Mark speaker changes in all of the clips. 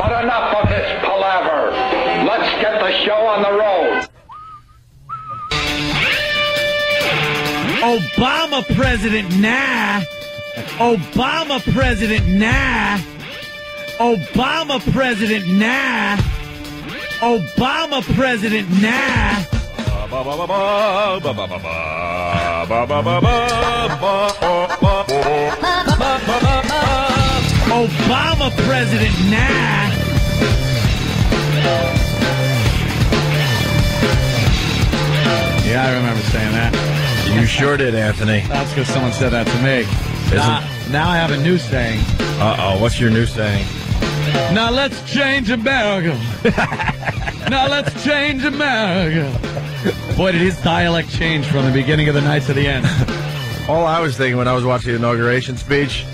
Speaker 1: But enough of this palaver. Let's get the show on the road.
Speaker 2: Obama president, nah. Obama president, nah. Obama president, nah. Obama president, nah. Obama president, nah. Yeah, I remember saying that.
Speaker 3: You sure did, Anthony.
Speaker 2: That's because someone said that to me. Now, now I have a new saying.
Speaker 3: Uh oh, what's your new saying?
Speaker 2: Now let's change America. now let's change America. Boy, did his dialect change from the beginning of the night to the end.
Speaker 3: All I was thinking when I was watching the inauguration speech,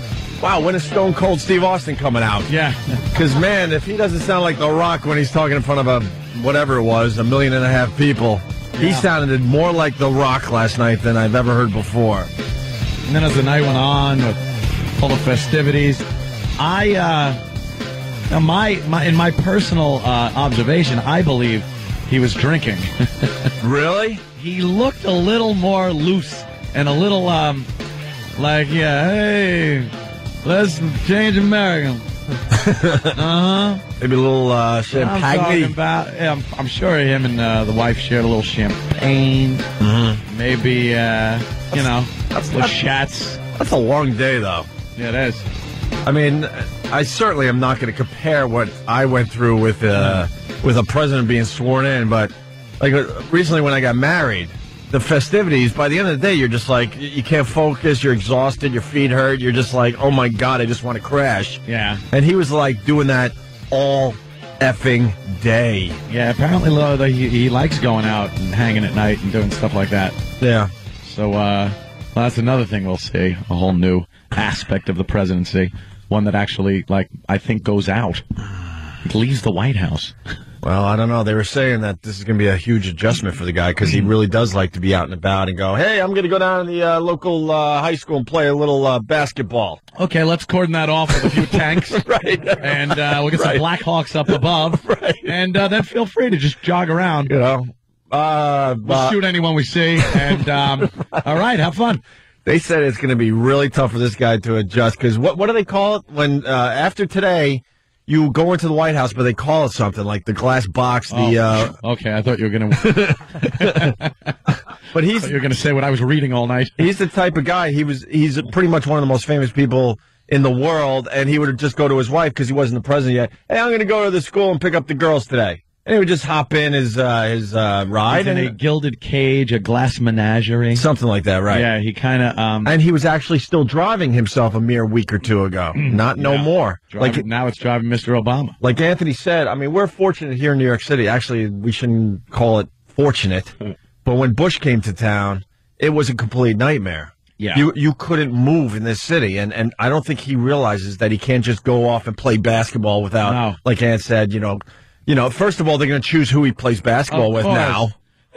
Speaker 3: wow, when is Stone Cold Steve Austin coming out?
Speaker 2: Yeah.
Speaker 3: Because, man, if he doesn't sound like The Rock when he's talking in front of a, whatever it was, a million and a half people, he sounded more like The Rock last night than I've ever heard before.
Speaker 2: And then as the night went on with all the festivities, I, uh, now my, my, in my personal uh, observation, I believe he was drinking.
Speaker 3: Really?
Speaker 2: he looked a little more loose and a little, um, like, yeah, hey, let's change America. uh huh.
Speaker 3: Maybe a little uh,
Speaker 2: I'm
Speaker 3: champagne.
Speaker 2: about. Yeah, I'm, I'm sure him and uh, the wife shared a little champagne. Maybe, uh, you know, little
Speaker 3: that's-
Speaker 2: shots.
Speaker 3: That's a long day, though.
Speaker 2: Yeah, it is.
Speaker 3: I mean, I certainly am not going to compare what I went through with uh, with a president being sworn in, but like uh, recently when I got married, the festivities. By the end of the day, you're just like you can't focus. You're exhausted. Your feet hurt. You're just like, oh my god, I just want to crash.
Speaker 2: Yeah.
Speaker 3: And he was like doing that all effing day.
Speaker 2: Yeah, apparently though, he, he likes going out and hanging at night and doing stuff like that.
Speaker 3: Yeah.
Speaker 2: So uh, well, that's another thing we'll see. A whole new aspect of the presidency. One that actually, like, I think goes out. It leaves the White House.
Speaker 3: Well, I don't know. They were saying that this is going to be a huge adjustment for the guy because he really does like to be out and about and go, hey, I'm going to go down to the uh, local uh, high school and play a little uh, basketball.
Speaker 2: Okay, let's cordon that off with a few tanks.
Speaker 3: Right.
Speaker 2: And uh, we'll get some
Speaker 3: Right.
Speaker 2: Black Hawks up above.
Speaker 3: Right.
Speaker 2: And uh, then feel free to just jog around.
Speaker 3: You know, uh,
Speaker 2: We'll
Speaker 3: uh,
Speaker 2: shoot anyone we see. And um, all right, have fun.
Speaker 3: they said it's going to be really tough for this guy to adjust because what what do they call it when uh, after today you go into the White House, but they call it something like the glass box, the. Uh,
Speaker 2: Oh, okay, I thought you were gonna.
Speaker 3: but he's
Speaker 2: you're gonna say what I was reading all night.
Speaker 3: he's the type of guy. He was he's pretty much one of the most famous people in the world, and he would just go to his wife because he wasn't the president yet. Hey, I'm going to go to the school and pick up the girls today, and he would just hop in his uh, his uh, ride
Speaker 2: He's in a gilded cage, a glass menagerie.
Speaker 3: something like that, right?
Speaker 2: Yeah, he kind of um.
Speaker 3: And he was actually still driving himself a mere week or two ago. Not no
Speaker 2: yeah.
Speaker 3: more.
Speaker 2: driving-
Speaker 3: Like
Speaker 2: now it's driving Mr. Obama.
Speaker 3: like Anthony said, I mean, we're fortunate here in New York City. Actually, we shouldn't call it fortunate. but when Bush came to town, it was a complete nightmare.
Speaker 2: Yeah.
Speaker 3: You you couldn't move in this city and, and I don't think he realizes that he can't just go off and play basketball without
Speaker 2: No.
Speaker 3: like Ant said, you know you know, first of all they're gonna choose who he plays basketball with now.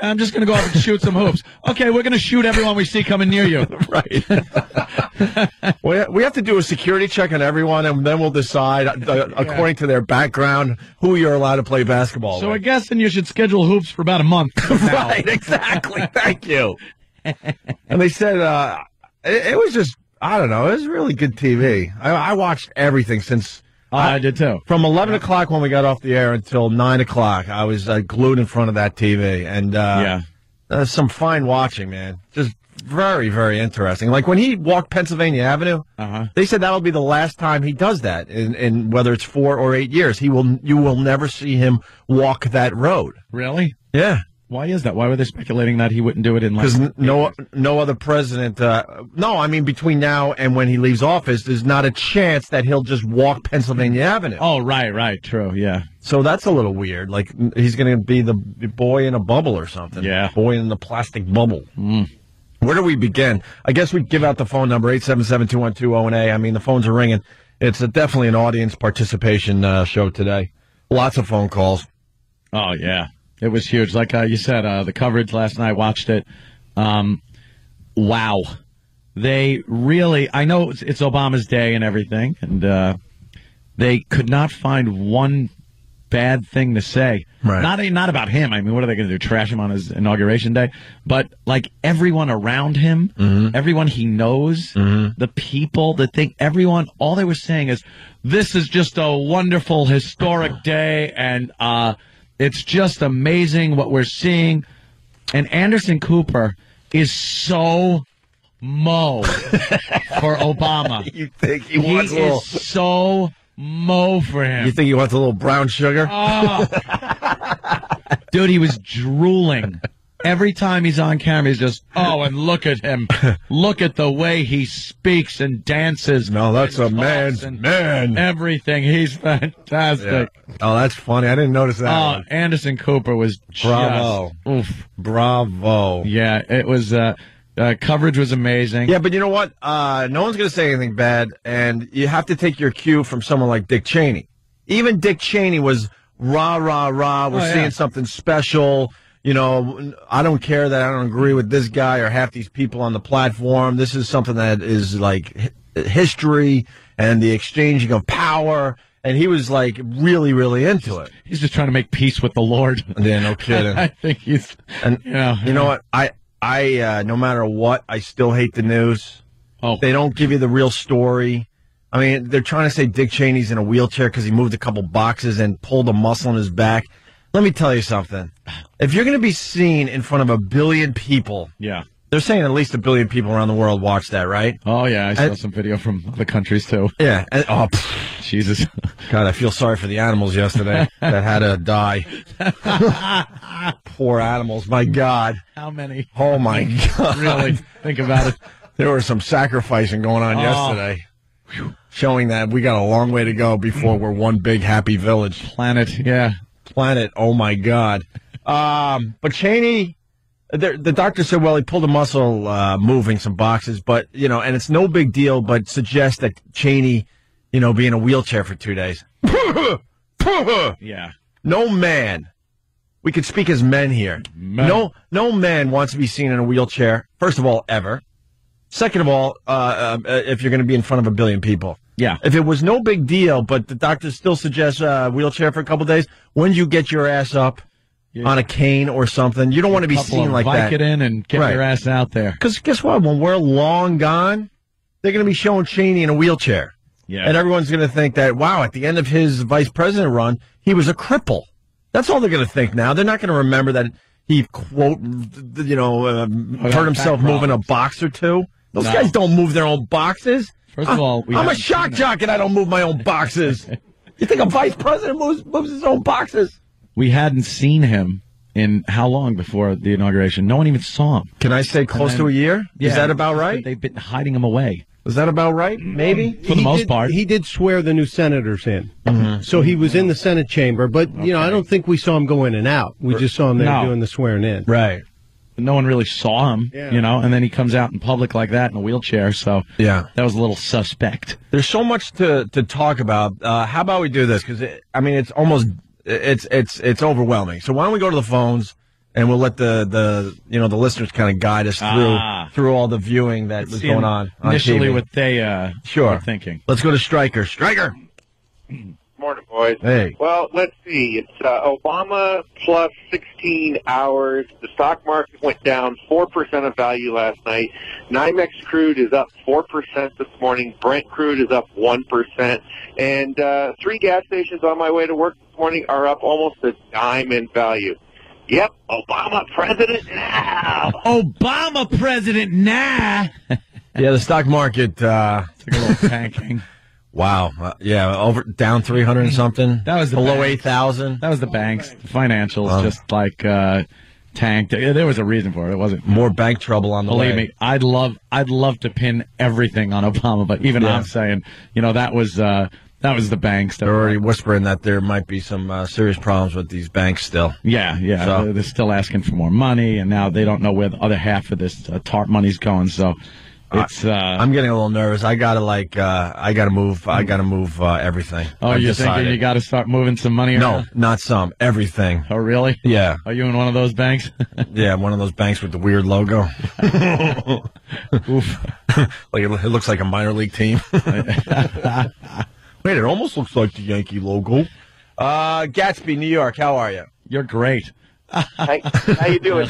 Speaker 2: I'm just gonna go off and shoot some hoops. Okay, we're gonna shoot everyone we see coming near you.
Speaker 3: Right. we, we have to do a security check on everyone, and then we'll decide, uh, according to their background, who you're allowed to play basketball with.
Speaker 2: So I
Speaker 3: with.
Speaker 2: guess then you should schedule hoops for about a month.
Speaker 3: Right, exactly. Thank you. and they said uh, it, it was just, I don't know, it was really good TV. I, I watched everything since
Speaker 2: I did too.
Speaker 3: from 11 o'clock when we got off the air until 9 o'clock. I was uh, glued in front of that TV. And uh,
Speaker 2: yeah.
Speaker 3: uh, some fine watching, man. Just very, very interesting. Like when he walked Pennsylvania Avenue,
Speaker 2: Uh huh.
Speaker 3: they said that'll be the last time he does that in, in whether it's four or eight years. He will, you will never see him walk that road.
Speaker 2: Really?
Speaker 3: Yeah.
Speaker 2: Why is that? Why were they speculating that he wouldn't do it in like?
Speaker 3: Because no, no other president. Uh, no, I mean between now and when he leaves office, there's not a chance that he'll just walk Pennsylvania Avenue.
Speaker 2: Oh, right, right, true, yeah.
Speaker 3: So that's a little weird. Like he's going to be the boy in a bubble or something.
Speaker 2: Yeah.
Speaker 3: boy in the plastic bubble. Where do we begin? I guess we give out the phone number eight seven seven two one two zero and A. I mean the phones are ringing. It's a, definitely an audience participation uh, show today. Lots of phone calls.
Speaker 2: Oh yeah, it was huge. Like uh, you said, uh, the coverage last night. Watched it. Um, wow, they really. I know it's, it's Obama's day and everything, and uh, they could not find one bad thing to say.
Speaker 3: Right.
Speaker 2: Not not about him. I mean, what are they going to do? Trash him on his inauguration day? But like everyone around him,
Speaker 3: Mm-hmm.
Speaker 2: everyone he knows, the people, the thing, everyone. All they were saying is, "This is just a wonderful, historic day, and uh, it's just amazing what we're seeing." And Anderson Cooper is so mo for Obama.
Speaker 3: You think he
Speaker 2: He
Speaker 3: wants a little?
Speaker 2: is so mo for him.
Speaker 3: You think he wants a little brown sugar?
Speaker 2: Oh. Dude, he was drooling. Every time he's on camera, he's just, oh, and look at him. Look at the way he speaks and dances.
Speaker 3: no, that's a
Speaker 2: and
Speaker 3: man's man.
Speaker 2: Everything. He's fantastic.
Speaker 3: Oh, that's funny. I didn't notice that.
Speaker 2: Oh,
Speaker 3: one.
Speaker 2: Anderson Cooper was just,
Speaker 3: Bravo.
Speaker 2: Oof.
Speaker 3: Bravo.
Speaker 2: Yeah, it was, uh, uh, coverage was amazing.
Speaker 3: Yeah, but you know what? Uh, no one's going to say anything bad, and you have to take your cue from someone like Dick Cheney. Even Dick Cheney was rah, rah, rah. We're
Speaker 2: Oh, yeah.
Speaker 3: seeing something special. You know, I don't care that I don't agree with this guy or half these people on the platform. This is something that is like history and the exchanging of power. And he was like really, really into it.
Speaker 2: He's just trying to make peace with the Lord.
Speaker 3: Yeah, no kidding.
Speaker 2: I think he's,
Speaker 3: And
Speaker 2: Yeah.
Speaker 3: you know what? I, I, uh, no matter what, I still hate the news.
Speaker 2: oh,
Speaker 3: They don't give you the real story. I mean, they're trying to say Dick Cheney's in a wheelchair because he moved a couple boxes and pulled a muscle in his back. Let me tell you something. If you're going to be seen in front of a billion people,
Speaker 2: yeah.
Speaker 3: they're saying at least a billion people around the world watch that, right?
Speaker 2: Oh, yeah, I saw
Speaker 3: And-
Speaker 2: some video from other countries too.
Speaker 3: Yeah. And, oh, pff,
Speaker 2: Jesus.
Speaker 3: God, I feel sorry for the animals yesterday that had to die. Poor animals. My God.
Speaker 2: How many?
Speaker 3: Oh, my God.
Speaker 2: Really? Think about it.
Speaker 3: There was some sacrificing going on
Speaker 2: Oh.
Speaker 3: yesterday, showing that we got a long way to go before mm. we're one big happy village.
Speaker 2: Planet, yeah.
Speaker 3: Planet, oh my God. Um, but Cheney, the, the doctor said, well, he pulled a muscle uh, moving some boxes, but, you know, and it's no big deal, but suggests that Cheney, you know, be in a wheelchair for two days.
Speaker 2: Yeah.
Speaker 3: No man. We could speak as men here. No, no man wants to be seen in a wheelchair. First of all, ever. Second of all, uh, uh, if you're going to be in front of a billion people.
Speaker 2: Yeah.
Speaker 3: If it was no big deal, but the doctor still suggests a wheelchair for a couple days, when you get your ass up
Speaker 2: Yeah.
Speaker 3: on a cane or something, you don't want to be seen like that.
Speaker 2: in and get
Speaker 3: Right.
Speaker 2: your ass out there.
Speaker 3: Because guess what? When we're long gone, they're going to be showing Cheney in a wheelchair.
Speaker 2: Yeah.
Speaker 3: And everyone's going to think that, wow, at the end of his vice president run, he was a cripple. That's all they're going to think now. They're not going to remember that he, quote, you know, uh,
Speaker 2: had
Speaker 3: hurt himself moving a box or two. Those
Speaker 2: No.
Speaker 3: guys don't move their own boxes.
Speaker 2: First of all, we
Speaker 3: I'm a shock jock and I don't move my own boxes. you think a vice president moves, moves his own boxes?
Speaker 2: We hadn't seen him in how long before the inauguration? No one even saw him.
Speaker 3: Can I say close
Speaker 2: then-
Speaker 3: to a year?
Speaker 2: Yeah,
Speaker 3: Is that about right?
Speaker 2: They've been hiding him away.
Speaker 3: Is that about right? Maybe.
Speaker 2: For the
Speaker 4: He
Speaker 2: most
Speaker 4: did-
Speaker 2: part.
Speaker 4: He did swear the new senators in.
Speaker 3: Mm-hmm.
Speaker 4: So he was in the Senate chamber, but, you know, I don't think we saw him go in and out. We just saw him there
Speaker 2: No.
Speaker 4: doing the swearing in.
Speaker 3: Right.
Speaker 2: But no one really saw him,
Speaker 4: Yeah.
Speaker 2: you know, and then he comes out in public like that in a wheelchair, so
Speaker 3: Yeah.
Speaker 2: that was a little suspect.
Speaker 3: There's so much to, to talk about. Uh, how about we do this? Because I mean, it's almost it's it's it's overwhelming. So why don't we go to the phones and we'll let the the you know the listeners kind of guide us through
Speaker 2: Ah.
Speaker 3: through all the viewing that was going on, on
Speaker 2: initially
Speaker 3: TV.
Speaker 2: what they uh,
Speaker 3: Sure.
Speaker 2: were thinking.
Speaker 3: Let's go to Striker. Striker.
Speaker 5: Morning, boys.
Speaker 3: Hey.
Speaker 5: Well, let's see. It's uh, Obama plus 16 hours. The stock market went down 4% of value last night. NYMEX crude is up 4% this morning. Brent crude is up 1%. And uh, three gas stations on my way to work this morning are up almost a dime in value. Yep, Obama president now.
Speaker 2: Obama president now.
Speaker 3: Yeah, the stock market. Uh,
Speaker 2: Took a little tanking.
Speaker 3: Wow. Uh, yeah, over down three hundred and something.
Speaker 2: That was the
Speaker 3: below eight thousand.
Speaker 2: That was the banks, the financials,
Speaker 3: Wow.
Speaker 2: just like uh, tanked. There was a reason for it. It wasn't.
Speaker 3: More bank trouble on the
Speaker 2: Believe
Speaker 3: way.
Speaker 2: me, I'd love, I'd love to pin everything on Obama, but even
Speaker 3: Yeah.
Speaker 2: I'm saying, you know, that was uh, that was the banks. That
Speaker 3: They're
Speaker 2: were-
Speaker 3: already whispering that there might be some uh, serious problems with these banks still.
Speaker 2: Yeah, yeah.
Speaker 3: So-
Speaker 2: They're, they're still asking for more money, and now they don't know where the other half of this uh, TARP money's going. So it's. Uh,
Speaker 3: I'm getting a little nervous. I gotta like, uh, I gotta move. I gotta move uh, everything.
Speaker 2: oh,
Speaker 3: I've
Speaker 2: you're
Speaker 3: decided.
Speaker 2: thinking you got to start moving some money
Speaker 3: No, not some. Everything.
Speaker 2: Oh, really?
Speaker 3: Yeah,
Speaker 2: Are you in one of those banks?
Speaker 3: yeah. One of those banks with the weird logo.
Speaker 2: Oof.
Speaker 3: like it, it looks like a minor league team. Wait, it almost looks like the Yankee logo. Uh, Gatsby, New York. How are you?
Speaker 2: You're great.
Speaker 6: Hi, how you doing?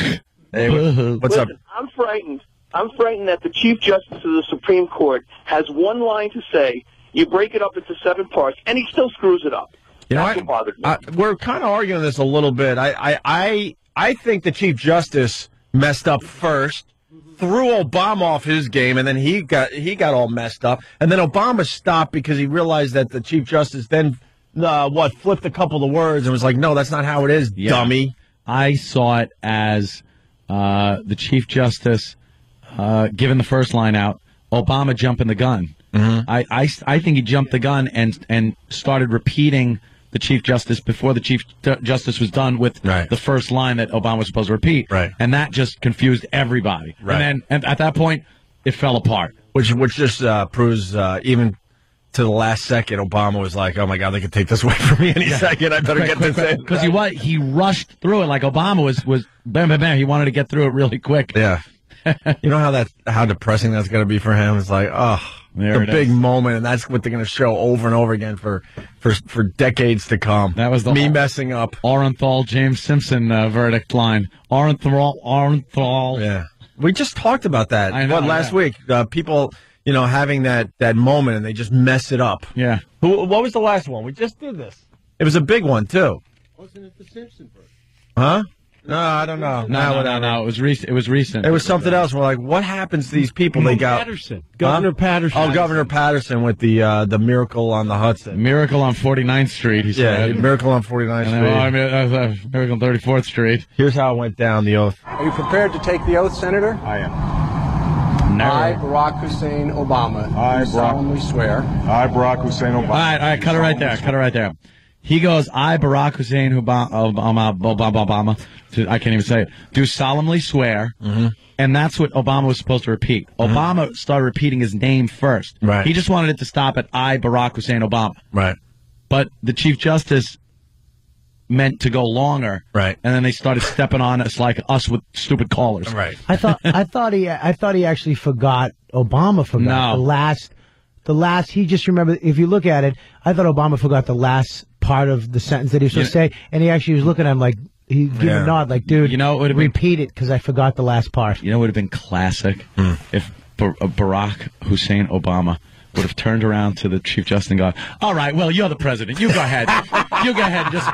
Speaker 3: Hey, what- what's up?
Speaker 6: I'm frightened. I'm frightened that the Chief Justice of the Supreme Court has one line to say. You break it up into seven parts, and he still screws it up.
Speaker 3: You know
Speaker 6: That's
Speaker 3: what?
Speaker 6: what bothers me.
Speaker 3: Uh, we're kind of arguing this a little bit. I, I, I, I think the Chief Justice messed up first, threw Obama off his game, and then he got he got all messed up. And then Obama stopped because he realized that the Chief Justice then uh, what flipped a couple of words and was like, "No, that's not how it is,
Speaker 2: Yeah.
Speaker 3: dummy."
Speaker 2: I saw it as uh, the Chief Justice uh, giving the first line out, Obama jumping the gun.
Speaker 3: Mm-hmm.
Speaker 2: I, I, I think he jumped the gun and and started repeating the Chief Justice before the Chief Ju- Justice was done with
Speaker 3: Right.
Speaker 2: the first line that Obama was supposed to repeat.
Speaker 3: Right.
Speaker 2: And that just confused everybody.
Speaker 3: Right.
Speaker 2: And then and at that point, it fell apart.
Speaker 3: Which which just uh, proves uh, even to the last second, Obama was like, "Oh my God, they could take this away from me any second. I better get this in."
Speaker 2: Because he was he rushed through it like Obama was was bam bam bam. He wanted to get through it really quick.
Speaker 3: Yeah. You know how that how depressing that's going to be for him. It's like, oh,
Speaker 2: There
Speaker 3: the
Speaker 2: it
Speaker 3: big
Speaker 2: is.
Speaker 3: moment, and that's what they're going to show over and over again for for for decades to come.
Speaker 2: That was the
Speaker 3: me
Speaker 2: whole-
Speaker 3: messing up.
Speaker 2: Orenthal James Simpson uh, verdict line. Orenthal Orenthal.
Speaker 3: Yeah, we just talked about that.
Speaker 2: I know,
Speaker 3: what last
Speaker 2: yeah.
Speaker 3: week? Uh, people, you know, having that that moment, and they just mess it up.
Speaker 2: Yeah.
Speaker 3: Who? What was the last one? We just did this. It was a big one too.
Speaker 4: Wasn't it the Simpson version?
Speaker 3: Huh? No, I don't know.
Speaker 2: No, no, no,
Speaker 3: whatever.
Speaker 2: no. It was recent. It was recent.
Speaker 3: It was something else. We're like, what happens to these people? They got
Speaker 4: Paterson. Governor
Speaker 3: Huh?
Speaker 4: Paterson.
Speaker 3: Oh, Governor Paterson with the uh, the miracle on the Hudson.
Speaker 2: Miracle on 49th Street. He
Speaker 3: Yeah,
Speaker 2: said.
Speaker 3: miracle on 49th
Speaker 2: And
Speaker 3: Street.
Speaker 2: then, oh, I mean, uh, uh, Miracle on 34th Street.
Speaker 3: Here's how it went down. The oath.
Speaker 7: Are you prepared to take the oath, Senator?
Speaker 1: I am.
Speaker 7: I, Barack Hussein Obama,
Speaker 1: I,
Speaker 7: do
Speaker 1: Barack-
Speaker 7: solemnly swear
Speaker 1: I, Barack Hussein Obama.
Speaker 2: All right, all right. Cut it right there. Cut it right there. He goes, I, Barack Hussein Obama, Obama, Obama, Obama, I can't even say it, do solemnly swear.
Speaker 3: Mm-hmm.
Speaker 2: And that's what Obama was supposed to repeat. Obama started repeating his name first.
Speaker 3: Right.
Speaker 2: He just wanted it to stop at I, Barack Hussein Obama.
Speaker 3: Right.
Speaker 2: But the Chief Justice meant to go longer.
Speaker 3: Right.
Speaker 2: And then they started stepping on us like us with stupid callers.
Speaker 3: Right.
Speaker 8: I thought I thought he I thought he actually forgot Obama forgot
Speaker 2: No.
Speaker 8: the last the last he just remembered if you look at it I thought Obama forgot the last part of the sentence that he was supposed to say and he actually was looking at him like he gave
Speaker 3: Yeah.
Speaker 8: a nod like dude
Speaker 2: You know, it would've been-
Speaker 8: repeat it because I forgot the last part
Speaker 2: You know, it would have been classic
Speaker 3: Hmm.
Speaker 2: if Bar- uh, Barack Hussein Obama would have turned around to the Chief Justice and gone, All right, well, you're the president. You go ahead. you go ahead. Just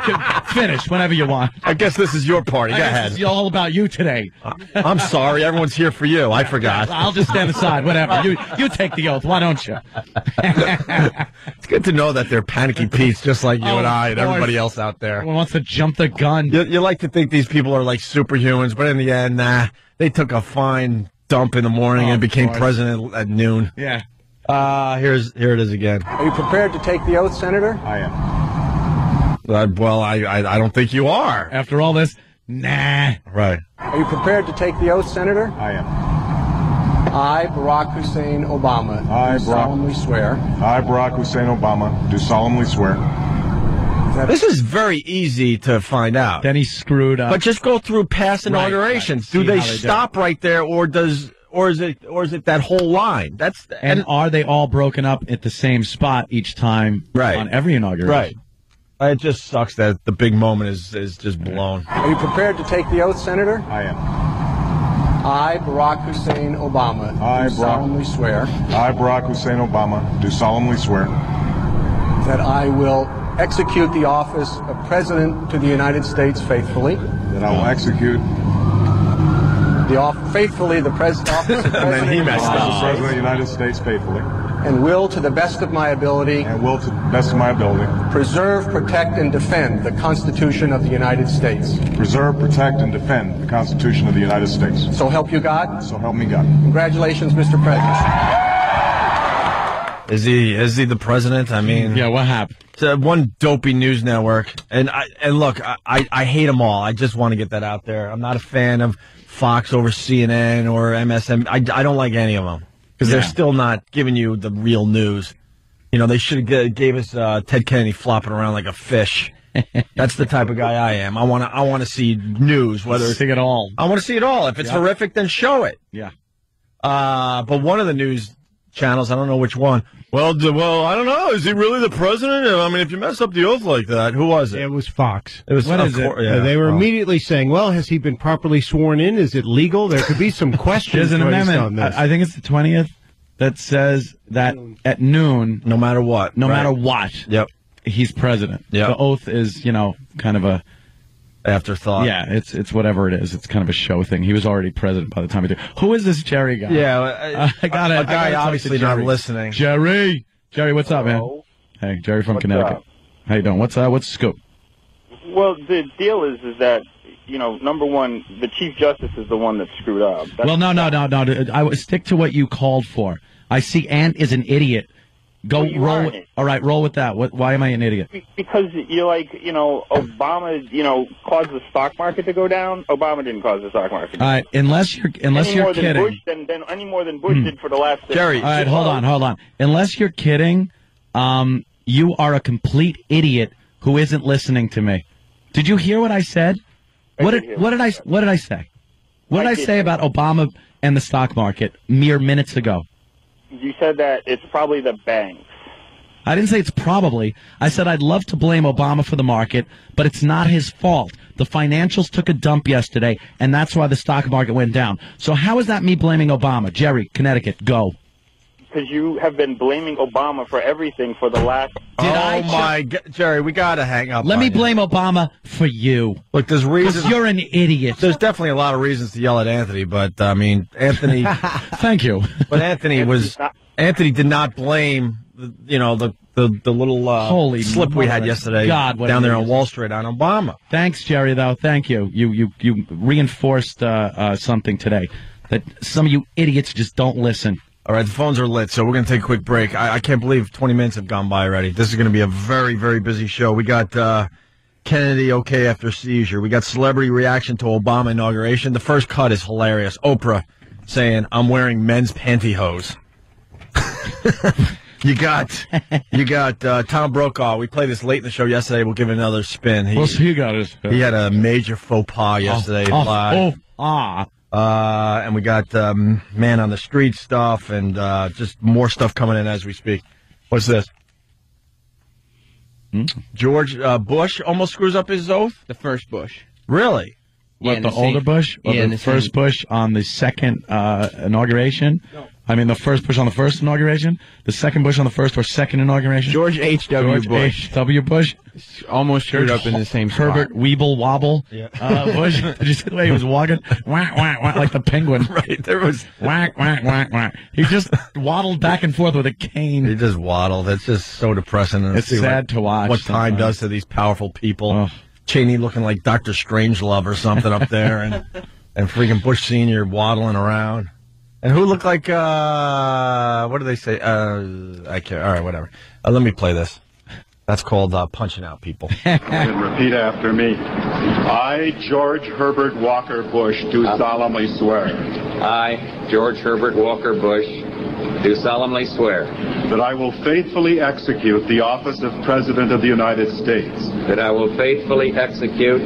Speaker 2: finish whenever you want.
Speaker 3: I guess this is your party. Go ahead.
Speaker 2: It's all about you today.
Speaker 3: Uh, I'm sorry. Everyone's here for you. I forgot.
Speaker 2: I'll just stand aside. Whatever. You you take the oath. Why don't you?
Speaker 3: It's good to know that they're panicky Pete's just like you
Speaker 2: Oh,
Speaker 3: and I and everybody else out there.
Speaker 2: Everyone wants to jump the gun.
Speaker 3: You, you like to think these people are like superhumans, but in the end, nah. They took a fine dump in the morning
Speaker 2: Oh,
Speaker 3: and became president at noon.
Speaker 2: Yeah.
Speaker 3: Uh, here's here it is again.
Speaker 7: Are you prepared to take the oath, Senator?
Speaker 1: I am.
Speaker 3: Uh, well, I, I I don't think you are.
Speaker 2: After all this, nah.
Speaker 3: Right.
Speaker 7: Are you prepared to take the oath, Senator?
Speaker 1: I am.
Speaker 7: I, Barack Hussein Obama,
Speaker 1: I,
Speaker 7: do
Speaker 1: Barack-
Speaker 7: solemnly swear
Speaker 1: I, Barack Hussein Obama, do solemnly swear.
Speaker 3: This is very easy to find out.
Speaker 2: Then he screwed up.
Speaker 3: But just go through past inaugurations.
Speaker 2: right.
Speaker 3: Do
Speaker 2: See
Speaker 3: they
Speaker 2: how they do.
Speaker 3: stop right there, or does, or is it, or is it that whole line? That's
Speaker 2: and are they all broken up at the same spot each time
Speaker 3: Right.
Speaker 2: on every inauguration?
Speaker 3: right. Uh, it just sucks that the big moment is is just blown.
Speaker 7: Are you prepared to take the oath, Senator?
Speaker 1: I am.
Speaker 7: I, Barack Hussein Obama,
Speaker 1: I,
Speaker 7: do
Speaker 1: Barack-
Speaker 7: solemnly swear
Speaker 1: I, Barack Hussein Obama, do solemnly swear
Speaker 7: that I will execute the office of President to the United States faithfully.
Speaker 1: that I will execute
Speaker 7: The off- faithfully the pres- office of
Speaker 3: then he
Speaker 7: President of the
Speaker 3: messed
Speaker 1: as
Speaker 7: United
Speaker 1: the
Speaker 3: up.
Speaker 1: President of the United States faithfully
Speaker 7: and will, to the best of my ability,
Speaker 1: and will, to the best of my ability,
Speaker 7: preserve, protect, and defend the Constitution of the United States.
Speaker 1: preserve, protect, and defend the Constitution of the United States.
Speaker 7: So help you God.
Speaker 1: So help me God.
Speaker 7: Congratulations, Mr. President.
Speaker 3: Is he is he the president? I mean,
Speaker 2: Yeah, what happened?
Speaker 3: It's uh, one dopey news network, and I and look, I, I, I hate them all. I just want to get that out there. I'm not a fan of Fox over CNN or MSN. I, I don't like any of them because they're still not giving you the real news. You know, they should have gave us uh, Ted Kennedy flopping around like a fish. That's the type of guy I am. I want to I want to see news, whether it's
Speaker 2: See it all.
Speaker 3: I want to see it all. If it's
Speaker 2: Yeah.
Speaker 3: horrific, then show it.
Speaker 2: Yeah.
Speaker 3: Uh, but one of the news channels, I don't know which one, Well, d- well, I don't know. Is he really the president? I mean, if you mess up the oath like that, who was it?
Speaker 4: It was Fox.
Speaker 3: It was
Speaker 2: What
Speaker 3: of
Speaker 2: it?
Speaker 3: Yeah.
Speaker 4: they were
Speaker 3: Oh.
Speaker 4: immediately saying, "Well, has he been properly sworn in? Is it legal?" There could be some questions.
Speaker 2: There's an
Speaker 4: raised on
Speaker 2: amendment.
Speaker 4: this.
Speaker 2: I, I think it's the twentieth that says that at noon,
Speaker 3: no matter what.
Speaker 2: no
Speaker 3: Right.
Speaker 2: matter what,
Speaker 3: Yep.
Speaker 2: he's president.
Speaker 3: Yep.
Speaker 2: The oath is, you know, kind of a
Speaker 3: Afterthought.
Speaker 2: yeah. It's it's whatever it is. It's kind of a show thing. He was already president by the time he did. Who is this Jerry guy?
Speaker 3: Yeah.
Speaker 2: Uh, I got it.
Speaker 3: A guy obviously not listening.
Speaker 2: Jerry, Jerry, what's up, man? Hey, Jerry from
Speaker 9: What's
Speaker 2: Connecticut.
Speaker 9: up?
Speaker 2: How you doing? What's uh, what's the scoop?
Speaker 9: Well, the deal is, is that you know, number one, the chief justice is the one that screwed up. That's,
Speaker 2: well, no, no, no, no. I stick to what you called for. I see Ant is an idiot. Go
Speaker 9: Well,
Speaker 2: roll. With, all right, roll with that. What? Why am I an idiot?
Speaker 9: because you're like, you know, Obama, you know, caused the stock market to go down. Obama didn't cause the stock market. to go
Speaker 2: All right, unless you're unless
Speaker 9: any
Speaker 2: you're
Speaker 9: more
Speaker 2: kidding. Hmm.
Speaker 9: Bush than, than any more than Bush did for the last.
Speaker 3: Jerry,
Speaker 2: All right, hold on, hold on. Unless you're kidding, um, you are a complete idiot who isn't listening to me. Did you hear what I said?
Speaker 9: I
Speaker 2: What
Speaker 9: did
Speaker 2: did
Speaker 9: hear
Speaker 2: what
Speaker 9: what
Speaker 2: did I
Speaker 9: you
Speaker 2: what did I say? What did
Speaker 9: I
Speaker 2: I
Speaker 9: did
Speaker 2: say about Obama and the stock market mere minutes ago?
Speaker 9: You said that it's probably the banks.
Speaker 2: I didn't say it's probably. I said I'd love to blame Obama for the market, but it's not his fault. The financials took a dump yesterday, and that's why the stock market went down. So how is that me blaming Obama? Jerry, Connecticut, go.
Speaker 9: Because you have been blaming Obama for everything for the last.
Speaker 2: Did
Speaker 3: oh
Speaker 2: I,
Speaker 3: my, God. Jerry, we gotta hang up.
Speaker 2: Let
Speaker 3: on
Speaker 2: me
Speaker 3: you.
Speaker 2: blame Obama for you.
Speaker 3: Look, there's reasons.
Speaker 2: You're an idiot.
Speaker 3: There's definitely a lot of reasons to yell at Anthony, but I mean, Anthony.
Speaker 2: Thank you.
Speaker 3: but Anthony was. Anthony did not blame. The, you know the the, the little uh,
Speaker 2: Holy
Speaker 3: slip we had yesterday
Speaker 2: God, what
Speaker 3: down there on. Wall Street on Obama.
Speaker 2: Thanks, Jerry. Though, thank you. You you you reinforced uh, uh, something today that some of you idiots just don't listen.
Speaker 3: All right, the phones are lit, so we're going to take a quick break. I, I can't believe 20 minutes have gone by already. This is going to be a very, very busy show. We got uh, Kennedy okay after seizure. We got celebrity reaction to Obama inauguration. The first cut is hilarious. Oprah saying, "I'm wearing men's pantyhose." you got, you got uh, Tom Brokaw. We played this late in the show yesterday. We'll give it another spin. He,
Speaker 2: Well, so you got it.
Speaker 3: he had a major faux pas yesterday
Speaker 2: Oh,
Speaker 3: live.
Speaker 2: oh, ah.
Speaker 3: Uh, and we got um, man on the street stuff and uh, just more stuff coming in as we speak. What's this?
Speaker 2: Hmm?
Speaker 3: George uh, Bush almost screws up his oath.
Speaker 10: The first Bush.
Speaker 3: Really?
Speaker 2: What
Speaker 10: in
Speaker 2: the,
Speaker 10: the
Speaker 2: older
Speaker 10: same-
Speaker 2: Bush or
Speaker 10: yeah,
Speaker 2: the,
Speaker 10: the
Speaker 2: first
Speaker 10: same-
Speaker 2: Bush on the second uh, inauguration? I mean, the first Bush on the first inauguration, the second Bush on the first or second inauguration.
Speaker 10: George H. W.
Speaker 2: George
Speaker 10: Bush.
Speaker 2: H. W. Bush.
Speaker 10: Almost screwed up in the same spot.
Speaker 2: Herbert Weeble Wobble uh, Bush. Did you see the way he was walking? Whack, whack, whack, like the penguin.
Speaker 3: Right. There was.
Speaker 2: Whack, whack, whack, whack. He just waddled back and forth with a cane.
Speaker 3: He just waddled. That's just so depressing. And
Speaker 2: It's sad
Speaker 3: what,
Speaker 2: to watch
Speaker 3: What time does to these powerful people.
Speaker 2: Ugh.
Speaker 3: Cheney looking like Doctor Strangelove or something up there, and and freaking Bush Senior waddling around. And who looked like uh what do they say? Uh I can't all right, whatever. Uh, let me play this. That's called uh, punching out people.
Speaker 1: And repeat after me. I, George Herbert Walker Bush, do solemnly swear
Speaker 11: I, George Herbert Walker Bush, do solemnly swear
Speaker 1: that I will faithfully execute the office of President of the United States
Speaker 11: that I will faithfully execute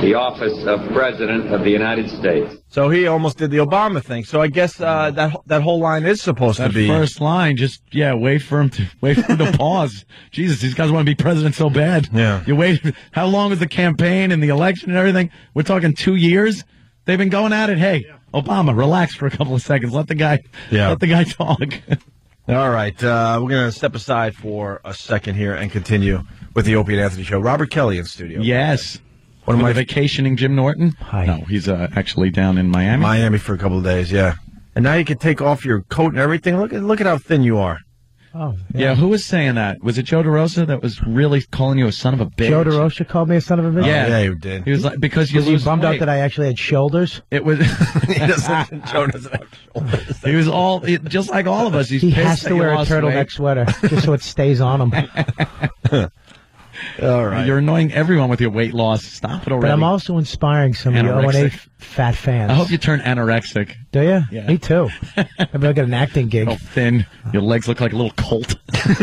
Speaker 11: the office of President of the United States.
Speaker 3: So he almost did the Obama thing. So I guess uh, that that whole line is supposed
Speaker 2: That
Speaker 3: to be
Speaker 2: first line, just yeah, wait for him to wait for him to pause. Jesus, these guys want to be president so bad.
Speaker 3: Yeah.
Speaker 2: you wait. How long was the campaign and the election and everything? We're talking two years. They've been going at it. Hey, Obama, relax for a couple of seconds. Let the guy.
Speaker 3: Yeah.
Speaker 2: Let the guy talk.
Speaker 3: All right, uh, we're going to step aside for a second here and continue with the Opie and Anthony show. Robert Kelly in studio.
Speaker 2: yes.
Speaker 3: One of
Speaker 2: With
Speaker 3: my
Speaker 2: vacationing Jim Norton.
Speaker 8: Hi.
Speaker 2: No, he's uh, actually down in Miami.
Speaker 3: Miami for a couple of days, yeah. And now you can take off your coat and everything. Look at look at how thin you are.
Speaker 8: Oh,
Speaker 2: yeah. who was saying that? Was it Joe DeRosa that was really calling you a son of a bitch?
Speaker 8: Joe DeRosa called me a son of a bitch.
Speaker 2: Yeah.
Speaker 3: Oh, yeah, you did.
Speaker 2: He was like because you
Speaker 8: Was he bummed
Speaker 2: weight.
Speaker 8: out that I actually had shoulders?
Speaker 2: It was.
Speaker 3: he doesn't, Joe doesn't have shoulders.
Speaker 2: He was all it, just like all of us. He's
Speaker 8: He
Speaker 2: pissed
Speaker 8: has
Speaker 2: that
Speaker 8: to
Speaker 2: you
Speaker 8: wear a turtleneck
Speaker 2: weight.
Speaker 8: sweater just so it stays on him.
Speaker 3: All right.
Speaker 2: You're annoying everyone with your weight loss. Stop it already.
Speaker 8: But I'm also inspiring some of you O and A
Speaker 2: Anorexic.
Speaker 8: fat fans.
Speaker 2: I hope you turn anorexic.
Speaker 8: Do you?
Speaker 2: Yeah.
Speaker 8: Me too. Maybe I'll get an acting gig.
Speaker 2: All thin. Your legs look like a little colt.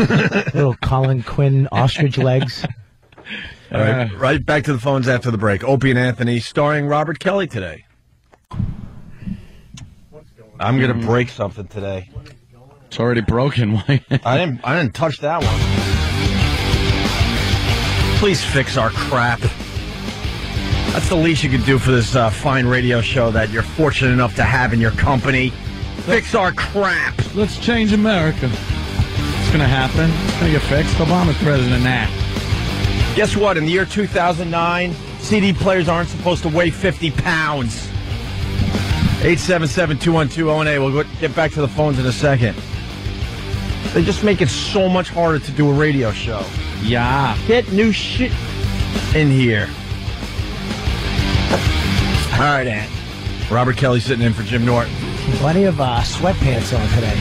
Speaker 8: Little Colin Quinn ostrich legs.
Speaker 3: All right, uh, right back to the phones after the break. Opie and Anthony, starring Robert Kelly today. I'm going to hmm. break something today.
Speaker 2: It's already broken.
Speaker 3: I didn't. I didn't touch that one. Please fix our crap. That's the least you can do for this uh, fine radio show that you're fortunate enough to have in your company. Fix our crap.
Speaker 2: Let's change America. It's gonna happen. It's gonna get fixed. Obama's president now.
Speaker 3: Guess what? In the year 2009, CD players aren't supposed to weigh 50 pounds. 877-212-0A. We'll get back to the phones in a second. They just make it so much harder to do a radio show.
Speaker 2: Yeah.
Speaker 3: Get new shit in here. All right, Ant. Robert Kelly sitting in for Jim Norton.
Speaker 8: Plenty of uh, sweatpants on today.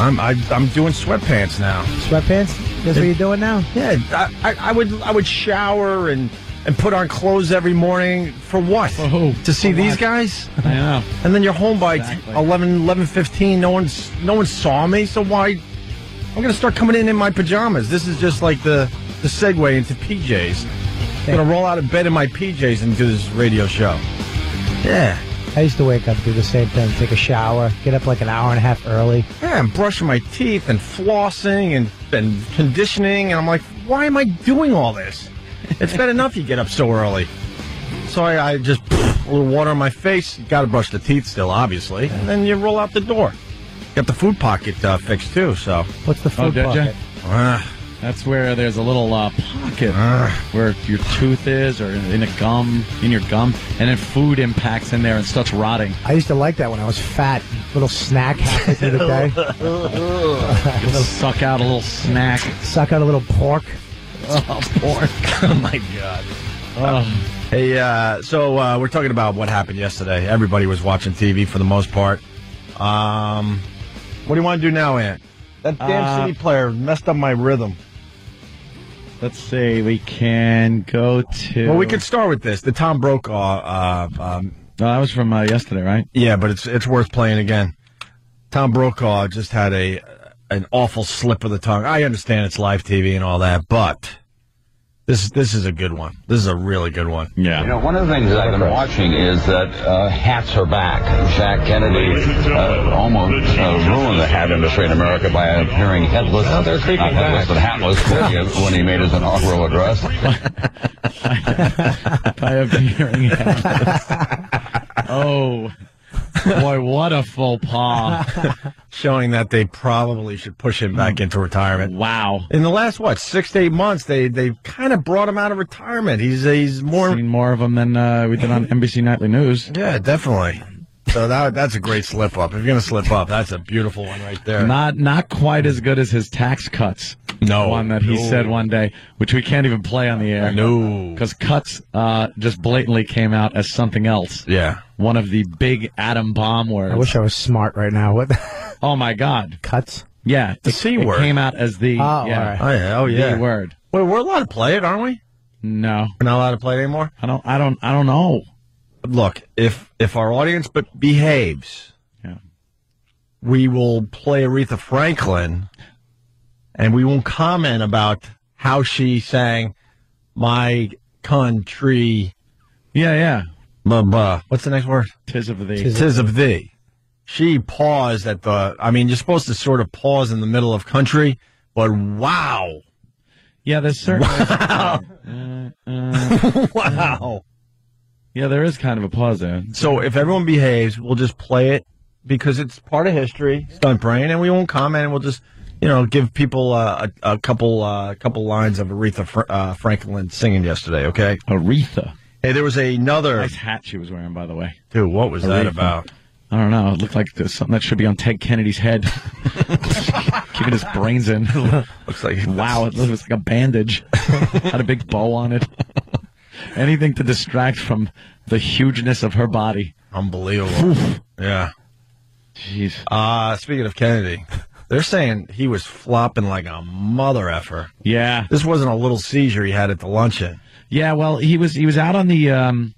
Speaker 3: I'm I, I'm doing sweatpants now.
Speaker 8: Sweatpants? That's what you're doing now?
Speaker 3: Yeah, I, I, I would I would shower and and put on clothes every morning for what?
Speaker 2: For who?
Speaker 3: To see
Speaker 2: For
Speaker 3: these
Speaker 2: what?
Speaker 3: guys?
Speaker 2: I know.
Speaker 3: And then you're home by
Speaker 2: Exactly.
Speaker 3: 11, 11, 15. No one's no one saw me, so why? I'm gonna start coming in in my pajamas. This is just like the the segue into PJs. I'm gonna roll out of bed in my PJs and do this radio show. Yeah,
Speaker 8: I used to wake up, do the same thing, take a shower, get up like an hour and a half early.
Speaker 3: yeah. I'm brushing my teeth and flossing and and conditioning, and I'm like, why am I doing all this? It's bad enough you get up so early. So I, I just pff, a little water on my face. You got to brush the teeth still, obviously, and then you roll out the door. Got the food pocket uh, fixed too. So
Speaker 8: What's the
Speaker 2: Oh,
Speaker 8: food
Speaker 2: did ya?
Speaker 8: bucket?
Speaker 3: uh,
Speaker 2: That's where there's a little uh, pocket
Speaker 3: uh,
Speaker 2: where your tooth is, or in a gum, in your gum, and then food impacts in there and starts rotting.
Speaker 8: I used to like that when I was fat. Little snack halfway through the day.
Speaker 2: You suck out a little snack.
Speaker 8: Suck out a little pork.
Speaker 2: Oh, pork.
Speaker 3: oh my god.
Speaker 2: Oh.
Speaker 3: Hey, uh, so uh, we're talking about what happened yesterday. Everybody was watching TV for the most part. Um, what do you want to do now, Ant? That damn
Speaker 2: Uh,
Speaker 3: CD player messed up my rhythm.
Speaker 2: Let's see. We can go to.
Speaker 3: Well, we could start with this. The Tom Brokaw. Uh, um,
Speaker 2: No, that was from uh, yesterday, right?
Speaker 3: yeah, but it's it's worth playing again. Tom Brokaw just had a an awful slip of the tongue. I understand it's live TV and all that, but this this is a good one. This is a really good one.
Speaker 2: Yeah.
Speaker 12: You know, one of the things that I've been watching is that uh, hats are back. Jack Kennedy uh, almost uh, ruined the hat industry in America by appearing headless,
Speaker 13: Oh, they're creeping
Speaker 12: not headless,
Speaker 13: back.
Speaker 12: but hatless when he, when he made his inaugural address.
Speaker 2: By appearing headless. Oh. Boy, what a faux pas.
Speaker 3: Showing that they probably should push him back into retirement.
Speaker 2: Wow.
Speaker 3: In the last what six to eight months, they they've kind of brought him out of retirement. He's he's more
Speaker 2: Seen more of him than uh, we did on NBC Nightly News.
Speaker 3: yeah, definitely. So that that's a great slip up. If you're gonna slip up, that's a beautiful one right there.
Speaker 2: Not not quite as good as his tax cuts.
Speaker 3: No.
Speaker 2: one that he
Speaker 3: No.
Speaker 2: said one day, which we can't even play on the air.
Speaker 3: No.
Speaker 2: because cuts uh, just blatantly came out as something else.
Speaker 3: Yeah.
Speaker 2: One of the big atom bomb words.
Speaker 8: I wish I was smart right now. What
Speaker 2: oh my god.
Speaker 8: cuts?
Speaker 2: Yeah,
Speaker 3: The
Speaker 2: it,
Speaker 3: C
Speaker 2: it
Speaker 3: word.
Speaker 2: came out as the
Speaker 8: Oh,
Speaker 2: yeah,
Speaker 8: all right.
Speaker 3: Oh yeah. Oh yeah.
Speaker 2: the word.
Speaker 3: Well, we're allowed to play it, aren't we?
Speaker 2: No,
Speaker 3: We're not allowed to play it anymore.
Speaker 2: I don't. I don't. I don't know.
Speaker 3: Look, if if our audience but behaves,
Speaker 2: Yeah.
Speaker 3: we will play Aretha Franklin, and we won't comment about how she sang "My Country."
Speaker 2: Yeah, yeah.
Speaker 3: Blah, blah. What's the next word?
Speaker 2: Tis of thee.
Speaker 8: Tis-
Speaker 3: Tis of thee. She paused at the. I mean, you're supposed to sort of pause in the middle of country, but wow,
Speaker 2: yeah, there's certain.
Speaker 3: Wow.
Speaker 2: Uh, uh,
Speaker 3: wow.
Speaker 2: Yeah, there is kind of a pause there.
Speaker 3: So if everyone behaves, we'll just play it because it's part of history, stunt brain, and we won't comment. And we'll just, you know, give people uh, a, a couple uh, couple lines of Aretha uh, Franklin singing yesterday. Okay.
Speaker 2: Aretha.
Speaker 3: Hey, there was another.
Speaker 2: Nice hat she was wearing, by the way.
Speaker 3: Dude, what was that about?
Speaker 2: I don't know. It looked like something that should be on Ted Kennedy's head, keeping his brains in.
Speaker 3: Looks like
Speaker 2: Wow, it looks like a bandage. Had a big bow on it. Anything to distract from the hugeness of her body.
Speaker 3: Unbelievable. yeah.
Speaker 2: Jeez.
Speaker 3: Uh speaking of Kennedy, they're saying he was flopping like a mother effer.
Speaker 2: Yeah.
Speaker 3: This wasn't a little seizure he had at the luncheon.
Speaker 2: Yeah, well, he was he was out on the um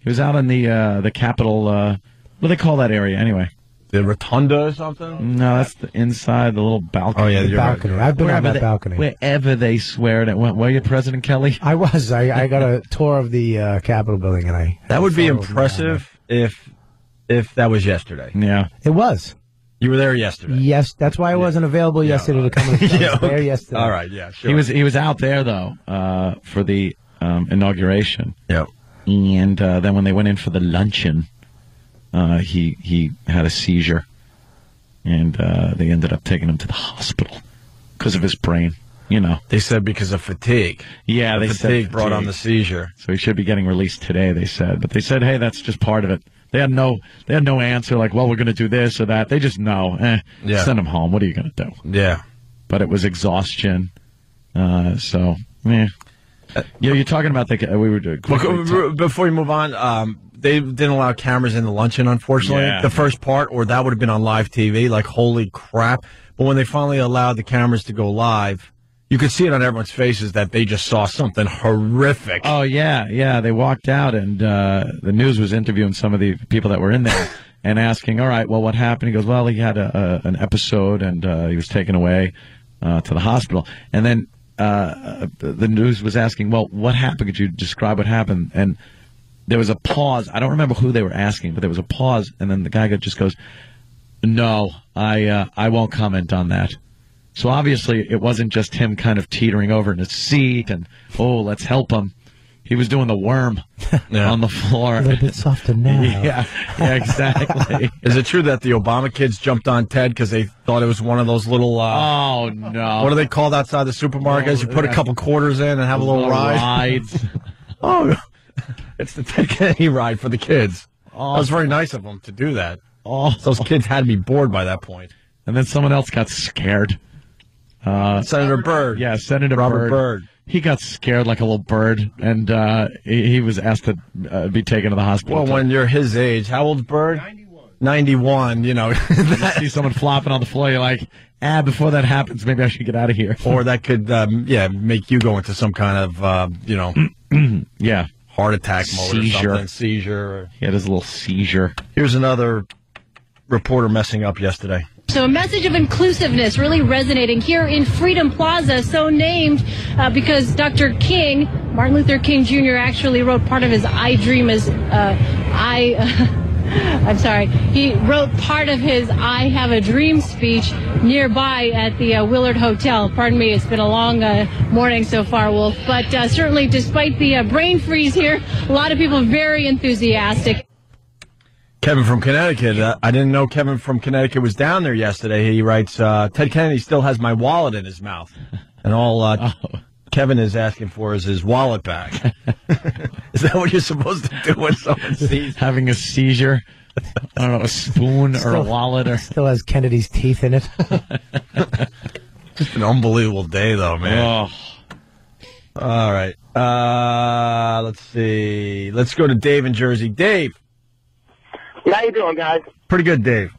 Speaker 2: he was out on the uh the Capitol uh what do they call that area anyway?
Speaker 3: The rotunda or something?
Speaker 2: No, that's the inside, the little balcony.
Speaker 3: Oh, yeah,
Speaker 8: The
Speaker 3: you're right.
Speaker 8: balcony. I've been on
Speaker 2: Wherever
Speaker 8: that
Speaker 2: they,
Speaker 8: balcony.
Speaker 2: Wherever they swear it went. Were you President Kelly?
Speaker 8: I was. I, I got a tour of the uh, Capitol building, and I.
Speaker 3: That would be
Speaker 8: Photo of me
Speaker 3: impressive if if that was yesterday.
Speaker 2: Yeah.
Speaker 8: It was.
Speaker 3: You were there yesterday.
Speaker 8: Yes, that's why I wasn't available yesterday to come. To the
Speaker 3: Yeah,
Speaker 8: was there yesterday.
Speaker 3: All right, yeah, sure.
Speaker 2: He was he was out there though uh, for the um, inauguration.
Speaker 3: Yep.
Speaker 2: And uh, then when they went in for the luncheon, uh, he he had a seizure, and uh, they ended up taking him to the hospital because of his brain. You know,
Speaker 3: They said because of fatigue.
Speaker 2: yeah,
Speaker 3: The
Speaker 2: they
Speaker 3: fatigue
Speaker 2: said
Speaker 3: brought on the seizure.
Speaker 2: so he should be getting released today. They said, but they said, hey, that's just part of it. They had no they had no answer like, well, we're going to do this or that. They just know, eh,
Speaker 3: Yeah.
Speaker 2: send him home. What are you going to do?
Speaker 3: Yeah.
Speaker 2: But it was exhaustion. Uh, so, yeah. Yeah, you're talking about the we were doing.
Speaker 3: Before you move on, um, they didn't allow cameras in the luncheon, unfortunately.
Speaker 2: Yeah.
Speaker 3: The first part, or that would have been on live TV. Like, holy crap. But when they finally allowed the cameras to go live, you could see it on everyone's faces that they just saw something horrific.
Speaker 2: Oh yeah, yeah. They walked out, and uh, the news was interviewing some of the people that were in there and asking, "All right, well, what happened?" He goes, "Well, he had a, a, an episode, and uh, he was taken away uh, to the hospital." And then uh, the news was asking, "Well, what happened? Could you describe what happened?" And there was a pause. I don't remember who they were asking, but there was a pause, and then the guy just goes, "No, I uh, I won't comment on that." So obviously, it wasn't just him kind of teetering over in his seat and oh, let's help him. He was doing the worm on the floor.
Speaker 8: A little bit softer now.
Speaker 2: yeah, yeah, exactly.
Speaker 3: Is it true that the Obama kids jumped on Ted because they thought it was one of those little, uh,
Speaker 2: oh no,
Speaker 3: what are they called outside the supermarkets? You put a couple quarters in and have a little
Speaker 2: Little
Speaker 3: ride.
Speaker 2: rides.
Speaker 3: Oh, it's the Ted Kennedy ride for the kids.
Speaker 2: Oh.
Speaker 3: That was very nice of them to do that.
Speaker 2: Oh.
Speaker 3: Those kids had to be bored by that point.
Speaker 2: And then someone else got scared. Uh,
Speaker 3: Senator Byrd.
Speaker 2: yeah, Senator
Speaker 3: Robert
Speaker 2: Byrd.
Speaker 3: Byrd.
Speaker 2: He got scared like a little bird, and uh, he, he was asked to uh, be taken to the hospital.
Speaker 3: Well, when you're his age, how old's Byrd? 91. 91, you know.
Speaker 2: you see someone flopping on the floor, you're like, ah, before that happens, maybe I should get out of here.
Speaker 3: or that could, um, yeah, make you go into some kind of, uh, you know,
Speaker 2: yeah,
Speaker 3: heart attack mode or
Speaker 2: Seizure.
Speaker 3: something. Seizure. Or...
Speaker 2: he had his little seizure.
Speaker 3: Here's another reporter messing up yesterday.
Speaker 13: So a message of inclusiveness really resonating here in Freedom Plaza, so named uh, because Dr. King, Martin Luther King Jr., actually wrote part of his "I Dream" as uh, I. I'm sorry. He wrote part of his "I Have a Dream" speech nearby at the uh, Willard Hotel. Pardon me, it's been a long uh, morning so far, Wolf. But uh, certainly, despite the uh, brain freeze here, a lot of people very enthusiastic.
Speaker 3: Kevin from Connecticut. Uh, I didn't know Kevin from Connecticut was down there yesterday. He writes, uh, Ted Kennedy still has my wallet in his mouth. And all uh, Kevin is asking for is his wallet back. is that what you're supposed to do when someone sees?
Speaker 2: Having a seizure. I don't know, a spoon or a wallet or.
Speaker 8: Still has Kennedy's teeth in it.
Speaker 3: Just an unbelievable day, though, man.
Speaker 2: Oh,
Speaker 3: All right. Uh, let's see. Let's go to Dave in Jersey. Dave.
Speaker 14: How you doing, guys?
Speaker 3: Pretty good, Dave.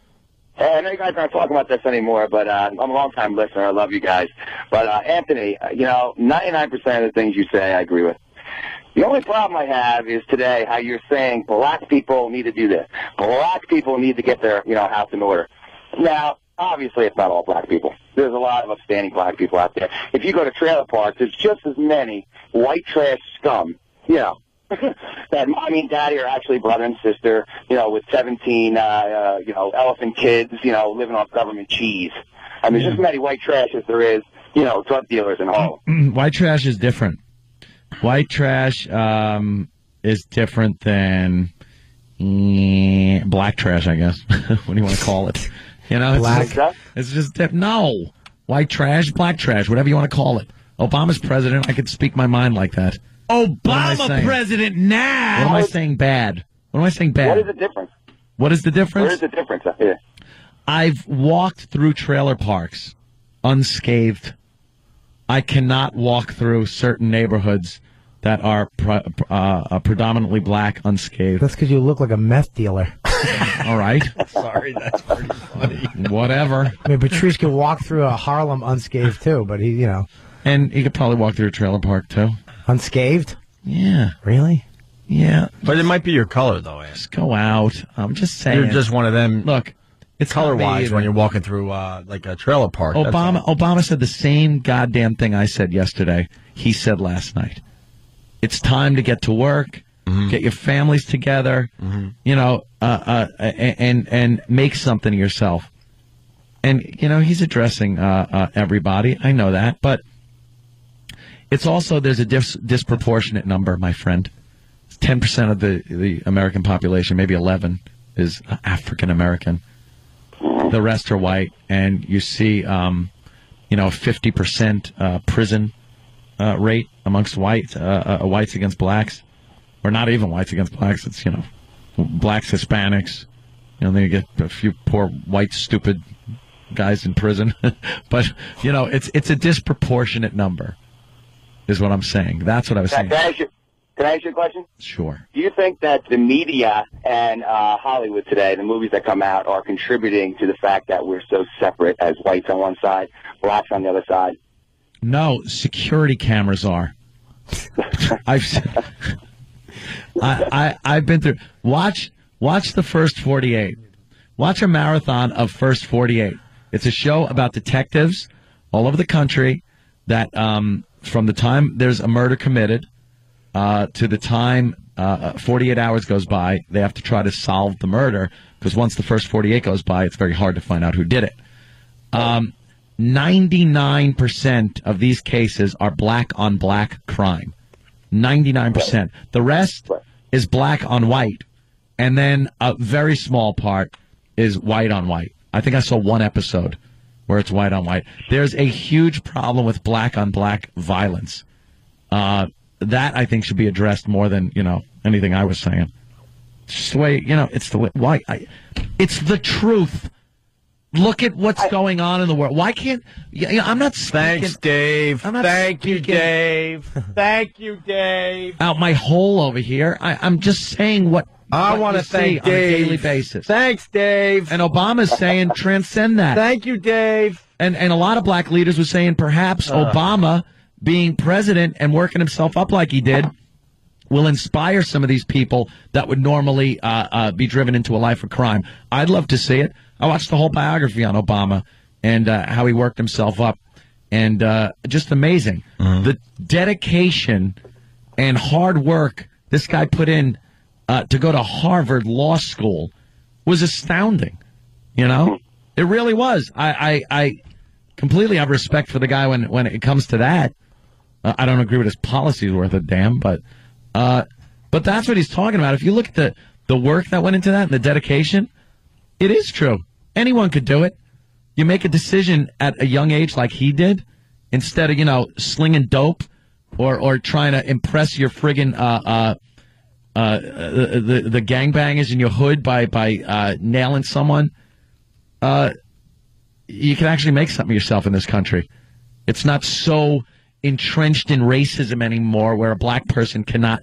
Speaker 14: Hey, I know you guys aren't talking about this anymore, but uh, I'm a long-time listener. I love you guys. But uh, Anthony, uh, you know, 99% of the things you say, I agree with. The only problem I have is today how you're saying black people need to do this. Black people need to get their, you know, house in order. Now, obviously, it's not all black people. There's a lot of upstanding black people out there. If you go to trailer parks, there's just as many white trash scum, you know, that mommy and daddy are actually brother and sister, you know, with 17, uh, uh, you know, elephant kids, you know, living off government cheese. I mean, there's just as many white trash as there is, you know, drug dealers in Harlem.
Speaker 2: white trash is different. White trash um, is different than mm, black trash, I guess. what do you want to call it? You know, it's
Speaker 8: Black.
Speaker 2: just, it's just diff- no white trash, black trash, whatever you want to call it. Obama's president. I could speak my mind like that. What am I
Speaker 8: Obama president now.
Speaker 2: What am I saying? Bad. What am I saying? Bad.
Speaker 14: What is the difference?
Speaker 2: What is the difference?
Speaker 14: Where is the difference? Uh, Yeah.
Speaker 2: I've walked through trailer parks unscathed. I cannot walk through certain neighborhoods that are pre- uh, uh, predominantly black unscathed.
Speaker 8: That's because you look like a meth dealer.
Speaker 2: All right.
Speaker 3: Sorry, that's pretty funny.
Speaker 2: Whatever.
Speaker 8: I mean, Patrice could walk through a Harlem unscathed too, but he, you know,
Speaker 2: And he could probably walk through a trailer park too.
Speaker 8: Unscathed.
Speaker 2: Yeah.
Speaker 8: Really?
Speaker 2: Yeah.
Speaker 3: But it might be your color, though, Ann.
Speaker 2: Just go out. I'm just saying.
Speaker 3: You're just one of them.
Speaker 2: Look, it's
Speaker 3: color wise when you're walking through uh, like a trailer park.
Speaker 2: Obama. Obama said the same goddamn thing I said yesterday. He said last night. It's time to get to work,
Speaker 3: Mm-hmm.
Speaker 2: get your families together, you know, uh, uh, and and make something of yourself. and you know he's addressing uh, uh, everybody. I know that, but it's also there's a dis- disproportionate number, my friend. Ten percent of the the American population, maybe eleven, is African American. The rest are white, and you see, um, you know, fifty percent uh, prison uh, rate amongst whites, uh, uh, whites against blacks, or not even whites against blacks. It's you know, blacks, Hispanics. You know, then you get a few poor white stupid guys in prison, but you know, it's it's a disproportionate number, is what I'm saying. That's what I was
Speaker 14: Can,
Speaker 2: saying.
Speaker 14: can I ask you, can I ask you a question?
Speaker 2: Sure.
Speaker 14: Do you think that the media and uh, Hollywood today, the movies that come out, are contributing to the fact that we're so separate as whites on one side, blacks on the other side?
Speaker 2: No, security cameras are. I've I, I I've been through. Watch watch the first forty eight. Watch a marathon of first forty eight. It's a show about detectives all over the country that um, from the time there's a murder committed uh, to the time uh, 48 hours goes by, they have to try to solve the murder because once the first 48 goes by, it's very hard to find out who did it. Um, 99% of these cases are black on black crime. 99%. The rest is black on white. And then a very small part is white on white. I think I saw one episode where it's white on white. There's a huge problem with black on black violence. Uh, that I think should be addressed more than, you know, anything I was saying. It's the way, you know, it's the way, why, I, it's the truth. Look at what's going on in the world. Why can't, yeah, yeah, I'm not speaking.
Speaker 3: Thanks, Dave.
Speaker 2: I'm not
Speaker 3: Thank you, Dave. Thank you, Dave.
Speaker 2: out my hole over here. I, I'm just saying what
Speaker 3: I wanna
Speaker 2: you see on a daily basis.
Speaker 3: Thanks, Dave.
Speaker 2: And Obama's saying transcend that.
Speaker 3: Thank you, Dave.
Speaker 2: And and a lot of black leaders were saying perhaps
Speaker 3: Uh.
Speaker 2: Obama being president and working himself up like he did will inspire some of these people that would normally uh, uh, be driven into a life of crime. I'd love to see it. I watched the whole biography on Obama and uh, how he worked himself up, and uh, just amazing the dedication and hard work this guy put in uh, to go to Harvard Law School was astounding. You know, it really was. I, I, I completely have respect for the guy when when it comes to that. Uh, I don't agree with his policies worth a damn, but uh, but that's what he's talking about. If you look at the the work that went into that and the dedication, it is true. Anyone could do it. You make a decision at a young age like he did, instead of you know slinging dope or or trying to impress your friggin' uh, uh, uh, the, the the gangbangers in your hood by by uh, nailing someone. Uh, you can actually make something yourself in this country. It's not so entrenched in racism anymore, where a black person cannot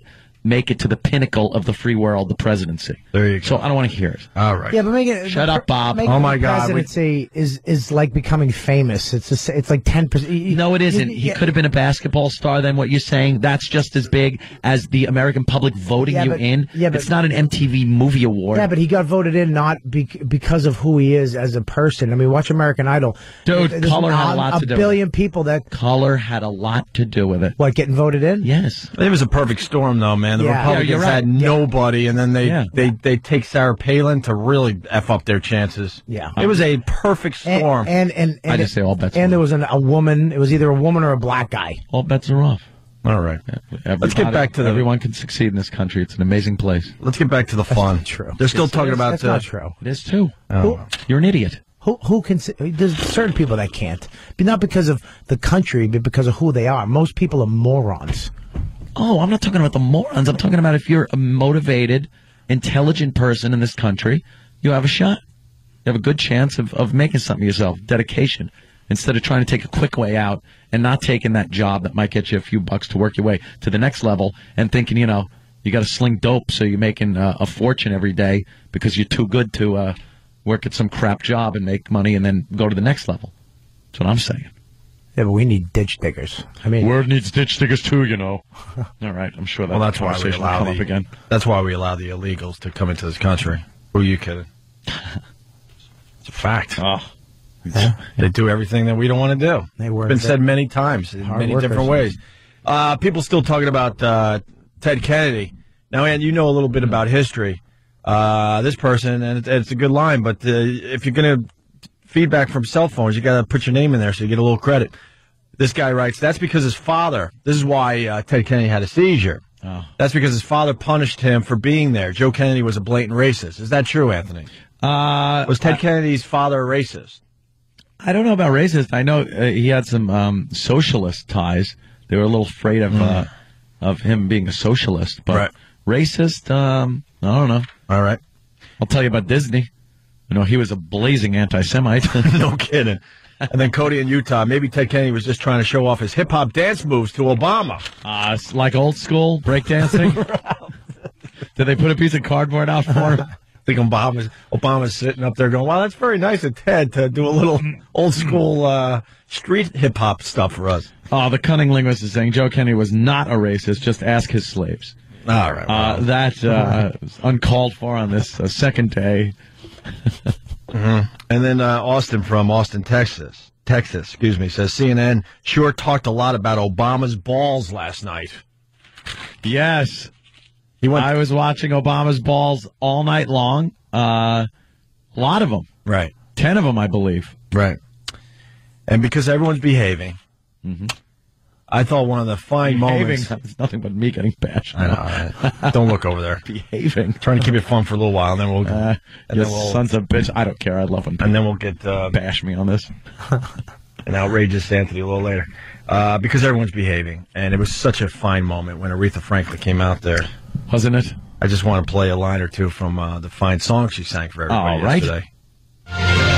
Speaker 2: make it to the pinnacle of the free world, the presidency.
Speaker 3: There you go.
Speaker 2: So I don't want to hear it.
Speaker 3: All right.
Speaker 8: Yeah, but make it.
Speaker 2: Shut up, Bob.
Speaker 8: making
Speaker 2: Oh, my
Speaker 8: the
Speaker 2: God, we-
Speaker 8: Presidency is is like becoming famous. It's just, it's like ten percent.
Speaker 2: No, it isn't. He could have been a basketball star. Then what you're saying? That's just as big as the American public voting
Speaker 8: Yeah,
Speaker 2: you
Speaker 8: but-
Speaker 2: in.
Speaker 8: yeah, but-
Speaker 2: it's not an MTV Movie Award.
Speaker 8: Yeah, but he got voted in not bec because of who he is as a person. I mean, watch American Idol.
Speaker 2: Dude,
Speaker 8: There's
Speaker 2: color had a
Speaker 8: a,
Speaker 2: lot to do with
Speaker 8: billion people that
Speaker 2: color had a lot to do with it.
Speaker 8: what getting voted in.
Speaker 2: Yes,
Speaker 3: It was a perfect storm, though, man. The
Speaker 8: Yeah.
Speaker 3: Republicans
Speaker 2: Yeah, right.
Speaker 3: had nobody, and then they,
Speaker 2: Yeah.
Speaker 3: they they take Sarah Palin to really f up their chances.
Speaker 8: Yeah.
Speaker 3: it was a perfect storm.
Speaker 8: and and, and
Speaker 2: I just say all bets.
Speaker 8: and there was an, a woman. It was either a woman or a black guy.
Speaker 2: all bets are off.
Speaker 3: All right,
Speaker 2: Let's
Speaker 3: get back to the-
Speaker 2: everyone can succeed in this country. It's an amazing place.
Speaker 3: let's get back to the fun.
Speaker 8: true.
Speaker 3: They're still
Speaker 8: Yes,
Speaker 3: talking
Speaker 8: that's-
Speaker 3: about
Speaker 8: that's
Speaker 3: uh,
Speaker 8: not true.
Speaker 2: It is too.
Speaker 3: Oh.
Speaker 2: You're an idiot.
Speaker 8: Who who can? There's certain people that can't, but not because of the country, but because of who they are. Most people are morons.
Speaker 2: Oh, I'm not talking about the morons. I'm talking about if you're a motivated, intelligent person in this country, you have a shot. You have a good chance of, of making something yourself. Dedication. Instead of trying to take a quick way out and not taking that job that might get you a few bucks to work your way to the next level and thinking, you know, you got to sling dope so you're making uh, a fortune every day because you're too good to uh, work at some crap job and make money and then go to the next level. That's what I'm saying.
Speaker 8: Yeah, but we need ditch diggers. I mean,
Speaker 2: World needs ditch diggers too, you know. All right, I'm sure that
Speaker 3: Well, that's why we
Speaker 2: conversation will
Speaker 3: allow
Speaker 2: come
Speaker 3: the,
Speaker 2: up again.
Speaker 3: That's why we allow the illegals to come into this country. Who are you kidding? It's a fact.
Speaker 2: Oh. Yeah.
Speaker 3: They do everything that we don't want to do.
Speaker 8: They work.
Speaker 3: Been said many times in many
Speaker 8: workers.
Speaker 3: different ways. Uh, people still talking about uh, Ted Kennedy. Now, Ant, you know a little bit about history. Uh, this person, and it's, it's a good line, but uh, if you're going to feedback from cell phones. You got to put your name in there so you get a little credit. This guy writes, that's because his father, this is why uh, Ted Kennedy had a seizure.
Speaker 2: Oh.
Speaker 3: That's because his father punished him for being there. Joe Kennedy was a blatant racist. Is that true, Anthony?
Speaker 2: Uh,
Speaker 3: Was Ted Kennedy's father a racist?
Speaker 2: I don't know about racist. I know uh, he had some um, socialist ties. They were a little afraid of uh, of him being a socialist, but
Speaker 3: Right.
Speaker 2: racist. Um, I don't know.
Speaker 3: All right.
Speaker 2: I'll tell you about Disney. You know, he was a blazing anti-Semite.
Speaker 3: no kidding. And then Cody in Utah, maybe Ted Kennedy was just trying to show off his hip hop dance moves to Obama.
Speaker 2: Uh, like old school breakdancing. Did they put a piece of cardboard out for him?
Speaker 3: I think Obama's Obama's sitting up there going, "Wow, that's very nice of Ted to do a little old school uh, street hip hop stuff for us."
Speaker 2: Oh, the cunning linguist is saying Joe Kennedy was not a racist. Just ask his slaves.
Speaker 3: All right.
Speaker 2: Uh, that uh, was uncalled for on this uh, second day.
Speaker 3: Mhm. And then uh, Austin from Austin, Texas, Texas, excuse me, says CNN sure talked a lot about Obama's balls last night.
Speaker 2: Yes.
Speaker 3: He went.
Speaker 2: I was watching Obama's balls all night long. Uh, a lot of them.
Speaker 3: Right.
Speaker 2: Ten of them, I believe.
Speaker 3: Right. And because everyone's behaving, I thought one of the fine.
Speaker 2: Behaving.
Speaker 3: moments.
Speaker 2: It's nothing but me getting bashed.
Speaker 3: I know. I- Don't look over there.
Speaker 2: Behaving.
Speaker 3: Trying to keep it fun for a little while, and then we'll.
Speaker 2: Uh,
Speaker 3: and then we'll.
Speaker 2: sons of bitch. I don't care. I love them.
Speaker 3: and then we'll get uh,
Speaker 2: bash me on this.
Speaker 3: an outrageous Anthony a little later. Uh, because everyone's behaving, and it was such a fine moment when Aretha Franklin came out there,
Speaker 2: wasn't it?
Speaker 3: I just want to play a line or two from uh, the fine song she sang for everybody
Speaker 2: All right.
Speaker 3: yesterday.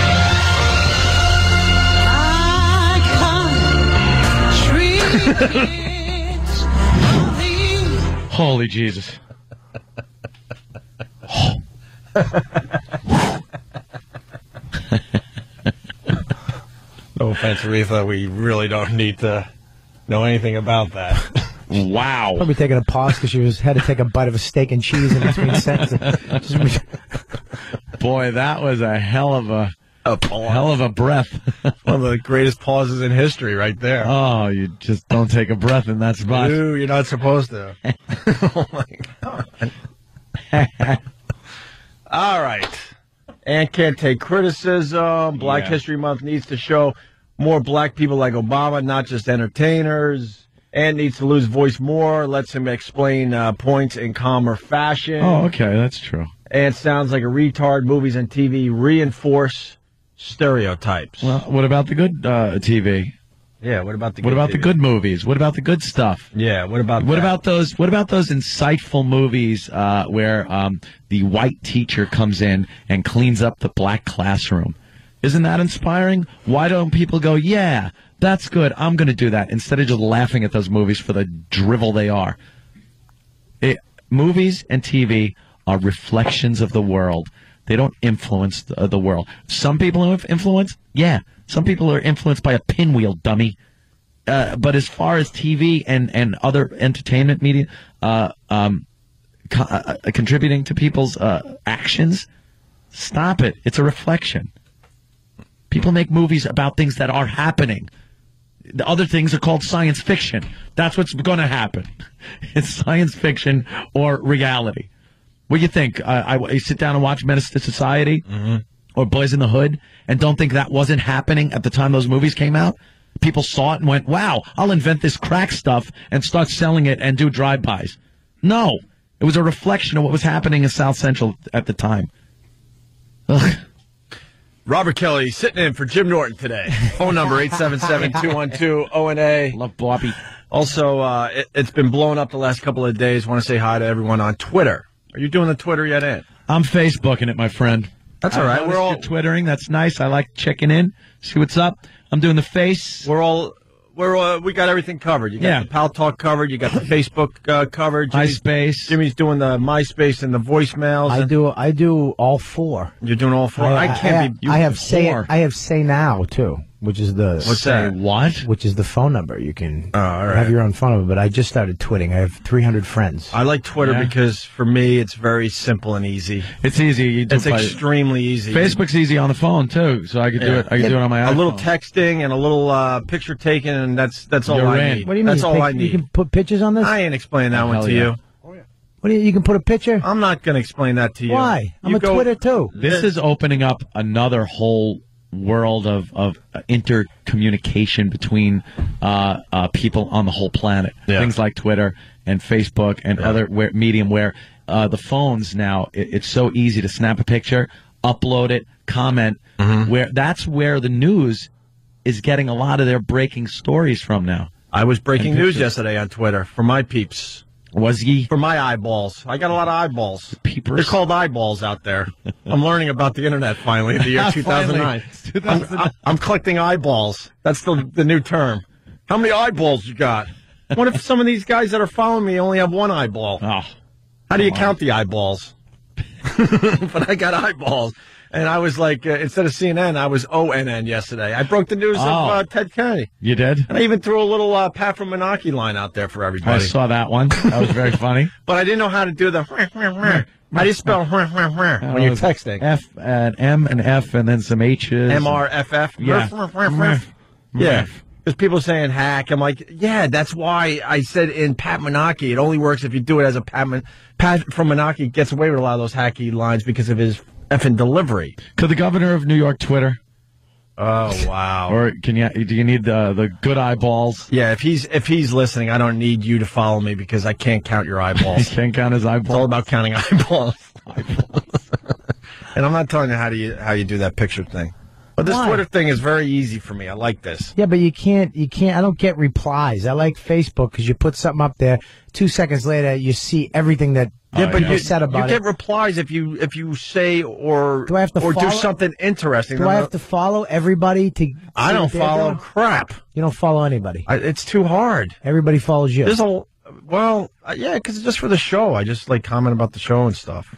Speaker 2: Holy Jesus.
Speaker 3: No offense, Aretha, we really don't need to know anything about that.
Speaker 2: Wow.
Speaker 8: Probably taking a pause because she was had to take a bite of a steak and cheese in between sentences. Just-
Speaker 2: Boy, that was a hell of a, hell of a breath.
Speaker 3: One of the greatest pauses in history, right there.
Speaker 2: oh, you just don't take a breath in that spot.
Speaker 3: Ooh, you're not supposed to. oh my god. All right. And can't take criticism. Black
Speaker 2: Yeah.
Speaker 3: History Month needs to show more black people like Obama, not just entertainers. And needs to lose voice more. Lets him explain uh, points in calmer fashion.
Speaker 2: Oh, okay, that's true.
Speaker 3: And sounds like a retard. Movies and TV reinforce stereotypes.
Speaker 2: Well, what about the good uh, TV?
Speaker 3: yeah. What about the?
Speaker 2: What
Speaker 3: good
Speaker 2: about the good movies? What about the good stuff?
Speaker 3: Yeah. What about?
Speaker 2: What
Speaker 3: that?
Speaker 2: about those? What about those insightful movies uh, where um, the white teacher comes in and cleans up the black classroom? Isn't that inspiring? Why don't people go, "Yeah, that's good. I'm going to do that," instead of just laughing at those movies for the drivel they are? It, movies and TV are reflections of the world. They don't influence the, the world. Some people have influence. Yeah, some people are influenced by a pinwheel, dummy. Uh, but as far as TV and, and other entertainment media uh, um, co- uh, uh, contributing to people's uh, actions, stop it. It's a reflection. People make movies about things that are happening. The other things are called science fiction. That's what's going to happen. It's science fiction or reality. What do you think? Uh, I, I sit down and watch Menace to Society or Boys in the Hood and don't think that wasn't happening at the time those movies came out? People saw it and went, wow, I'll invent this crack stuff and start selling it and do drive-bys. No, it was a reflection of what was happening in South Central at the time. Ugh.
Speaker 3: Robert Kelly sitting in for Jim Norton today. Phone number 877-212-ONA.
Speaker 2: Love Bobby.
Speaker 3: Also, uh, it, it's been blowing up the last couple of days. Want to say hi to everyone on Twitter. Are you doing the Twitter yet, Ant?
Speaker 2: I'm Facebooking it, my friend.
Speaker 3: That's all right. We're all
Speaker 2: twittering. That's nice. I like checking in, see what's up. I'm doing the face.
Speaker 3: we're all we're uh, we got everything covered. You got
Speaker 2: Yeah.
Speaker 3: the Pal Talk covered. You got the Facebook uh, covered. Jimmy's,
Speaker 2: MySpace.
Speaker 3: Jimmy's doing the MySpace and the voicemails.
Speaker 8: I do. I do all four.
Speaker 3: You're doing all four. I, can't
Speaker 8: I,
Speaker 3: be.
Speaker 8: I have say. I have say now too, which is the
Speaker 3: What's that?
Speaker 2: What?
Speaker 8: Which is the phone number. You can
Speaker 3: Oh, all right.
Speaker 8: have your own phone number. But I just started twitting. I have 300 friends.
Speaker 3: I like Twitter
Speaker 2: Yeah.
Speaker 3: because for me it's very simple and easy.
Speaker 2: It's easy. You do
Speaker 3: It's
Speaker 2: by-
Speaker 3: extremely easy.
Speaker 2: Facebook's easy on the phone too, so I could do it. I could do it on my
Speaker 3: a
Speaker 2: iPhone.
Speaker 3: little texting and a little uh, picture taking, and that's that's all
Speaker 2: You're
Speaker 3: I
Speaker 2: in.
Speaker 3: need.
Speaker 8: What do you mean?
Speaker 3: That's all
Speaker 8: Pic-
Speaker 3: I need.
Speaker 8: You can put pictures on this.
Speaker 3: I ain't explaining that
Speaker 2: Oh,
Speaker 3: one
Speaker 2: hell
Speaker 3: to
Speaker 2: yeah.
Speaker 3: you.
Speaker 8: what do you? You can put a picture.
Speaker 3: I'm not going to explain that to you.
Speaker 8: Why? I'm
Speaker 3: You
Speaker 8: a
Speaker 3: go-
Speaker 8: Twitter too.
Speaker 2: This is opening up another whole world of of intercommunication between uh, uh, people on the whole planet. Things like Twitter and Facebook and other where, medium where uh, the phones now it, it's so easy to snap a picture, upload it, comment.
Speaker 3: Mm-hmm.
Speaker 2: Where that's where the news is getting a lot of their breaking stories from now.
Speaker 3: I was breaking news yesterday on Twitter for my peeps.
Speaker 2: Was he?
Speaker 3: For my eyeballs. I got a lot of eyeballs.
Speaker 2: Peepers.
Speaker 3: They're called eyeballs out there. I'm learning about the internet finally in the year
Speaker 2: Finally.
Speaker 3: 2009. I'm, I'm- collecting eyeballs. That's the, the new term. How many eyeballs you got? What if some of these guys that are following me only have one eyeball?
Speaker 2: Oh,
Speaker 3: How do you count the eyeballs? but I got eyeballs. And I was like, uh, instead of CNN, I was ONN yesterday. I broke the news
Speaker 2: Oh.
Speaker 3: of uh, Ted Kennedy.
Speaker 2: You did?
Speaker 3: And I even threw a little uh, Pat from Moonachie line out there for everybody.
Speaker 2: I saw that one. That was very funny.
Speaker 3: But I didn't know how to do the. How do you spell when you're texting?
Speaker 2: F and M and F and then some H's.
Speaker 3: M R F F.
Speaker 2: Yeah.
Speaker 3: Yeah. Because people saying hack. I'm like, yeah, that's why I said in Pat Moonachie, it only works if you do it as a Pat. Pat from Moonachie gets away with a lot of those hacky lines because of his effing delivery.
Speaker 2: Could the governor of New York Twitter?
Speaker 3: Oh wow.
Speaker 2: Or can you? Do you need the the good eyeballs?
Speaker 3: Yeah, if he's if he's listening, I don't need you to follow me because I can't count your eyeballs.
Speaker 2: Can't count his eyeballs.
Speaker 3: It's all about counting eyeballs. and I'm not telling you how do you how you do that picture thing. But this
Speaker 8: Why?
Speaker 3: Twitter thing is very easy for me. I like this.
Speaker 8: Yeah, but you can't. You can't. I don't get replies. I like Facebook because you put something up there. Two seconds later, you see everything that
Speaker 3: Yeah, but you,
Speaker 8: said
Speaker 3: you
Speaker 8: about
Speaker 3: get
Speaker 8: it.
Speaker 3: replies if you if you say or
Speaker 8: Do I have to
Speaker 3: or do something interesting.
Speaker 8: Do I have to follow everybody to?
Speaker 3: I don't follow
Speaker 8: doing?
Speaker 3: crap.
Speaker 8: You don't follow anybody.
Speaker 3: I, it's too hard.
Speaker 8: Everybody follows you.
Speaker 3: There's a well, uh, yeah, because it's just for the show. I just like comment about the show and stuff.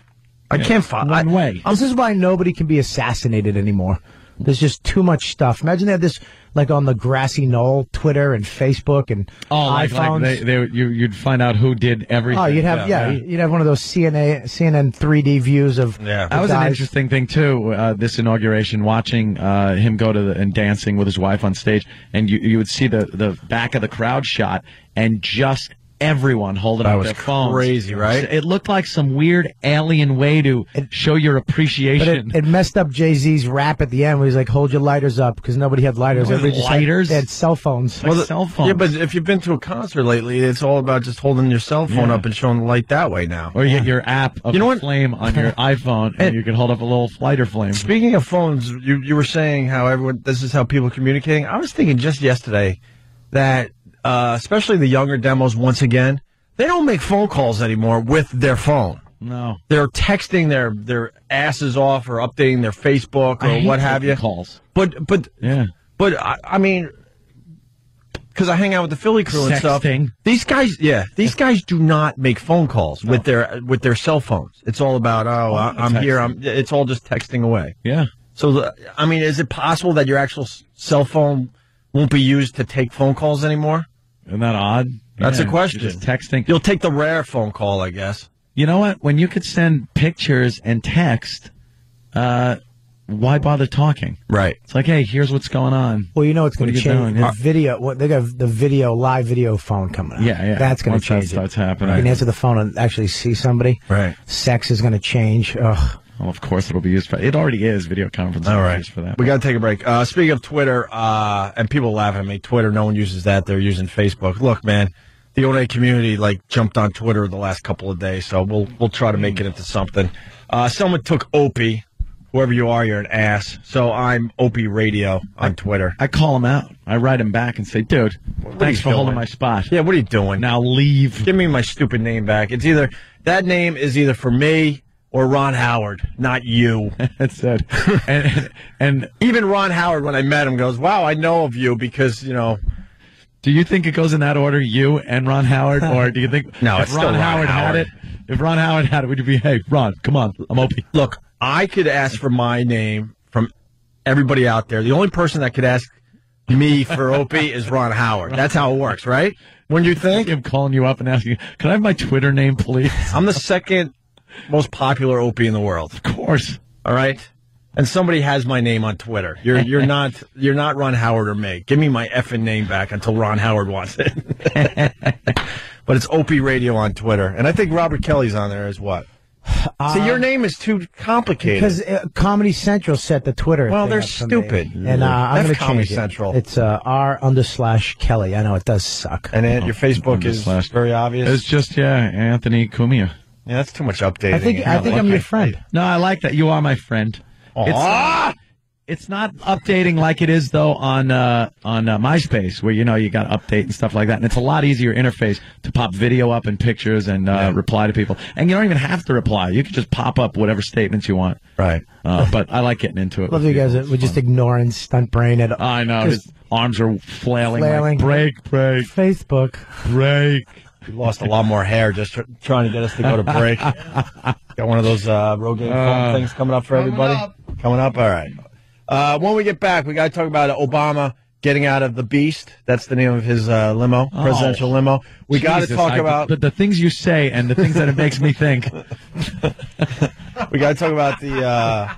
Speaker 3: I can't follow.
Speaker 2: One way.
Speaker 8: This is why nobody can be assassinated anymore. There's just too much stuff. Imagine they had this like on the grassy knoll, Twitter and Facebook and
Speaker 2: Oh, like, like they, they, you, you'd find out who did everything.
Speaker 8: oh, you'd have yeah, you'd have one of those CNN CNN 3D views of
Speaker 3: yeah.
Speaker 2: That was an interesting thing too. Uh, this inauguration, watching uh, him go to the, and dancing with his wife on stage, and you you would see the the back of the crowd shot, and just everyone holding
Speaker 3: That
Speaker 2: up
Speaker 3: was
Speaker 2: their phones.
Speaker 3: crazy, right?
Speaker 2: It looked like some weird alien way to show your
Speaker 8: But
Speaker 2: appreciation.
Speaker 8: it, it messed up Jay Z's rap at the end where he's like, "Hold your lighters up," because nobody had lighters.
Speaker 2: With
Speaker 8: Everybody just had-
Speaker 2: lighters?
Speaker 8: they had cell phones.
Speaker 2: Like
Speaker 3: the-
Speaker 2: cell phones.
Speaker 3: Yeah, but if you've been to a concert lately, it's all about just holding your cell phone
Speaker 2: Yeah.
Speaker 3: up and showing the light that way now.
Speaker 2: or you get your app of
Speaker 3: You know
Speaker 2: a
Speaker 3: what?
Speaker 2: flame on your iPhone, and you can hold up a little lighter flame.
Speaker 3: Speaking of phones, you you were saying how everyone this is how people are communicating. I was thinking just yesterday that uh, especially the younger demos once again, they don't make phone calls anymore with their phone.
Speaker 2: No,
Speaker 3: They're texting their their asses off or updating their Facebook or what have you.
Speaker 2: Calls.
Speaker 3: But but
Speaker 2: Yeah.
Speaker 3: but I, I mean, because I hang out with the Philly crew and stuff.
Speaker 2: Sexting.
Speaker 3: These guys, yeah, these guys do not make phone calls with their with their cell phones. It's all about oh, I, I'm here. I'm. It's all just texting away.
Speaker 2: Yeah.
Speaker 3: So the, I mean, is it possible that your actual cell phone won't be used to take phone calls anymore?
Speaker 2: Isn't that odd?
Speaker 3: That's
Speaker 2: Yeah,
Speaker 3: a question.
Speaker 2: you're Just texting.
Speaker 3: You'll take the rare phone call, I guess.
Speaker 2: You know what? When you could send pictures and text, uh, why bother talking?
Speaker 3: Right.
Speaker 2: It's like, hey, here's what's going on.
Speaker 8: Well, you know it's
Speaker 2: What
Speaker 8: going to change.
Speaker 2: doing?
Speaker 8: The
Speaker 2: Yeah.
Speaker 8: video, what they got the video live video phone coming out.
Speaker 2: Yeah, yeah.
Speaker 8: That's going
Speaker 2: Once
Speaker 8: to
Speaker 2: that
Speaker 8: change.
Speaker 2: starts
Speaker 8: it.
Speaker 2: happening.
Speaker 8: You can answer the phone and actually see somebody.
Speaker 3: Right.
Speaker 8: Sex is going to change. Ugh.
Speaker 2: Well, of course, it'll be used for. It already is video conferencing.
Speaker 3: All right.
Speaker 2: For that.
Speaker 3: We got to take a break. Uh, speaking of Twitter, uh, and people laugh at me. Twitter, no one uses that. They're using Facebook. Look, man, the ONA community like jumped on Twitter the last couple of days, so we'll we'll try to make it into something. Uh, someone took Opie. Whoever you are, you're an ass. So I'm Opie Radio on Twitter.
Speaker 2: I call him out. I write him back and say, dude, thanks for holding my spot.
Speaker 3: Yeah, what are you doing?
Speaker 2: Now leave.
Speaker 3: Give me my stupid name back. It's either that name is either for me or Ron Howard, not you.
Speaker 2: That's it. and, and
Speaker 3: even Ron Howard, when I met him, goes, "Wow, I know of you because you know."
Speaker 2: Do you think it goes in that order, you and Ron Howard, or do you think
Speaker 3: No,
Speaker 2: if
Speaker 3: it's
Speaker 2: Ron,
Speaker 3: still Ron
Speaker 2: Howard, had it, if Ron Howard had it, would you be, hey, Ron, come on, I'm Opie.
Speaker 3: Look, I could ask for my name from everybody out there. The only person that could ask me for Opie is Ron Howard. That's how it works, right? When you think
Speaker 2: him calling you up and asking, "Can I have my Twitter name, please?"
Speaker 3: I'm the second most popular Opie in the world.
Speaker 2: Of course.
Speaker 3: All right. And somebody has my name on Twitter. You're you're not you're not Ron Howard or me. Give me my effing name back until Ron Howard wants it. but it's Opie Radio on Twitter, and I think Robert Kelly's on there as what See, your name is too complicated.
Speaker 8: Because uh, Comedy Central set the Twitter.
Speaker 3: Well,
Speaker 8: thing
Speaker 3: they're
Speaker 8: up for me.
Speaker 3: stupid.
Speaker 8: And uh, I'm
Speaker 3: F
Speaker 8: going to
Speaker 3: Comedy
Speaker 8: change
Speaker 3: Central.
Speaker 8: it. It's uh, R under slash Kelly. I know it does suck.
Speaker 3: and then your Facebook is
Speaker 2: Slash-
Speaker 3: very obvious.
Speaker 2: It's just yeah, Anthony Cumia.
Speaker 3: Yeah, that's too much updating.
Speaker 8: I think I think I'm your friend.
Speaker 2: No, I like that. You are my friend. It's, uh, it's not updating like it is though on uh, on uh, MySpace, where you know you got to update and stuff like that, and it's a lot easier interface to pop video up and pictures and uh, reply to people, and you don't even have to reply. You can just pop up whatever statements you want.
Speaker 3: Right.
Speaker 2: Uh, but I like getting into it.
Speaker 8: Love
Speaker 2: with
Speaker 8: you guys.
Speaker 2: people.
Speaker 8: We're just ignoring stunt brain at
Speaker 2: I know
Speaker 8: Just
Speaker 2: his arms are flailing.
Speaker 8: flailing.
Speaker 2: Like, break, break,
Speaker 8: Facebook.
Speaker 2: break.
Speaker 3: You lost a lot more hair just tr- trying to get us to go to break. Got one of those uh, Rogaine foam
Speaker 2: Uh,
Speaker 3: things coming up for everybody. Coming up. All right. Uh, when we get back, we got to talk about Obama getting out of the Beast. That's the name of his uh, limo, presidential limo. We got to talk
Speaker 2: I-
Speaker 3: about.
Speaker 2: but the things you say and the things that it makes me think.
Speaker 3: We got to talk about the uh,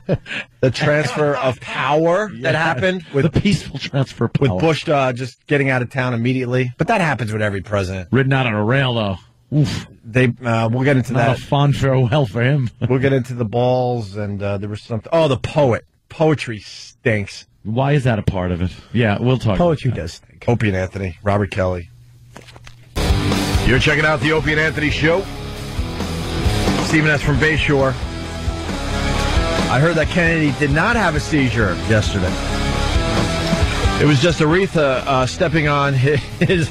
Speaker 3: the transfer of power that happened with
Speaker 2: the peaceful transfer of
Speaker 3: with. Bush uh, just getting out of town immediately. But that happens with every president.
Speaker 2: ridden out on a rail though. Oof,
Speaker 3: They uh, we'll get into
Speaker 2: not
Speaker 3: that.
Speaker 2: a fond farewell for him.
Speaker 3: We'll get into the balls and uh, there was something. Oh, the poet. Poetry stinks.
Speaker 2: Why is that a part of it? Yeah, we'll talk.
Speaker 8: Poetry does. Stink.
Speaker 3: Opie and Anthony, Robert Kelly. You're checking out the Opie and Anthony show. Stephen S. from Bayshore. I heard that Kennedy did not have a seizure yesterday. It was just Aretha uh, stepping on his, his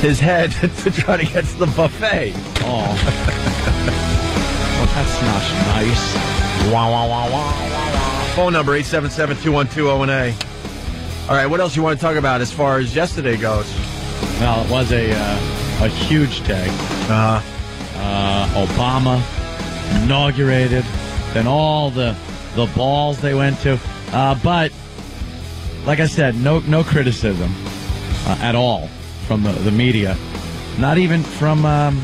Speaker 3: his head to try to get to the buffet.
Speaker 2: Oh, well, that's not nice.
Speaker 3: Wah, wah, wah, wah, Phone number 877-212-ONA. All right, what else you want to talk about as far as yesterday goes?
Speaker 2: Well, it was a uh, a huge day.
Speaker 3: Uh,
Speaker 2: Uh, Obama inaugurated, then all the the balls they went to. Uh, but like I said, no no criticism uh, at all from the, the media, not even from um,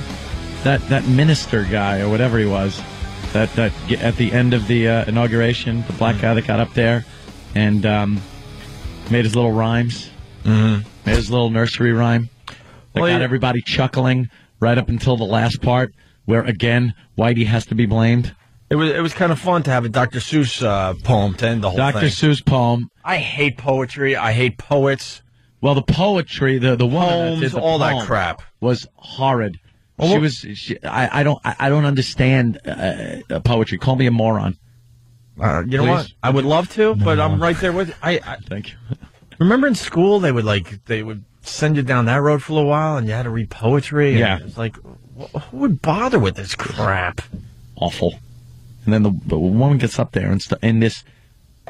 Speaker 2: that that minister guy or whatever he was. That that at the end of the uh, inauguration, the black guy that got up there and um, made his little rhymes,
Speaker 3: Mhm.
Speaker 2: made his little nursery rhyme. That
Speaker 3: Well,
Speaker 2: got
Speaker 3: he-
Speaker 2: everybody chuckling right up until the last part, where again Whitey has to be blamed.
Speaker 3: It was it was kind of fun to have a Dr. Seuss uh, poem to end the whole thing.
Speaker 2: Dr.
Speaker 3: thing.
Speaker 2: Seuss poem.
Speaker 3: I hate poetry. I hate poets.
Speaker 2: Well, the poetry, the the
Speaker 3: Poems, all that crap.
Speaker 2: was horrid.
Speaker 3: Well,
Speaker 2: she was. She, I, I don't. I, don't understand uh, uh, poetry. Call me a moron.
Speaker 3: Uh, you know what? I would love to, but I'm right there with. I, I
Speaker 2: Thank you.
Speaker 3: remember in school they would like they would send you down that road for a while, and you had to read poetry. and
Speaker 2: Yeah.
Speaker 3: it's like who would bother with this crap?
Speaker 2: Awful. And then the, the woman gets up there and st- in this.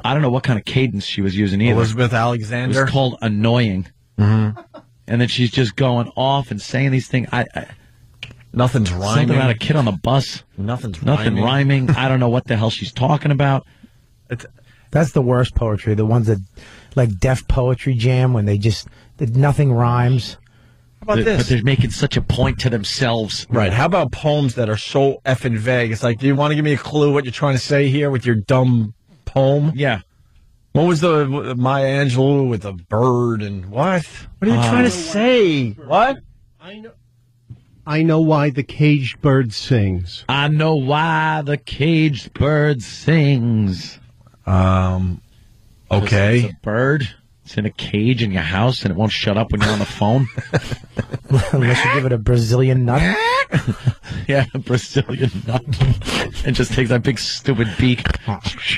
Speaker 2: I don't know what kind of cadence she was using either.
Speaker 3: Elizabeth
Speaker 2: It
Speaker 3: Alexander.
Speaker 2: was called annoying.
Speaker 3: Mhm.
Speaker 2: And then she's just going off and saying these things. I, I
Speaker 3: Nothing's rhyming.
Speaker 2: something about a kid on the bus.
Speaker 3: Nothing's
Speaker 2: Nothing
Speaker 3: rhyming.
Speaker 2: rhyming. I don't know what the hell she's talking about.
Speaker 8: It's, That's the worst poetry. The ones that like Def Poetry Jam when they just that nothing rhymes.
Speaker 3: How about
Speaker 2: But-
Speaker 3: this?
Speaker 2: But they're making such a point to themselves.
Speaker 3: Right. How about poems that are so effing vague? It's like, do you want to give me a clue what you're trying to say here with your dumb poem?
Speaker 2: Yeah.
Speaker 3: What was the Maya Angelou with a bird and what? What are you
Speaker 2: Uh,
Speaker 3: trying to say? What?
Speaker 4: I know why the caged bird sings.
Speaker 2: I know why the caged bird sings.
Speaker 3: Um.
Speaker 2: It's
Speaker 3: Okay.
Speaker 2: a bird. It's in a cage in your house and it won't shut up when you're on the phone.
Speaker 8: Unless you give it a Brazilian nut.
Speaker 2: yeah, a Brazilian nut. and just takes that big stupid beak,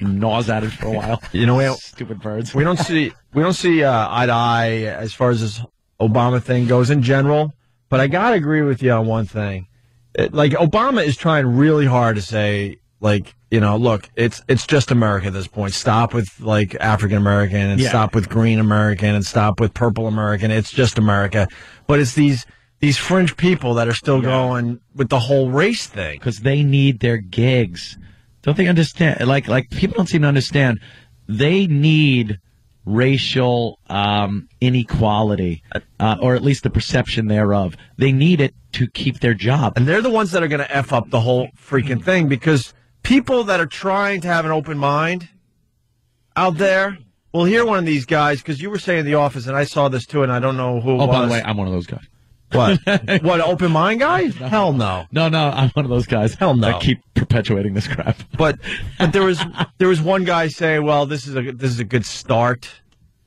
Speaker 2: gnaws at it for a while.
Speaker 3: You know, we,
Speaker 2: Stupid birds.
Speaker 3: we don't see we don't see uh, eye to eye as far as this Obama thing goes in general. But I gotta agree with you on one thing. It, like Obama is trying really hard to say, like you know, look, it's it's just America at this point. Stop with like African American and
Speaker 2: Yeah.
Speaker 3: stop with Green American and stop with Purple American. It's just America. But it's these these fringe people that are still going with the whole race thing.
Speaker 2: because they need their gigs. Don't they understand? Like, like people don't seem to understand. They need racial um, inequality, uh, or at least the perception thereof. They need it to keep their job.
Speaker 3: And they're the ones that are going to F up the whole freaking thing because people that are trying to have an open mind out there will hear one of these guys because you were saying in the office, and I saw this too, and I don't know who it
Speaker 2: Oh,
Speaker 3: was.
Speaker 2: by the way, I'm one of those guys.
Speaker 3: What? what? Open mind guy? Hell no.
Speaker 2: No, no, I'm one of those guys.
Speaker 3: Hell no.
Speaker 2: That keep perpetuating this crap.
Speaker 3: But but there was there was one guy say, "Well, this is a this is a good start."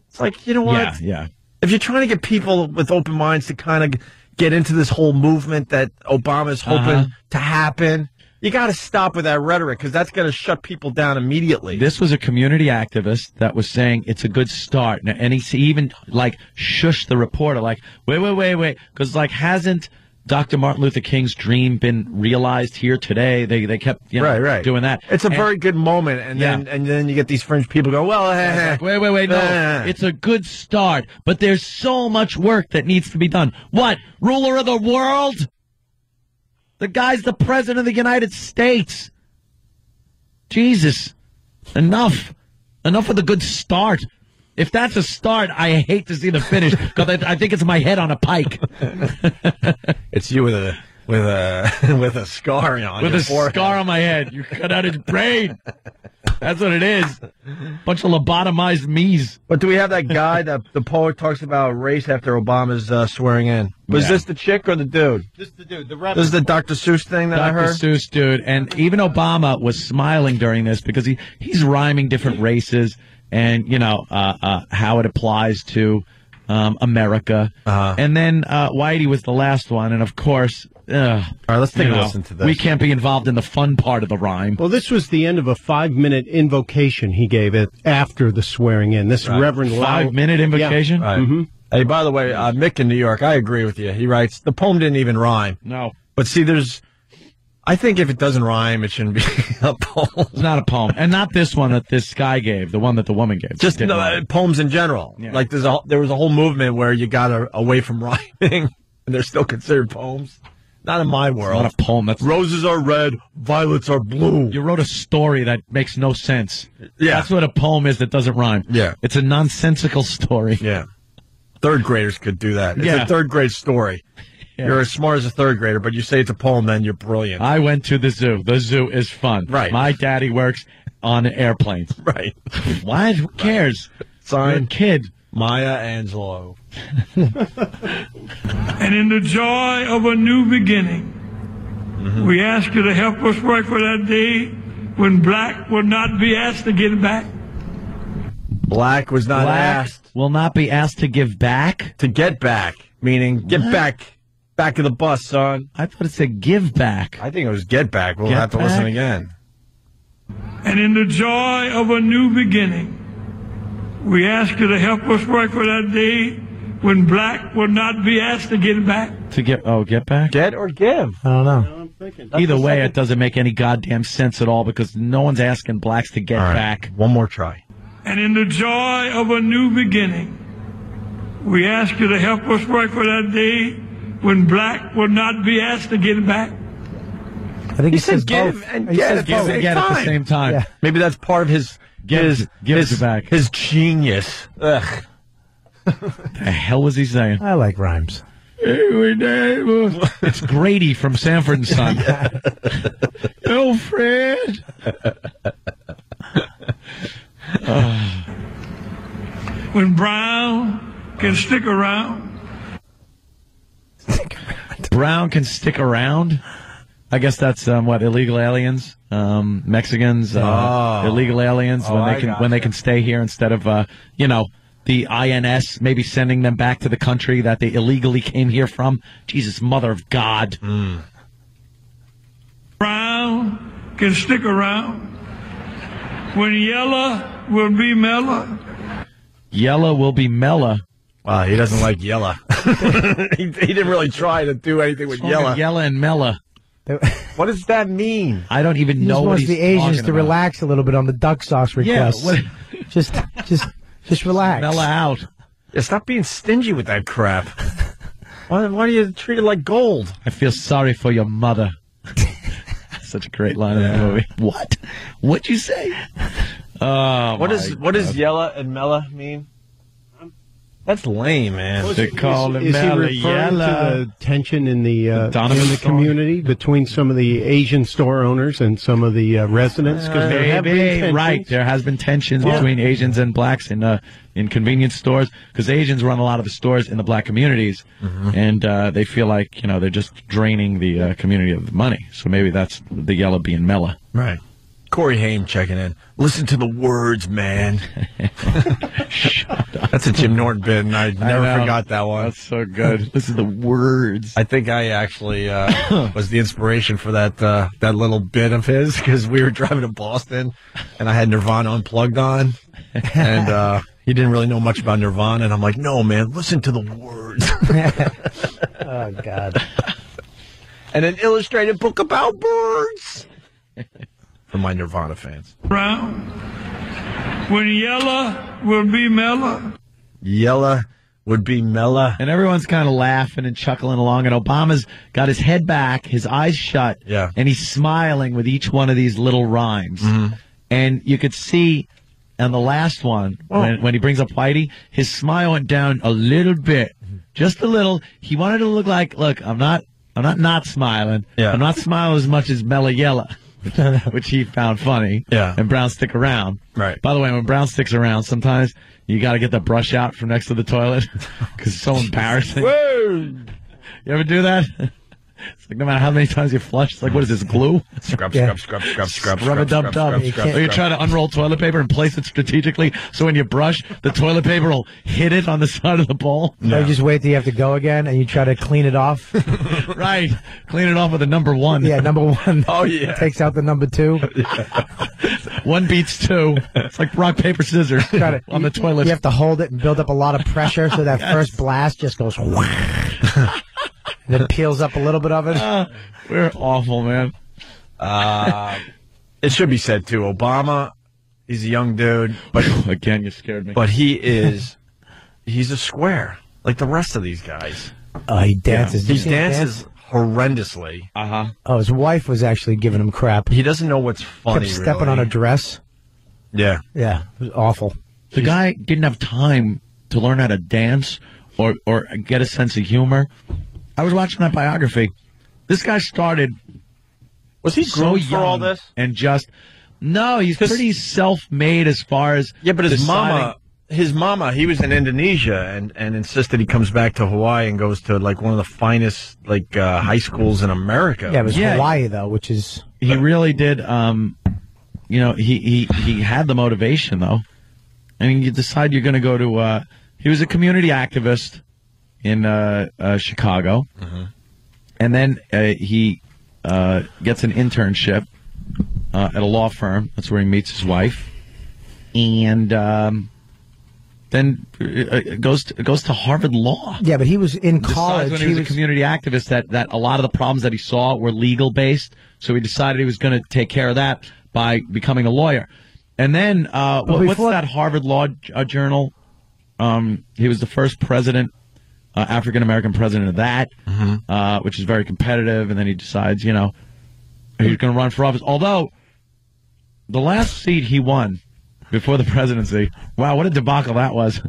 Speaker 3: It's like you know what?
Speaker 2: Yeah, yeah.
Speaker 3: If you're trying to get people with open minds to kind of get into this whole movement that Obama's hoping
Speaker 2: Uh-huh.
Speaker 3: to happen, you got to stop with that rhetoric because that's going to shut people down immediately.
Speaker 2: This was a community activist that was saying it's a good start, and- he even like shushed the reporter, like, wait, wait, wait, wait, because like hasn't Dr. Martin Luther King's dream been realized here today? They they kept you know,
Speaker 3: right, right,
Speaker 2: doing that.
Speaker 3: It's a
Speaker 2: And-
Speaker 3: very good moment, and
Speaker 2: Yeah.
Speaker 3: then and then you get these fringe people go, "Well, eh, eh,
Speaker 2: Like, wait, wait, wait, no.
Speaker 3: eh."
Speaker 2: It's a good start, but there's so much work that needs to be done. What? Ruler of the world? The guy's the president of the United States. Jesus. Enough. Enough with the good start. If that's a start, I hate to see the finish because I, I think it's my head on a pike
Speaker 3: it's you with a with a with a scar on
Speaker 2: with
Speaker 3: your
Speaker 2: a
Speaker 3: forehead.
Speaker 2: scar on my head. You cut out his brain. That's what it is. Bunch of lobotomized me's.
Speaker 3: But do we have that guy that the poet talks about race after Obama's uh, swearing in? Was
Speaker 2: Yeah.
Speaker 3: this the chick or the dude?
Speaker 4: This is the dude, the
Speaker 3: This is the Dr. Seuss thing that I heard. Dr.
Speaker 2: Seuss, dude, and even Obama was smiling during this because he he's rhyming different races and you know uh, uh, how it applies to um, America.
Speaker 3: Uh-huh.
Speaker 2: And then uh, Whitey was the last one, and of course, uh,
Speaker 3: All right, let's take a
Speaker 2: know,
Speaker 3: listen to this.
Speaker 2: We can't be involved in the fun part of the rhyme.
Speaker 4: Well, this was the end of a five-minute invocation he gave it after the swearing in. This
Speaker 3: Right.
Speaker 4: Reverend
Speaker 2: Five-minute invocation?
Speaker 4: Yeah.
Speaker 3: Right.
Speaker 4: Mhm.
Speaker 3: Hey, by the way, uh, Mick in New York, I agree with you. He writes the poem didn't even rhyme.
Speaker 2: No,
Speaker 3: But see, there's. I think if it doesn't rhyme, it shouldn't be a poem.
Speaker 2: it's not a poem, and not this one that this guy gave, the one that the woman gave.
Speaker 3: Just
Speaker 2: Didn't
Speaker 3: no, uh, poems in general.
Speaker 2: Yeah.
Speaker 3: Like there's a there was a whole movement where you got a, away from rhyming, and they're still considered poems. Not in my
Speaker 2: It's
Speaker 3: world.
Speaker 2: not a poem. That's
Speaker 3: Roses are red, violets are blue.
Speaker 2: You wrote a story that makes no sense.
Speaker 3: Yeah.
Speaker 2: That's what a poem is that doesn't rhyme.
Speaker 3: Yeah.
Speaker 2: It's a nonsensical story.
Speaker 3: Yeah. Third graders could do that. It's
Speaker 2: Yeah.
Speaker 3: a third grade story.
Speaker 2: Yeah.
Speaker 3: You're as smart as a third grader, but you say it's a poem, then you're brilliant.
Speaker 2: I went to the zoo. The zoo is fun.
Speaker 3: Right.
Speaker 2: My daddy works on airplanes.
Speaker 3: right.
Speaker 2: Why? Who cares? You're a kid.
Speaker 3: Maya Angelou.
Speaker 15: And in the joy of a new beginning, mm-hmm. we ask you to help us work for that day when black will not be asked to give back.
Speaker 3: Black was not
Speaker 2: Black
Speaker 3: asked
Speaker 2: will not be asked to give back.
Speaker 3: to get back, meaning get
Speaker 2: What?
Speaker 3: back, back of the bus, son.
Speaker 2: I thought it said give back.
Speaker 3: I think it was get back. We'll
Speaker 2: Get
Speaker 3: have to listen again.
Speaker 15: And in the joy of a new beginning, we ask you to help us work for that day when black will not be asked to get back.
Speaker 2: To get oh get back.
Speaker 3: Get or give?
Speaker 8: I don't know.
Speaker 2: Either way, it doesn't make any goddamn sense at all because no one's asking blacks to get
Speaker 3: All right.
Speaker 2: back.
Speaker 3: One more try.
Speaker 15: And in the joy of a new beginning, we ask you to help us work for that day when black will not be asked to get back.
Speaker 8: I think he,
Speaker 3: He
Speaker 8: says
Speaker 3: said give
Speaker 8: both.
Speaker 3: and
Speaker 8: He
Speaker 3: get
Speaker 8: says
Speaker 3: at the
Speaker 2: Give
Speaker 8: both.
Speaker 2: and
Speaker 3: same
Speaker 2: get at the
Speaker 3: time.
Speaker 2: same time.
Speaker 8: Yeah.
Speaker 3: Maybe that's part of his
Speaker 2: Give-
Speaker 3: his
Speaker 2: give
Speaker 3: his,
Speaker 2: it back.
Speaker 3: his genius. Ugh.
Speaker 2: The hell was he saying?
Speaker 8: I like rhymes.
Speaker 2: It's Grady from Sanford and Son. Alfred.
Speaker 15: When brown can stick around,
Speaker 2: Brown can stick around. I guess that's um, what illegal aliens, um, Mexicans, uh,
Speaker 3: Oh.
Speaker 2: illegal aliens
Speaker 3: Oh,
Speaker 2: when
Speaker 3: I
Speaker 2: they can when they can stay here instead of uh, you know the INS maybe sending them back to the country that they illegally came here from. Jesus, mother of God.
Speaker 15: brown can stick around. When yellow will be mellow.
Speaker 2: Yellow will be Mella.
Speaker 3: Wow, he doesn't like yellow. he, he didn't really try to do anything with yellow.
Speaker 2: Yella and Mella.
Speaker 3: What does that mean?
Speaker 2: I don't even
Speaker 8: He
Speaker 2: know
Speaker 8: just
Speaker 2: what
Speaker 8: wants
Speaker 2: he's
Speaker 8: the Asians
Speaker 2: talking
Speaker 8: to
Speaker 2: about.
Speaker 8: relax a little bit on the duck sauce
Speaker 2: request.
Speaker 8: Yeah,
Speaker 2: what-
Speaker 8: just, just, just relax.
Speaker 2: Mella out.
Speaker 3: Yeah, stop being stingy with that crap. why, why do you treat it like gold?
Speaker 2: I feel sorry for your mother. Such a great line in the movie. What? What'd you say? Oh,
Speaker 3: What
Speaker 2: my
Speaker 3: is what does yella and mella mean? That's lame, man.
Speaker 2: They call
Speaker 4: is,
Speaker 2: it
Speaker 4: is he
Speaker 2: Mela
Speaker 4: referring to the tension in the uh,
Speaker 2: Donovan
Speaker 4: in the
Speaker 2: song?
Speaker 4: community between some of the Asian store owners and some of the uh, residents? Because there have been
Speaker 2: Maybe,
Speaker 4: tensions.
Speaker 2: right. There has been tensions
Speaker 4: Yeah.
Speaker 2: between Asians and blacks in uh, in convenience stores because Asians run a lot of the stores in the black communities,
Speaker 3: Mm-hmm.
Speaker 2: and uh, they feel like you know they're just draining the uh, community of money. So maybe that's the yellow being Mela.
Speaker 3: Right. Corey Haim checking in. Listen to the words, man. That's a Jim Norton bit, and I never
Speaker 2: know.
Speaker 3: forgot that one.
Speaker 2: That's so good. Listen to the words.
Speaker 3: I think I actually uh, was the inspiration for that uh, that little bit of his because we were driving to Boston, and I had Nirvana unplugged on, and uh, he didn't really know much about Nirvana, and I'm like, no, man, listen to the words.
Speaker 8: oh God.
Speaker 3: and an illustrated book about birds. For my Nirvana fans.
Speaker 15: Brown. When Yella will be Mela.
Speaker 3: Yella would be Mela.
Speaker 2: And everyone's kind of laughing and chuckling along, and Obama's got his head back, his eyes shut,
Speaker 3: Yeah.
Speaker 2: and he's smiling with each one of these little rhymes. Mm-hmm. And you could see on the last one, oh. when, when he brings up Whitey, his smile went down a little bit, mm-hmm. just a little. He wanted to look like, look, I'm not, I'm not not smiling.
Speaker 3: Yeah.
Speaker 2: I'm not smiling as much as Mela Yella, which he found funny.
Speaker 3: Yeah.
Speaker 2: And Brown stick around.
Speaker 3: Right.
Speaker 2: By the way, when Brown sticks around, sometimes you got to get the brush out from next to the toilet because it's so embarrassing. You ever do that? It's like no matter how many times you flush, it's like what is this glue?
Speaker 3: Scrub,
Speaker 2: Yeah.
Speaker 3: scrub, scrub, scrub, scrub,
Speaker 2: Rub a
Speaker 3: scrub,
Speaker 2: dub
Speaker 3: scrub,
Speaker 2: dub.
Speaker 3: scrub, scrub,
Speaker 2: Or you
Speaker 3: scrub.
Speaker 2: try to unroll toilet paper and place it strategically so when you brush, the toilet paper will hit it on the side of the bowl.
Speaker 8: Or you just wait till you have to go again and you try to clean it off.
Speaker 2: right. Clean it off with a number one.
Speaker 8: yeah, number one.
Speaker 3: Oh, yeah.
Speaker 8: Takes out the number two.
Speaker 2: One beats two. It's like rock, paper, scissors
Speaker 8: Try to,
Speaker 2: on the toilet.
Speaker 8: You have to hold it and build up a lot of pressure so that first blast just goes. And it peels up a little bit of it.
Speaker 2: Uh, we're awful, man.
Speaker 3: Uh, it should be said too. Obama, he's a young dude, but
Speaker 2: again, you scared me.
Speaker 3: But he is, he's a square like the rest of these guys.
Speaker 8: Oh, he dances.
Speaker 3: He
Speaker 8: Did you see
Speaker 3: dances horrendously.
Speaker 2: Uh huh.
Speaker 8: Oh, his wife was actually giving him crap.
Speaker 3: He doesn't know what's funny.
Speaker 8: Kept stepping
Speaker 3: really.
Speaker 8: on a dress.
Speaker 3: Yeah.
Speaker 8: Yeah, it was awful.
Speaker 2: The guy didn't have time to learn how to dance or or get a sense of humor. I was watching that biography. This guy started.
Speaker 3: Was he
Speaker 2: so
Speaker 3: groomed for all this?
Speaker 2: And just no, he's pretty self-made as far as
Speaker 3: Yeah, but his
Speaker 2: deciding-
Speaker 3: mama, his mama, he was in Indonesia and and insisted he comes back to Hawaii and goes to like one of the finest like uh, high schools in America.
Speaker 8: Yeah, it was
Speaker 2: Yeah.
Speaker 8: Hawaii though, which is
Speaker 2: He really did. Um, you know, he he he had the motivation though. I mean, you decide you're going to go to. Uh, he was a community activist in uh, uh, Chicago, and then uh, he uh, gets an internship uh, at a law firm. That's where he meets his wife, and um, then uh, goes to, goes to Harvard Law
Speaker 8: yeah. But he was in college.
Speaker 2: when he was, a community activist that, that a lot of the problems that he saw were legal based. So he decided he was going to take care of that by becoming a lawyer. And then, uh, what, what's that Harvard Law J- uh, Journal? Um, he was the first president, uh, African American president of that, uh, which is very competitive. And then he decides, you know, he's going to run for office. Although the last seat he won before the presidency, wow, what a debacle that was.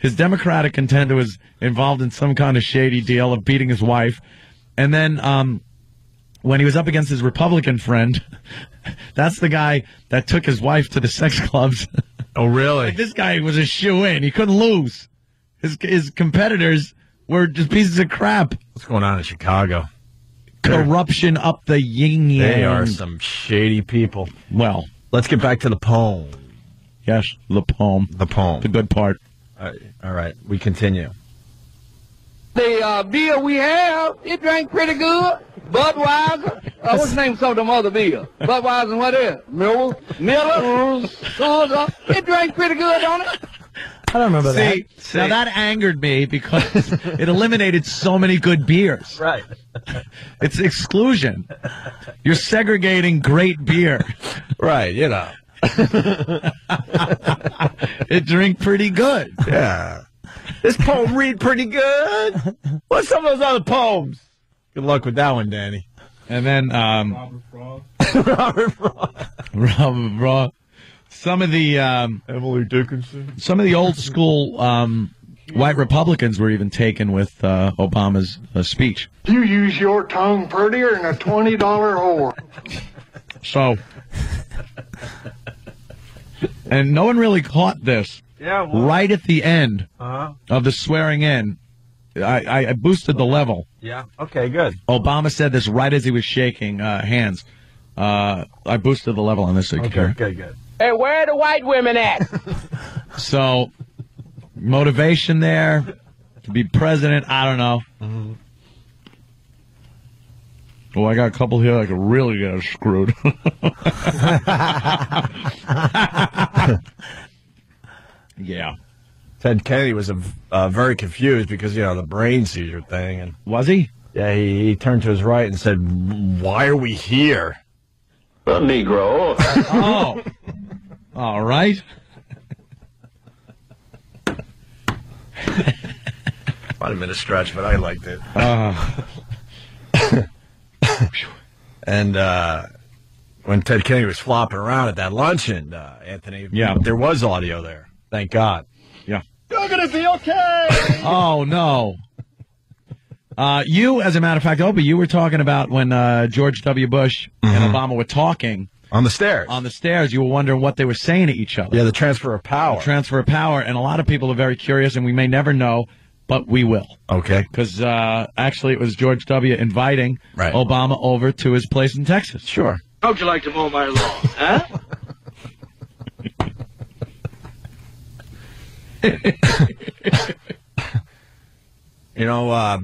Speaker 2: His Democratic contender was involved in some kind of shady deal of beating his wife. And then um, when he was up against his Republican friend, that's the guy that took his wife to the sex clubs.
Speaker 3: Oh, really?
Speaker 2: this guy was a shoe in. He couldn't lose. His his competitors were just pieces of crap.
Speaker 3: What's going on in Chicago?
Speaker 2: Corruption up the yin yang.
Speaker 3: They are some shady people.
Speaker 2: Well,
Speaker 3: let's get back to the poem.
Speaker 2: Yes, the poem.
Speaker 3: The poem.
Speaker 2: The good part.
Speaker 3: All right, all right. we continue.
Speaker 16: The uh, beer we have, it drank pretty good. Budweiser. Uh, what's the name of some of them other beer? Budweiser and what else? Miller? Miller? Coors, it drank pretty good, don't it?
Speaker 8: I don't remember that.
Speaker 2: See, now that angered me because it eliminated so many good beers.
Speaker 3: Right.
Speaker 2: It's exclusion. You're segregating great beer.
Speaker 3: Right, you know.
Speaker 2: it drink pretty good.
Speaker 3: Yeah. This poem read pretty good. What's some of those other poems? Good luck with that one, Danny.
Speaker 2: And then um Robert Fraud. Some of the um
Speaker 3: Emily Dickinson.
Speaker 2: some of the old school um White Republicans were even taken with uh, Obama's uh, speech.
Speaker 17: You use your tongue prettier than a $20 whore.
Speaker 2: So, and no one really caught this.
Speaker 3: Yeah, well-
Speaker 2: right at the end
Speaker 3: Uh-huh.
Speaker 2: of the swearing in, I, I, I boosted the level.
Speaker 3: Yeah. Okay, good.
Speaker 2: Obama said this right as he was shaking uh, hands. Uh, I boosted the level on this.
Speaker 3: Okay,
Speaker 2: Okay.
Speaker 3: good, good.
Speaker 16: Hey, where are the white women at?
Speaker 2: So, motivation there to be president. I don't know.
Speaker 3: Mm-hmm.
Speaker 2: Oh, I got a couple here that could really get us screwed. yeah.
Speaker 3: Ted Kennedy was uh, very confused because you know the brain seizure thing, and
Speaker 2: was he?
Speaker 3: Yeah, he, he turned to his right and said, "Why are we here?"
Speaker 11: The Negro.
Speaker 2: oh. All right.
Speaker 3: Might have been a stretch, but I liked it.
Speaker 2: Uh,
Speaker 3: and uh, when Ted Kennedy was flopping around at that luncheon, uh, Anthony,
Speaker 2: Yeah.
Speaker 3: there was audio there. Thank God.
Speaker 2: Yeah.
Speaker 17: You're gonna be okay.
Speaker 2: oh no. Uh, you, as a matter of fact, Opie, you were talking about when uh, George W. Bush and Obama were talking
Speaker 3: on the stairs.
Speaker 2: On the stairs, you were wondering what they were saying to each other.
Speaker 3: Yeah, the transfer of power.
Speaker 2: The transfer of power, and a lot of people are very curious, and we may never know, but we will.
Speaker 3: Okay.
Speaker 2: Because uh, actually, it was George W. inviting
Speaker 3: Right.
Speaker 2: Obama over to his place in Texas.
Speaker 3: Sure.
Speaker 16: How'd you like to mow my lawn, huh?
Speaker 3: You know, uh,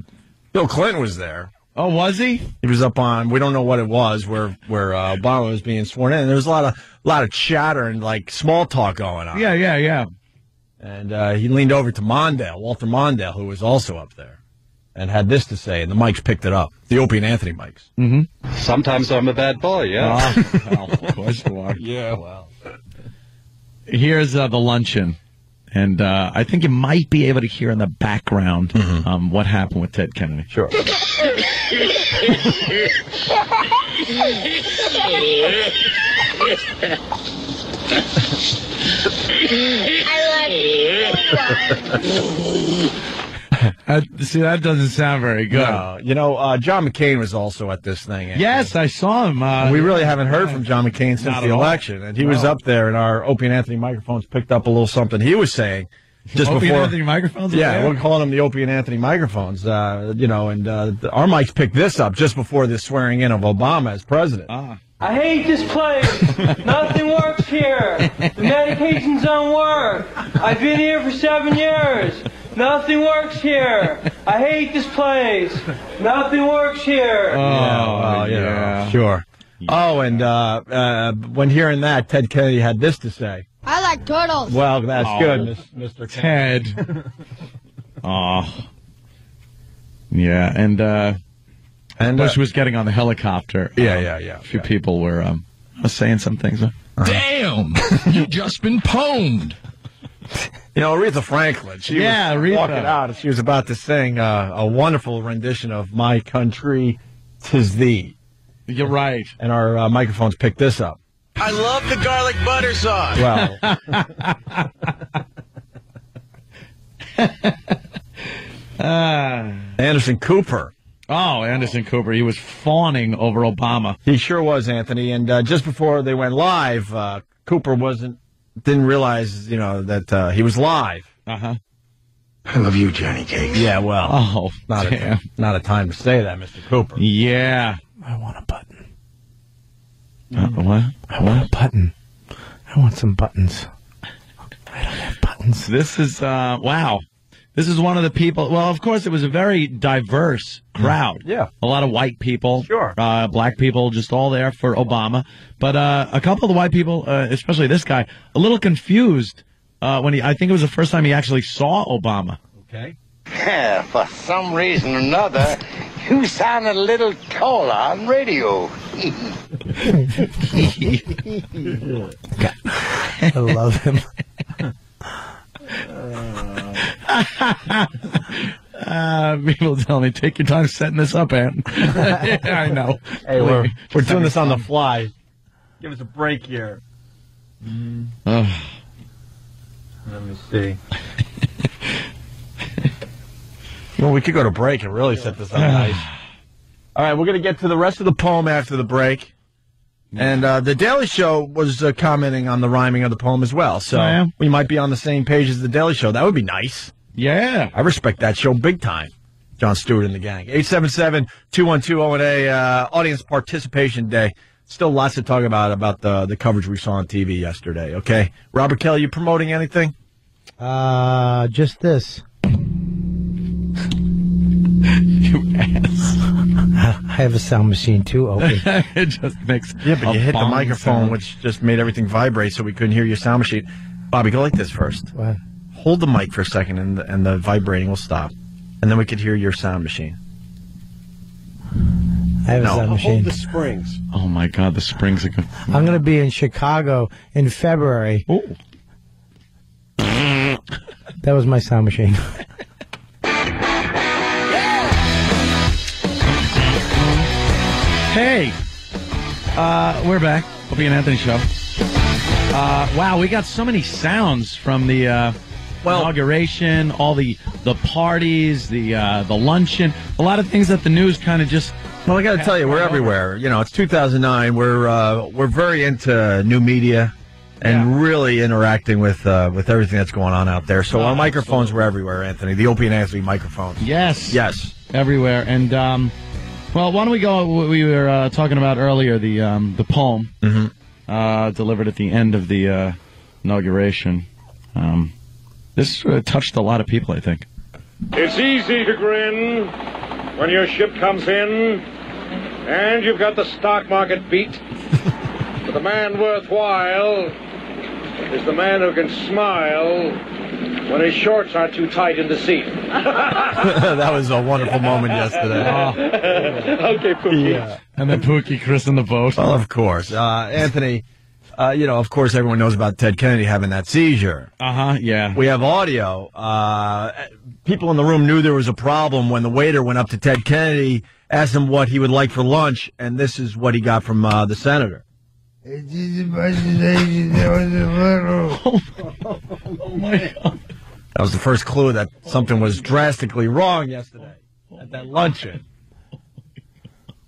Speaker 3: Bill Clinton was there.
Speaker 2: Oh, was he?
Speaker 3: He was up on. We don't know what it was where where uh, Obama was being sworn in. There was a lot of a lot of chatter and like small talk going on.
Speaker 2: Yeah, yeah, yeah.
Speaker 3: And uh, he leaned over to Mondale, Walter Mondale, who was also up there, and had this to say. And the mics picked it up. The Opie and Anthony mics.
Speaker 2: Mm-hmm.
Speaker 11: Sometimes I'm a bad boy, yeah.
Speaker 2: Ah, well, of course you are.
Speaker 3: Yeah, well.
Speaker 2: Here's uh, the luncheon. And uh, I think you might be able to hear in the background um, what happened with Ted Kennedy.
Speaker 3: Sure.
Speaker 2: Uh, see, that doesn't sound very good.
Speaker 3: No, you know, uh, John McCain was also at this thing. Anthony.
Speaker 2: Yes, I saw him. Uh,
Speaker 3: we really haven't heard from John McCain since the
Speaker 2: at all.
Speaker 3: election, and he was up there, and our Opie and Anthony microphones picked up a little something he was saying just
Speaker 2: Opie and
Speaker 3: before.
Speaker 2: Anthony microphones
Speaker 3: yeah,
Speaker 2: there?
Speaker 3: we're calling them the Opie and Anthony microphones. Uh, you know, and uh, the, our mics picked this up just before the swearing in of Obama as president.
Speaker 2: Ah.
Speaker 18: I hate this place. Nothing works here. The medications don't work. I've been here for seven years. Nothing works here. I hate this place. Nothing works here.
Speaker 3: Oh, well, you know, sure. Oh, and uh, uh, when hearing that, Ted Kennedy had this to say.
Speaker 19: I like turtles.
Speaker 3: Well, that's
Speaker 2: Oh.
Speaker 3: good, Miss- Mr.
Speaker 2: Ted. oh. Yeah, and uh,
Speaker 3: and
Speaker 2: Bush
Speaker 3: uh,
Speaker 2: was getting on the helicopter.
Speaker 3: Yeah,
Speaker 2: Um,
Speaker 3: yeah, yeah,
Speaker 2: A few people were um, saying some things.
Speaker 20: Damn! you just been pwned.
Speaker 3: You know, Aretha Franklin. She
Speaker 2: Yeah,
Speaker 3: was
Speaker 2: Aretha.
Speaker 3: walking out. and She was about to sing uh, a wonderful rendition of "My Country, Tis Thee."
Speaker 2: You're right.
Speaker 3: And our uh, microphones picked this up.
Speaker 21: I love the garlic butter sauce.
Speaker 3: Well,
Speaker 2: Ah.
Speaker 3: Anderson Cooper.
Speaker 2: Oh, Anderson Cooper. He was fawning over Obama.
Speaker 3: He sure was, Anthony. And uh, just before they went live, uh, Cooper wasn't didn't realize, you know, that uh, he was live.
Speaker 2: Uh huh.
Speaker 3: I love you, Johnny Cakes. Yeah, well,
Speaker 2: Oh,
Speaker 3: not
Speaker 2: damn.
Speaker 3: a not a time to say that, Mr. Cooper.
Speaker 2: Yeah.
Speaker 8: I want a
Speaker 2: Uh, what?
Speaker 8: I want a button. I want some buttons.
Speaker 2: This is uh, wow. This is one of the people. Well, of course, it was a very diverse crowd.
Speaker 3: Yeah.
Speaker 2: a lot of white people,
Speaker 3: Sure.
Speaker 2: uh, black people, just all there for Obama. But uh, a couple of the white people, uh, especially this guy, a little confused uh, when he. I think it was the first time he actually saw Obama.
Speaker 3: Okay.
Speaker 21: Yeah, for some reason or another, you sound a little taller on radio.
Speaker 8: I love him.
Speaker 2: Uh, people tell me, take your time setting this up, Ant. yeah, I know.
Speaker 3: Hey, we're,
Speaker 2: me.
Speaker 3: we're doing this on the fly. Give us a break here.
Speaker 2: Ugh.
Speaker 3: Let me see. Well, we could go to break and really set this up nice. All right, we're going to get to the rest of the poem after the break. And uh, the Daily Show was uh, commenting on the rhyming of the poem as well. So
Speaker 2: yeah?
Speaker 3: we might be on the same page as the Daily Show. That would be nice.
Speaker 2: Yeah.
Speaker 3: I respect that show big time. Jon Stewart and the gang. 877-212-0A, uh, audience participation day. Still lots to talk about, about the, the coverage we saw on TV yesterday, okay? Robert Kelly, you promoting anything?
Speaker 8: Uh, just this.
Speaker 2: you ass.
Speaker 8: I have a sound machine too open.
Speaker 2: it just makes
Speaker 3: Yeah, but
Speaker 2: a
Speaker 3: you hit the microphone,
Speaker 2: sound.
Speaker 3: which just made everything vibrate, so we couldn't hear your sound machine. Bobby, go like this first.
Speaker 8: What?
Speaker 3: Hold the mic for a second, and the, and the vibrating will stop, and then we could hear your sound machine.
Speaker 8: I have
Speaker 3: No.
Speaker 8: a sound machine.
Speaker 4: Hold the springs.
Speaker 2: Oh my God, the springs are good.
Speaker 8: I'm going to be in Chicago in February. Ooh. That was my sound machine.
Speaker 2: Hey, uh, we're back. Opie and Anthony show. Uh, wow, we got so many sounds from the uh, inauguration, all the the parties, the uh, the luncheon, a lot of things that the news kind of just.
Speaker 3: Well, I got to tell you, we're everywhere. You know, it's 2009. We're uh, we're very into new media and really interacting with uh, with everything that's going on out there. So
Speaker 2: Oh,
Speaker 3: our microphones were everywhere, Anthony. The Opie and Anthony microphones.
Speaker 2: Yes.
Speaker 3: Yes.
Speaker 2: Everywhere. And, um, well, why don't we go? what We were uh, talking about earlier the um, the poem uh, delivered at the end of the uh, inauguration. Um, this uh, touched a lot of people, I think.
Speaker 19: It's easy to grin when your ship comes in and you've got the stock market beat. but the man worthwhile is the man who can smile when his shorts aren't too tight in the seat.
Speaker 3: that was a wonderful moment yesterday.
Speaker 19: okay, Pookie.
Speaker 2: And then Pookie, Chris in the boat.
Speaker 3: Well, of course, uh, Anthony. Uh, you know, of course, everyone knows about Ted Kennedy having that seizure.
Speaker 2: Uh huh. Yeah.
Speaker 3: We have audio. Uh, people in the room knew there was a problem when the waiter went up to Ted Kennedy, asked him what he would like for lunch, and this is what he got from uh, the senator.
Speaker 2: Oh my God.
Speaker 3: That was the first clue that something was drastically wrong yesterday at that luncheon.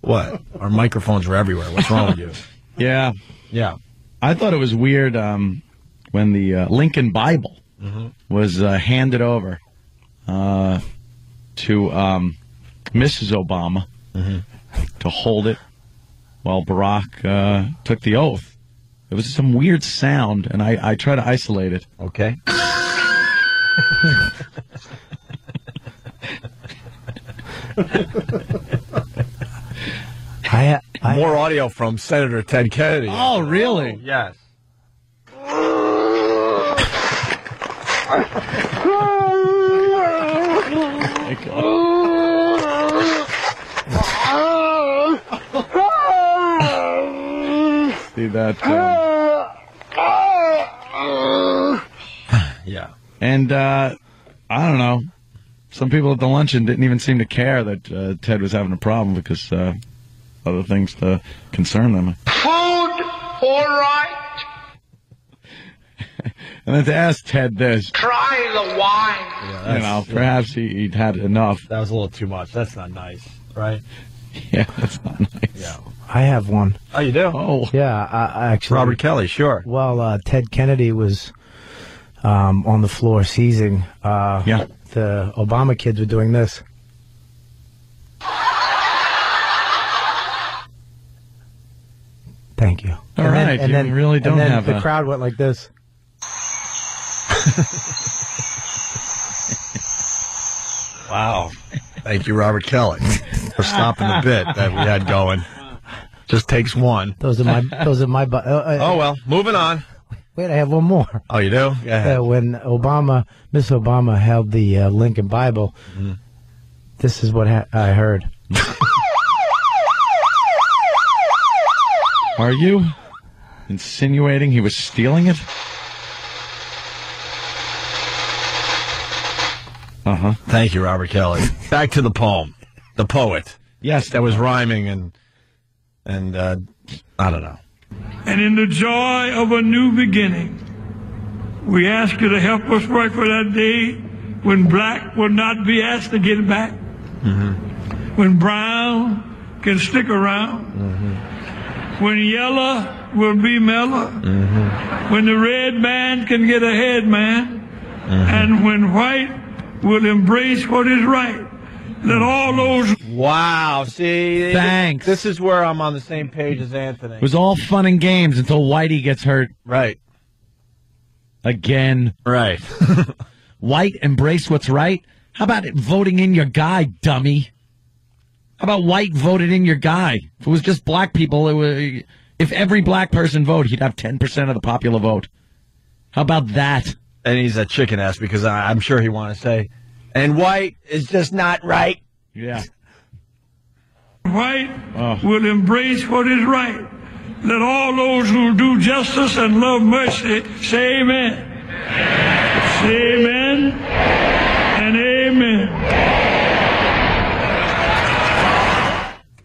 Speaker 3: What? Our microphones were everywhere. What's wrong with you?
Speaker 2: Yeah.
Speaker 3: Yeah.
Speaker 2: I thought it was weird um, when the uh, Lincoln Bible
Speaker 3: Mm-hmm.
Speaker 2: was uh, handed over uh, to um, Mrs. Obama
Speaker 3: Mm-hmm.
Speaker 2: to hold it while Barack uh, took the oath. It was some weird sound, and I, I try to isolate it.
Speaker 3: Okay.
Speaker 8: I, I
Speaker 3: More audio from Senator Ted Kennedy.
Speaker 2: Oh, really?
Speaker 3: Yes.
Speaker 2: See that? um,
Speaker 3: Yeah.
Speaker 2: And uh, I don't know. Some people at the luncheon didn't even seem to care that uh, Ted was having a problem because uh, other things to concern them.
Speaker 21: Food, all right.
Speaker 2: And then to ask Ted this,
Speaker 21: Try the wine.
Speaker 2: you know, perhaps he, he'd had enough.
Speaker 3: That was a little too much. That's not nice, right?
Speaker 2: Yeah, that's not nice.
Speaker 8: I have one.
Speaker 3: Oh, you do?
Speaker 2: Oh,
Speaker 8: Yeah, I, I actually.
Speaker 3: Robert Kelly, sure.
Speaker 8: Well, uh, Ted Kennedy was um, on the floor seizing. Uh,
Speaker 2: Yeah.
Speaker 8: The Obama kids were doing this. Thank you.
Speaker 2: All
Speaker 8: and then, and
Speaker 2: you
Speaker 8: then
Speaker 2: really don't
Speaker 8: then
Speaker 2: have
Speaker 8: the
Speaker 2: a-
Speaker 8: crowd went like this.
Speaker 3: Wow. Thank you, Robert Kelly, for stopping the bit that we had going. Just takes one.
Speaker 8: Those are my. those are my. Uh, uh,
Speaker 3: Oh, well, moving on.
Speaker 8: Wait, I have one more.
Speaker 3: Oh, you do? Ahead.
Speaker 8: Uh, when Obama, Miss Obama, held the uh, Lincoln Bible,
Speaker 3: Mm-hmm.
Speaker 8: this is what ha- I heard.
Speaker 2: Are you insinuating he was stealing it? Uh huh.
Speaker 3: Thank you, Robert Kelly. Back to the poem. The poet.
Speaker 2: Yes,
Speaker 3: That was rhyming and, and, uh, I don't know.
Speaker 15: And in the joy of a new beginning, we ask you to help us pray for that day when black will not be asked to get back, mm-hmm. when brown can stick around, mm-hmm. when yellow will be mellow, mm-hmm. when the red man can get ahead man, and when white will embrace what is right. Let all those
Speaker 3: Wow. See,
Speaker 2: Thanks.
Speaker 3: This is where I'm on the same page as Anthony.
Speaker 2: It was all fun and games until Whitey gets hurt.
Speaker 3: Right.
Speaker 2: Again.
Speaker 3: Right.
Speaker 2: White, embrace what's right. How about it voting in your guy, dummy? How about White voted in your guy? If it was just black people, it would, if every black person voted, he'd have 10% of the popular vote. How about that?
Speaker 3: And he's a chicken ass because I, I'm sure he want to say, and white is just not right.
Speaker 2: Yeah.
Speaker 15: white
Speaker 2: Oh.
Speaker 15: will embrace what is right. Let all those who do justice and love mercy say amen. Say amen and amen.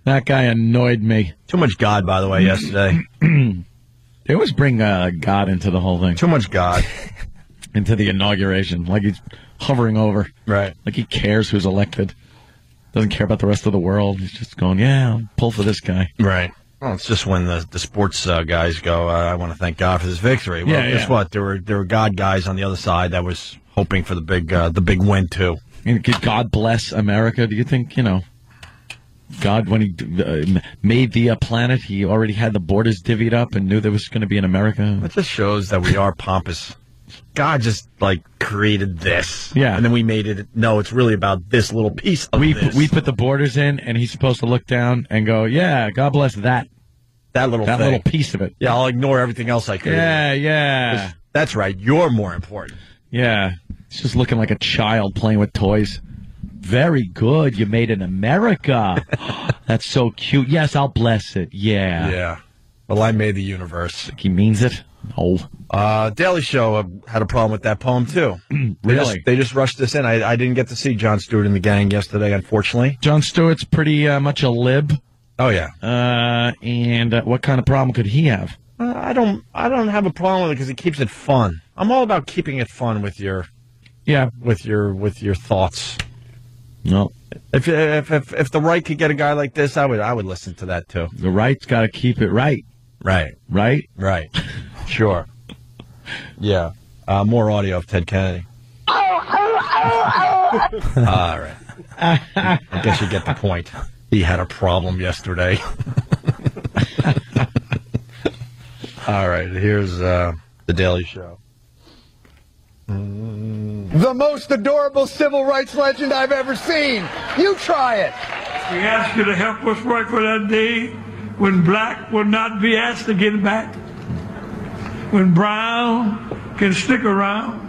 Speaker 2: That guy annoyed me.
Speaker 3: Too much God, by the way, yesterday.
Speaker 2: They always bring uh, God into the whole thing.
Speaker 3: Too much God.
Speaker 2: into the inauguration. Like he's hovering over.
Speaker 3: Right.
Speaker 2: Like he cares who's elected. Doesn't care about the rest of the world. He's just going, yeah, I'll pull for this guy.
Speaker 3: Right. Well, it's just when the the sports uh, guys go. Uh, I want to thank God for this victory. Well,
Speaker 2: Yeah,
Speaker 3: guess
Speaker 2: yeah.
Speaker 3: what? There were there were God guys on the other side that was hoping for the big uh, the big win too.
Speaker 2: And could God bless America? Do you think, you know, God, when he uh, made the uh, planet, he already had the borders divvied up and knew there was going to be an America?
Speaker 3: It just shows that we are pompous. God just like created this,
Speaker 2: Yeah.
Speaker 3: and then we made it. No, it's really about this little piece of
Speaker 2: We,
Speaker 3: this.
Speaker 2: we put the borders in, and he's supposed to look down and go, yeah, God bless that.
Speaker 3: that little
Speaker 2: that
Speaker 3: thing.
Speaker 2: little piece of it.
Speaker 3: Yeah, I'll ignore everything else I created.
Speaker 2: Yeah, yeah.
Speaker 3: That's right. You're more important.
Speaker 2: Yeah. It's just looking like a child playing with toys. Very good. You made in America. That's so cute. Yes, I'll bless it. Yeah.
Speaker 3: Yeah. Well, I made the universe.
Speaker 2: Think he means it? No.
Speaker 3: Uh, Daily Show uh, had a problem with that poem too. They
Speaker 2: Really?
Speaker 3: just, they just rushed this in. I, I didn't get to see Jon Stewart and the gang yesterday, unfortunately.
Speaker 2: Jon Stewart's pretty uh, much a lib.
Speaker 3: Oh yeah.
Speaker 2: Uh, and uh, what kind of problem could he have?
Speaker 3: Uh, I don't. I don't have a problem with it because he keeps it fun. I'm all about keeping it fun with your,
Speaker 2: Yeah.
Speaker 3: with your, with your thoughts.
Speaker 2: No.
Speaker 3: If if if, if the right could get a guy like this, I would I would listen to that too.
Speaker 2: The right's got to keep it right.
Speaker 3: Right.
Speaker 2: Right?
Speaker 3: Right. sure. Yeah. Uh, more audio of Ted Kennedy. all right. I guess you get the point. He had a problem yesterday. all right. Here's uh, the Daily Show.
Speaker 17: The most adorable civil rights legend I've ever seen. You try it.
Speaker 15: We ask you to help us work for that day when black will not be asked to get back, when brown can stick around,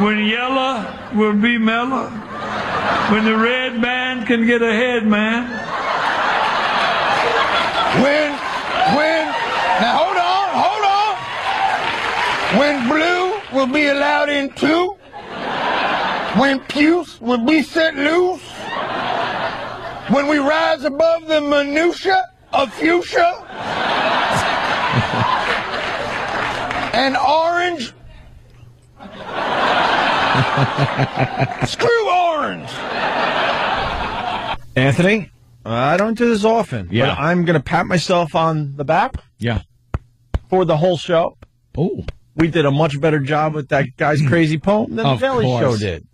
Speaker 15: when yellow will be mellow, when the red man can get ahead, man.
Speaker 17: When, when, now hold on, hold on. When blue will be allowed in too. When puce will be set loose. When we rise above the minutia of fuchsia. And orange. Screw orange.
Speaker 3: Anthony, I don't do this often.
Speaker 2: Yeah.
Speaker 3: But I'm going to pat myself on the back
Speaker 2: Yeah.
Speaker 3: for the whole show.
Speaker 2: Oh.
Speaker 3: We did a much better job with that guy's crazy poem than
Speaker 2: Of
Speaker 3: the
Speaker 2: course.
Speaker 3: Show did.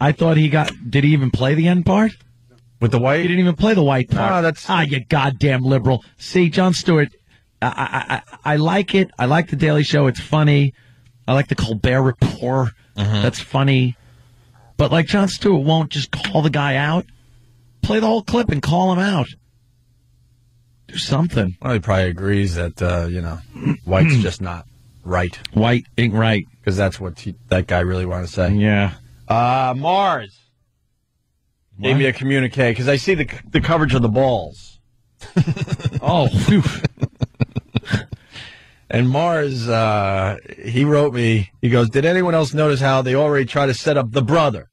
Speaker 2: I thought he got. Did he even play the end part?
Speaker 3: With the white?
Speaker 2: He didn't even play the white part.
Speaker 3: No, that's-
Speaker 2: ah, you goddamn liberal. See, Jon Stewart, I, I, I, I like it. I like the Daily Show. It's funny. I like the Colbert Report.
Speaker 3: Mm-hmm.
Speaker 2: That's funny. But like Jon Stewart won't just call the guy out. Play the whole clip and call him out. Do something.
Speaker 3: Well, he probably agrees that, uh, you know, white's just not right.
Speaker 2: White ain't right.
Speaker 3: Because that's what he, that guy really wanted to say.
Speaker 2: Yeah.
Speaker 3: Uh, Mars gave me a communique because I see the, the coverage of the balls.
Speaker 2: Oh.
Speaker 3: And Mars, uh, he wrote me, he goes, Did anyone else notice how they already try to set up the brother?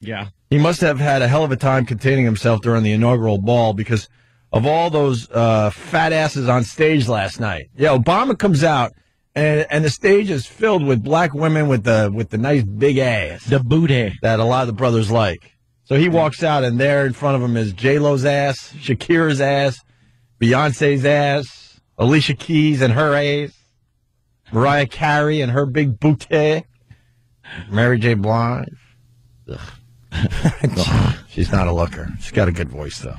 Speaker 2: yeah.
Speaker 3: He must have had a hell of a time containing himself during the inaugural ball because of all those uh, fat asses on stage last night. Yeah, Obama comes out and and the stage is filled with black women with the with the nice big ass,
Speaker 2: the booty
Speaker 3: that a lot of the brothers like. So he walks out, and there in front of him is J Lo's ass, Shakira's ass, Beyonce's ass, Alicia Keys and her A's, Mariah Carey and her big booty, Mary J. Blige. She's not a looker. She's got a good voice though.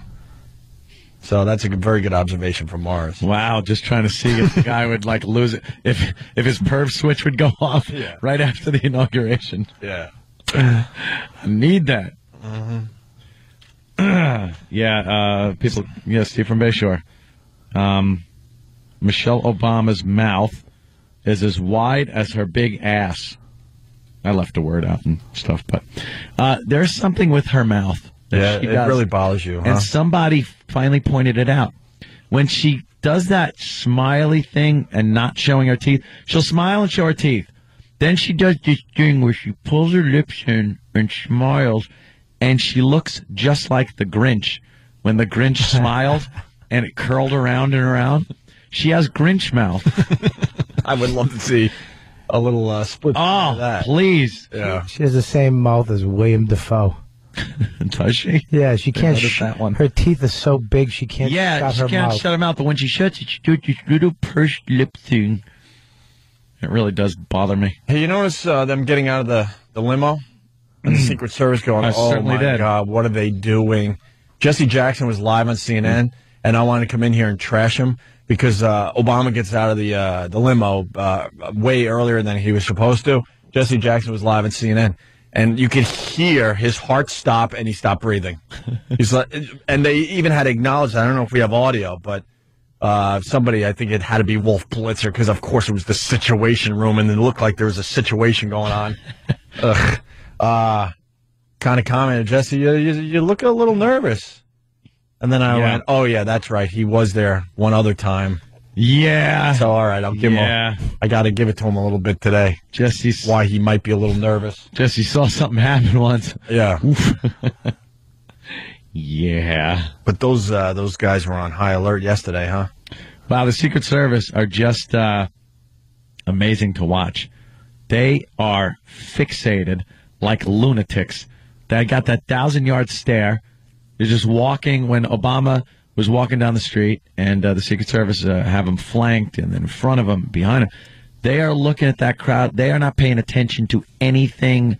Speaker 3: So that's a very good observation from Mars.
Speaker 2: Wow, just trying to see if the guy would like lose it if if his perv switch would go off
Speaker 3: Yeah.
Speaker 2: right after the inauguration.
Speaker 3: Yeah.
Speaker 2: I need that.
Speaker 3: Mm-hmm.
Speaker 2: yeah, uh, people. Yeah, Steve from Bayshore. Um, Michelle Obama's mouth is as wide as her big ass. I left a word out and stuff, but uh, there's something with her mouth. that
Speaker 3: Yeah,
Speaker 2: she
Speaker 3: it
Speaker 2: does.
Speaker 3: really bothers you, huh?
Speaker 2: And somebody finally pointed it out. When she does that smiley thing and not showing her teeth, she'll smile and show her teeth. Then she does this thing where she pulls her lips in and smiles, and she looks just like the Grinch when the Grinch smiled and it curled around and around. She has Grinch mouth.
Speaker 3: I would love to see a little uh, split.
Speaker 2: Oh,
Speaker 3: that.
Speaker 2: please.
Speaker 3: Yeah.
Speaker 8: She has the same mouth as William Dafoe.
Speaker 2: Does she?
Speaker 8: Yeah, she can't. Sh-
Speaker 2: that one.
Speaker 8: Her teeth are so big she can't.
Speaker 2: yeah,
Speaker 8: shut
Speaker 2: she
Speaker 8: her
Speaker 2: can't
Speaker 8: mouth.
Speaker 2: shut her mouth, but when she shuts it, she does this little pursed lip thing. It really does bother me.
Speaker 3: Hey, you notice uh, them getting out of the, the limo and the Secret Service going,
Speaker 2: I
Speaker 3: oh
Speaker 2: certainly
Speaker 3: my
Speaker 2: did.
Speaker 3: God, what are they doing? Jesse Jackson was live on CNN, and I wanted to come in here and trash him because uh, Obama gets out of the uh, the limo uh, way earlier than he was supposed to. Jesse Jackson was live at CNN, and you could hear his heart stop, and he stopped breathing. He's like, and they even had acknowledged. I don't know if we have audio, but uh, somebody, I think it had to be Wolf Blitzer, because of course it was the Situation Room, and it looked like there was a situation going on. Ugh. Uh, kind of commented, Jesse, you, you, you look a little nervous. And then I
Speaker 2: Yeah.
Speaker 3: went, oh yeah, that's right. He was there one other time.
Speaker 2: Yeah.
Speaker 3: So all right, I'll give
Speaker 2: Yeah.
Speaker 3: him. A, I got to give it to him a little bit today.
Speaker 2: Jesse's
Speaker 3: why he might be a little nervous.
Speaker 2: Jesse saw something happen once.
Speaker 3: Yeah.
Speaker 2: Yeah.
Speaker 3: But those uh, those guys were on high alert yesterday, huh?
Speaker 2: Wow, the Secret Service are just uh, amazing to watch. They are fixated like lunatics. They got that thousand yard stare. They're just walking when Obama was walking down the street, and uh, the Secret Service uh, have him flanked and in front of him, behind him. They are looking at that crowd. They are not paying attention to anything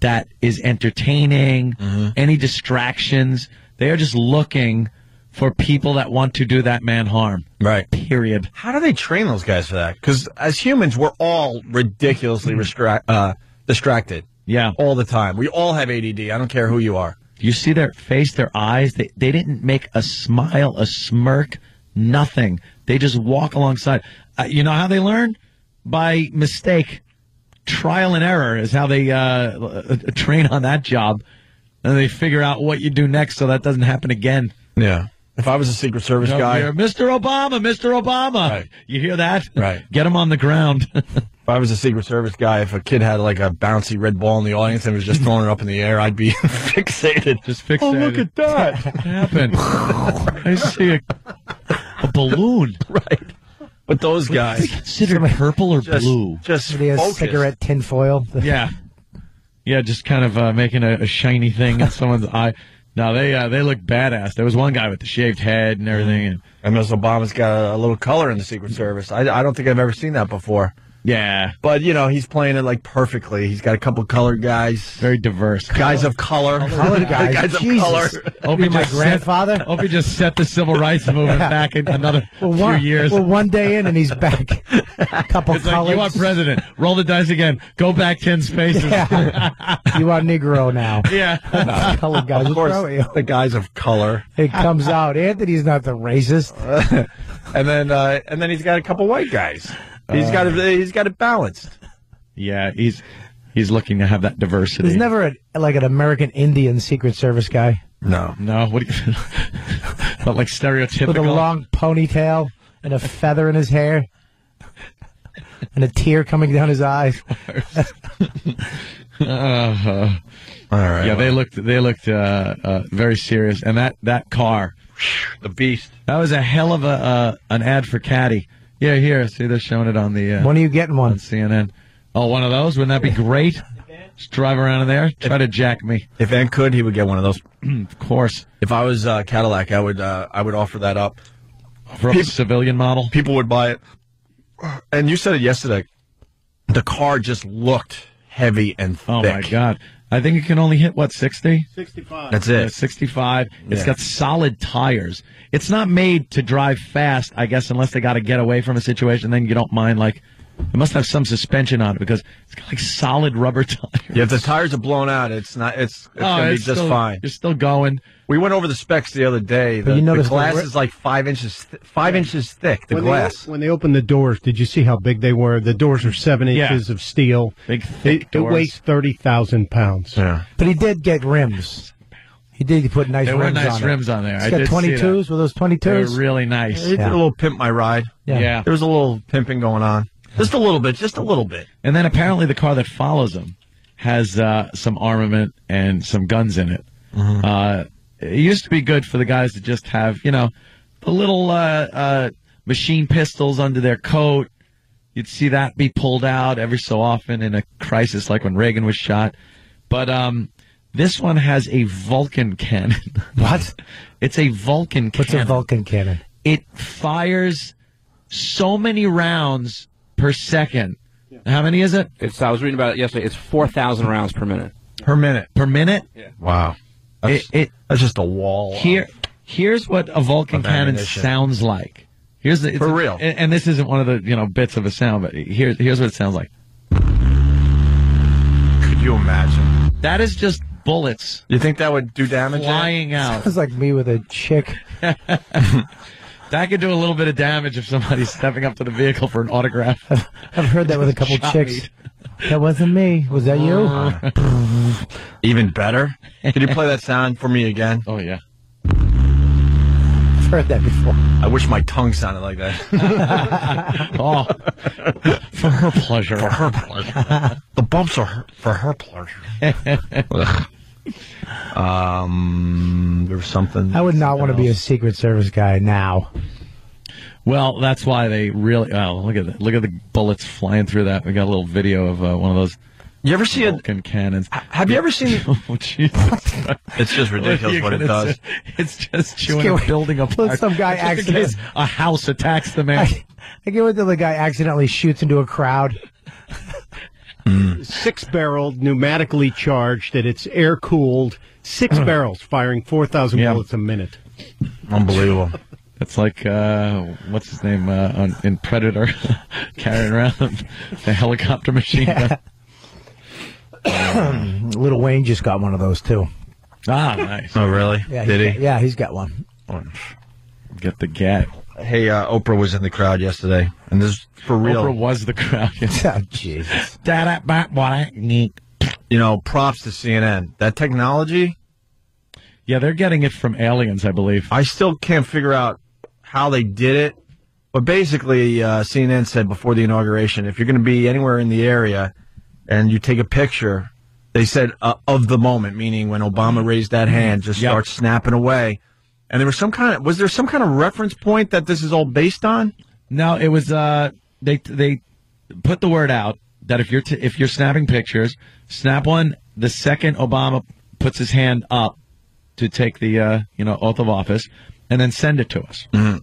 Speaker 2: that is entertaining, any distractions. They are just looking for people that want to do that man harm.
Speaker 3: Right.
Speaker 2: Period.
Speaker 3: How do they train those guys for that? Because as humans, we're all ridiculously restra- uh, distracted.
Speaker 2: Yeah.
Speaker 3: All the time. We all have ADD. I don't care who you are.
Speaker 2: You see their face, their eyes. They they didn't make a smile, a smirk, nothing. They just walk alongside. Uh, you know how they learn? By mistake, trial and error is how they uh, uh, train on that job, and they figure out what you do next so that doesn't happen again.
Speaker 3: Yeah. If I was a Secret Service
Speaker 2: You know,
Speaker 3: guy,
Speaker 2: you're, Mr. Obama, Mr. Obama. You hear that?
Speaker 3: Right.
Speaker 2: Get him on the ground.
Speaker 3: if I was a Secret Service guy, if a kid had like a bouncy red ball in the audience and was just throwing it up in the air, I'd be fixated.
Speaker 2: Just fixated.
Speaker 3: Oh, look at that.
Speaker 2: what happened? I see a, a balloon.
Speaker 3: right. But those guys
Speaker 2: considered purple or
Speaker 3: just,
Speaker 2: blue?
Speaker 3: Just
Speaker 8: Somebody has cigarette tinfoil.
Speaker 2: Yeah, yeah, just kind of uh, making a, a shiny thing in someone's eye. No, they uh, they look badass. There was one guy with the shaved head and everything, and
Speaker 3: And. Obama's got a, a little color in the Secret Service. I, I don't think I've ever seen that before.
Speaker 2: Yeah,
Speaker 3: But, you know, he's playing it like perfectly. He's got a couple colored guys.
Speaker 2: very diverse.
Speaker 3: Guys of color.
Speaker 8: Colored guys.
Speaker 3: of
Speaker 8: Jesus.
Speaker 3: color.
Speaker 2: Hope he
Speaker 8: my
Speaker 2: just
Speaker 8: grandfather.
Speaker 2: Set, hope he just set the civil rights movement back in another
Speaker 8: Well,
Speaker 2: few
Speaker 8: one,
Speaker 2: years.
Speaker 8: well, one day in and he's back. a couple
Speaker 2: it's like
Speaker 8: colors.
Speaker 2: you are president. Roll the dice again. Go back ten spaces.
Speaker 8: Yeah. you are Negro now.
Speaker 2: yeah.
Speaker 8: Colored guys.
Speaker 3: Of course,
Speaker 8: Throw you.
Speaker 3: the guys of color.
Speaker 8: It comes out. Anthony's not the racist.
Speaker 3: and then uh, and then he's got a couple white guys. He's got it. He's got it balanced.
Speaker 2: Yeah, he's he's looking to have that diversity.
Speaker 8: There's never a, like an American Indian Secret Service guy
Speaker 3: No.
Speaker 2: no. What? Do you, but like stereotypical.
Speaker 8: with a long ponytail and a feather in his hair and a tear coming down his eyes.
Speaker 2: Uh,
Speaker 3: All right.
Speaker 2: yeah, they looked they looked uh, uh, very serious, and that that car,
Speaker 3: the beast.
Speaker 2: that was a hell of a uh, an ad for Caddy Yeah, here. See, they're showing it on the. Uh,
Speaker 8: When are you getting one?
Speaker 2: On CNN. Oh, one of those? Wouldn't that be great? Just drive around in there. Try to jack me.
Speaker 3: If Van could, he would get one of those.
Speaker 2: of course.
Speaker 3: If I was uh, Cadillac, I would uh, I would offer that up.
Speaker 2: For a civilian model?
Speaker 3: People would buy it. And you said it yesterday. The car just looked heavy and thick.
Speaker 2: Oh my god! I think it can only hit what sixty.
Speaker 4: 65.
Speaker 3: That's it.
Speaker 2: Yeah, Sixty-five. It's got solid tires. It's not made to drive fast, I guess, unless they got to get away from a situation. Then you don't mind. Like, it must have some suspension on it because it's got like solid rubber tires.
Speaker 3: Yeah, if the tires are blown out, it's not. It's, it's
Speaker 2: Oh,
Speaker 3: gonna be just
Speaker 2: still-
Speaker 3: fine.
Speaker 2: You're still going.
Speaker 3: We went over the specs the other day.
Speaker 4: But
Speaker 3: The,
Speaker 4: you
Speaker 3: the glass is like five inches, th- five inches thick. The
Speaker 4: when
Speaker 3: glass.
Speaker 4: They, when they opened the doors, did you see how big they were? The doors are seven
Speaker 2: Yeah.
Speaker 4: inches of steel.
Speaker 2: Big,
Speaker 4: It,
Speaker 2: thick
Speaker 4: it
Speaker 2: doors.
Speaker 4: weighs 30,000 pounds.
Speaker 3: Yeah.
Speaker 8: But he did get rims. He did. He put nice
Speaker 2: There were
Speaker 8: rims
Speaker 2: nice
Speaker 8: on
Speaker 2: rims
Speaker 8: it.
Speaker 2: on there.
Speaker 8: He's
Speaker 2: I
Speaker 8: got
Speaker 2: twenty twos. see
Speaker 8: twenty
Speaker 2: that.
Speaker 8: twos. Were those twenty twos?
Speaker 2: They're really nice.
Speaker 3: They did a little pimp my ride.
Speaker 8: Yeah.
Speaker 2: Yeah.
Speaker 3: There was a little pimping going on. Just a little bit. Just a little bit.
Speaker 2: And then apparently the car that follows him has uh, some armament and some guns in it.
Speaker 3: Mm-hmm.
Speaker 2: Uh, it used to be good for the guys to just have, you know, the little uh, uh, machine pistols under their coat. You'd see that be pulled out every so often in a crisis, like when Reagan was shot. But um, this one has a Vulcan cannon.
Speaker 8: What?
Speaker 2: it's a Vulcan
Speaker 8: What's
Speaker 2: cannon.
Speaker 8: a Vulcan cannon?
Speaker 2: It fires so many rounds per second. How many is it?
Speaker 10: It's. I was reading about it yesterday. It's four thousand rounds per minute.
Speaker 3: Per minute.
Speaker 2: Per minute? Yeah.
Speaker 3: Wow. That's,
Speaker 2: It, it
Speaker 3: that's just a wall.
Speaker 2: Here, here's what a Vulcan cannon
Speaker 3: ammunition.
Speaker 2: sounds like. Here's the it's
Speaker 3: For real.
Speaker 2: and, and this isn't one of the you know bits of a sound, but here's here's what it sounds like.
Speaker 3: Could you imagine?
Speaker 2: That is just bullets
Speaker 3: You think that would do damage?
Speaker 2: flying out.
Speaker 8: Sounds like me with a chick.
Speaker 2: That could do a little bit of damage if somebody's stepping up to the vehicle for an autograph.
Speaker 8: I've heard that with a couple
Speaker 2: Shot
Speaker 8: chicks.
Speaker 2: Me.
Speaker 8: That wasn't me. Was that you?
Speaker 3: Even better. Could you play that sound for me again?
Speaker 2: Oh yeah.
Speaker 8: I've heard that before.
Speaker 3: I wish my tongue sounded like that.
Speaker 2: Oh, for her pleasure. For her
Speaker 3: pleasure. the bumps are her, for her pleasure. Um, there was something.
Speaker 8: I would not want to be a Secret Service guy now.
Speaker 2: Well, that's why they really. Oh, look at that! Look at the bullets flying through that. We got a little video of uh, one of those.
Speaker 3: You ever see a?
Speaker 2: Vulcan cannons?
Speaker 3: Have you ever seen?
Speaker 2: oh, Jesus.
Speaker 3: It's just ridiculous what it does.
Speaker 2: It's just chewing
Speaker 8: Scared-
Speaker 2: a building apart.
Speaker 8: Let some guy
Speaker 2: Just in
Speaker 8: accident-
Speaker 2: a house attacks the man.
Speaker 8: I, I get what the guy accidentally shoots into a crowd.
Speaker 4: Six barreled, pneumatically charged, that it's air cooled. Six barrels firing 4,000
Speaker 2: Yeah.
Speaker 4: bullets a minute.
Speaker 3: Unbelievable.
Speaker 2: It's like uh, what's his name uh, on, in Predator, carrying around the helicopter machine gun.
Speaker 8: Little Wayne just got one of those too.
Speaker 2: Ah, nice.
Speaker 3: Oh, really?
Speaker 8: Yeah,
Speaker 3: Did he?
Speaker 8: got- yeah, he's got one.
Speaker 2: Get the get.
Speaker 3: Hey, uh, Oprah was in the crowd yesterday, and this is for real.
Speaker 2: Oprah was the crowd.
Speaker 8: Oh, Jesus.
Speaker 3: You know, props to CNN. That technology,
Speaker 2: Yeah, they're getting it from aliens, I believe.
Speaker 3: I still can't figure out how they did it. But basically, uh, CNN said before the inauguration, if you're going to be anywhere in the area and you take a picture, they said uh, of the moment, meaning when Obama raised that hand, just
Speaker 2: Yep.
Speaker 3: start snapping away. And there was some kind of was there some kind of reference point that this is all based on?
Speaker 2: No, it was uh they they put the word out that if you're t- if you're snapping pictures, snap one the second Obama puts his hand up to take the uh you know oath of office, and then send it to us.
Speaker 3: Mhm.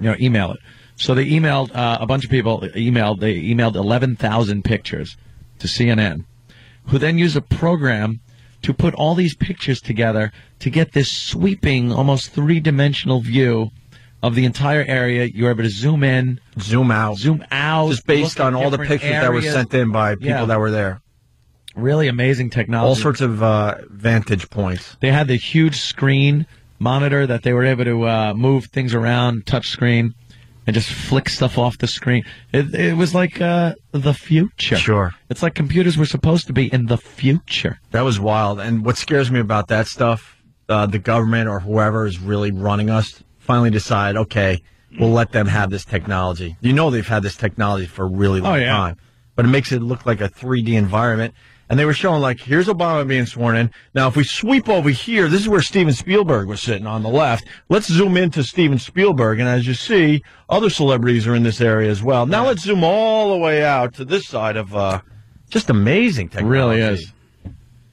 Speaker 2: You know, email it. So they emailed uh, a bunch of people. Emailed they emailed eleven thousand pictures to CNN, who then used a program to put all these pictures together to get this sweeping, almost three dimensional view of the entire area. You were able to zoom in,
Speaker 3: Zoom out.
Speaker 2: zoom out,
Speaker 3: Just based on all the pictures that were sent in by people
Speaker 2: Yeah.
Speaker 3: that were there.
Speaker 2: Really amazing technology.
Speaker 3: All sorts of uh, vantage points.
Speaker 2: They had the huge screen monitor that they were able to uh, move things around, touch screen, and just flick stuff off the screen. It, it was like uh, the future.
Speaker 3: Sure.
Speaker 2: It's like computers were supposed to be in the future.
Speaker 3: That was wild. And what scares me about that stuff, uh, the government or whoever is really running us finally decide, okay, we'll let them have this technology. You know they've had this technology for a really long
Speaker 2: Oh, yeah.
Speaker 3: time, but it makes it look like a 3D environment. And they were showing like, here's Obama being sworn in. Now, if we sweep over here, this is where Steven Spielberg was sitting on the left. Let's zoom into Steven Spielberg, and as you see, other celebrities are in this area as well. Now let's zoom all the way out to this side of, uh, just amazing technology.
Speaker 2: Really is.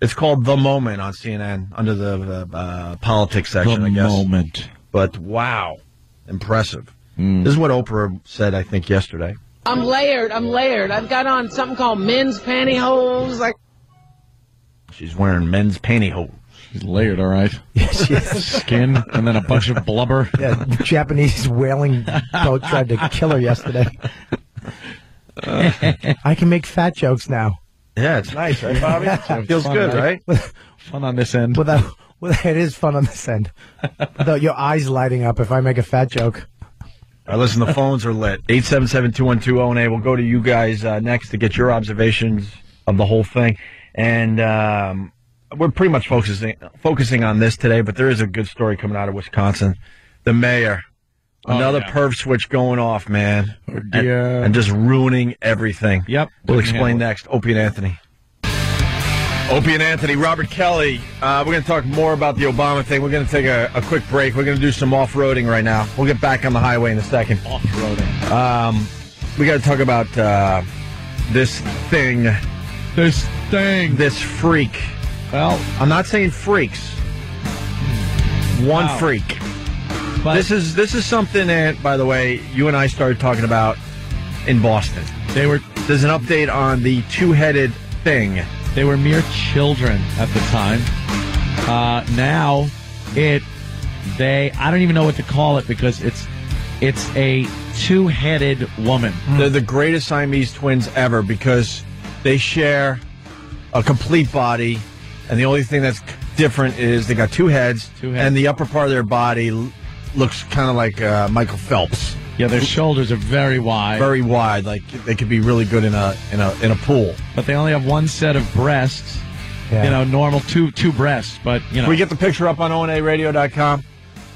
Speaker 3: It's called The Moment on CNN under the uh, politics section,
Speaker 2: The
Speaker 3: I guess.
Speaker 2: Moment.
Speaker 3: But wow, impressive.
Speaker 2: Hmm.
Speaker 3: This is what Oprah said, I think, yesterday.
Speaker 22: I'm layered. I'm layered. I've got on something called men's pantyhose. Like
Speaker 3: She's wearing men's pantyhose.
Speaker 2: She's layered, all right.
Speaker 8: Yes, yes.
Speaker 2: Skin and then a bunch of blubber.
Speaker 8: Yeah, Japanese whaling boat tried to kill her yesterday. I can make fat jokes now.
Speaker 3: Yeah, it's nice, right, Bobby? Feels
Speaker 2: Fun,
Speaker 3: good, right?
Speaker 2: Fun on this end.
Speaker 8: Without, without, it is fun on this end. Without your eyes lighting up if I make a fat joke.
Speaker 3: All right, listen, the phones are lit. 877-212-0A. We'll go to you guys uh, next to get your observations of the whole thing. And um, we're pretty much focusing focusing on this today, but there is a good story coming out of Wisconsin. The mayor,
Speaker 2: Oh,
Speaker 3: another
Speaker 2: yeah.
Speaker 3: perv switch going off, man. and,
Speaker 2: dear.
Speaker 3: and just ruining everything.
Speaker 2: Yep.
Speaker 3: We'll explain next. Opie and Anthony. Opie and Anthony, Robert Kelly. Uh, we're going to talk more about the Obama thing. We're going to take a, a quick break. We're going to do some off roading right now. We'll get back on the highway in a second.
Speaker 2: Off roading.
Speaker 3: Um, we got to talk about uh, this thing,
Speaker 2: This thing.
Speaker 3: this freak.
Speaker 2: Well,
Speaker 3: I'm not saying freaks. One
Speaker 2: Wow.
Speaker 3: freak.
Speaker 2: but
Speaker 3: This is this is something that, by the way, you and I started talking about in Boston.
Speaker 2: they were
Speaker 3: There's an update on the two-headed thing.
Speaker 2: they were mere children at the time. Uh, now it they I don't even know what to call it because it's it's a two-headed woman.
Speaker 3: They're the greatest Siamese twins ever because they share a complete body, and the only thing that's different is they got two heads,
Speaker 2: Two heads.
Speaker 3: and the upper part of their body looks kind of like uh, Michael Phelps,
Speaker 2: Yeah, their shoulders are very wide,
Speaker 3: very wide, like they could be really good in a in a in a pool.
Speaker 2: but they only have one set of breasts.
Speaker 8: Yeah.
Speaker 2: You know, normal two two breasts, but you know,
Speaker 3: Can we get the picture up on onaradio.com?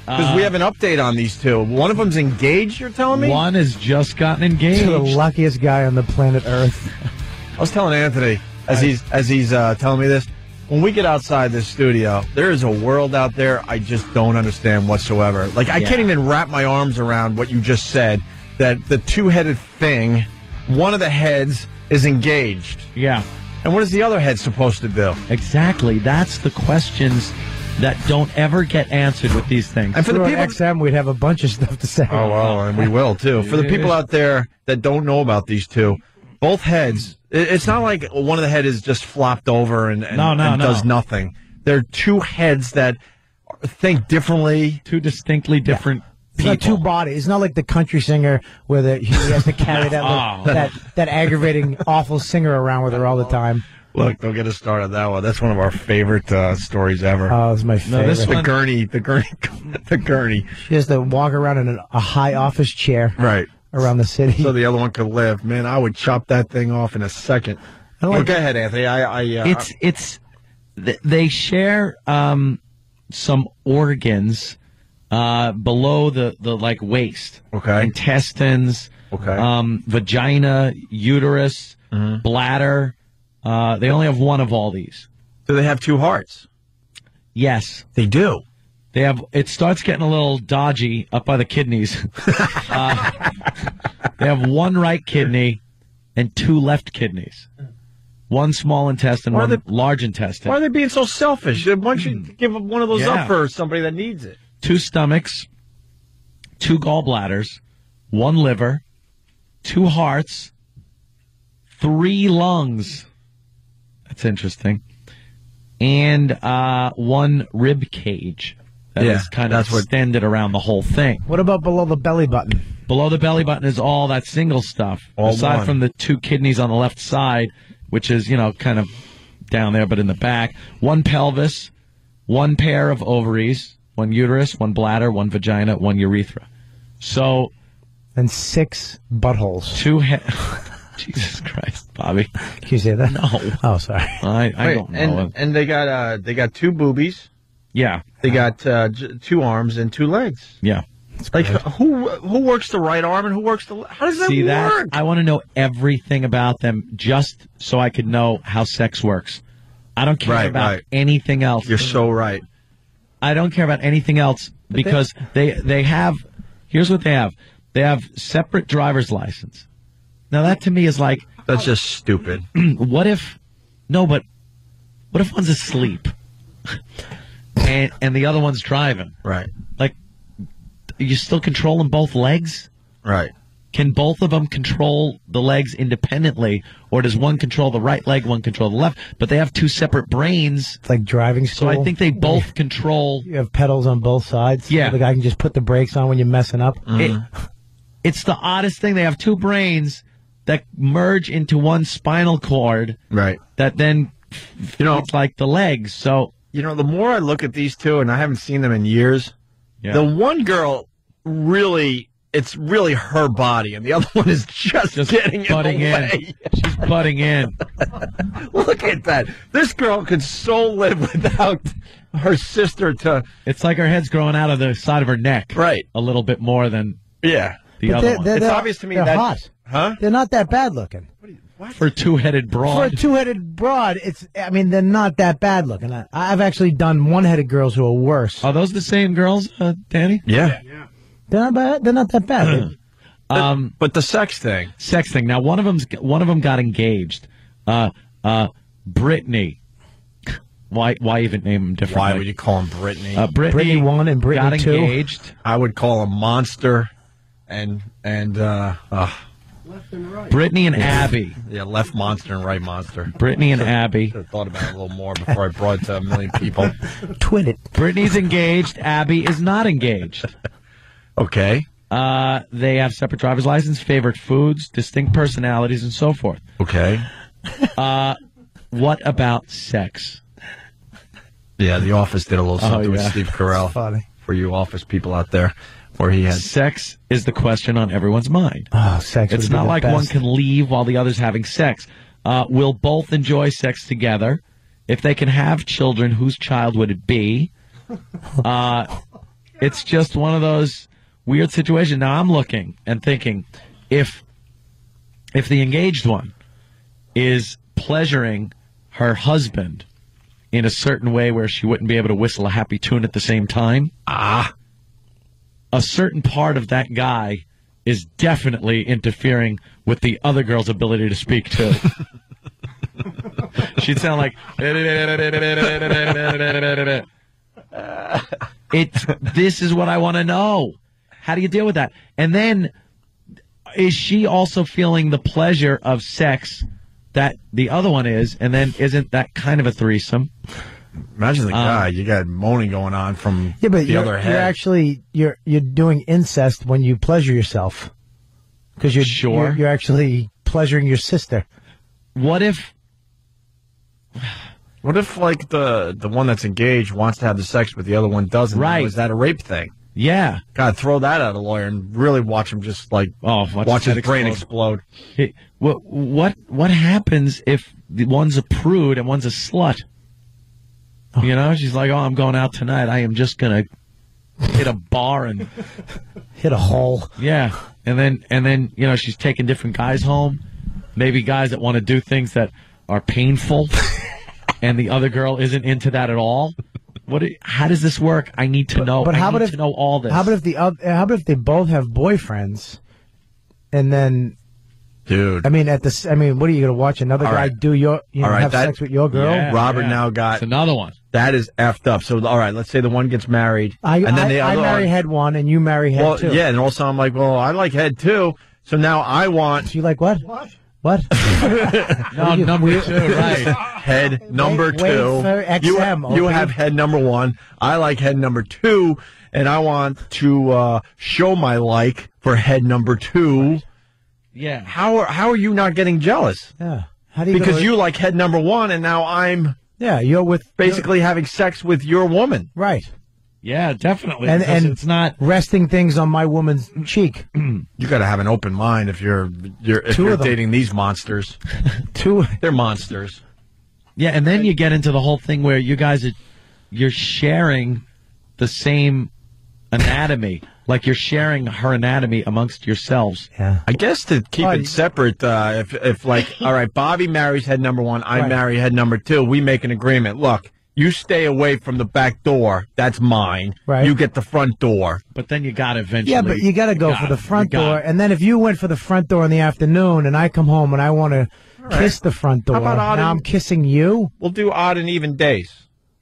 Speaker 3: Because
Speaker 2: Uh,
Speaker 3: we have an update on these two. One of them's engaged. You're telling me?
Speaker 2: one has just gotten engaged.
Speaker 8: To the luckiest guy on the planet Earth.
Speaker 3: I was telling Anthony as he's as he's uh, telling me this. When we get outside this studio, there is a world out there I just don't understand whatsoever. Like I
Speaker 2: Yeah.
Speaker 3: can't even wrap my arms around what you just said. That the two-headed thing, one of the heads is engaged,
Speaker 2: Yeah,
Speaker 3: and what is the other head supposed to do?
Speaker 2: exactly. That's the questions that don't ever get answered with these things.
Speaker 3: And for the
Speaker 8: Through
Speaker 3: people,
Speaker 8: XM, we'd have a bunch of stuff to say.
Speaker 3: Oh well, and we will too. For the people out there that don't know about these two, both heads. It's not like one of the head is just flopped over and, and,
Speaker 2: No, no,
Speaker 3: and
Speaker 2: no.
Speaker 3: does nothing. They're two heads that think differently.
Speaker 2: Two distinctly different
Speaker 8: It's not two bodies. It's not like the country singer where the, he has to carry that
Speaker 2: Oh.
Speaker 8: little, that that aggravating, awful singer around with her all the time.
Speaker 3: Look, don't get us started on that one. That's one of our favorite uh, stories ever.
Speaker 8: Oh, it's my favorite.
Speaker 2: No,
Speaker 8: favorite.
Speaker 2: this
Speaker 3: the
Speaker 2: one-
Speaker 3: gurney, the gurney, the gurney.
Speaker 8: she has to walk around in a, a high office chair
Speaker 3: Right.
Speaker 8: Around the city.
Speaker 3: So the other one could live. Man, I would chop that thing off in a second.
Speaker 8: I don't like-
Speaker 3: go ahead, Anthony. I, I uh,
Speaker 2: it's it's they share um, some organs uh, below the, the like waist.
Speaker 3: Okay.
Speaker 2: Intestines.
Speaker 3: Okay.
Speaker 2: Um, vagina, uterus, bladder. Uh, they only have one of all these.
Speaker 3: do they have two hearts?
Speaker 2: Yes.
Speaker 3: They do.
Speaker 2: They have. It starts getting a little dodgy up by the kidneys. uh, they have one right kidney and two left kidneys. One small intestine,
Speaker 3: Why
Speaker 2: one
Speaker 3: they-
Speaker 2: large intestine.
Speaker 3: Why are they being so selfish? Why don't you give one of those
Speaker 2: Yeah.
Speaker 3: up for somebody that needs it?
Speaker 2: two stomachs, two gallbladders, one liver, two hearts, three lungs. That's interesting. And uh, one rib cage that is
Speaker 3: Yeah,
Speaker 2: kind of
Speaker 3: that's what-
Speaker 2: extended around the whole thing.
Speaker 8: what about below the belly button?
Speaker 2: Below the belly button is all that single stuff.
Speaker 3: All
Speaker 2: aside
Speaker 3: one.
Speaker 2: from the two kidneys on the left side, which is, you know, kind of down there but in the back. One pelvis, one pair of ovaries, one uterus, one bladder, one vagina, one urethra. So
Speaker 8: And six buttholes.
Speaker 2: two he- Jesus Christ, Bobby.
Speaker 8: Can you say that?
Speaker 2: No.
Speaker 8: Oh, sorry.
Speaker 2: I, I
Speaker 3: Wait,
Speaker 2: don't know.
Speaker 3: and and they got uh they got two boobies.
Speaker 2: Yeah.
Speaker 3: They got uh, j- two arms and two legs.
Speaker 2: Yeah.
Speaker 3: Like who who works the right arm and who works the? le- How does that
Speaker 2: See
Speaker 3: work?
Speaker 2: that? I want to know everything about them just so I could know how sex works. I don't care
Speaker 3: Right,
Speaker 2: about
Speaker 3: right.
Speaker 2: anything else.
Speaker 3: You're so right.
Speaker 2: I don't care about anything else because they they have. Here's what they have. They have separate driver's license. Now that to me is like
Speaker 3: that's just stupid.
Speaker 2: what if? No, but what if one's asleep and and the other one's driving?
Speaker 3: Right.
Speaker 2: Like, are you still controlling both legs?
Speaker 3: Right.
Speaker 2: Can both of them control the legs independently, or does one control the right leg, one control the left? But they have two separate brains.
Speaker 8: It's like driving
Speaker 2: So. I think they both control.
Speaker 8: You have pedals on both sides.
Speaker 2: Yeah.
Speaker 8: The guy can just put the brakes on when you're messing up.
Speaker 2: It, it's the oddest thing. They have two brains that merge into one spinal cord.
Speaker 3: Right.
Speaker 2: That then,
Speaker 3: you know,
Speaker 2: it's like the legs. So
Speaker 3: you know, the more I look at these two, and I haven't seen them in years, the one girl really, it's really her body, and the other one is just, just getting
Speaker 2: butting
Speaker 3: in.
Speaker 2: in.
Speaker 3: Way.
Speaker 2: She's butting in.
Speaker 3: Look at that. This girl could so live without her sister to.
Speaker 2: It's like her head's growing out of the side of her neck.
Speaker 3: Right.
Speaker 2: A little bit more than
Speaker 3: Yeah.
Speaker 2: the
Speaker 8: But
Speaker 2: other
Speaker 8: they're-
Speaker 2: one.
Speaker 8: they're-
Speaker 3: It's
Speaker 8: they're-
Speaker 3: obvious to me
Speaker 8: they're
Speaker 3: that-
Speaker 8: hot.
Speaker 3: Huh?
Speaker 8: They're not that bad looking.
Speaker 2: For a two-headed broad.
Speaker 8: For a two-headed broad, it's. I mean, they're not that bad looking. I, I've actually done one-headed girls who are worse.
Speaker 2: Are those the same girls, uh, Danny?
Speaker 3: Yeah. yeah.
Speaker 8: They're not bad. They're not that bad.
Speaker 2: Um,
Speaker 3: but the sex thing.
Speaker 2: Sex thing. Now, one of them's one of them got engaged. Uh, uh, Brittany. Why? Why even name them differently?
Speaker 3: Why would you call him Brittany?
Speaker 2: Uh, Brittany,
Speaker 8: Brittany one and Brittany
Speaker 2: got
Speaker 8: two.
Speaker 2: engaged.
Speaker 3: I would call him Monster, and and uh, uh
Speaker 2: Brittany and Abby.
Speaker 3: yeah, left Monster and right Monster.
Speaker 2: Brittany and Abby.
Speaker 3: Should have thought about it a little more before I brought it to a million people.
Speaker 8: Twin it.
Speaker 2: Brittany's engaged. Abby is not engaged.
Speaker 3: Okay.
Speaker 2: Uh, they have separate driver's license, favorite foods, distinct personalities, and so forth.
Speaker 3: Okay.
Speaker 2: Uh, what about sex?
Speaker 3: Yeah, The Office did a little
Speaker 2: Oh,
Speaker 3: something with
Speaker 2: yeah.
Speaker 3: Steve Carell.
Speaker 8: funny.
Speaker 3: For you Office people out there, where he had
Speaker 2: Sex is the question on everyone's mind.
Speaker 8: Oh, sex.
Speaker 2: It's not like
Speaker 8: best.
Speaker 2: one can leave while the other's having sex. Uh, will both enjoy sex together? If they can have children, whose child would it be? Uh, it's just one of those weird situations. Now I'm looking and thinking, if if the engaged one is pleasuring her husband in a certain way where she wouldn't be able to whistle a happy tune at the same time,
Speaker 3: ah,
Speaker 2: a certain part of that guy is definitely interfering with the other girl's ability to speak too. She'd sound like it's this is what I want to know. How do you deal with that? And then is she also feeling the pleasure of sex that the other one is and then isn't that kind of a threesome?
Speaker 3: Imagine the
Speaker 2: Um,
Speaker 3: guy you got moaning going on from
Speaker 8: Yeah, but
Speaker 3: the
Speaker 8: you're,
Speaker 3: other
Speaker 8: you're actually you're you're doing incest when you pleasure yourself because you're
Speaker 2: Sure.
Speaker 8: You're, you're actually pleasuring your sister.
Speaker 2: What if
Speaker 3: what if like the the one that's engaged wants to have the sex, but the other one doesn't?
Speaker 2: Right.
Speaker 3: Is that a rape thing?
Speaker 2: Yeah.
Speaker 3: God, throw that at a lawyer and really watch him just like
Speaker 2: oh
Speaker 3: watch, his
Speaker 2: that
Speaker 3: brain
Speaker 2: explode.
Speaker 3: explode.
Speaker 2: Hey, what what what happens if the one's a prude and one's a slut? You know, she's like, "Oh, I'm going out tonight. I am just gonna hit a bar and
Speaker 8: hit a hole."
Speaker 2: Yeah, and then and then you know she's taking different guys home, maybe guys that want to do things that are painful, and the other girl isn't into that at all. What? How does this work? I need to know.
Speaker 8: But
Speaker 2: I
Speaker 8: how
Speaker 2: need
Speaker 8: about if
Speaker 2: to know all this?
Speaker 8: How about if the oth- how about if they both have boyfriends, and then,
Speaker 3: dude?
Speaker 8: I mean, at the I mean, what are you going to watch another
Speaker 3: All
Speaker 8: guy
Speaker 3: right.
Speaker 8: do your you know,
Speaker 3: All right,
Speaker 8: have
Speaker 3: that-
Speaker 8: sex with your girl?
Speaker 3: Robert now got
Speaker 2: another one.
Speaker 3: That is effed up. So all right, let's say the one gets married,
Speaker 8: I
Speaker 3: and then
Speaker 8: I,
Speaker 3: the
Speaker 8: I marry
Speaker 3: one-
Speaker 8: head one and you marry head
Speaker 3: well,
Speaker 8: two.
Speaker 3: yeah, and also I'm like, well, I like head two, So now I want.
Speaker 8: You like what? What? What?
Speaker 2: no, number two, right?
Speaker 3: Head number
Speaker 8: wait
Speaker 3: two.
Speaker 8: for
Speaker 3: you,
Speaker 8: XM,
Speaker 3: you
Speaker 8: okay?
Speaker 3: have head number one. I like head number two, and I want to uh, show my like for head number two.
Speaker 2: Yeah.
Speaker 3: How are how are you not getting jealous?
Speaker 8: Yeah. How do you
Speaker 3: Because you like head number one, and now I'm
Speaker 8: Yeah, you're with
Speaker 3: basically having sex with your woman.
Speaker 8: right.
Speaker 2: Yeah, definitely.
Speaker 8: And and
Speaker 2: it's not
Speaker 8: resting things on my woman's cheek.
Speaker 3: You got to have an open mind if you're you're if
Speaker 8: Two
Speaker 3: you're dating these monsters.
Speaker 8: Two.
Speaker 3: They're monsters.
Speaker 2: Yeah, and then you get into the whole thing where you guys are you're sharing the same anatomy. Like you're sharing her anatomy amongst yourselves.
Speaker 8: Yeah.
Speaker 3: I guess to keep
Speaker 2: Well,
Speaker 3: it separate, uh, if if like, all right, Bobby marries head number one, I
Speaker 2: Right.
Speaker 3: marry head number two, we make an agreement. Look, you stay away from the back door. That's mine.
Speaker 8: Right.
Speaker 3: You get the front door.
Speaker 2: But then you got to eventually.
Speaker 8: Yeah, but you got to go for the front
Speaker 2: you gotta.
Speaker 8: door, and then if you went for the front door in the afternoon, and I come home and I want to kiss the front door,
Speaker 3: How about odd
Speaker 8: now
Speaker 3: and-
Speaker 8: I'm kissing you.
Speaker 3: We'll do odd and even days.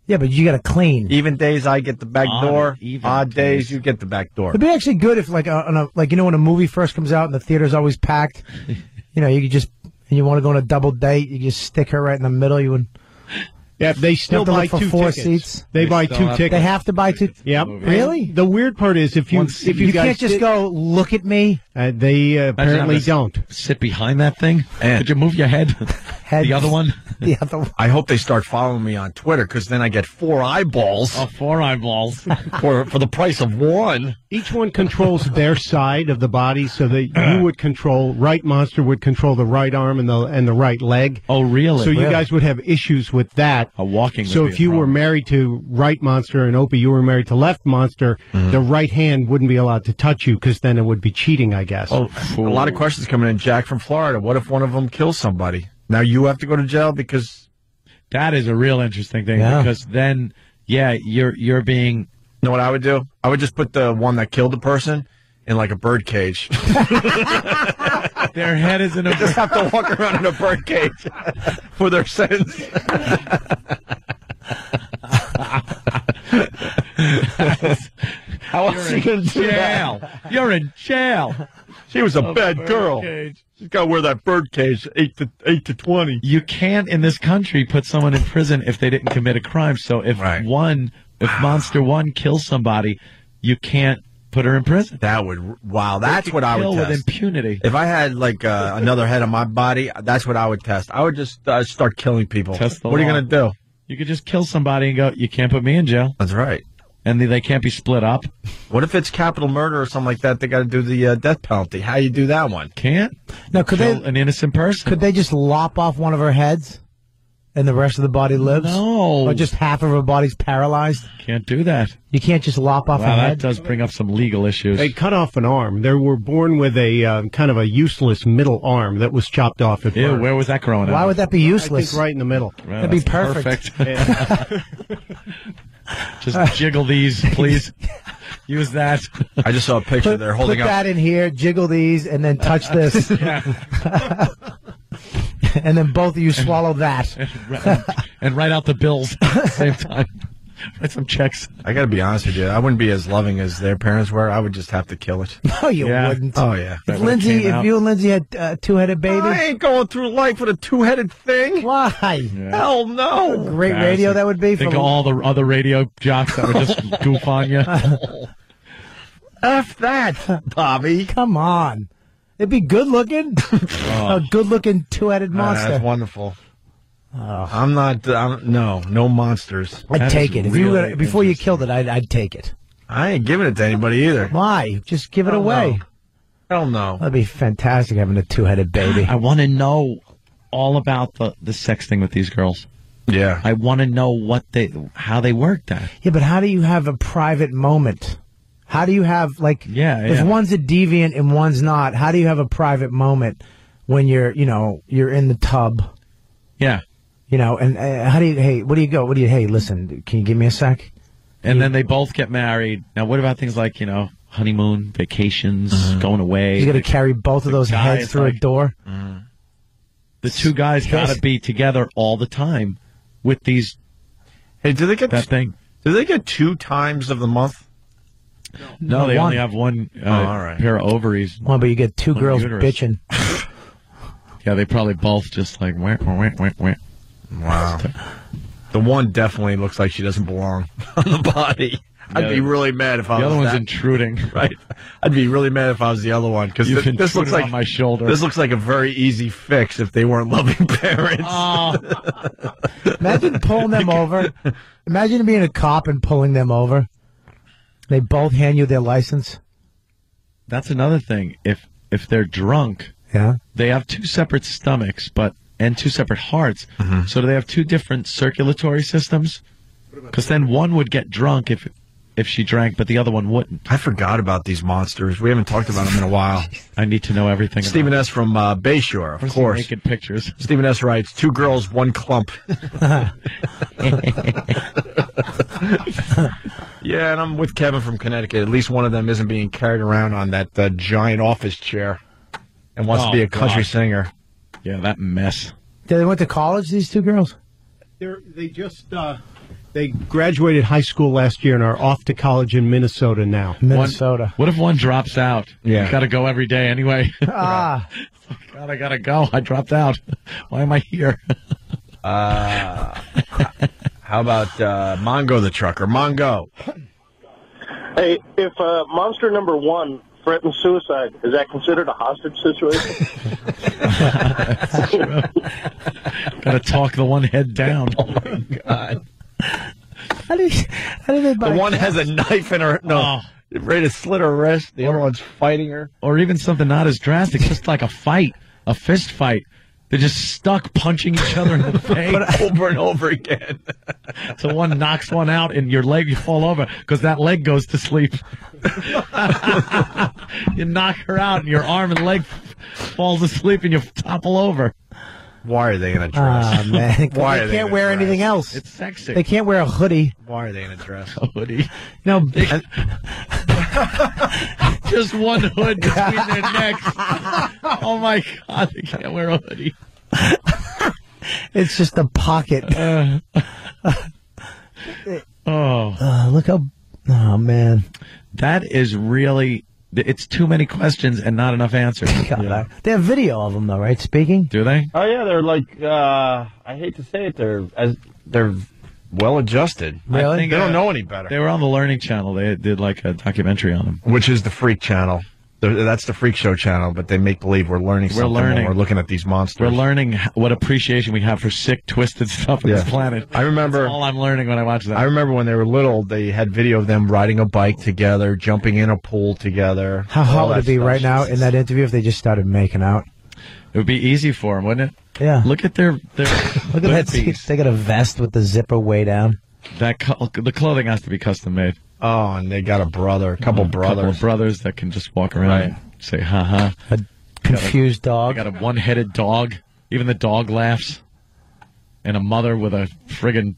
Speaker 8: Yeah, but you got to clean.
Speaker 3: Even days I get the back
Speaker 8: Odd
Speaker 3: door.
Speaker 8: even
Speaker 3: Odd days you get the back door.
Speaker 8: It'd be actually good if, like, uh, on a, like you know, when a movie first comes out and the theater's always packed, you know, you could just and you want to go on a double date, you just stick her right in the middle. You would.
Speaker 4: Yeah, they still buy
Speaker 8: look
Speaker 4: two
Speaker 8: four
Speaker 4: tickets.
Speaker 8: seats.
Speaker 4: They, buy two tickets.
Speaker 8: They have to buy two.
Speaker 4: Yep.
Speaker 8: Really?
Speaker 4: And The weird part is if you
Speaker 8: Once-
Speaker 4: if you,
Speaker 8: you
Speaker 4: guys
Speaker 8: can't just
Speaker 4: did-
Speaker 8: go look at me.
Speaker 4: Uh, they uh, apparently
Speaker 2: Imagine having
Speaker 4: don't.
Speaker 2: Sit behind that thing. Could you move your head? the other one.
Speaker 8: The other one.
Speaker 3: I hope they start following me on Twitter because then I get four eyeballs.
Speaker 2: Oh, four eyeballs
Speaker 3: for for the price of one.
Speaker 4: Each one controls their side of the body, so that you would control right monster would control the right arm and the and the right leg.
Speaker 2: Oh, really?
Speaker 4: So you guys would have issues with that.
Speaker 2: A walking.
Speaker 4: So if you were married to right monster and Opie, you were married to left monster,
Speaker 2: Mm-hmm.
Speaker 4: the right hand wouldn't be allowed to touch you because then it would be cheating, I guess.
Speaker 3: Oh, a lot of questions coming in. Jack from Florida. What if one of them kills somebody? Now you have to go to jail because
Speaker 2: that is a real interesting thing
Speaker 3: Yeah.
Speaker 2: because then, yeah, you're you're being.
Speaker 3: You know what I would do? I would just put the one that killed the person in like a bird cage.
Speaker 2: Their head is in a.
Speaker 3: They just have to walk around in a bird cage for their sentence. How else
Speaker 2: You're
Speaker 3: you
Speaker 2: in
Speaker 3: gonna do
Speaker 2: jail.
Speaker 3: that?
Speaker 2: You're in jail.
Speaker 3: She was a bad girl.
Speaker 2: cage.
Speaker 3: She's got to wear that bird cage eight to eight to twenty.
Speaker 2: You can't in this country put someone in prison if they didn't commit a crime. So if one, if Monster One kills somebody, you can't put her in prison.
Speaker 3: That would wow. That's what I would
Speaker 2: kill with impunity.
Speaker 3: If I had like uh, another head on my body, that's what I would test. I would just uh, start killing people.
Speaker 2: Test the
Speaker 3: what are you gonna do?
Speaker 2: You could just kill somebody and go. You can't put me in jail.
Speaker 3: That's right.
Speaker 2: And they, they can't be split up.
Speaker 3: What if it's capital murder or something like that? They got to do the uh, death penalty. How you do that one?
Speaker 2: Can't.
Speaker 8: Now, could
Speaker 2: Kill
Speaker 8: they
Speaker 2: an innocent person?
Speaker 8: could they just lop off one of her heads, and the rest of the body lives?
Speaker 2: No.
Speaker 8: Or just half of her body's paralyzed?
Speaker 2: Can't do that.
Speaker 8: You can't just lop off
Speaker 2: Wow,
Speaker 8: a
Speaker 2: that does bring up some legal issues.
Speaker 4: They cut off an arm. They were born with a uh, kind of a useless middle arm that was chopped off at
Speaker 2: Ew,
Speaker 4: birth.
Speaker 2: where was that growing
Speaker 8: Why
Speaker 2: up?
Speaker 8: would that be
Speaker 4: I
Speaker 8: useless?
Speaker 4: think right in the middle.
Speaker 2: Well,
Speaker 8: That'd be
Speaker 2: that's
Speaker 8: perfect.
Speaker 2: Just jiggle these, please. Use that.
Speaker 3: I just saw a picture. They're
Speaker 8: Put
Speaker 3: holding up.
Speaker 8: that in here, jiggle these, and then touch this. and then both of you swallow that.
Speaker 2: and write out the bills at the same time. Write some checks.
Speaker 3: I got to be honest with you. I wouldn't be as loving as their parents were. I would just have to kill it.
Speaker 8: No, you
Speaker 2: Yeah.
Speaker 8: wouldn't.
Speaker 3: Oh yeah.
Speaker 8: If Lindsay, if you and Lindsay had uh, two-headed baby,
Speaker 3: I ain't going through life with a two-headed thing.
Speaker 8: why?
Speaker 3: Hell no.
Speaker 8: Great radio that would be
Speaker 2: Think
Speaker 8: for
Speaker 2: of all the other radio jocks that would just goof on you.
Speaker 3: F that, Bobby.
Speaker 8: Come on, it'd be good looking. A good looking two-headed
Speaker 3: Ah,
Speaker 8: monster.
Speaker 3: that's wonderful. I'm not. I'm, no, no monsters.
Speaker 8: I'd
Speaker 2: That
Speaker 8: take it if you were, before you killed it. I'd, I'd take it.
Speaker 3: I ain't giving it to anybody either.
Speaker 8: Why? Just give it
Speaker 3: Hell
Speaker 8: away.
Speaker 3: no. Hell no.
Speaker 8: That'd be fantastic having a two-headed baby.
Speaker 2: I want to know all about the, the sex thing with these girls.
Speaker 3: Yeah.
Speaker 2: I want to know what they, how they work that.
Speaker 8: Yeah, but how do you have a private moment? How do you have like
Speaker 2: Yeah,
Speaker 8: if
Speaker 2: yeah.
Speaker 8: one's a deviant and one's not? How do you have a private moment when you're you know you're in the tub?
Speaker 2: Yeah.
Speaker 8: You know, and uh, how do you? Hey, what do you go? What do you? Hey, listen, can you give me a sec?
Speaker 2: And then they both get married. Now, what about things like, you know, honeymoon, vacations, going away?
Speaker 8: You got to carry both of those heads
Speaker 2: is
Speaker 8: through a
Speaker 2: like-
Speaker 8: door.
Speaker 2: the two guys got to be together all the time with these.
Speaker 3: Hey, do they get
Speaker 2: that thing?
Speaker 3: Do they get two times of the month?
Speaker 2: No, they
Speaker 8: one.
Speaker 2: only have one uh,
Speaker 3: Oh, all right.
Speaker 2: pair of ovaries.
Speaker 8: Well, but you get two
Speaker 2: One
Speaker 8: girls
Speaker 2: uterus.
Speaker 8: bitching.
Speaker 2: Yeah, they probably both just like wah, wah, wah, wah, wah.
Speaker 3: Wow. The one definitely looks like she doesn't belong on the body. I'd be really mad if I
Speaker 2: The
Speaker 3: was the
Speaker 2: other one's
Speaker 3: that.
Speaker 2: intruding.
Speaker 3: Right. I'd be really mad if I was the other one because
Speaker 2: You've
Speaker 3: this, this looks like
Speaker 2: on my shoulder.
Speaker 3: This looks like a very easy fix if they weren't loving parents.
Speaker 2: Oh.
Speaker 8: Imagine pulling them over. Imagine being a cop and pulling them over. They both hand you their license.
Speaker 2: That's another thing. If if they're drunk,
Speaker 8: Yeah.
Speaker 2: they have two separate stomachs, but and two separate hearts.
Speaker 3: Mm-hmm.
Speaker 2: So do they have two different circulatory systems? Because then one would get drunk if if she drank, but the other one wouldn't.
Speaker 3: I forgot about these monsters. We haven't talked about them in a while.
Speaker 2: I need to know everything.
Speaker 3: Stephen S. from uh, Bayshore, of
Speaker 2: Where's
Speaker 3: course.
Speaker 2: naked pictures.
Speaker 3: Stephen S. writes, two girls, one clump. yeah, and I'm with Kevin from Connecticut. At least one of them isn't being carried around on that uh, giant office chair and wants to
Speaker 2: Oh,
Speaker 3: be a country
Speaker 2: God.
Speaker 3: singer.
Speaker 2: Yeah, that mess.
Speaker 8: Yeah, they went to college. These two girls.
Speaker 4: They're, they just uh, they graduated high school last year and are off to college in Minnesota now.
Speaker 8: Minnesota.
Speaker 2: What if one drops out?
Speaker 4: Yeah.
Speaker 2: You got to go every day anyway.
Speaker 8: Ah.
Speaker 2: God, I gotta go. I dropped out. Why am I here?
Speaker 3: Uh, how about uh, Mongo the trucker? Mongo.
Speaker 23: Hey, if uh, monster number one threatens suicide, is that considered a hostage situation?
Speaker 2: Got to talk the one head down.
Speaker 3: Oh my god!
Speaker 8: How do you, how do they buy?
Speaker 3: The one has a knife in her. No, oh. ready to slit her wrist. The other one's fighting her.
Speaker 2: Or even something not as drastic, just like a fight, a fist fight. They're just stuck punching each other in the face
Speaker 3: over and over again.
Speaker 2: so one knocks one out, and your leg you fall over because that leg goes to sleep. you knock her out, and your arm and leg falls asleep, and you topple over.
Speaker 3: Why are they in a dress?
Speaker 8: Ah man,
Speaker 3: Why
Speaker 8: they
Speaker 3: are they
Speaker 8: can't
Speaker 3: in a
Speaker 8: wear
Speaker 3: dress?
Speaker 8: anything else.
Speaker 2: It's sexy.
Speaker 8: They can't wear a hoodie.
Speaker 3: Why are they in a dress?
Speaker 2: A hoodie.
Speaker 8: No,
Speaker 2: Just one hood between their necks. Oh my god, they can't wear a hoodie.
Speaker 8: it's just a pocket.
Speaker 2: Oh,
Speaker 8: Uh, look how. Oh man,
Speaker 2: that is really. It's too many questions and not enough answers.
Speaker 8: God, I- they have video of them though, right? Speaking.
Speaker 2: Do they?
Speaker 3: Oh yeah, they're like. uh I hate to say it, they're as they're well adjusted.
Speaker 2: I think,
Speaker 3: they don't
Speaker 2: uh,
Speaker 3: know any better.
Speaker 2: They were on the Learning Channel. They did like a documentary on them.
Speaker 3: Which is the Freak Channel. The- That's the Freak Show channel, but they make believe we're learning
Speaker 2: We're
Speaker 3: something
Speaker 2: learning.
Speaker 3: we're looking at these monsters.
Speaker 2: We're learning what appreciation we have for sick, twisted stuff on
Speaker 3: Yeah.
Speaker 2: this planet.
Speaker 3: I remember-
Speaker 2: That's all I'm learning when I watch that.
Speaker 3: I remember when they were little, they had video of them riding a bike together, jumping in a pool together.
Speaker 8: How hot would it be
Speaker 3: stuff.
Speaker 8: right now in that interview if they just started making out?
Speaker 2: It would be easy for them, wouldn't it?
Speaker 8: Yeah.
Speaker 2: Look at their their
Speaker 8: Look at that.
Speaker 2: boobies.
Speaker 8: They got a vest with the zipper way down.
Speaker 2: That co- the clothing has to be custom made.
Speaker 3: Oh, and they got a brother, a couple
Speaker 2: A
Speaker 3: brothers.
Speaker 2: couple of brothers that can just walk around and say ha ha.
Speaker 8: A confused dog.
Speaker 2: Got a one-headed dog. Even the dog laughs. And a mother with a friggin'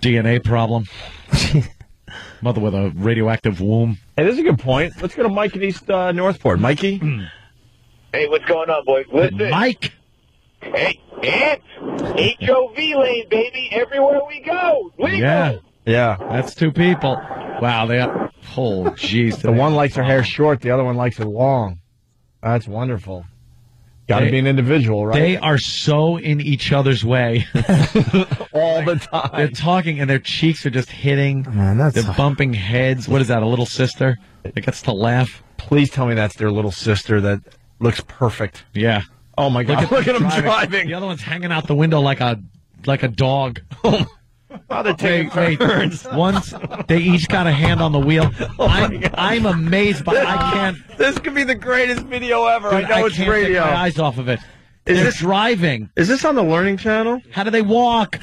Speaker 2: DNA problem. mother with a radioactive womb.
Speaker 3: Hey, this is a good point. Let's go to Mike in East uh, Northport. Mikey?
Speaker 14: Hey, what's going on, boys? Listen.
Speaker 2: Mike.
Speaker 14: Hey, ants. HOV lane, baby. Everywhere we go. Legal.
Speaker 2: Yeah.
Speaker 3: Yeah.
Speaker 2: That's two people. Wow, they are. Oh, jeez.
Speaker 3: The one likes her hair short, the other one likes it long. That's wonderful. Got to be an individual, right?
Speaker 2: They are so in each other's way.
Speaker 3: all the time.
Speaker 2: They're talking and their cheeks are just hitting.
Speaker 8: Man, that's
Speaker 2: They're bumping heads. What is that? A little sister that gets to laugh?
Speaker 3: Please tell me that's their little sister that looks perfect.
Speaker 2: Yeah.
Speaker 3: Oh my god! Look at, him driving.
Speaker 2: The other one's hanging out the window like a like a dog.
Speaker 3: Oh Oh, they're taking
Speaker 2: Wait, wait.
Speaker 3: turns.
Speaker 2: Once they each got a hand on the wheel.
Speaker 3: Oh
Speaker 2: I'm, I'm amazed, but I can't.
Speaker 3: This could be the greatest video ever.
Speaker 2: Dude,
Speaker 3: I know it's
Speaker 2: can't
Speaker 3: radio.
Speaker 2: Take my eyes off of it.
Speaker 3: Is
Speaker 2: They're
Speaker 3: this-
Speaker 2: driving?
Speaker 3: Is this on the Learning Channel?
Speaker 2: How do they walk?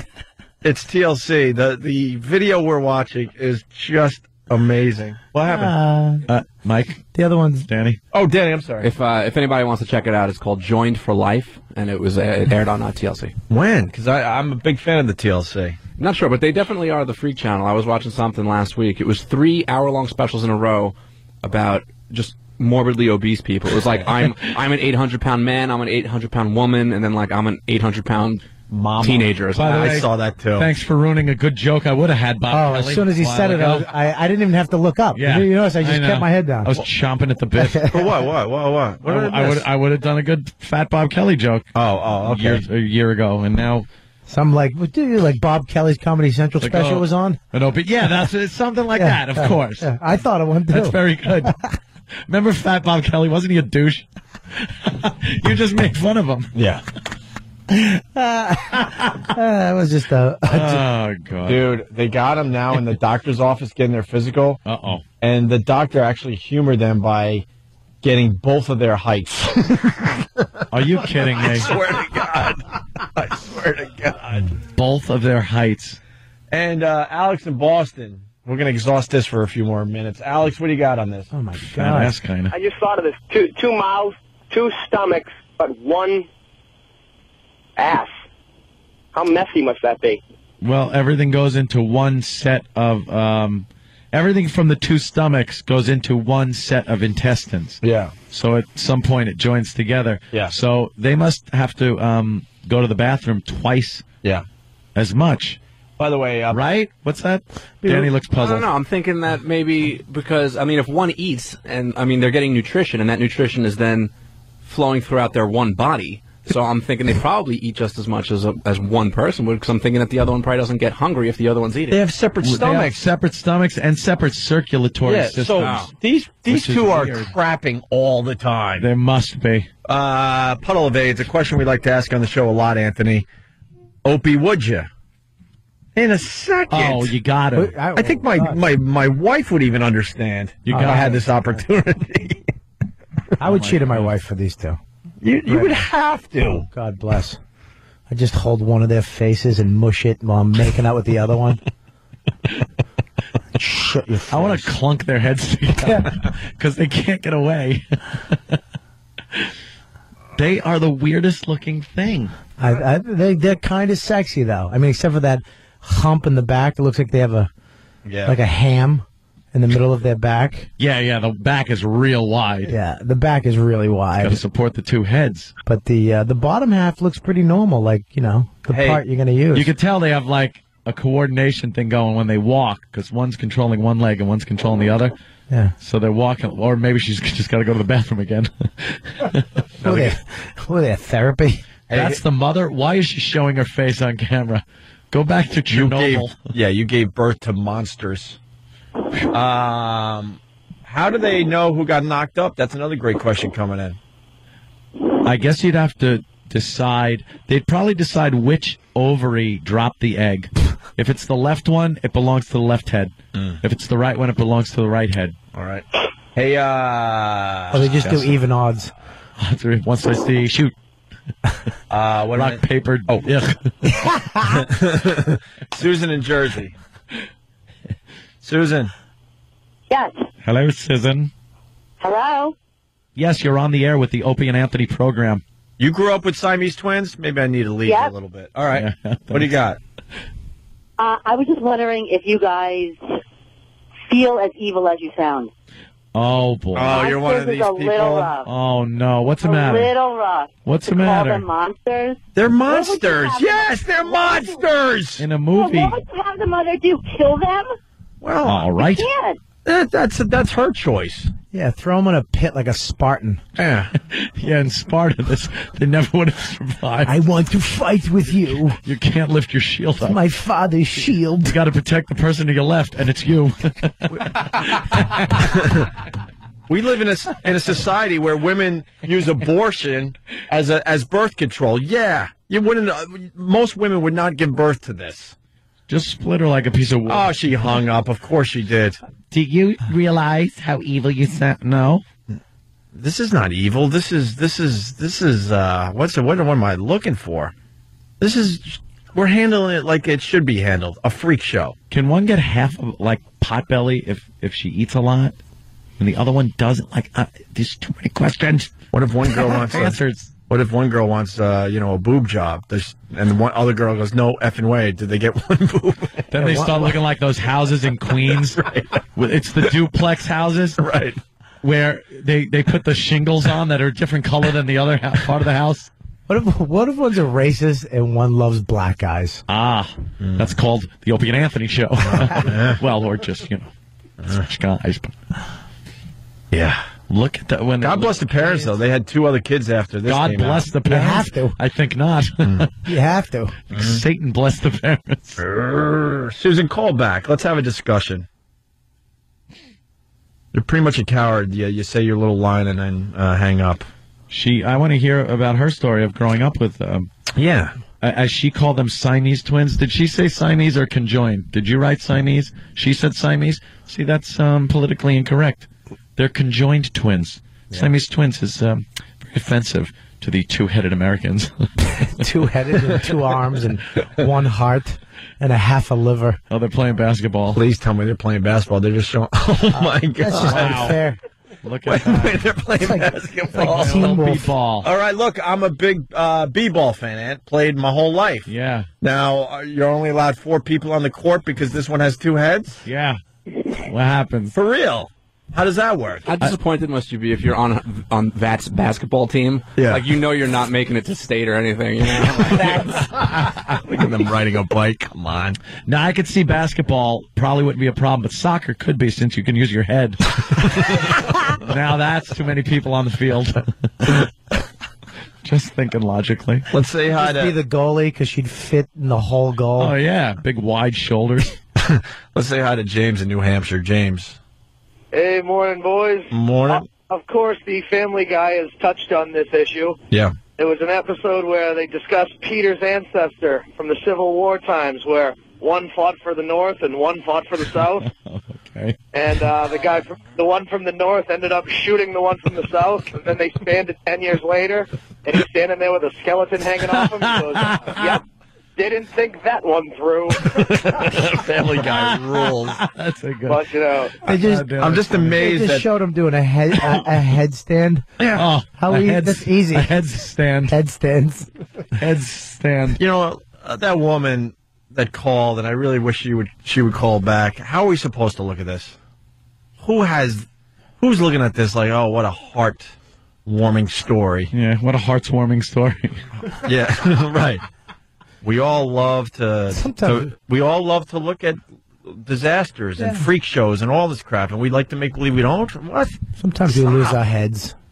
Speaker 3: It's TLC. The the video we're watching is just amazing. What happened?
Speaker 8: Uh,
Speaker 2: Uh, Mike,
Speaker 8: the other one's
Speaker 2: Danny.
Speaker 3: oh, Danny, I'm sorry.
Speaker 10: If uh, if anybody wants to check it out, it's called Joined for Life, and it was uh, it aired on uh, TLC.
Speaker 3: when? Because I'm a big fan of the TLC.
Speaker 10: Not sure, but they definitely are the Freak Channel. I was watching something last week. It was three hour-long specials in a row about just morbidly obese people. It was like I'm I'm an 800 pound man, I'm an 800 pound woman, and then like I'm an 800 pound
Speaker 3: Mama.
Speaker 10: teenager. Or
Speaker 2: By the way,
Speaker 3: I saw that too.
Speaker 2: Thanks for ruining a good joke I would have had, Bob.
Speaker 8: Oh,
Speaker 2: Kelly
Speaker 8: as soon as he
Speaker 2: a while
Speaker 8: said it, I, was, I, I didn't even have to look up.
Speaker 2: Yeah,
Speaker 8: You notice I just
Speaker 2: know.
Speaker 8: kept my head down.
Speaker 2: I was chomping at the bit.
Speaker 3: For what? What? What? What? What did
Speaker 2: I,
Speaker 3: I,
Speaker 2: would? I would have done a good Fat Bob Kelly joke.
Speaker 3: Oh, oh, okay.
Speaker 2: Years, a year ago, and now
Speaker 8: Some like, what do you like? Bob Kelly's Comedy Central
Speaker 2: Like,
Speaker 8: special
Speaker 2: oh,
Speaker 8: was on.
Speaker 2: an open. Yeah, that's it's something like
Speaker 8: Yeah,
Speaker 2: that. Of
Speaker 8: yeah,
Speaker 2: course,
Speaker 8: yeah. I thought of one too.
Speaker 2: that's very good. Remember Fat Bob Kelly? Wasn't he a douche? you just made fun of him.
Speaker 3: Yeah.
Speaker 8: Uh, it was just a.
Speaker 2: Oh god.
Speaker 3: Dude, they got him now in the doctor's office getting their physical.
Speaker 2: Uh oh.
Speaker 3: And the doctor actually humored them by getting both of their heights.
Speaker 2: Are you kidding me?
Speaker 3: I swear to God. I swear to God.
Speaker 2: Both of their heights.
Speaker 3: And uh, Alex in Boston, We're going to exhaust this for a few more minutes. Alex, what do you got on this?
Speaker 8: Oh my
Speaker 2: God. That's kind of.
Speaker 24: I just thought of this: two two mouths, two stomachs, but one ass. How messy must that be?
Speaker 2: Well, everything goes into one set of um, everything from the two stomachs goes into one set of intestines.
Speaker 3: Yeah.
Speaker 2: So at some point it joins together.
Speaker 3: Yeah.
Speaker 2: So they must have to um, go to the bathroom twice.
Speaker 3: Yeah.
Speaker 2: As much.
Speaker 3: By the way, uh,
Speaker 2: right? What's that? Danny looks
Speaker 10: I
Speaker 2: puzzled.
Speaker 10: don't know. I'm thinking that maybe because I mean, if one eats and I mean they're getting nutrition, and that nutrition is then flowing throughout their one body. So I'm thinking they probably eat just as much as a, as one person would. Because I'm thinking that the other one probably doesn't get hungry if the other one's eating.
Speaker 3: They have separate
Speaker 2: They have
Speaker 3: stomachs.
Speaker 2: separate stomachs and separate circulatory
Speaker 3: Yeah,
Speaker 2: systems.
Speaker 3: so these these
Speaker 2: Which
Speaker 3: two are
Speaker 2: weird.
Speaker 3: crapping all the time.
Speaker 2: There must be.
Speaker 3: Uh, Puddle of AIDS, a question we like to ask on the show a lot, Anthony. Opie, would you? In a second.
Speaker 2: Oh, you got it.
Speaker 3: I think my, my, my wife would even understand
Speaker 2: You
Speaker 3: if I
Speaker 2: got
Speaker 3: had
Speaker 2: it.
Speaker 3: this opportunity.
Speaker 8: I would cheat on my wife for these two.
Speaker 3: You, you would have to.
Speaker 8: Oh, God bless. I just hold one of their faces and mush it while I'm making out with the other one. Shut your face.
Speaker 2: I want to clunk their heads together because they can't get away. they are the weirdest looking thing.
Speaker 8: I, I, they, they're kind of sexy, though. I mean, except for that hump in the back. It looks like they have a
Speaker 2: Yeah.
Speaker 8: like a ham in the middle of their back.
Speaker 2: Yeah, yeah. The back is real wide.
Speaker 8: Yeah, the back is really wide.
Speaker 2: Got to support the two heads.
Speaker 8: But the uh, the bottom half looks pretty normal, like you know the
Speaker 2: Hey,
Speaker 8: part you're going to use.
Speaker 2: You can tell they have like a coordination thing going when they walk because one's controlling one leg and one's controlling the other.
Speaker 8: Yeah.
Speaker 2: So they're walking, or maybe she's just got to go to the bathroom again.
Speaker 8: What are they, what are they, therapy?
Speaker 2: That's the mother. Why is she showing her face on camera? Go back to
Speaker 3: You gave,
Speaker 2: Chernobyl.
Speaker 3: yeah, you gave birth to monsters. Um, how do they know who got knocked up? That's another great question coming in.
Speaker 2: I guess you'd have to decide. They'd probably decide which ovary dropped the egg. if it's the left one, it belongs to the left head. If it's the right one, it belongs to the right head.
Speaker 3: All right. Hey, uh.
Speaker 8: Or they just do even odds.
Speaker 2: Once I see shoot.
Speaker 3: Uh, what
Speaker 2: Rock, paper. Oh, yeah.
Speaker 3: Susan in Jersey. Susan.
Speaker 25: Yes.
Speaker 2: Hello, Susan.
Speaker 25: Hello.
Speaker 2: Yes, you're on the air with the Opie and Anthony program.
Speaker 3: You grew up with Siamese twins? Maybe I need to leave
Speaker 25: Yep.
Speaker 3: a little bit. All right. what do you got?
Speaker 25: Uh, I was just wondering if you guys feel as evil as you sound.
Speaker 2: Oh boy.
Speaker 25: Oh, you're one of
Speaker 3: these
Speaker 25: a little rough.
Speaker 2: Oh no, what's the
Speaker 25: a
Speaker 2: matter?
Speaker 25: little rough.
Speaker 2: What's
Speaker 25: to
Speaker 2: the
Speaker 25: Call
Speaker 2: matter?
Speaker 25: them monsters.
Speaker 3: They're
Speaker 25: What would you
Speaker 3: monsters. Yes, they're monsters.
Speaker 2: In a
Speaker 25: Well,
Speaker 2: movie.
Speaker 25: what would you have the mother do? Kill them?
Speaker 3: Well,
Speaker 2: all right.
Speaker 25: You.
Speaker 3: That, that's that's her choice.
Speaker 8: Yeah, throw them in a pit like a Spartan.
Speaker 3: Yeah.
Speaker 2: Yeah, in Sparta, this, they never would have survived.
Speaker 8: I want to fight with you.
Speaker 2: You can't lift your shield up.
Speaker 8: My father's shield.
Speaker 2: You got to protect the person to your left, and it's you.
Speaker 3: We live in a s- in a society where women use abortion as a as birth control. Yeah, you wouldn't. Uh, most women would not give birth to this.
Speaker 2: Just split her like a piece of wood.
Speaker 3: Oh, she hung up. Of course she did.
Speaker 2: Do you realize how evil you sound? No.
Speaker 3: This is not evil. This is this is this is uh what's the what, what am I looking for? This is we're handling it like it should be handled. A freak show.
Speaker 2: Can one get half of like potbelly if if she eats a lot, and the other one doesn't? Like, uh, there's too many questions.
Speaker 3: What if one girl wants a-
Speaker 2: answers?
Speaker 3: What if one girl wants uh you know a boob job? There's, and the one other girl goes no effing way. Did they get one boob?
Speaker 2: Then they start looking like those houses in Queens. With- It's the duplex houses,
Speaker 3: right?
Speaker 2: Where they they put the shingles on that are a different color than the other ha- part of the house.
Speaker 8: What if what if one's a racist and one loves black guys?
Speaker 2: Ah, that's called the Opie and Anthony show. well, or just you know, such guys. But
Speaker 3: yeah,
Speaker 2: look at that. When
Speaker 3: God bless the parents though. They had two other kids after this.
Speaker 2: God
Speaker 3: came
Speaker 2: bless
Speaker 3: out.
Speaker 2: the parents. You have to. I think not.
Speaker 8: You have to.
Speaker 2: Satan bless the parents.
Speaker 3: Susan, call back. Let's have a discussion. You're pretty much a coward. You, you say your little line and then uh, hang up.
Speaker 2: She, I want to hear about her story of growing up with. Um,
Speaker 3: yeah.
Speaker 2: As she called them Siamese twins. Did she say Siamese or conjoined? Did you write Siamese? She said Siamese. See, that's um, politically incorrect. They're conjoined twins. Siamese twins is um, very offensive to the two-headed Americans.
Speaker 8: two headed and two arms and one heart. and a half a liver.
Speaker 2: Oh, they're playing basketball.
Speaker 3: Please tell me they're playing basketball. They're just showing. Oh my god!
Speaker 8: That's just unfair.
Speaker 2: Look
Speaker 3: Wait,
Speaker 2: at that.
Speaker 3: wait, they're playing
Speaker 8: like-
Speaker 3: basketball.
Speaker 8: like Teen
Speaker 2: ball.
Speaker 3: All right, look, I'm a big uh, b-ball fan. Ant played my whole life.
Speaker 2: Yeah,
Speaker 3: Now uh, you're only allowed four people on the court because this one has two heads.
Speaker 2: yeah. What happens?
Speaker 3: For real? How does that work?
Speaker 10: How disappointed must you be if you're on on that's basketball team?
Speaker 3: Yeah.
Speaker 10: Like you know you're not making it to state or anything. You know?
Speaker 3: Look at them riding a bike. Come on.
Speaker 2: Now I could see basketball probably wouldn't be a problem, but soccer could be since you can use your head. now that's too many people on the field. Just thinking logically.
Speaker 3: Let's say hi
Speaker 8: Just be the goalie because she'd fit in the whole goal.
Speaker 2: Oh yeah, big wide shoulders.
Speaker 3: let's say hi to James in New Hampshire. James.
Speaker 26: Hey, morning, boys.
Speaker 3: Morning.
Speaker 26: Of course, the Family Guy has touched on this issue.
Speaker 3: Yeah.
Speaker 26: There was an episode where they discussed Peter's ancestor from the Civil War times, where one fought for the North and one fought for the South.
Speaker 2: okay.
Speaker 26: And uh, the guy, from, the one from the North, ended up shooting the one from the South. And then they spanned it ten years later, and he's standing there with a skeleton hanging off him. He goes, "Yep, didn't think that one through."
Speaker 3: Family Guy rules.
Speaker 2: That's a good.
Speaker 26: But you know,
Speaker 8: They just,
Speaker 2: God
Speaker 3: I'm
Speaker 2: it.
Speaker 3: just
Speaker 8: they
Speaker 3: amazed
Speaker 8: just
Speaker 3: that
Speaker 8: showed him doing a head a, a headstand.
Speaker 2: Oh,
Speaker 8: How
Speaker 2: a
Speaker 8: easy?
Speaker 2: heads-
Speaker 8: That's easy.
Speaker 2: A headstand.
Speaker 8: Headstands.
Speaker 2: Headstand.
Speaker 3: you know uh, that woman that called, and I really wish she would she would call back. How are we supposed to look at this? Who has who's looking at this like, oh, what a heart warming story?
Speaker 2: Yeah, what a heartwarming story.
Speaker 3: Yeah, right. We all love to,
Speaker 8: Sometimes-
Speaker 3: to we all love to look at disasters and freak shows and all this crap, and we like to make believe we don't. What?
Speaker 8: Sometimes we lose our heads.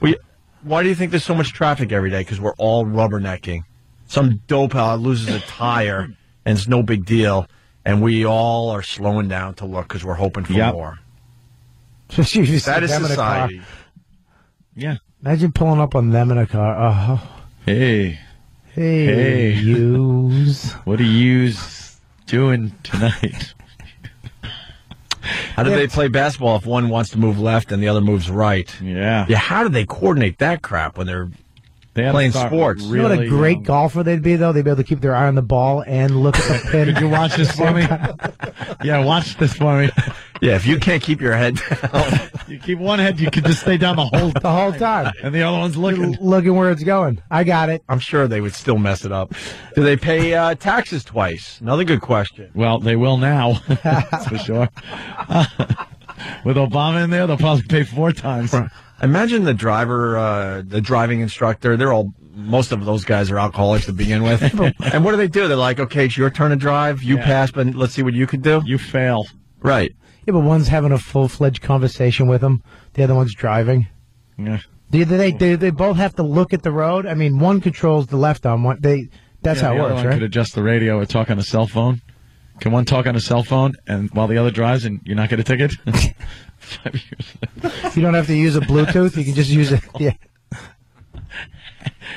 Speaker 3: We, why do you think there's so much traffic every day? Because we're all rubbernecking. Some dope out loses a tire, and it's no big deal, and we all are slowing down to look because we're hoping for
Speaker 2: Yep.
Speaker 3: more.
Speaker 8: Especially if you
Speaker 3: That is
Speaker 8: them in a car.
Speaker 3: society.
Speaker 2: Yeah.
Speaker 8: Imagine pulling up on them in a car. Oh,
Speaker 2: Hey,
Speaker 8: hey,
Speaker 2: Hey.
Speaker 8: yous.
Speaker 2: what are yous doing tonight?
Speaker 3: How do they play basketball if one wants to move left and the other moves right?
Speaker 2: Yeah.
Speaker 3: Yeah, how do they coordinate that crap when they're
Speaker 2: They
Speaker 3: playing
Speaker 2: start
Speaker 3: sports?
Speaker 8: You know what a great
Speaker 2: um,
Speaker 8: golfer they'd be, though? They'd be able to keep their eye on the ball and look at the pin.
Speaker 2: Could you watch this for me? yeah, watch this for me.
Speaker 3: Yeah, if you can't keep your head down,
Speaker 2: You keep one head, you could just stay down the whole
Speaker 8: the whole time.
Speaker 2: and the other one's looking.
Speaker 8: Looking where it's going. I got it.
Speaker 3: I'm sure they would still mess it up. Do they pay uh, taxes twice? Another good question.
Speaker 2: Well, they will now, for sure. With Obama in there, they'll probably pay four times.
Speaker 3: Imagine the driver, uh, the driving instructor. They're all most of those guys are alcoholics to begin with. and what do they do? They're like, okay, it's your turn to drive. You
Speaker 2: Yeah.
Speaker 3: pass, but let's see what you can do.
Speaker 2: You fail.
Speaker 3: Right.
Speaker 8: Yeah, but one's having a full fledged conversation with him. The other one's driving.
Speaker 2: Yeah.
Speaker 8: Do they, they they both have to look at the road? I mean, one controls the left arm. One they that's
Speaker 2: Yeah,
Speaker 8: how
Speaker 2: the
Speaker 8: it
Speaker 2: other
Speaker 8: works,
Speaker 2: one
Speaker 8: right?
Speaker 2: Could adjust the radio or talk on a cell phone. Can one talk on a cell phone and while the other drives and you're not get a ticket?
Speaker 8: You don't have to use a Bluetooth. You can just use it. Yeah.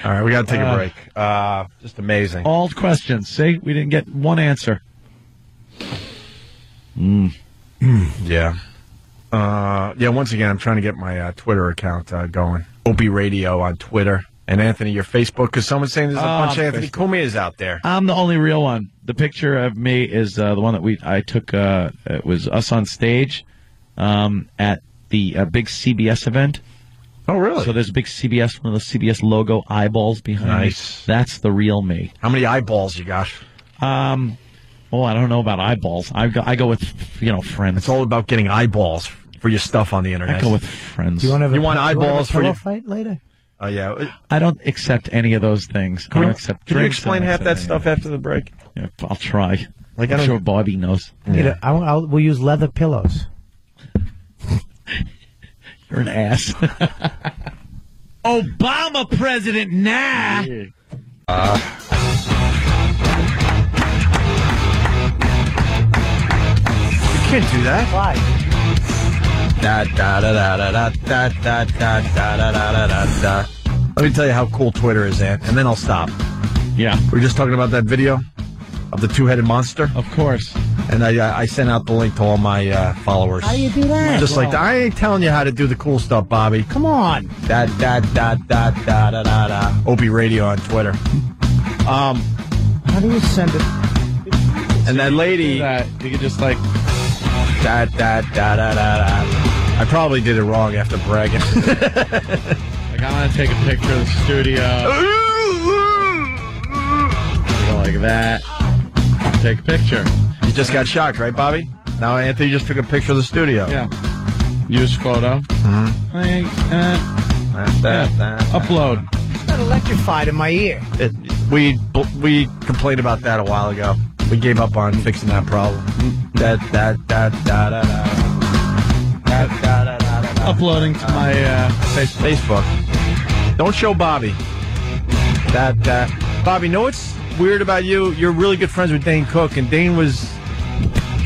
Speaker 3: All right, we got to take a
Speaker 2: Uh,
Speaker 3: break. Uh, just amazing.
Speaker 2: All questions. See, we didn't get one answer. Mm.
Speaker 3: Yeah. Uh, yeah, once again, I'm trying to get my uh, Twitter account uh, going. Opie Radio on Twitter. And Anthony, your Facebook, because someone's saying there's a
Speaker 2: Ah,
Speaker 3: bunch of Anthony
Speaker 2: Facebook.
Speaker 3: Cumias out there.
Speaker 2: I'm the only real one. The picture of me is uh, the one that we I took. Uh, it was us on stage um, at the uh, big CBS event.
Speaker 3: Oh, really?
Speaker 2: So there's a big CBS, one of the CBS logo eyeballs behind
Speaker 3: Nice.
Speaker 2: me. That's the real me.
Speaker 3: How many eyeballs you got?
Speaker 2: Um, oh, I don't know about eyeballs. I go, I go with you know friends.
Speaker 3: It's all about getting eyeballs for your stuff on the internet.
Speaker 2: I go with friends.
Speaker 8: Do you want have
Speaker 3: You
Speaker 8: a,
Speaker 3: want
Speaker 8: do wanna have a
Speaker 3: eyeballs for
Speaker 8: pillow
Speaker 3: your-
Speaker 8: fight later?
Speaker 3: Oh, yeah.
Speaker 2: I don't accept any of those things. I don't accept
Speaker 3: can you explain half that stuff after the break?
Speaker 2: Yeah, I'll try.
Speaker 3: Like, I
Speaker 2: I'm
Speaker 3: don't-
Speaker 2: sure Bobby knows.
Speaker 8: You know, I, I'll, we'll use leather pillows.
Speaker 2: You're an ass. Obama president now. Uh.
Speaker 3: You can't do that.
Speaker 8: Why?
Speaker 3: Da, da, da, Let me tell you how cool Twitter is, Ant, and then I'll stop.
Speaker 2: Yeah.
Speaker 3: We're just talking about that video of the two-headed monster,
Speaker 2: of course.
Speaker 3: and I, I- I sent out the link to all my uh, followers.
Speaker 8: How do you do that?
Speaker 3: Just like that. I ain't telling you how to do the cool stuff, Bobby.
Speaker 8: Come on.
Speaker 3: Da da da da da da da da. Opie Radio on Twitter. Um,
Speaker 8: How do you send it?
Speaker 3: And that lady,
Speaker 2: that you could just like
Speaker 3: da da da da da da. I probably did it wrong after bragging.
Speaker 2: like I'm gonna take a picture of the studio. Like that. Take a picture.
Speaker 3: You just got shocked, right, Bobby? Now Anthony just took a picture of the studio.
Speaker 2: Yeah. Use photo.
Speaker 3: Mm-hmm.
Speaker 2: Like, uh, yeah. Upload.
Speaker 8: Got electrified in my ear.
Speaker 3: It, we we complained about that a while ago. We gave up on fixing that problem. Da da da da da da. Da, da, da, da, da, da.
Speaker 2: Uploading to my uh, Facebook.
Speaker 3: Facebook. Don't show Bobby. That that Bobby. Know what's weird about you? You're really good friends with Dane Cook, and Dane was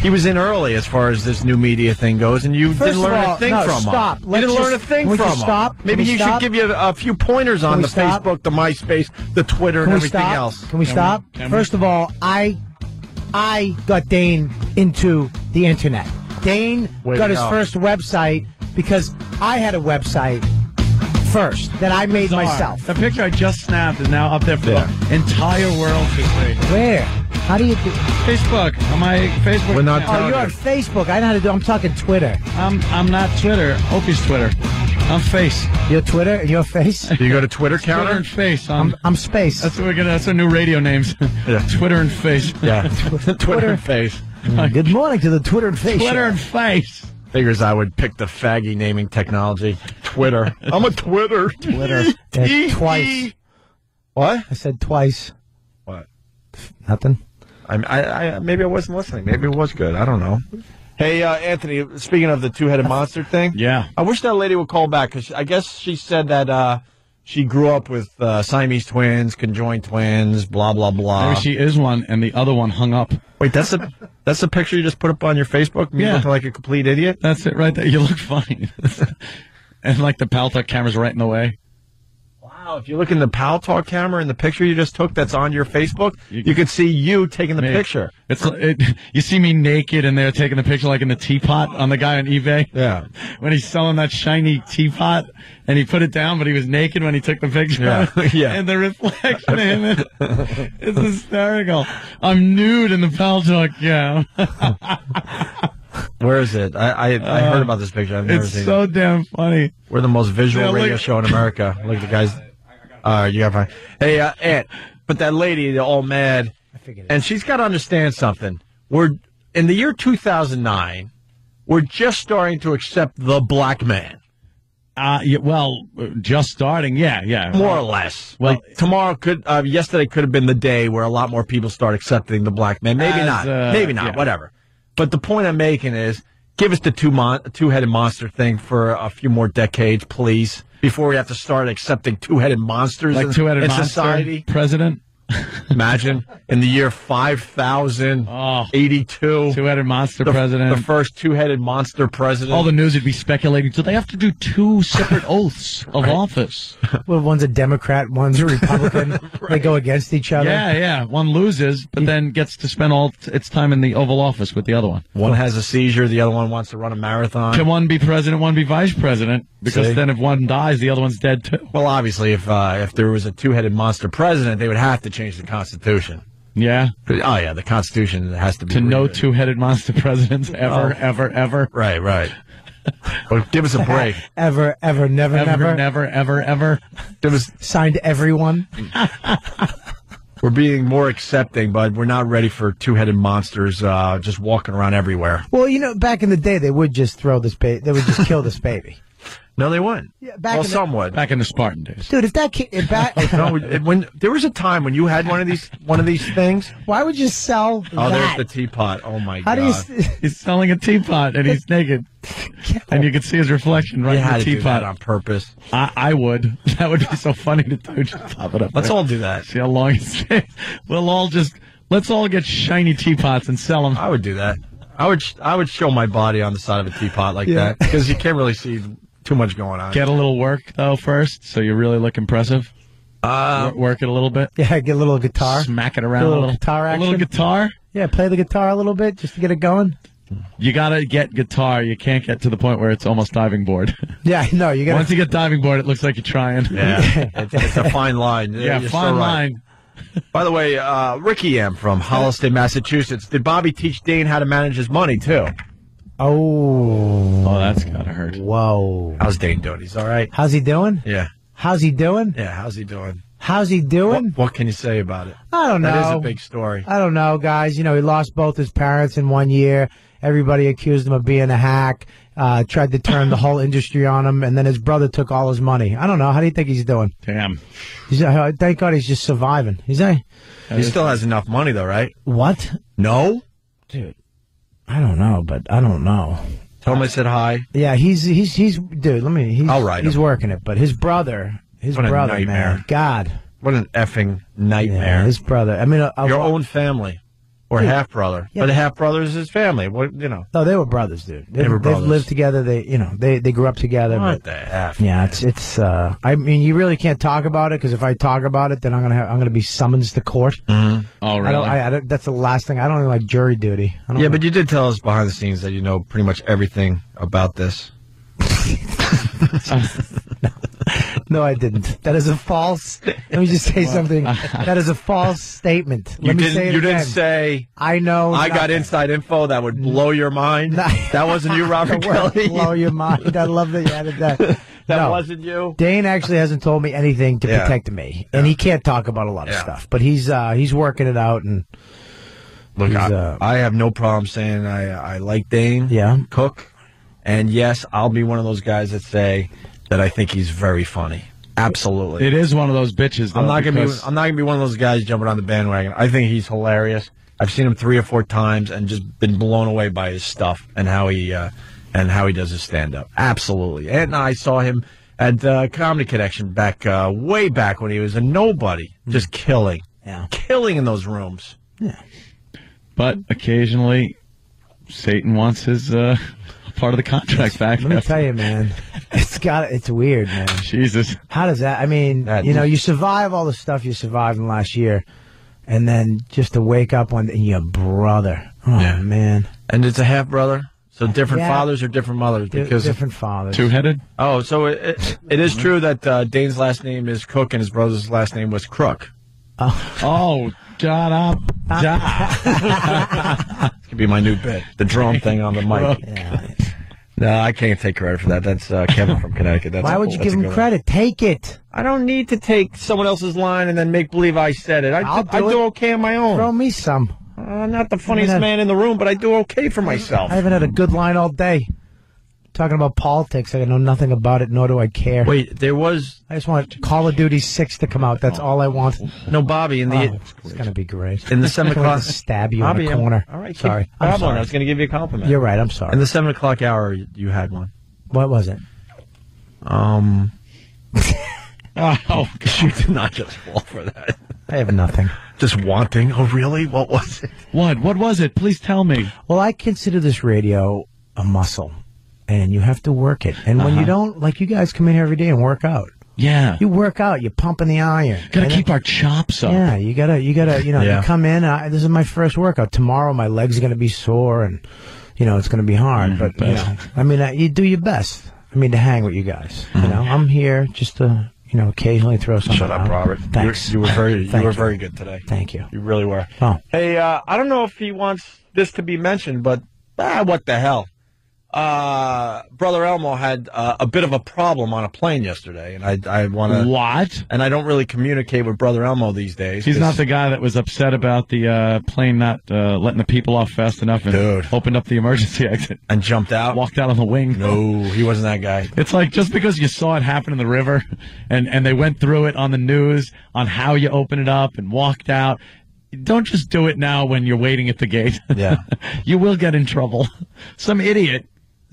Speaker 3: he was in early as far as this new media thing goes, and you didn't learn
Speaker 8: all,
Speaker 3: a thing
Speaker 8: no,
Speaker 3: from
Speaker 8: stop.
Speaker 3: him. You didn't learn a thing
Speaker 8: can we
Speaker 3: from him.
Speaker 8: stop?
Speaker 3: Maybe
Speaker 8: we
Speaker 3: you
Speaker 8: stop?
Speaker 3: should give you a, a few pointers on the
Speaker 8: stop?
Speaker 3: Facebook, the MySpace, the Twitter,
Speaker 8: Can
Speaker 3: and everything
Speaker 8: stop?
Speaker 3: else.
Speaker 8: Can we stop? First of all, I I got Dane into the internet. Dane got his first website because I had a website first that I made
Speaker 2: Bizarre.
Speaker 8: myself.
Speaker 2: The picture I just snapped is now up there for the entire world to see.
Speaker 8: Where? How do you do?
Speaker 2: Facebook. On my Facebook.
Speaker 3: We're not
Speaker 2: account.
Speaker 8: Oh, you're on Facebook. I know how to do. I'm talking Twitter.
Speaker 2: I'm I'm not Twitter. Opie's Twitter. I'm Face.
Speaker 8: Your Twitter your face.
Speaker 3: Do you go to Twitter
Speaker 2: Twitter
Speaker 3: counter?
Speaker 2: and Face. I'm,
Speaker 8: I'm, I'm space.
Speaker 2: that's what we're gonna. That's our new radio names.
Speaker 3: Yeah.
Speaker 2: Twitter and Face.
Speaker 3: Yeah, Twitter and Face.
Speaker 8: Good morning to the Twitter and face.
Speaker 2: Twitter
Speaker 8: show.
Speaker 2: and Face.
Speaker 3: Figures I would pick the faggy naming technology. Twitter. I'm a Twitter.
Speaker 8: Twitter. Yeah, twice.
Speaker 3: What?
Speaker 8: I said twice.
Speaker 3: What?
Speaker 8: Nothing.
Speaker 3: I, I, I maybe I wasn't listening. Maybe it was good. I don't know. Hey, uh, Anthony. Speaking of the two-headed monster thing,
Speaker 2: Yeah.
Speaker 3: I wish that lady would call back because I guess she said that uh, she grew up with uh, Siamese twins, conjoined twins, blah blah blah.
Speaker 2: Maybe she is one, and the other one hung up.
Speaker 3: Wait, that's a that's a picture you just put up on your Facebook. Me
Speaker 2: Yeah.
Speaker 3: looking like a complete idiot.
Speaker 2: That's it, right there. You look funny, and like the Paltalk camera's right in the way.
Speaker 3: Wow, if you look in the Paltalk camera in the picture you just took, that's on your Facebook.
Speaker 2: You-
Speaker 3: You, could see you taking the
Speaker 2: Me.
Speaker 3: picture.
Speaker 2: It's it, you see me naked, and they're taking the picture like in the teapot on the guy on eBay.
Speaker 3: Yeah.
Speaker 2: when he's selling that shiny teapot, and he put it down, but he was naked when he took the picture.
Speaker 3: Yeah, yeah.
Speaker 2: and the reflection in is- it's hysterical. I'm nude in the Paltalk gown.
Speaker 3: Where is it? I I, I heard uh, about this picture. I've never
Speaker 2: it's
Speaker 3: seen
Speaker 2: so
Speaker 3: it.
Speaker 2: damn funny.
Speaker 3: We're the most visual
Speaker 2: Yeah,
Speaker 3: radio show in America. Look at the guys. Uh, you got fine. Hey, uh, Ant, but that lady, they're all mad, and she's got to understand something. We're in the year 2009. We're just starting to accept the black man,
Speaker 2: Uh, yeah, well, just starting. Yeah, yeah.
Speaker 3: more or less.
Speaker 2: Well-
Speaker 3: like tomorrow could, uh, yesterday could have been the day where a lot more people start accepting the black man. Maybe
Speaker 2: As,
Speaker 3: not.
Speaker 2: uh,
Speaker 3: Maybe not.
Speaker 2: yeah.
Speaker 3: Whatever. But the point I'm making is, give us the two mon- two-headed monster thing for a few more decades, please, before we have to start accepting two-headed monsters
Speaker 2: like
Speaker 3: in,
Speaker 2: two-headed
Speaker 3: in
Speaker 2: monster
Speaker 3: society.
Speaker 2: president.
Speaker 3: Imagine in the year 5082,
Speaker 2: Two-headed monster
Speaker 3: the,
Speaker 2: president.
Speaker 3: the first two-headed monster president.
Speaker 2: All the news would be speculating. So they have to do two separate oaths of office?
Speaker 8: Well, one's a Democrat, one's a Republican. They go against each other.
Speaker 2: Yeah, yeah. One loses, but then gets to spend all its time in the Oval Office with the other one.
Speaker 3: one has a seizure, the other one wants to run a marathon.
Speaker 2: Can one be president, one be vice president? Because
Speaker 3: See?
Speaker 2: then if one dies, the other one's dead too.
Speaker 3: Well, obviously, if uh, if there was a two-headed monster president, they would have to change the Constitution.
Speaker 2: Yeah.
Speaker 3: Oh yeah, the Constitution has to be
Speaker 2: To no two-headed monster presidents ever,
Speaker 3: Oh.
Speaker 2: ever, ever.
Speaker 3: Right, right. But give us a break.
Speaker 8: Ever, ever, never,
Speaker 2: Ever,
Speaker 8: never.
Speaker 2: never, ever, ever.
Speaker 3: Give us.
Speaker 8: Signed everyone.
Speaker 3: We're being more accepting, but we're not ready for two-headed monsters uh, just walking around everywhere.
Speaker 8: Well, you know, back in the day, they would just throw this baby. They would just kill this baby.
Speaker 3: No, they wouldn't.
Speaker 8: Yeah, back
Speaker 3: well,
Speaker 8: in the-
Speaker 3: some would.
Speaker 2: Back in the Spartan days.
Speaker 8: Dude, if that kid, if back,
Speaker 3: no, it- when there was a time when you had one of these one of these things.
Speaker 8: why would you sell
Speaker 3: Oh,
Speaker 8: that?
Speaker 3: there's the teapot. Oh my
Speaker 8: How
Speaker 3: god.
Speaker 8: do you?
Speaker 2: He's selling a teapot and he's naked. And you can see his reflection right
Speaker 3: you
Speaker 2: in
Speaker 3: had
Speaker 2: the
Speaker 3: to do
Speaker 2: teapot.
Speaker 3: that on purpose.
Speaker 2: I, I would. That would be so funny to do. Just pop it up.
Speaker 3: Let's
Speaker 2: there.
Speaker 3: all do that.
Speaker 2: See how long it stays. We'll all just let's all get shiny teapots and sell them.
Speaker 3: I would do that. I would I would show my body on the side of a teapot like
Speaker 2: Yeah.
Speaker 3: that because you can't really see too much going on.
Speaker 2: Get a little work though first, so you really look impressive.
Speaker 3: Uh,
Speaker 2: Wor- work it a little bit.
Speaker 8: Yeah, get a little guitar.
Speaker 2: Smack it around
Speaker 8: Do a
Speaker 2: a
Speaker 8: little
Speaker 2: little.
Speaker 8: guitar
Speaker 2: A little guitar.
Speaker 8: Yeah, play the guitar a little bit just to get it going.
Speaker 2: You gotta get guitar. You can't get to the point where it's almost diving board.
Speaker 8: Yeah, no, you got
Speaker 2: Once you get diving board, it looks like you're trying.
Speaker 3: Yeah, it's, it's a fine line.
Speaker 2: yeah,
Speaker 3: You're
Speaker 2: fine
Speaker 3: so right.
Speaker 2: line.
Speaker 3: By the way, uh, Ricky M from Holliston, Massachusetts. Did Bobby teach Dane how to manage his money too?
Speaker 8: Oh.
Speaker 2: Oh, that's gotta hurt.
Speaker 8: Whoa.
Speaker 3: How's Dane doing? He's all right.
Speaker 8: How's he doing?
Speaker 3: Yeah.
Speaker 8: How's he doing?
Speaker 3: Yeah. How's he doing?
Speaker 8: How's he doing?
Speaker 3: What, what can you say about it?
Speaker 8: I don't know.
Speaker 3: That is a big story.
Speaker 8: I don't know, guys. You know, he lost both his parents in one year. Everybody accused him of being a hack. Uh, tried to turn the whole industry on him, and then his brother took all his money. I don't know. How do you think he's doing?
Speaker 2: Damn.
Speaker 8: He's, uh, thank God he's just surviving. He's a
Speaker 3: He still has enough money though, right?
Speaker 8: what?
Speaker 3: No.
Speaker 8: Dude, I don't know, but I don't know.
Speaker 3: Tell him I said hi.
Speaker 8: Yeah, he's he's he's dude. Let me. He's,
Speaker 3: I'll write
Speaker 8: He's
Speaker 3: him.
Speaker 8: working it, but his brother, his
Speaker 3: What
Speaker 8: brother, man, God,
Speaker 3: What an effing nightmare.
Speaker 8: yeah, his brother. I mean, uh,
Speaker 3: Your own family or
Speaker 8: Dude.
Speaker 3: half brother,
Speaker 8: Yeah,
Speaker 3: but
Speaker 8: but-
Speaker 3: half brother is his family. What you know?
Speaker 8: No, they were brothers, dude. They,
Speaker 3: They were
Speaker 8: They've lived together. They, you know, they they grew up together.
Speaker 3: What
Speaker 8: but-
Speaker 3: the f?
Speaker 8: Yeah, it's it's. uh I mean, you really can't talk about it because if I talk about it, then I'm gonna have, I'm gonna be summoned to court.
Speaker 3: Mm-hmm.
Speaker 2: Oh,
Speaker 8: I don't. I, I don't. That's the last thing. I don't even like jury duty. I don't
Speaker 3: Yeah, but you did tell us behind the scenes that you know pretty much everything about this.
Speaker 8: No, I didn't. That is a false. Let me just say something. That is a false statement. Let
Speaker 3: You
Speaker 8: me
Speaker 3: didn't.
Speaker 8: say it
Speaker 3: you didn't say.
Speaker 8: I know.
Speaker 3: I got inside info that would blow your mind. That wasn't you, Robert Kelly.
Speaker 8: Blow your mind. I love that you added that.
Speaker 3: That
Speaker 8: No.
Speaker 3: wasn't you.
Speaker 8: Dane actually hasn't told me anything to
Speaker 3: Yeah.
Speaker 8: protect me, and he can't talk about a lot of
Speaker 3: Yeah.
Speaker 8: stuff. But he's uh he's working it out, and
Speaker 3: Look, I,
Speaker 8: uh,
Speaker 3: I have no problem saying I I like Dane.
Speaker 8: Yeah.
Speaker 3: Cook, and yes, I'll be one of those guys that say that I think he's very funny. Absolutely.
Speaker 2: It is one of those bitches. Though,
Speaker 3: I'm not gonna be. I'm not gonna be one of those guys jumping on the bandwagon. I think he's hilarious. I've seen him three or four times and just been blown away by his stuff and how he uh, and how he does his stand up. Absolutely. And I saw him at uh, Comedy Connection back uh, way back when he was a nobody, just killing,
Speaker 8: Yeah.
Speaker 3: killing in those rooms.
Speaker 2: Yeah, but occasionally, Satan wants his uh, part of the contract back.
Speaker 8: let me tell you, man, it's got it's weird, man.
Speaker 2: Jesus.
Speaker 8: How does that? I mean,
Speaker 3: That-
Speaker 8: you know, you survive all the stuff you survived in last year, and then just to wake up one and your brother. Oh
Speaker 3: Yeah.
Speaker 8: man,
Speaker 3: And it's a half brother. So different
Speaker 8: Yeah.
Speaker 3: fathers or different mothers
Speaker 8: Di-
Speaker 3: because
Speaker 8: different fathers.
Speaker 2: Two headed?
Speaker 3: oh, so it, it, it is true that uh, Dane's last name is Cook and his brother's last name was Crook.
Speaker 2: Oh, shut up. Shut
Speaker 3: This could be my new bit. The drone thing on the mic.
Speaker 8: Yeah.
Speaker 3: No, I can't take credit for that. That's uh, Kevin from Connecticut. That's
Speaker 8: Why would you give him
Speaker 3: good one.
Speaker 8: credit? Take it.
Speaker 3: I don't need to take someone else's line and then make believe I said it. I,
Speaker 8: I'll
Speaker 3: do, I
Speaker 8: do it.
Speaker 3: okay on my own.
Speaker 8: Throw me some.
Speaker 3: I'm not the funniest man in the room, but I do okay for myself.
Speaker 8: I haven't had a good line all day. Talking about politics, I know nothing about it, nor do I care.
Speaker 3: Wait, there was
Speaker 8: I just want Call of Duty Six to come out. That's all I want.
Speaker 3: no Bobby in the
Speaker 8: Oh, it's gonna be great.
Speaker 3: in the seven
Speaker 8: I'm
Speaker 3: o'clock.
Speaker 8: stab you
Speaker 3: Bobby,
Speaker 8: in
Speaker 3: I'm-
Speaker 8: corner.
Speaker 3: All right,
Speaker 8: sorry. I'm
Speaker 3: babbling.
Speaker 8: sorry.
Speaker 3: I was going to give you a compliment.
Speaker 8: You're right. I'm sorry.
Speaker 3: In the seven o'clock hour, you, you had one.
Speaker 8: what was it?
Speaker 3: Um,
Speaker 2: Oh,
Speaker 3: you did not just fall for that.
Speaker 8: I have nothing.
Speaker 3: Just wanting. Oh, really? What was it?
Speaker 2: what? What was it? Please tell me.
Speaker 8: Well, I consider this radio a muscle, and you have to work it. And when you
Speaker 2: Uh-huh.
Speaker 8: don't, like you guys come in here every day and work out.
Speaker 2: Yeah.
Speaker 8: You work out. You're pumping the iron.
Speaker 2: Gotta
Speaker 8: And
Speaker 2: keep our chops up.
Speaker 8: Yeah, you gotta, you gotta, you know,
Speaker 3: Yeah.
Speaker 8: you come in. I, this is my first workout. Tomorrow, my legs are gonna be sore, and you know it's gonna be hard. but you know, I mean, uh, you do your best. I mean, to hang with you guys. You know, I'm here just to, you know, occasionally throw something.
Speaker 3: Shut up,
Speaker 8: out.
Speaker 3: Robert.
Speaker 8: Thanks.
Speaker 3: You, were- you were very, you
Speaker 8: Thank
Speaker 3: were very good today.
Speaker 8: Thank you.
Speaker 3: You really were.
Speaker 8: Oh.
Speaker 3: Hey, uh, I don't know if he wants this to be mentioned, but ah, what the hell? Uh, Brother Elmo had uh, a bit of a problem on a plane yesterday, and I, I want to.
Speaker 2: What?
Speaker 3: And I don't really communicate with Brother Elmo these days.
Speaker 2: He's not the guy that was upset about the uh, plane not uh, letting the people off fast enough and
Speaker 3: Dude.
Speaker 2: opened up the emergency exit,
Speaker 3: and jumped out.
Speaker 2: walked out on the wing.
Speaker 3: No, he wasn't that guy.
Speaker 2: It's like just because you saw it happen in the river and, and they went through it on the news on how you open it up and walked out. Don't just do it now when you're waiting at the gate.
Speaker 3: Yeah.
Speaker 2: you will get in trouble. Some idiot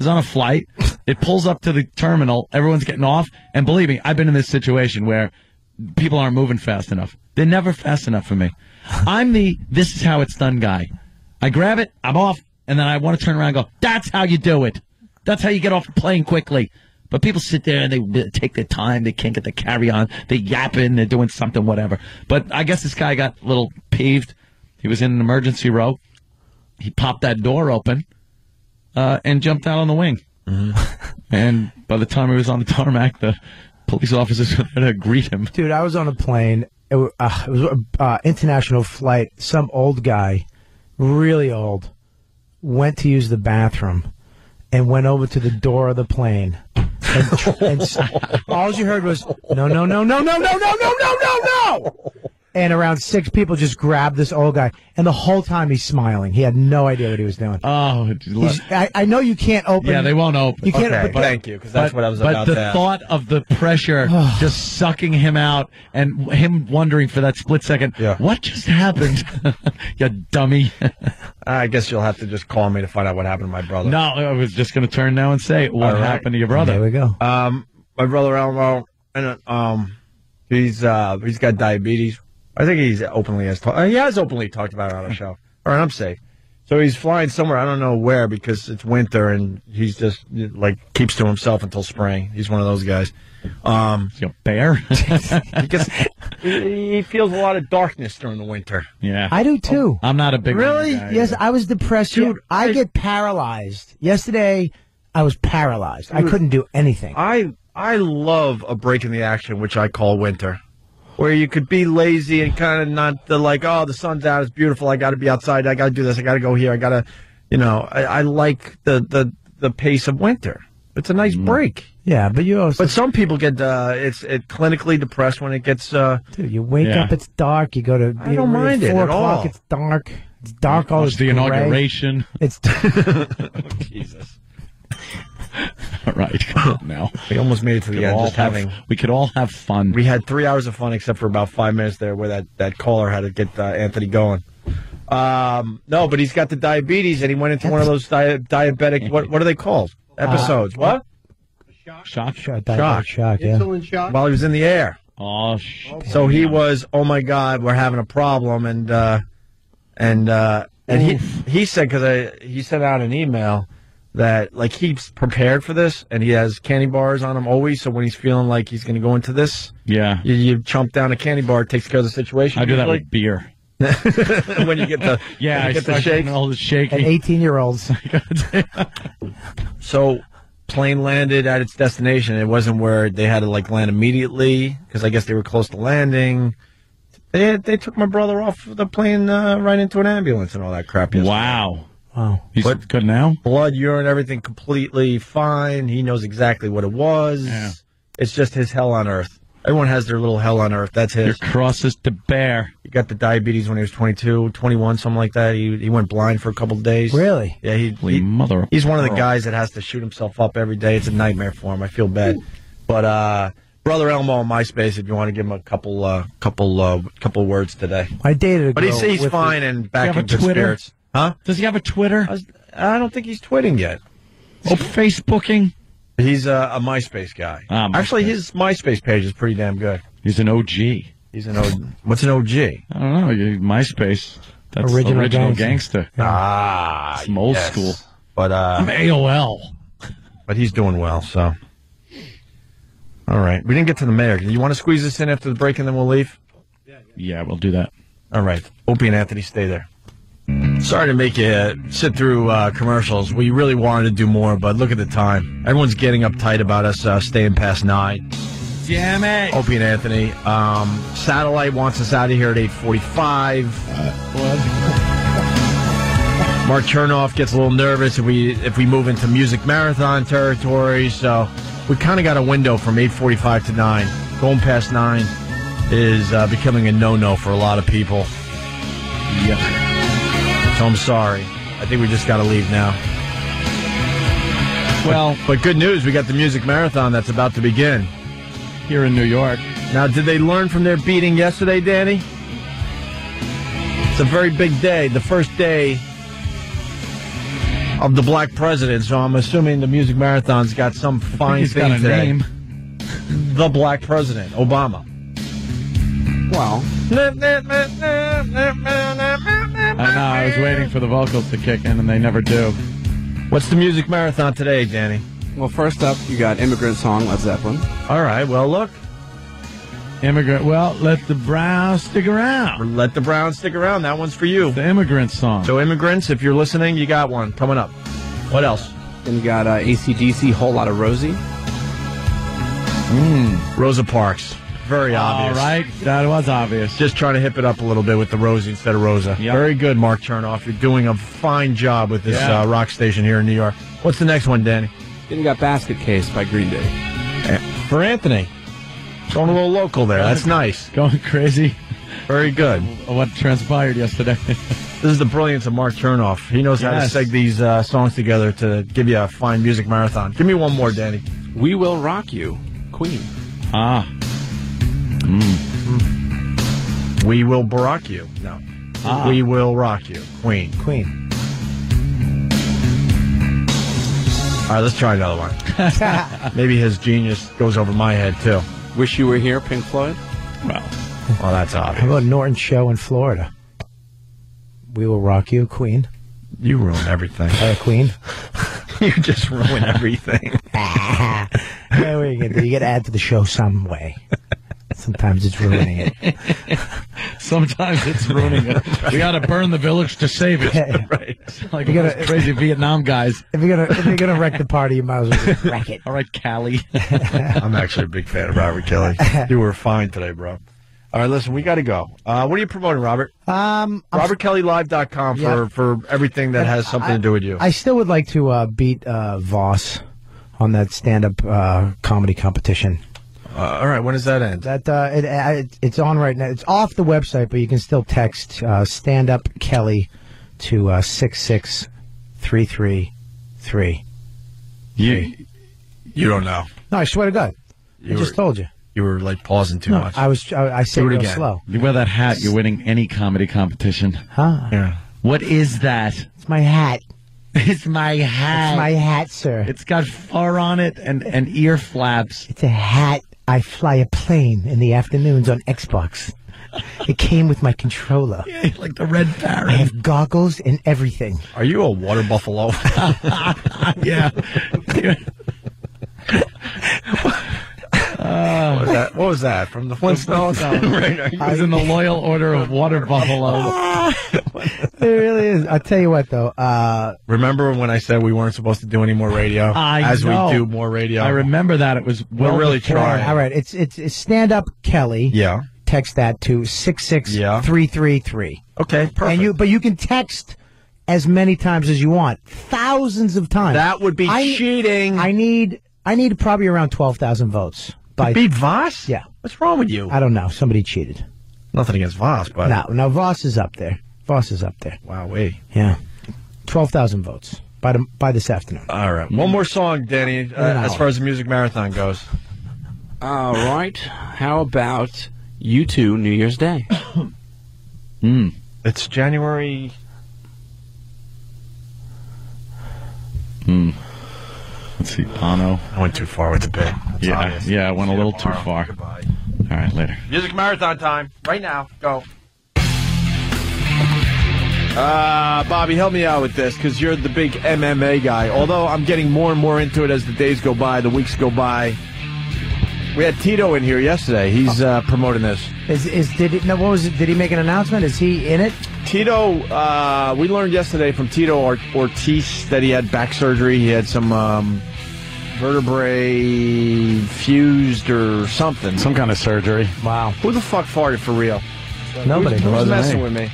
Speaker 2: is on a flight. It pulls up to the terminal. Everyone's getting off. And believe me, I've been in this situation where people aren't moving fast enough. They're never fast enough for me. I'm the this is how it's done guy. I grab it, I'm off, and then I want to turn around and go, that's how you do it. That's how you get off the plane quickly. But people sit there and they take their time. They can't get the carry on. They yapping. They're doing something, whatever. But I guess this guy got a little peeved. He was in an emergency row. He popped that door open uh, and jumped out on the wing. and by the time he was on the tarmac, the police officers were there to greet him.
Speaker 8: Dude, I was on a plane it, uh, it was a uh, international flight. Some old guy, really old, went to use the bathroom and went over to the door of the plane. And, and all you heard was no, no, no, no, no, no, no, no, no, no, no. And around six people just grabbed this old guy, and the whole time he's smiling. He had no idea what he was doing.
Speaker 2: Oh,
Speaker 8: He's- I, I know you can't open.
Speaker 2: Yeah, they won't open.
Speaker 8: You can't.
Speaker 3: Okay,
Speaker 8: but-
Speaker 3: thank you, because that's
Speaker 2: But-
Speaker 3: what I was
Speaker 2: but
Speaker 3: about
Speaker 2: the
Speaker 3: to ask.
Speaker 2: thought of the pressure just sucking him out and him wondering for that split second, what just happened? you dummy.
Speaker 3: I guess you'll have to just call me to find out what happened to my brother.
Speaker 2: no, I was just going to turn now and say, what
Speaker 3: All right.
Speaker 2: happened to your brother?
Speaker 8: There we go.
Speaker 3: Um, my brother Elmo, and uh, um, he's uh, he's got diabetes. I think he's openly has ta- uh, he has openly talked about it on our show. All right, I'm safe. So he's flying somewhere I don't know where because it's winter and he's just like keeps to himself until spring. He's one of those guys. Um,
Speaker 2: a bear.
Speaker 3: he, gets, he he feels a lot of darkness during the winter.
Speaker 2: Yeah,
Speaker 8: I do too.
Speaker 2: I'm not a big
Speaker 8: really.
Speaker 2: guy
Speaker 8: yes,
Speaker 2: either.
Speaker 8: I was depressed. Dude, I, get paralyzed. Yesterday, I was paralyzed. I couldn't do anything.
Speaker 3: I I love a break in the action, which I call winter, where you could be lazy and kind of not the like, oh, the sun's out, it's beautiful, I got to be outside, I got to do this, I got to go here, I got to, you know, I, I like the the the pace of winter. It's a nice break.
Speaker 8: Yeah, but you also.
Speaker 3: But some people get uh, it's it clinically depressed when it gets. Uh,
Speaker 8: Dude, you wake
Speaker 2: Yeah.
Speaker 8: up, it's dark. You go to.
Speaker 3: I don't mind it
Speaker 8: four
Speaker 3: at
Speaker 8: o'clock,
Speaker 3: all.
Speaker 8: It's dark. It's dark. All
Speaker 2: Watch the
Speaker 8: gray.
Speaker 2: inauguration.
Speaker 8: It's
Speaker 3: Jesus.
Speaker 2: All right, now.
Speaker 3: We almost made it to the end.
Speaker 2: all
Speaker 3: Just
Speaker 2: have-
Speaker 3: having
Speaker 2: we could all have fun.
Speaker 3: We had three hours of fun, except for about five minutes there, where that that caller had to get uh, Anthony going. Um, no, but he's got the diabetes, and he went into one of those di- diabetic. What what are they called? Episodes. what?
Speaker 2: Shock.
Speaker 8: Shock. diabetic shock. Yeah.
Speaker 4: Insulin shock.
Speaker 3: While he was in the air.
Speaker 2: Oh, sh-
Speaker 3: So he was, oh my God, we're having a problem, and uh, and uh, and he he said because I he sent out an email that like he's prepared for this, and he has candy bars on him always. So when he's feeling like he's going to go into this,
Speaker 2: Yeah.
Speaker 3: you, you chump down a candy bar, it takes care of the situation.
Speaker 2: I do that
Speaker 3: usually.
Speaker 2: with beer.
Speaker 3: when you get the
Speaker 2: Yeah, I
Speaker 3: you get the
Speaker 2: start
Speaker 3: shake.
Speaker 2: getting all the shaking.
Speaker 8: And 18 year olds.
Speaker 3: So plane landed at its destination. It wasn't where they had to like land immediately because I guess they were close to landing. They they took my brother off the plane uh, right into an ambulance and all that crap. yesterday.
Speaker 2: Wow.
Speaker 8: Wow.
Speaker 2: He's
Speaker 3: But-
Speaker 2: good now?
Speaker 3: Blood, urine, everything completely fine. He knows exactly what it was.
Speaker 2: Yeah.
Speaker 3: It's just his hell on earth. Everyone has their little hell on earth. That's
Speaker 2: Your
Speaker 3: his.
Speaker 2: crosses to bear.
Speaker 3: He got the diabetes when he was 22, 21, something like that. He he went blind for a couple of days.
Speaker 8: Really?
Speaker 3: Yeah, he,
Speaker 2: Holy
Speaker 3: he
Speaker 2: mother. of
Speaker 3: He's one of the guys that has to shoot himself up every day. It's a nightmare for him. I feel bad. But uh, brother Elmo on MySpace, if you want to give him a couple, uh, couple, uh, couple words today.
Speaker 8: I dated a
Speaker 3: But
Speaker 8: girl.
Speaker 3: he's he's
Speaker 8: with
Speaker 3: fine and back
Speaker 2: have
Speaker 3: in good
Speaker 2: Twitter?
Speaker 3: spirits. Huh?
Speaker 2: Does he have a Twitter?
Speaker 3: I, was- I don't think he's twitting yet.
Speaker 2: Oh, Facebooking?
Speaker 3: He's a, a MySpace guy.
Speaker 2: Ah,
Speaker 3: Actually, his MySpace page is pretty damn good.
Speaker 2: He's an OG.
Speaker 3: He's an OG. What's an OG?
Speaker 2: I don't know. MySpace. That's
Speaker 8: Original
Speaker 2: original,
Speaker 8: gangster.
Speaker 2: gangster.
Speaker 3: Ah,
Speaker 2: Some old
Speaker 3: yes.
Speaker 2: school.
Speaker 3: But
Speaker 2: I'm
Speaker 3: uh,
Speaker 2: AOL.
Speaker 3: but he's doing well. So, all right. We didn't get to the mayor. Do you want to squeeze this in after the break, and then we'll leave.
Speaker 2: Yeah. Yeah, we'll do that.
Speaker 3: All right. Opie and Anthony, stay there. Sorry to make you uh, sit through uh, commercials. We really wanted to do more, but look at the time. Everyone's getting uptight about us uh, staying past nine.
Speaker 2: Damn it.
Speaker 3: Opie and Anthony. Um, Satellite wants us out of here at 845. Mark Chernoff gets a little nervous if we if we move into music marathon territory. So we kind of got a window from 845 to 9. Going past 9 is uh, becoming a no-no for a lot of people.
Speaker 2: Yep.
Speaker 3: So I'm sorry. I think we just got to leave now.
Speaker 2: Well,
Speaker 3: But good news, we got the music marathon that's about to begin.
Speaker 2: here in New York.
Speaker 3: Now, did they learn from their beating yesterday, Danny? It's a very big day, the first day of the black president. So I'm assuming the music marathon's got some fine thing
Speaker 2: got
Speaker 3: today.
Speaker 2: name.
Speaker 3: The black president, Obama.
Speaker 10: Well,
Speaker 2: I know. I was waiting for the vocals to kick in, and they never do.
Speaker 3: What's the music marathon today, Danny?
Speaker 10: well, first up, you got "Immigrant Song" Led Zeppelin.
Speaker 3: All right. Well, look,
Speaker 2: Immigrant. Well, let the Browns stick around.
Speaker 3: let the Browns stick around. That one's for you.
Speaker 2: The immigrant song.
Speaker 3: So, immigrants, if you're listening, you got one coming up. What else?
Speaker 10: Then you got uh, ACDC, "Whole Lot of Rosie." Mmm.
Speaker 3: Rosa Parks. Very obvious.
Speaker 2: right, that was obvious.
Speaker 3: Just trying to hip it up a little bit with the Rosie instead of Rosa. Very good, Mark Chernoff. You're doing a fine job with this
Speaker 10: Yeah.
Speaker 3: uh, rock station here in New York. What's the next one, Danny?
Speaker 10: Then you got Basket Case by Green Day.
Speaker 3: For Anthony. Going a little local there. That's nice.
Speaker 2: Going crazy.
Speaker 3: Very good.
Speaker 2: What transpired yesterday?
Speaker 3: This is the brilliance of Mark Chernoff. He knows how to seg these uh, songs together to give you a fine music marathon. Give me one more, Danny.
Speaker 10: We Will Rock You, Queen.
Speaker 2: Ah.
Speaker 3: We will Barack you. No.
Speaker 2: Ah.
Speaker 3: We will rock you. Queen.
Speaker 8: Queen.
Speaker 3: All right, let's try another one. Maybe his genius goes over my head too.
Speaker 10: Wish You Were Here, Pink Floyd.
Speaker 2: Well,
Speaker 3: well, that's
Speaker 8: How
Speaker 3: obvious.
Speaker 8: about Norton Show in Florida? We will rock you, Queen.
Speaker 3: You ruin everything.
Speaker 8: Uh, Queen.
Speaker 3: you just ruin everything.
Speaker 8: yeah, what are you gonna? You got to add to the show some way. Sometimes it's ruining it.
Speaker 2: Sometimes it's ruining it. We got to burn the village to save it.
Speaker 3: right.
Speaker 2: Like
Speaker 8: You
Speaker 2: you
Speaker 8: gotta-
Speaker 2: crazy Vietnam guys.
Speaker 8: If you're gonna if you're gonna wreck the party, you might as well just wreck it.
Speaker 2: All right, Kelly.
Speaker 3: I'm actually a big fan of Robert Kelly. You were fine today, bro. All right, listen, we got to go. Uh, what are you promoting, Robert?
Speaker 8: Um,
Speaker 3: RobertKellyLive.com for,
Speaker 8: Yeah.
Speaker 3: for everything that has something to do with you.
Speaker 8: I still would like to uh, beat uh, Voss on that stand-up uh, comedy competition.
Speaker 3: Uh, all right, when does that end?
Speaker 8: That uh, it, uh, it's on right now. It's off the website, but you can still text uh, "Stand Up Kelly" to uh, six six three three three.
Speaker 3: You, you don't know.
Speaker 8: No, I swear to God,
Speaker 3: You
Speaker 8: I just
Speaker 3: were-
Speaker 8: told you.
Speaker 3: You were like pausing too
Speaker 8: No,
Speaker 3: much.
Speaker 8: I was. I, I said
Speaker 3: it
Speaker 8: real
Speaker 3: again.
Speaker 8: slow.
Speaker 2: You wear that hat, you're winning any comedy competition.
Speaker 8: Huh?
Speaker 3: Yeah.
Speaker 2: What is that?
Speaker 8: It's my hat.
Speaker 2: It's my hat.
Speaker 8: It's my hat, sir.
Speaker 2: It's got fur on it and, and ear flaps.
Speaker 8: It's a hat. I fly a plane in the afternoons on Xbox. It came with my controller.
Speaker 2: Yeah, like the red
Speaker 8: I
Speaker 2: parrot.
Speaker 8: have goggles and everything.
Speaker 3: Are you a water buffalo?
Speaker 2: yeah.
Speaker 3: what, was that? what was that? From the Flintstones? right.
Speaker 2: He was in the loyal order of water buffalo.
Speaker 8: It really is. I'll tell you what, though. Uh,
Speaker 3: Remember when I said we weren't supposed to do any more radio?
Speaker 2: I
Speaker 3: As
Speaker 2: know.
Speaker 3: we do more radio.
Speaker 2: I remember that. It was well
Speaker 3: We're really
Speaker 2: before-
Speaker 3: trying.
Speaker 8: all right, it's it's, it's stand up Kelly.
Speaker 3: Yeah.
Speaker 8: Text that to six six
Speaker 3: Yeah.
Speaker 8: three three three.
Speaker 3: Okay, perfect.
Speaker 8: And you, but you can text as many times as you want, thousands of times.
Speaker 3: That would be
Speaker 8: I-
Speaker 3: cheating.
Speaker 8: I need I need probably around twelve thousand votes. By
Speaker 3: beat Voss?
Speaker 8: yeah,
Speaker 3: What's wrong with you?
Speaker 8: I don't know. Somebody cheated.
Speaker 3: Nothing against Voss, but
Speaker 8: No, no. Voss is up there. Voss is up there.
Speaker 3: wow, wait.
Speaker 8: Yeah, twelve thousand votes by the, by this afternoon.
Speaker 3: All right, one more song, Danny. Uh, as far as the music marathon goes,
Speaker 10: All right. How about U2 New Year's Day?
Speaker 2: Hmm.
Speaker 3: it's January.
Speaker 2: Hmm. Let's see, Bono.
Speaker 3: I went too far with the bit. That's
Speaker 2: Yeah,
Speaker 3: obvious.
Speaker 2: yeah, I went a
Speaker 3: See you
Speaker 2: little too far.
Speaker 3: Goodbye.
Speaker 2: All right, later.
Speaker 3: Music marathon time right now. Go. Uh, Bobby, help me out with this because you're the big MMA guy. Although I'm getting more and more into it as the days go by, the weeks go by. We had Tito in here yesterday. He's uh, promoting this.
Speaker 8: Is is did it? No, what was it? Did he make an announcement? Is he in it?
Speaker 3: Tito, uh, we learned yesterday from Tito Ortiz that he had back surgery. He had some um, vertebrae fused or something.
Speaker 2: Some kind of surgery.
Speaker 8: Wow.
Speaker 3: Who the fuck farted for real?
Speaker 8: Nobody.
Speaker 3: Who's, who's
Speaker 2: Wasn't
Speaker 3: messing
Speaker 2: me.
Speaker 3: with me?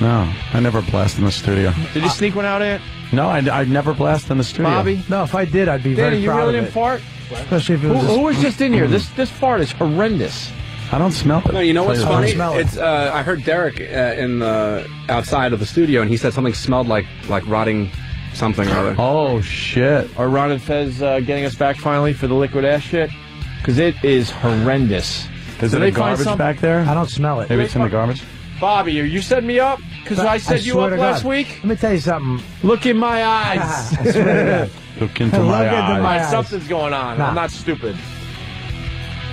Speaker 2: No, I never blast in the studio.
Speaker 3: Did you sneak one out, Ant?
Speaker 2: No, I, I never blast in the studio.
Speaker 3: Bobby?
Speaker 8: No, if I did, I'd be
Speaker 3: Danny,
Speaker 8: very
Speaker 3: you
Speaker 8: proud
Speaker 3: really
Speaker 8: of
Speaker 3: didn't
Speaker 8: it.
Speaker 3: fart?
Speaker 8: Especially if it
Speaker 3: Who,
Speaker 8: was.
Speaker 3: who was just in here? This this fart is horrendous.
Speaker 2: I don't smell it.
Speaker 10: No, you know what's
Speaker 2: Tell you
Speaker 10: funny?
Speaker 2: the
Speaker 8: smell it.
Speaker 10: It's uh, I heard Derek uh, in the outside of the studio, and he said something smelled like like rotting something or other.
Speaker 2: Oh shit!
Speaker 3: Are Ron and Fez uh, getting us back finally for the liquid ass shit? Because it is horrendous.
Speaker 2: Is
Speaker 3: Did
Speaker 2: it
Speaker 3: they
Speaker 2: a
Speaker 3: find
Speaker 2: garbage
Speaker 3: some-
Speaker 2: back there?
Speaker 8: I don't smell it.
Speaker 2: Maybe it's in the garbage.
Speaker 3: Bobby, are you setting me up? Because I set you
Speaker 8: swear
Speaker 3: up
Speaker 8: to
Speaker 3: last
Speaker 8: God.
Speaker 3: week.
Speaker 8: Let me tell you something.
Speaker 3: Look in my eyes.
Speaker 8: I swear to God.
Speaker 2: Look into
Speaker 8: Look
Speaker 2: my
Speaker 8: into
Speaker 2: eyes.
Speaker 8: my-
Speaker 3: Right, something's going on.
Speaker 8: Nah.
Speaker 3: I'm not stupid.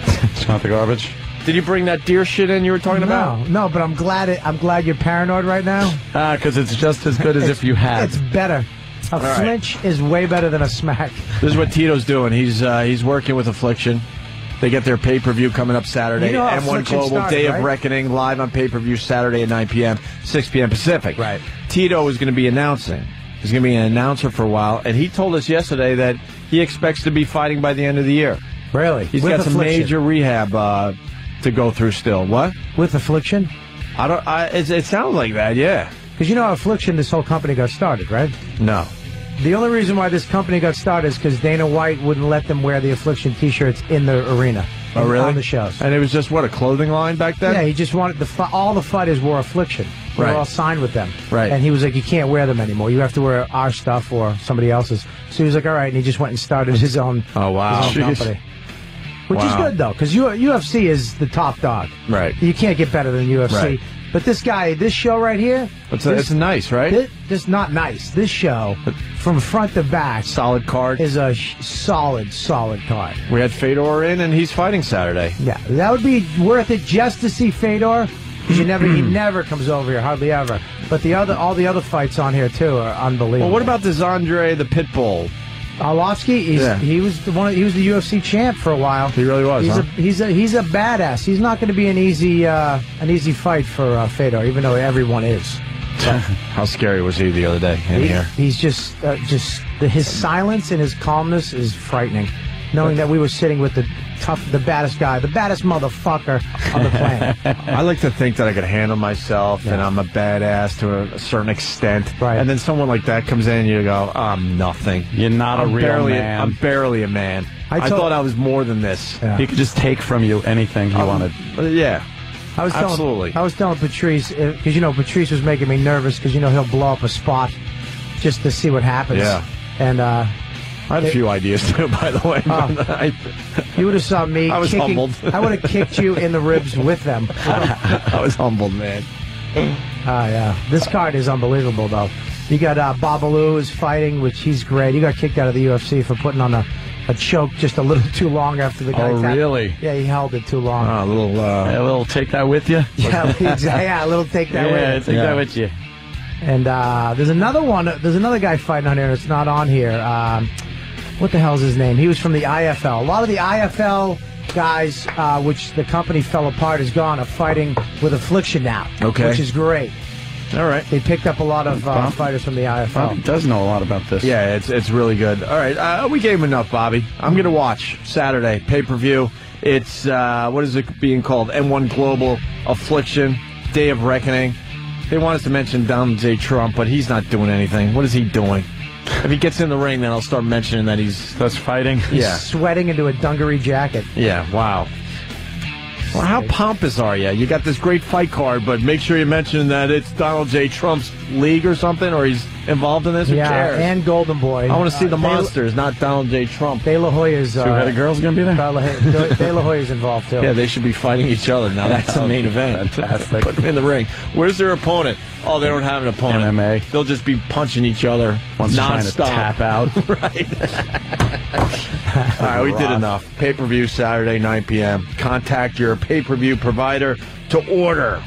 Speaker 2: It's not the garbage.
Speaker 3: Did you bring that deer shit in you were talking about?
Speaker 8: No, no, but I'm glad it. I'm glad you're paranoid right now.
Speaker 2: Ah, because it's just as good as if you had.
Speaker 8: It's better. A
Speaker 3: right.
Speaker 8: flinch is way better than a smack.
Speaker 3: This is what Tito's doing. He's uh, he's working with Affliction. They get their pay per view coming up Saturday.
Speaker 8: You know
Speaker 3: M1
Speaker 8: Affliction
Speaker 3: Global
Speaker 8: started,
Speaker 3: Day
Speaker 8: right?
Speaker 3: of Reckoning live on pay per view Saturday at 9 p.m. 6 p.m. Pacific.
Speaker 8: Right.
Speaker 3: Tito is going to be announcing. He's going to be an announcer for a while, and he told us yesterday that he expects to be fighting by the end of the year.
Speaker 8: Really?
Speaker 3: He's
Speaker 8: With
Speaker 3: got some
Speaker 8: affliction.
Speaker 3: major rehab uh, to go through still. What?
Speaker 8: With affliction?
Speaker 3: I don't. I, it, it sounds like that. Yeah.
Speaker 8: Because you know how affliction this whole company got started, right?
Speaker 3: No.
Speaker 8: The only reason why this company got started is because Dana White wouldn't let them wear the affliction T-shirts in the arena.
Speaker 3: Oh,
Speaker 8: in-
Speaker 3: really?
Speaker 8: On the shows.
Speaker 3: And it was just what a clothing line back then.
Speaker 8: Yeah, he just wanted the all the fighters wore affliction. They
Speaker 3: Right.
Speaker 8: were all signed with them.
Speaker 3: Right.
Speaker 8: And he was like, you can't wear them anymore. You have to wear our stuff or somebody else's. So he was like, all right, and he just went and started his own.
Speaker 3: Oh, wow.
Speaker 8: His own company. Which is good though, because UFC is the top dog.
Speaker 3: Right.
Speaker 8: You can't get better than UFC.
Speaker 3: Right.
Speaker 8: But this guy, this show right here,
Speaker 3: It's,
Speaker 8: this,
Speaker 3: it's nice, right?
Speaker 8: This, this not nice. This show, from front to back,
Speaker 3: solid card
Speaker 8: is a sh- solid, solid card.
Speaker 3: we had Fedor in, and he's fighting Saturday.
Speaker 8: Yeah, that would be worth it just to see Fedor. Because you never, he never comes over here, hardly ever. But the other, all the other fights on here too are unbelievable.
Speaker 3: Well, what about this Andre the Pitbull?
Speaker 8: Arlovsky? He's,
Speaker 3: Yeah.
Speaker 8: He was the one. He was the UFC champ for a while.
Speaker 3: He really was,
Speaker 8: He's
Speaker 3: huh?
Speaker 8: a he's a he's a badass. He's not going to be an easy uh, an easy fight for uh, Fedor, even though everyone is.
Speaker 3: How scary was he the other day in
Speaker 8: He-
Speaker 3: here?
Speaker 8: He's just uh, just the, his silence and his calmness is frightening. Knowing that we were sitting with the tough, the baddest guy, the baddest motherfucker on the planet.
Speaker 3: I like to think that I could handle myself and I'm a badass to a, a certain extent. Right. And then someone like that comes in and you go, I'm nothing.
Speaker 2: You're not a
Speaker 3: I'm
Speaker 2: real
Speaker 3: barely,
Speaker 2: man.
Speaker 3: I'm barely a man.
Speaker 2: I
Speaker 3: I, thought I was more than this.
Speaker 2: He could just take from you anything he
Speaker 3: Um,
Speaker 2: wanted.
Speaker 3: uh, yeah.
Speaker 8: I was telling,
Speaker 3: Absolutely.
Speaker 8: I was telling Patrice because you know Patrice was making me nervous because you know he'll blow up a spot just to see what happens.
Speaker 3: Yeah.
Speaker 8: And uh,
Speaker 3: I had a few ideas too, by the way. But I,
Speaker 8: you would have saw me.
Speaker 3: I was
Speaker 8: kicking,
Speaker 3: humbled.
Speaker 8: I would have kicked you in the ribs with them.
Speaker 3: I was humbled, man.
Speaker 8: Ah, yeah. This card is unbelievable, though. You got uh, Babalu is fighting, which he's great. He got kicked out of the UFC for putting on a, a choke just a little too long after the guy.
Speaker 2: Oh,
Speaker 8: tapped-
Speaker 2: really?
Speaker 8: Yeah, he held it too long.
Speaker 3: a little, uh,
Speaker 2: Yeah, a little take that with you.
Speaker 8: yeah, exactly. Yeah, a little take that
Speaker 2: yeah,
Speaker 8: with.
Speaker 2: take that with you.
Speaker 8: And uh, there's another one. There's another guy fighting on here. It's not on here. Um, what the hell's his name? He was from the IFL. A lot of the IFL guys, uh, which the company fell apart, is gone, are fighting with Affliction now.
Speaker 3: Okay.
Speaker 8: which is great.
Speaker 3: All right.
Speaker 8: They picked up a lot of uh, fighters from the IFL.
Speaker 2: Bobby does know a lot about this.
Speaker 3: Yeah, it's it's really good. All right, uh, we gave him enough, Bobby. I'm going to watch Saturday pay per view. It's uh, what is it being called? M1 Global Affliction Day of Reckoning. They want us to mention Donald J. Trump, but he's not doing anything. What is he doing? If he gets in the ring, then I'll start mentioning that he's
Speaker 2: that's fighting.
Speaker 8: He's
Speaker 3: Yeah,
Speaker 8: sweating into a dungaree jacket.
Speaker 3: yeah. Wow. Well, how pompous are you? You got this great fight card, but make sure you mention that it's Donald J. Trump's league or something, or he's involved in this. Who
Speaker 8: yeah,
Speaker 3: cares?
Speaker 8: and Golden Boy.
Speaker 3: I want to see
Speaker 8: Uh,
Speaker 3: the
Speaker 8: De-
Speaker 3: monsters, not Donald J. Trump.
Speaker 8: De La Hoya's. Uh,
Speaker 2: Two-headed girl's gonna be there.
Speaker 8: De La, De, De La Hoya's involved too.
Speaker 3: Yeah, they should be fighting each other. Now that's the main event.
Speaker 2: Fantastic.
Speaker 3: Put them in the ring. Where's their opponent? Oh, they don't have an opponent.
Speaker 2: MMA.
Speaker 3: They'll just be punching each other
Speaker 2: One's trying to
Speaker 3: nonstop.
Speaker 2: tap out.
Speaker 3: right. All right, we did enough. Pay per view Saturday, 9 p.m. Contact your pay per view provider to order.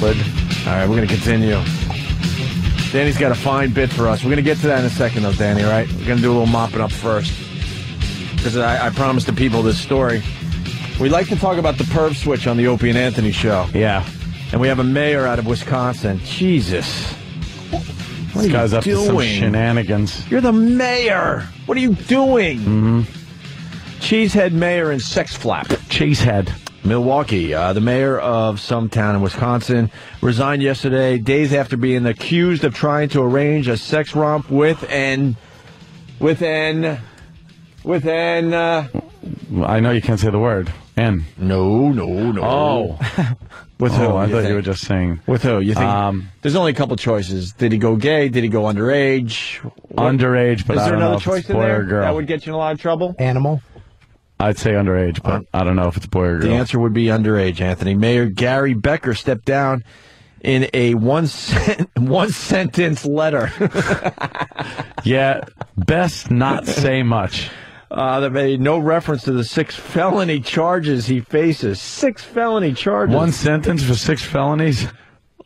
Speaker 3: Good. All right, we're going to continue. Danny's got a fine bit for us. We're going to get to that in a second, though, Danny, right? We're going to do a little mopping up first. Because I, I promised the people this story. We like to talk about the perv switch on the Opie and Anthony show.
Speaker 2: Yeah.
Speaker 3: And we have a mayor out of Wisconsin. Jesus. What
Speaker 2: This
Speaker 3: are
Speaker 2: guy's
Speaker 3: you
Speaker 2: up to some shenanigans.
Speaker 3: You're the mayor. What are you doing?
Speaker 2: Mm-hmm.
Speaker 3: Cheesehead mayor and sex flap.
Speaker 2: Cheesehead.
Speaker 3: Milwaukee, uh, the mayor of some town in Wisconsin, resigned yesterday, days after being accused of trying to arrange a sex romp with an, with an, with an. Uh,
Speaker 2: I know you can't say the word. N.
Speaker 3: No, no, no.
Speaker 2: Oh.
Speaker 3: With who?
Speaker 2: Oh, I
Speaker 3: you
Speaker 2: thought
Speaker 3: think?
Speaker 2: you were just saying.
Speaker 3: With who? You think?
Speaker 2: Um,
Speaker 3: there's only a couple choices. Did he go gay? Did he go underage? What-
Speaker 2: Underage, but
Speaker 3: Is
Speaker 2: I
Speaker 3: there
Speaker 2: don't know
Speaker 3: another
Speaker 2: if
Speaker 3: choice
Speaker 2: it's
Speaker 3: in there
Speaker 2: or girl.
Speaker 3: that would get you in a lot of trouble?
Speaker 8: Animal.
Speaker 2: I'd say underage, but I don't know if it's boy or girl.
Speaker 3: The answer would be underage, Anthony. Mayor Gary Becker stepped down in a one sen- one sentence letter.
Speaker 2: yeah, best not say much.
Speaker 3: Uh, that made no reference to the six felony charges he faces. Six felony charges.
Speaker 2: One sentence for six felonies.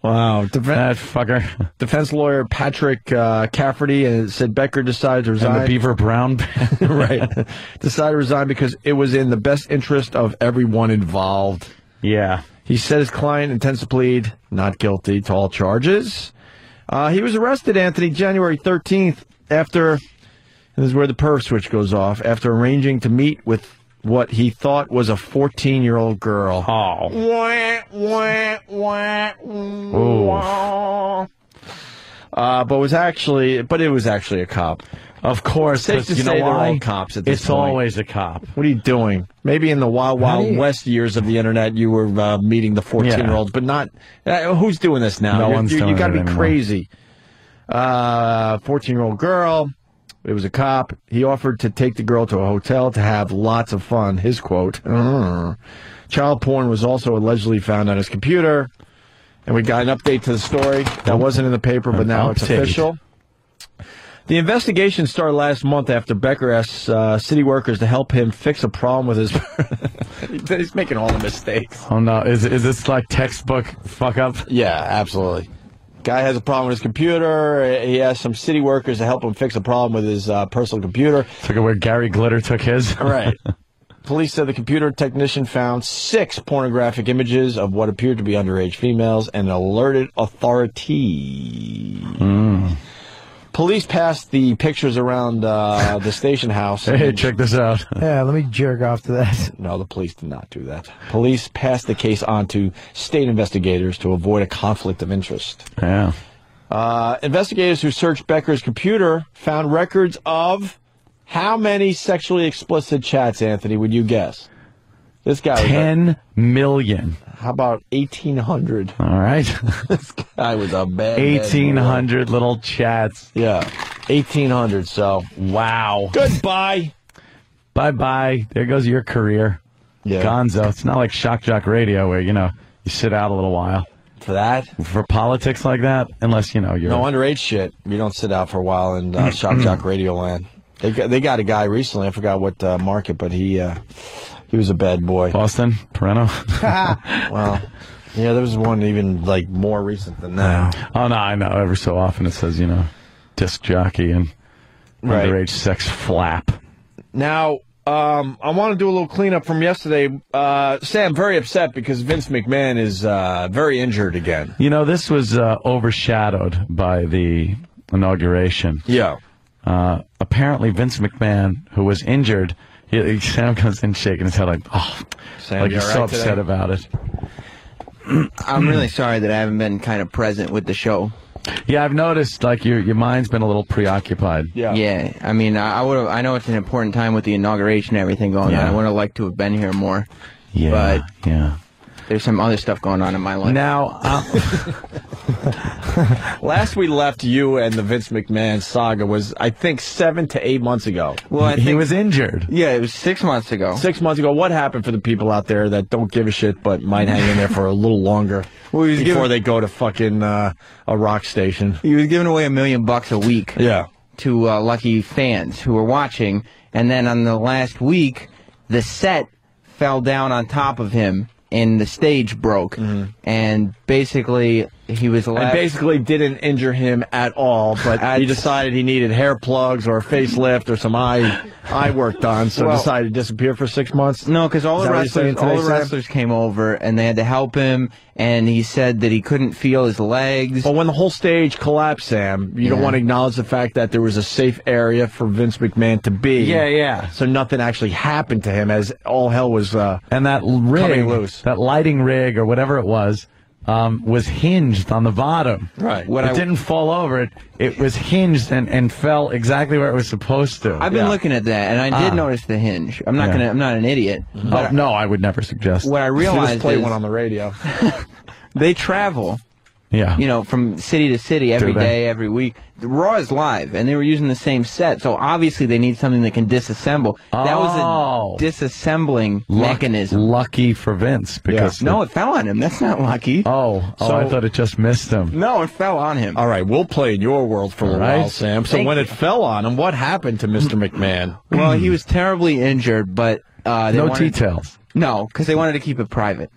Speaker 3: Wow.
Speaker 2: that fucker.
Speaker 3: Defense lawyer Patrick uh, Cafferty uh, said Becker decided to resign.
Speaker 2: And the Beaver Brown.
Speaker 3: right. decided to resign because it was in the best interest of everyone involved.
Speaker 2: Yeah.
Speaker 3: He said his client intends to plead not guilty to all charges. Uh, he was arrested, Anthony, January 13th after, this is where the perv switch goes off, after arranging to meet with what he thought was a 14 year old girl.
Speaker 2: Oh.
Speaker 3: Wah, wah, wah. Uh, but was actually, but it was actually a cop.
Speaker 2: Of course,
Speaker 3: to
Speaker 2: you know why?
Speaker 3: all cops at this
Speaker 2: It's
Speaker 3: point.
Speaker 2: always a cop.
Speaker 3: What are you doing? Maybe in the wild, wild
Speaker 2: you-
Speaker 3: west years of the internet, you were uh, meeting the 14 year olds, but not. Uh, who's doing this now?
Speaker 2: No
Speaker 3: You're-
Speaker 2: one's
Speaker 3: you
Speaker 2: doing
Speaker 3: You got to be
Speaker 2: anymore.
Speaker 3: crazy. Uh, 14 year old girl. It was a cop. He offered to take the girl to a hotel to have lots of fun. His quote. "Uh." Child porn was also allegedly found on his computer. And we got an update to the story. That wasn't in the paper, but now it's official. The investigation started last month after Becker asked uh, city workers to help him fix a problem with his. He's making all the mistakes.
Speaker 2: Oh no, is is this like textbook fuck up?
Speaker 3: Yeah, absolutely. Guy has a problem with his computer. He asked some city workers to help him fix a problem with his uh, personal computer.
Speaker 2: Took it where Gary Glitter took his.
Speaker 3: Right. Police said the computer technician found six pornographic images of what appeared to be underage females and alerted authorities. Police passed the pictures around uh, the station house.
Speaker 2: Hey, check this out.
Speaker 8: Yeah, let me jerk off to that.
Speaker 3: No, the police did not do that. Police passed the case on to state investigators to avoid a conflict of interest.
Speaker 2: Yeah.
Speaker 3: Uh, investigators who searched Becker's computer found records of how many sexually explicit chats, Anthony, would you guess? This guy was
Speaker 2: Ten million.
Speaker 3: how about 1,800?
Speaker 2: All right.
Speaker 3: this guy was a bad.
Speaker 2: Eighteen hundred little chats.
Speaker 3: Yeah. 1,800, so.
Speaker 2: Wow.
Speaker 3: Goodbye.
Speaker 2: Bye bye. There goes your career.
Speaker 3: Yeah.
Speaker 2: Gonzo. It's not like Shock Jock Radio where, you know, you sit out a little while.
Speaker 3: For that?
Speaker 2: For politics like that, unless, you know, you're.
Speaker 3: No underage shit. You don't sit out for a while in uh, Shock Jock Radio Land. They got, they got a guy recently. I forgot what uh, market, but he uh, he was a bad boy.
Speaker 2: Boston, Toronto.
Speaker 3: well, yeah, there was one even like more recent than that.
Speaker 2: Oh no, I know. Every so often it says, you know, disc jockey and
Speaker 3: Right.
Speaker 2: underage sex flap.
Speaker 3: Now, um, I want to do a little cleanup from yesterday. Uh, Sam, very upset because Vince McMahon is uh, very injured again.
Speaker 2: You know, this was uh, overshadowed by the inauguration.
Speaker 3: Yeah.
Speaker 2: Uh, apparently, Vince McMahon, who was injured, he, he- Sam comes in shaking his head like, oh,
Speaker 3: Sam,
Speaker 2: like
Speaker 3: you
Speaker 2: he's so
Speaker 3: right today?
Speaker 2: upset about it.
Speaker 27: I'm really sorry that I haven't been kind of present with the show.
Speaker 2: Yeah, I've noticed like your your mind's been a little preoccupied.
Speaker 27: Yeah. Yeah. I mean, I, I would have. I know it's an important time with the inauguration and everything going
Speaker 2: Yeah.
Speaker 27: on. I would have liked to have been here more.
Speaker 2: Yeah.
Speaker 27: But
Speaker 2: yeah.
Speaker 27: There's some other stuff going on in my life.
Speaker 2: Now,
Speaker 3: Last we left you and the Vince McMahon saga was, I think, seven to eight months ago.
Speaker 27: Well, I
Speaker 2: he was injured.
Speaker 27: Yeah, it was six months ago.
Speaker 3: Six months ago, what happened for the people out there that don't give a shit but might hang in there for a little longer
Speaker 27: Well,
Speaker 3: before
Speaker 27: giving-
Speaker 3: they go to fucking uh, a rock station?
Speaker 27: He was giving away a million bucks a week.
Speaker 3: Yeah.
Speaker 27: To uh, lucky fans who were watching, and then on the last week, the set fell down on top of him, and the stage broke, mm-hmm. and basically he was
Speaker 3: And
Speaker 27: left.
Speaker 3: basically didn't injure him at all, but he decided he needed hair plugs or a facelift or some eye eye work done, so
Speaker 27: Well-
Speaker 3: decided to disappear for six months.
Speaker 27: No, because all
Speaker 3: Is
Speaker 27: the
Speaker 3: that what you're
Speaker 27: wrestlers, all the wrestlers came over and they had to help him, and he said that he couldn't feel his legs.
Speaker 3: But when the whole stage collapsed, Sam, you don't want to acknowledge the fact that there was a safe area for Vince McMahon to be.
Speaker 2: Yeah, yeah.
Speaker 3: So nothing actually happened to him as all hell was uh,
Speaker 2: and that rig,
Speaker 3: coming loose.
Speaker 2: that lighting rig or whatever it was, um, was hinged on the bottom.
Speaker 3: Right.
Speaker 27: What
Speaker 2: it
Speaker 27: I-
Speaker 2: didn't fall over. It it was hinged and, and fell exactly where it was supposed to.
Speaker 27: I've been looking at that, and I did
Speaker 2: Ah.
Speaker 27: notice the hinge. I'm not
Speaker 2: Yeah.
Speaker 27: gonna. I'm not an idiot.
Speaker 2: Oh,
Speaker 27: But
Speaker 2: no, I would never suggest.
Speaker 27: what I
Speaker 3: Just
Speaker 27: realized
Speaker 3: play
Speaker 27: is
Speaker 3: one on the radio.
Speaker 27: they travel.
Speaker 2: Yeah.
Speaker 27: You know, from city to city every
Speaker 2: Do
Speaker 27: day,
Speaker 2: they?
Speaker 27: every week. The Raw is live, and they were using the same set, so obviously they need something that can disassemble. That was
Speaker 2: Oh.
Speaker 27: a disassembling
Speaker 2: Luck-
Speaker 27: mechanism.
Speaker 2: Lucky for Vince because
Speaker 27: No, it fell on him. That's not lucky.
Speaker 2: Oh, oh,
Speaker 3: So-
Speaker 2: I thought it just missed him.
Speaker 27: No, it fell on him.
Speaker 3: All right, we'll play in your world for a
Speaker 2: All
Speaker 3: while. Sam. So
Speaker 27: Thank
Speaker 3: when
Speaker 27: you.
Speaker 3: it fell on him, what happened to Mr. McMahon?
Speaker 27: Well, he was terribly injured, but uh, they
Speaker 2: No
Speaker 27: wanted-
Speaker 2: details.
Speaker 27: No, because they wanted to keep it private.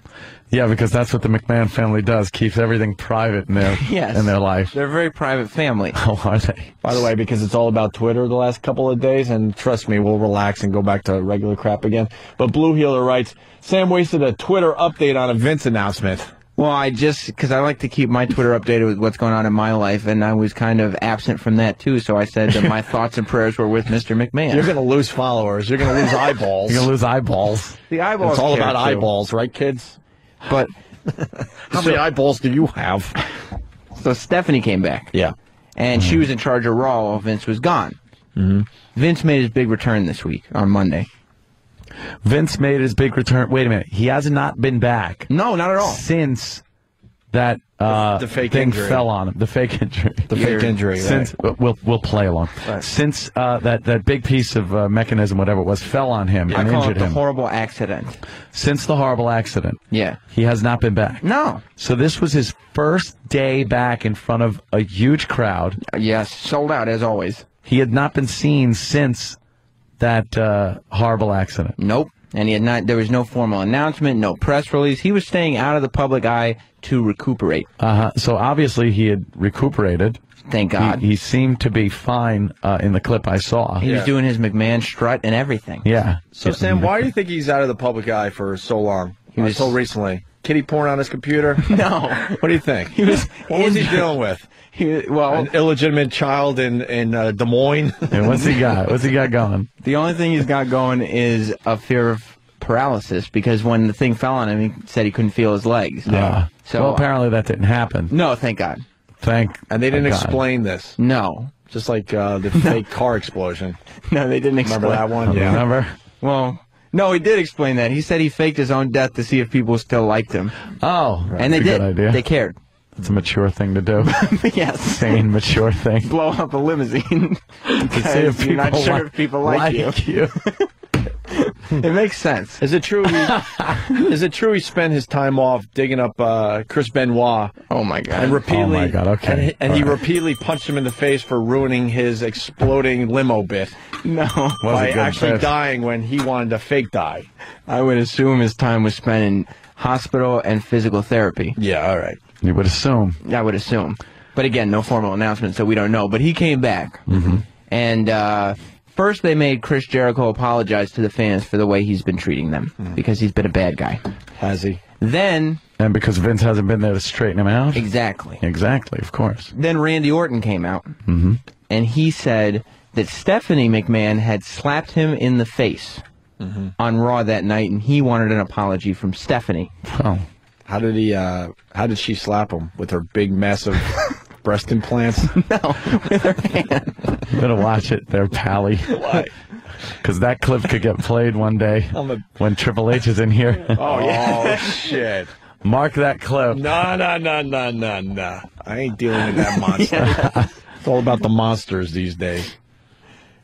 Speaker 2: Yeah, because that's what the McMahon family does. Keeps everything private in their
Speaker 27: Yes.
Speaker 2: in their life.
Speaker 27: They're a very private family.
Speaker 2: Oh, are they?
Speaker 3: By the way, because it's all about Twitter the last couple of days, and trust me, we'll relax and go back to regular crap again. But Blue Healer writes, Sam wasted a Twitter update on a Vince announcement.
Speaker 27: Well, I just because I like to keep my Twitter updated with what's going on in my life, and I was kind of absent from that too. So I said that my thoughts and prayers were with Mr. McMahon.
Speaker 3: You're going to lose followers. You're going to lose eyeballs.
Speaker 2: You're gonna lose eyeballs.
Speaker 27: the eyeballs.
Speaker 3: It's all about
Speaker 27: too.
Speaker 3: eyeballs, right, kids?
Speaker 27: But
Speaker 3: How many eyeballs do you have?
Speaker 27: so Stephanie came back.
Speaker 3: Yeah.
Speaker 27: and she was in charge of Raw while Vince was gone.
Speaker 2: Mm-hmm.
Speaker 27: Vince made his big return this week on Monday.
Speaker 2: Vince made his big return. Wait a minute. He has not been back.
Speaker 27: No, not at all.
Speaker 2: Since that uh,
Speaker 3: The- the fake
Speaker 2: thing
Speaker 3: injury.
Speaker 2: fell on him. The fake injury.
Speaker 3: The fake injury,
Speaker 2: Since we'll we'll play along.
Speaker 3: Right.
Speaker 2: Since uh, that that big piece of uh, mechanism, whatever it was, fell on him
Speaker 27: I
Speaker 2: and
Speaker 27: call it
Speaker 2: injured
Speaker 27: the
Speaker 2: him.
Speaker 27: horrible accident.
Speaker 2: Since the horrible accident,
Speaker 27: Yeah.
Speaker 2: he has not been back.
Speaker 27: No.
Speaker 2: So this was his first day back in front of a huge crowd.
Speaker 27: Yes, sold out as always.
Speaker 2: He had not been seen since that uh, horrible accident.
Speaker 27: Nope. And he had not. There was no formal announcement, no press release. He was staying out of the public eye to recuperate.
Speaker 2: Uh huh. So obviously he had recuperated.
Speaker 27: Thank God.
Speaker 2: He, he seemed to be fine uh, in the clip I saw.
Speaker 27: He was doing his McMahon strut and everything.
Speaker 2: Yeah.
Speaker 3: So, Sam, why do you think he's out of the public eye for so long?
Speaker 27: He was-
Speaker 3: Until recently. Kitty porn on his computer?
Speaker 27: No.
Speaker 3: What do you think?
Speaker 27: He was
Speaker 3: What was he
Speaker 27: injured.
Speaker 3: dealing with?
Speaker 27: He, well,
Speaker 3: An illegitimate child in, in uh, Des Moines?
Speaker 2: And what's he got? What's he got going?
Speaker 27: the only thing he's got going is a fear of paralysis because when the thing fell on him, he said he couldn't feel his legs.
Speaker 2: Yeah.
Speaker 27: So
Speaker 2: well, apparently that didn't happen.
Speaker 27: no, thank God.
Speaker 2: Thank.
Speaker 3: And they didn't
Speaker 2: thank God.
Speaker 3: explain this.
Speaker 27: No,
Speaker 3: Just like uh, the fake car explosion.
Speaker 27: no, they didn't explain.
Speaker 3: Remember that one? Yeah.
Speaker 2: Remember?
Speaker 27: Well, no, he did explain that. He said he faked his own death to see if people still liked him,
Speaker 2: Oh,
Speaker 27: and they did.
Speaker 2: Good idea.
Speaker 27: They cared.
Speaker 2: It's a mature thing to do.
Speaker 27: yes.
Speaker 2: Sane, mature thing.
Speaker 27: Blow up a limousine
Speaker 2: To see if
Speaker 27: you're not
Speaker 2: people
Speaker 27: sure
Speaker 2: li-
Speaker 27: if people like, you.
Speaker 2: you.
Speaker 27: It makes sense.
Speaker 3: Is it true? He, is it true he spent his time off digging up uh, Chris Benoit
Speaker 27: Oh my God.
Speaker 3: and repeatedly?
Speaker 2: Oh my God, okay.
Speaker 3: And, he- and he
Speaker 2: All right.
Speaker 3: repeatedly punched him in the face for ruining his exploding limo bit
Speaker 27: no,
Speaker 2: Was a
Speaker 3: by actually
Speaker 2: bit.
Speaker 3: dying when he wanted to fake die.
Speaker 27: I would assume his time was spent in hospital and physical therapy.
Speaker 3: Yeah. All right.
Speaker 2: You would assume.
Speaker 27: I would assume. But again, no formal announcement, so we don't know. But he came back.
Speaker 2: Mm-hmm.
Speaker 27: And uh, first, they made Chris Jericho apologize to the fans for the way he's been treating them because he's been a bad guy.
Speaker 3: Has he?
Speaker 27: Then,
Speaker 2: And because Vince hasn't been there to straighten him out?
Speaker 27: exactly.
Speaker 2: Exactly, of course.
Speaker 27: Then Randy Orton came out
Speaker 2: Mm-hmm.
Speaker 27: and he said that Stephanie McMahon had slapped him in the face on Raw that night, and he wanted an apology from Stephanie.
Speaker 2: Oh.
Speaker 3: How did he? Uh, how did she slap him with her big, massive breast implants?
Speaker 27: no, with her hand.
Speaker 2: You better watch it there, Pally.
Speaker 3: Why?
Speaker 2: Because that clip could get played one day
Speaker 3: I'm a-
Speaker 2: when Triple H is in here.
Speaker 3: Oh yeah. oh shit.
Speaker 2: Mark that clip.
Speaker 3: No, no, no, no, no, no. I ain't dealing with that monster. It's all about the monsters these days.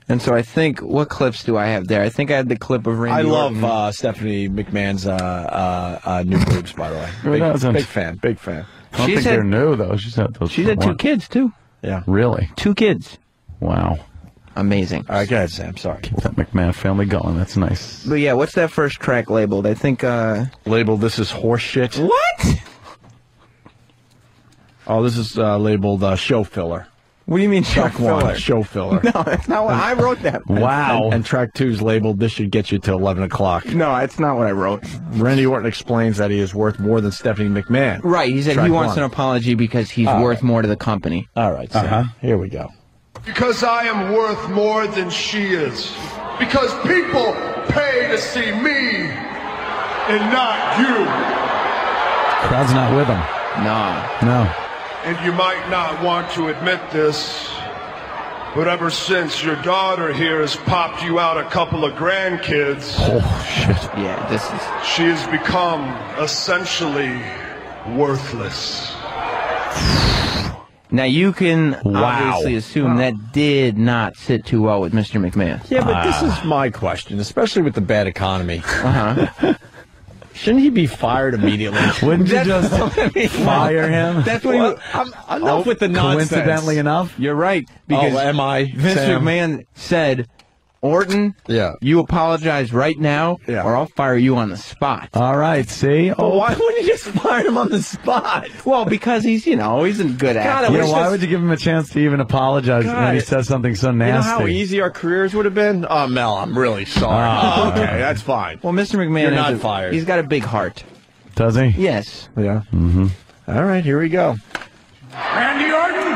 Speaker 27: And so I think, what clips do I have there? I think I had the clip of Randy
Speaker 3: I love uh, Stephanie McMahon's uh, uh, uh, new boobs, by the way. Big,
Speaker 2: doesn't?
Speaker 3: big fan, big fan.
Speaker 2: I don't
Speaker 27: She's
Speaker 2: think
Speaker 27: had-
Speaker 2: they're new, though. She's had those.
Speaker 27: She's had two
Speaker 2: one.
Speaker 27: kids, too.
Speaker 3: Yeah.
Speaker 2: Really?
Speaker 27: Two kids.
Speaker 2: Wow.
Speaker 27: Amazing.
Speaker 3: All right, go ahead, Sam. Sorry.
Speaker 2: Keep that McMahon family going. That's nice.
Speaker 27: But yeah, what's that first track labeled? I think, uh...
Speaker 3: Labeled this is horseshit.
Speaker 27: What?
Speaker 3: Oh, this is uh, labeled uh, show filler.
Speaker 27: What do you mean show
Speaker 3: Track one,
Speaker 27: filler?
Speaker 3: show filler.
Speaker 27: No, that's not what I wrote that.
Speaker 2: Wow.
Speaker 3: And, and track two is labeled this should get you to 11 o'clock.
Speaker 27: No, that's not what I wrote.
Speaker 3: Randy Orton explains that he is worth more than Stephanie McMahon.
Speaker 27: Right, he said
Speaker 3: Track
Speaker 27: he wants
Speaker 3: one.
Speaker 27: an apology because he's
Speaker 3: All
Speaker 27: worth
Speaker 3: right.
Speaker 27: more to the company.
Speaker 3: All right, Sam.
Speaker 2: Uh-huh.
Speaker 3: Here we go.
Speaker 28: Because I am worth more than she is. Because people pay to see me and not you.
Speaker 2: Crowd's not with him.
Speaker 27: No.
Speaker 2: No.
Speaker 28: And you might not want to admit this, but ever since your daughter here has popped you out a couple of grandkids,
Speaker 2: Oh, shit.
Speaker 27: Yeah, this is...
Speaker 28: she has become essentially worthless.
Speaker 27: Now you can
Speaker 2: Wow.
Speaker 27: obviously assume that did not sit too well with Mr. McMahon.
Speaker 3: Yeah, but this is my question, especially with the bad economy.
Speaker 27: Uh-huh.
Speaker 3: Shouldn't he be fired immediately?
Speaker 2: Wouldn't you just fire him?
Speaker 27: That's what he
Speaker 3: Well,
Speaker 27: was...
Speaker 3: I'm, enough oh, with the nonsense.
Speaker 2: Coincidentally enough?
Speaker 27: You're right, because
Speaker 3: oh, am I?
Speaker 27: Vince
Speaker 3: Sam?
Speaker 27: McMahon said, Orton,
Speaker 3: Yeah.
Speaker 27: you apologize right now,
Speaker 3: Yeah.
Speaker 27: or I'll fire you on the spot.
Speaker 2: All right, see? Oh,
Speaker 3: why wouldn't you just fire him on the spot?
Speaker 27: Well, because he's, you know, he's a good
Speaker 3: God, I
Speaker 27: actor.
Speaker 2: you know, why
Speaker 3: this-
Speaker 2: would you give him a chance to even apologize
Speaker 3: God,
Speaker 2: when he says something so
Speaker 3: You know
Speaker 2: nasty?
Speaker 3: how easy our careers would have been? Oh, Mel, I'm really sorry.
Speaker 2: Oh.
Speaker 3: okay, that's fine.
Speaker 27: Well, Mr. McMahon
Speaker 3: You're
Speaker 27: has
Speaker 3: not
Speaker 27: a-
Speaker 3: fired.
Speaker 27: He's got a big heart.
Speaker 2: Does he?
Speaker 27: Yes.
Speaker 3: Yeah.
Speaker 2: Mm-hmm.
Speaker 3: All right, here we go.
Speaker 28: Randy Orton!